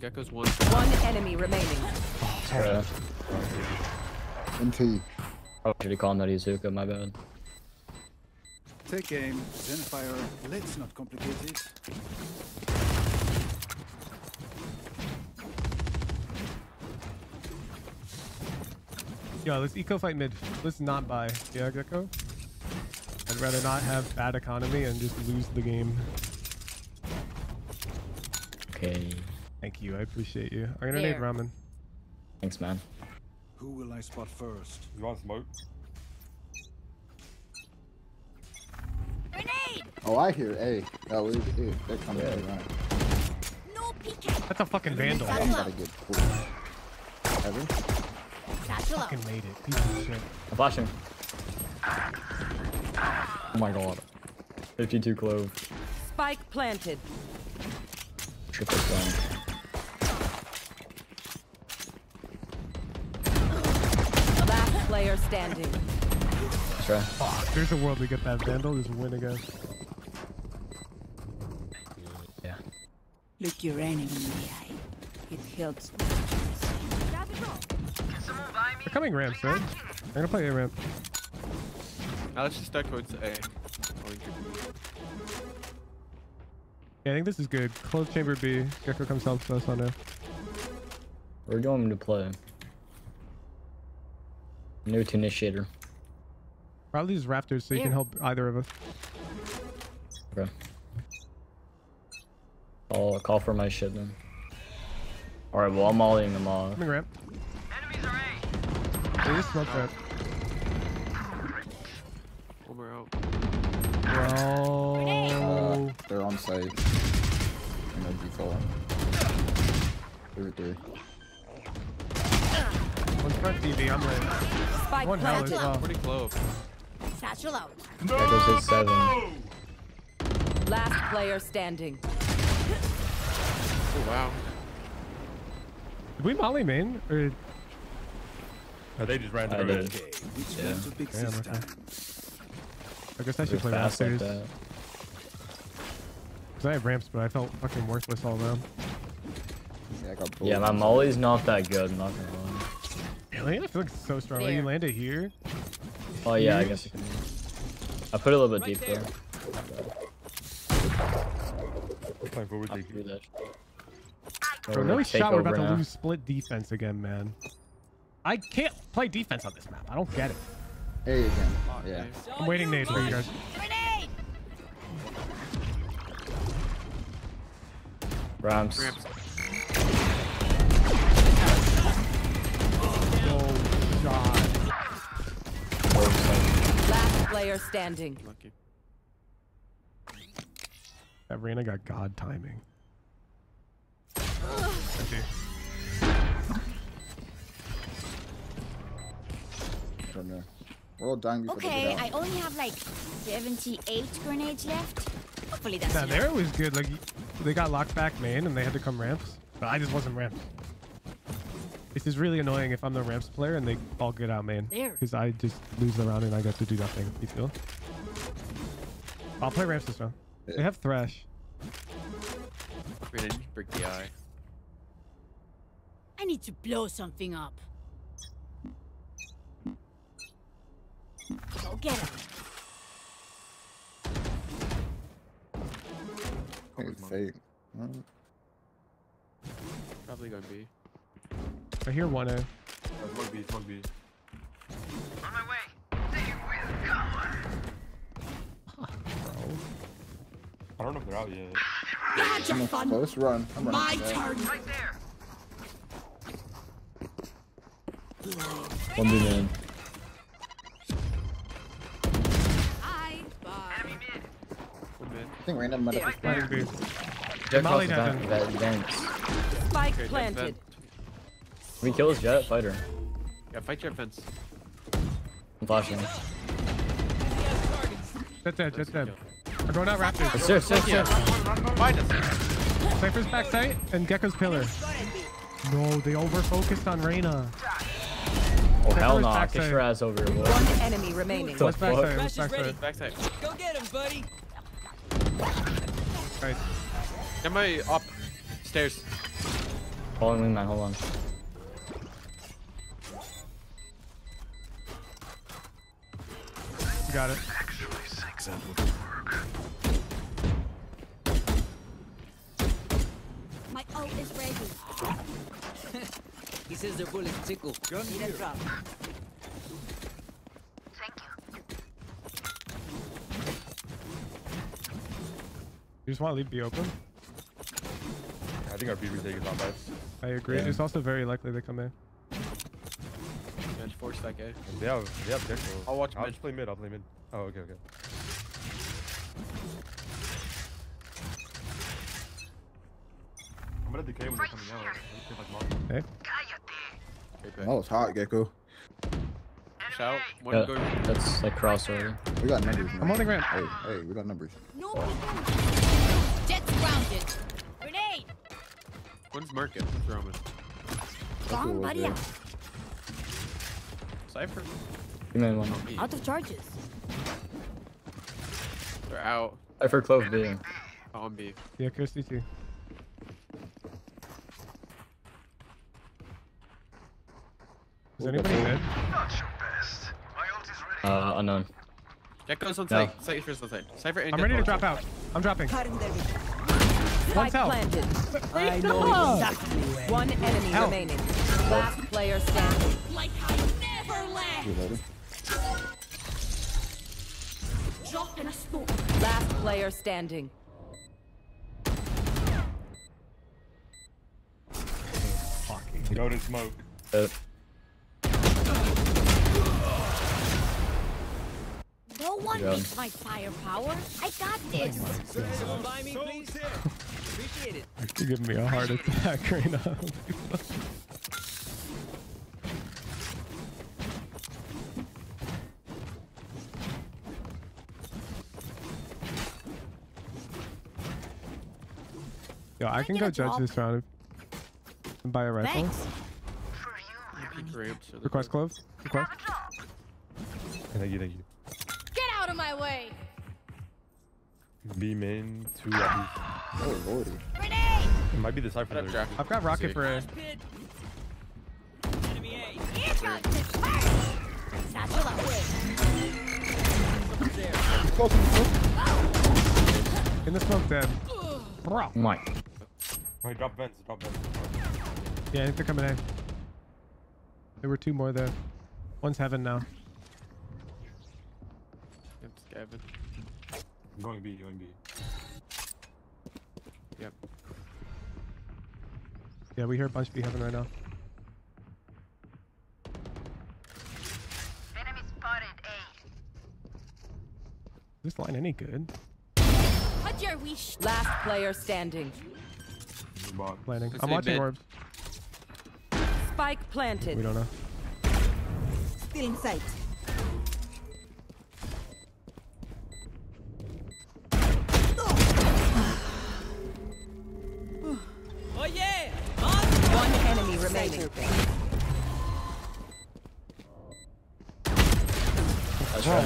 Gekko's one. One enemy remaining. Yeah. NT. Oh, should he call him that Izuka? My bad. Take aim, then fire. Let's not complicate it. Yo, let's eco fight mid. Let's not buy. Yeah, Gekko? I'd rather not have bad economy and just lose the game. Okay. Thank you. I appreciate you. I'm gonna need ramen. Thanks, man. Who will I spot first? You want smoke? Grenade. Oh, I hear A. Oh, it, it, they're coming. Yeah. Yeah. Right. No peeking. That's a fucking vandal. I'm about to get cool. Evan? Fucking made it. Piece of shit. I'm flashing. Oh my god. 52 clove. Spike planted. Triple flank. Player standing. Try. Fuck. There's a world we get that vandal. Just win again. Yeah. Look your enemy in the eye. It helps. Grab a drop. They're coming ramps, right? I'm gonna play A ramp. Now let's just echo to A. Or we could- Yeah, I think this is good. Close chamber B. Gekko comes helps us on it. Where do you want me to play? New to initiator. Probably use rafters so you can help either of us. Okay. I'll call for my shit then. Alright, well I'm mollying them off. Coming ramp. They just smoked that. One more out. Bro. Uh, they're on site. And they're default. Three three. One's front TV, I'm ready. Spike One hell as planted. well. Pretty close. Satchel out. Gekko's hit seven. Last player standing. Oh wow. Did we molly main? Or... Oh, they just ran to I the did. Yeah. one to pick Damn, okay. I guess I should play fast like Because I have ramps, but I felt fucking worthless all around. Yeah, I got Yeah, my molly's not that good, I'm not gonna lie. Really? I feel like it's so strong. Like, you There. land it here. Oh yeah, I guess I put it a little bit deep there. Playing I'll that. Bro, no gonna shot we're about over to now. lose split defense again, man. I can't play defense on this map. I don't get it. A again. Yeah. I'm waiting nade for you guys. Grenade! Rams. Ramps. Shot. Last player standing. Lucky. That Reyna got god timing. Okay. From there. We're all dying before Okay, I only have like 78 grenades left. Hopefully that's Nah, enough. there was good. Like they got locked back main and they had to come ramps, but I just wasn't ramps. This is really annoying if I'm the ramps player and they all get out main. Because I just lose the round and I get to do nothing. You feel? I'll play ramps this round. They have thrash. Really, break the eye. I need to blow something up. Go get it. Hey, fake. Probably gonna be. I hear one A. Smoke B, smoke B. On my way. They will cover. I don't know if they're out yet. You had your I'm fun. close run. I'm running My from turn. Right there. One B man. Hi. Bye. Enemy mid. One mid. I think random might have Flying B. Molly cross doesn't. that, that vents. Spike planted. Vent. Can we kill this Jett? Fighter. Yeah, fight your fence. I'm flashing. Jett dead, Jett dead. I'm going out rafters. Sir, sir, sir. Find us. Cypher's backside and Gekko's pillar. No, they over focused on Reyna. Oh hell no! backside. Get your ass over here, boy. One enemy remaining. The What's backside? fuck? What's Flash is ready. backside? Backside. Go get him, buddy. Nice. Get my up. Stairs. Following wingman, hold on. Got it. My ult is ready. He says their bullets tickle. Gun Need a here. drop. Thank you. You just want to leave B open? I think our B retake is not bad. I agree. Yeah. It's also very likely they come in. Man, force that guy. They have, they have Gekko. I'll watch I'll mid. just play mid. I'll play mid. Oh, okay, okay. I'm gonna decay when they're coming out. Let's see if I can mark them. Hey. Okay, That was hot, Gekko. Shout. One Yeah, go. that's like crossover. We got numbers. I'm man. holding ramp. Hey, hey, we got numbers. No people. Jett's grounded. Grenade. One's market. One's Roman. Gone, was buddy. there. out. Cypher. You man one. Out of charges. They're out. I for clove B. On B. Yeah, Kirsty too. Is anybody dead? Uh, unknown. Gekko's on No. site. Cypher's on site. Cypher and I'm ready to drop on out. I'm dropping. Cutting their One's Spike out. planted. I know exactly. One enemy Help. remaining. Last player standing. Like I never left. Reloading. Drop in a smoke. Last player standing. Go to smoke. Uh, No one Yeah. beats my firepower. I got this. Someone buy me, please. Appreciate it. You're giving me a heart attack right now. Yo, I can get go judge this round and buy a rifle. Thanks. Peek ramps. or the- Request close. Request. Thank you, thank you. Get out of my way. B main, two at. Ah. Oh lordy. Grenade. It might be the Cypher. What up, there. Jack? I've got rocket for a. Pit. Enemy A. Here comes the first. Satchel out. Someone's there. In the smoke dead. Bro. my. Wait, drop vents, drop vents. Yeah, I think they're coming in. There were two more there. One's heaven now. It's Gavin. I'm going B, going B. Yep. Yeah, we hear a bunch be heaven right now. Enemy spotted A. Is this line any good? Put your wish. Last player standing. New bot. Landing. Let's I'm watching mid. orbs. Spike planted. We don't know. Still in sight. Oh yeah. One enemy remaining. Bro,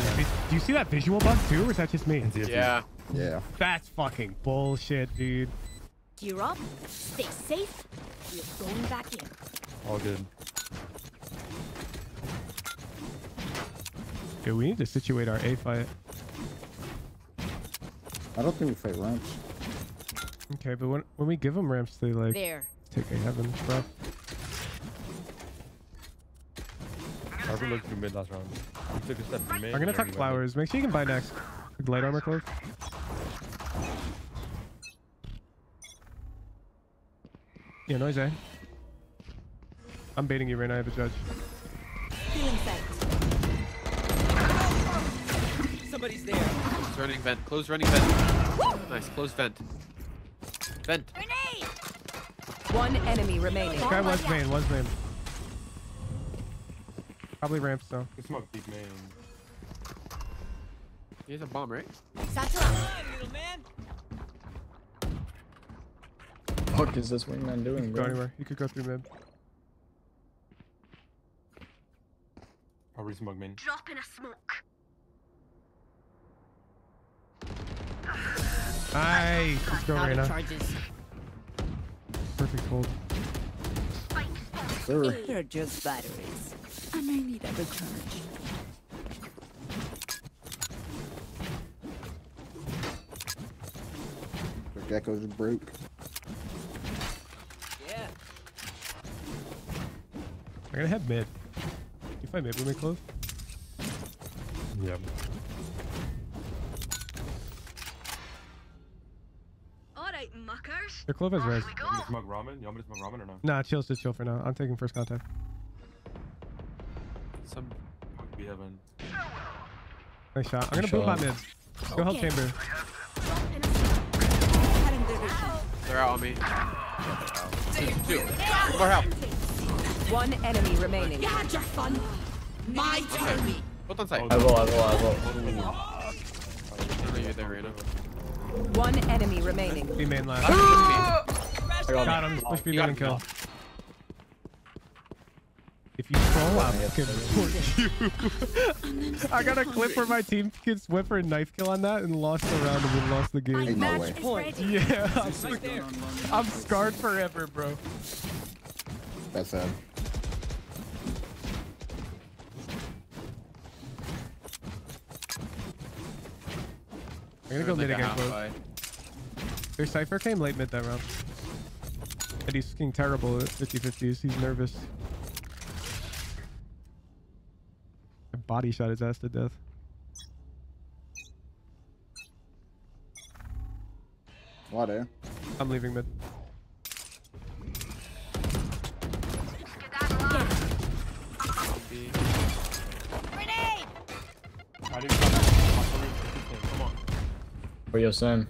do you see that visual bug too, or is that just me? Yeah. Yeah. That's fucking bullshit, dude. Gear up. Stay safe. We're going back in. All good. Okay, we need to situate our A fight. I don't think we fight ramps. Okay, but when when we give them ramps, they like There. take a heaven, bro. Cypher looked through mid last round. He took a step to mid. I'm gonna and tuck then he went flowers. Make sure you can buy next. Light armor close. Yeah, noise eh? I'm beating you right now, I have a judge. Still in. Somebody's there. Close running vent. Close running vent. Nice. Close vent. Vent. Grenade. One enemy remaining. Guy was main, was main. Probably ramps though. Good smoke, deep main. He has a bomb, right? Satchel out. Hi, little man. Fuck is this wingman doing, Go bro? anywhere. You could go through mid. Probably smoke main. Drop in a smoke. Nice. Let's go, Out of Reyna. charges. Perfect hold. Sir. They're just batteries. I may need a recharge. The Gekko's broke. Yeah. I'm gonna head mid. You find mid when we close? Yeah. Alright, muckers. Their clove has res. You want me to smoke ramen? You want me to smoke ramen or no? Nah, chill, just chill for now. I'm taking first contact. Some. Fuck B heaven. Nice shot. I'm gonna boot my shot. mid. Go help Okay. chamber. Cutting their vision. They're out on me. Two. Two. More help. One enemy remaining. You had your fun. My turn. Both on site. I will, I will, I will. I know you're there, Reyna. One enemy remaining. B main last. I got Got him. him. Push B You main and kill. If you scroll up, I can report you. I got a clip where my team gets whip for a knife kill on that and lost the round and then lost the game. Ain't no way. Point. Yeah, I'm, Right. I'm scarred forever, bro. That's sad. I'm gonna go mid again, close. half Their Cypher came late mid that round. And he's fucking terrible at 50-50s. He's nervous. I body shot his ass to death. What, eh? I'm leaving mid. Grenade! I didn't come. Come on. Where you Sam?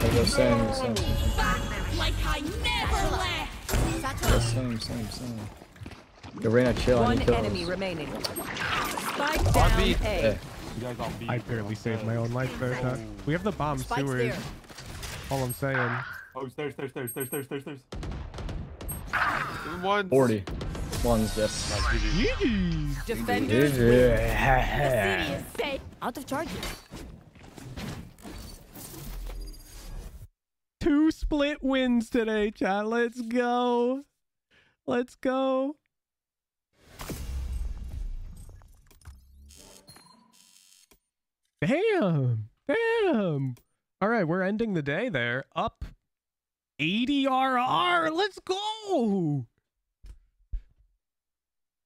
Where you Sam? Sam. Like I never left. Yeah, same, same, same. Yo, Reyna, chill. I One need kills. enemy remaining. Spike On down B. A. Hey. You guys on B. I barely saved my own life there, Doc. We have the bomb Spike's sewers. there. All I'm saying. Oh, stairs, stairs, stairs, stairs, stairs, stairs, stairs. One. 40. Ones, yes. Defenders GG. The city is safe. Out of charges. Two split wins today, chat. Let's go. Let's go. Damn. Damn. All right, we're ending the day there. Up 80 RR. Let's go.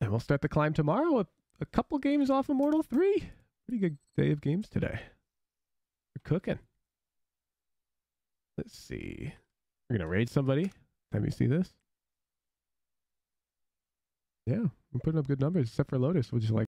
And we'll start the climb tomorrow. A, a couple games off Immortal 3. Pretty good day of games today. We're cooking. Let's see. We're gonna raid somebody. Time you see this. Yeah, we're putting up good numbers, except for Lotus, which is like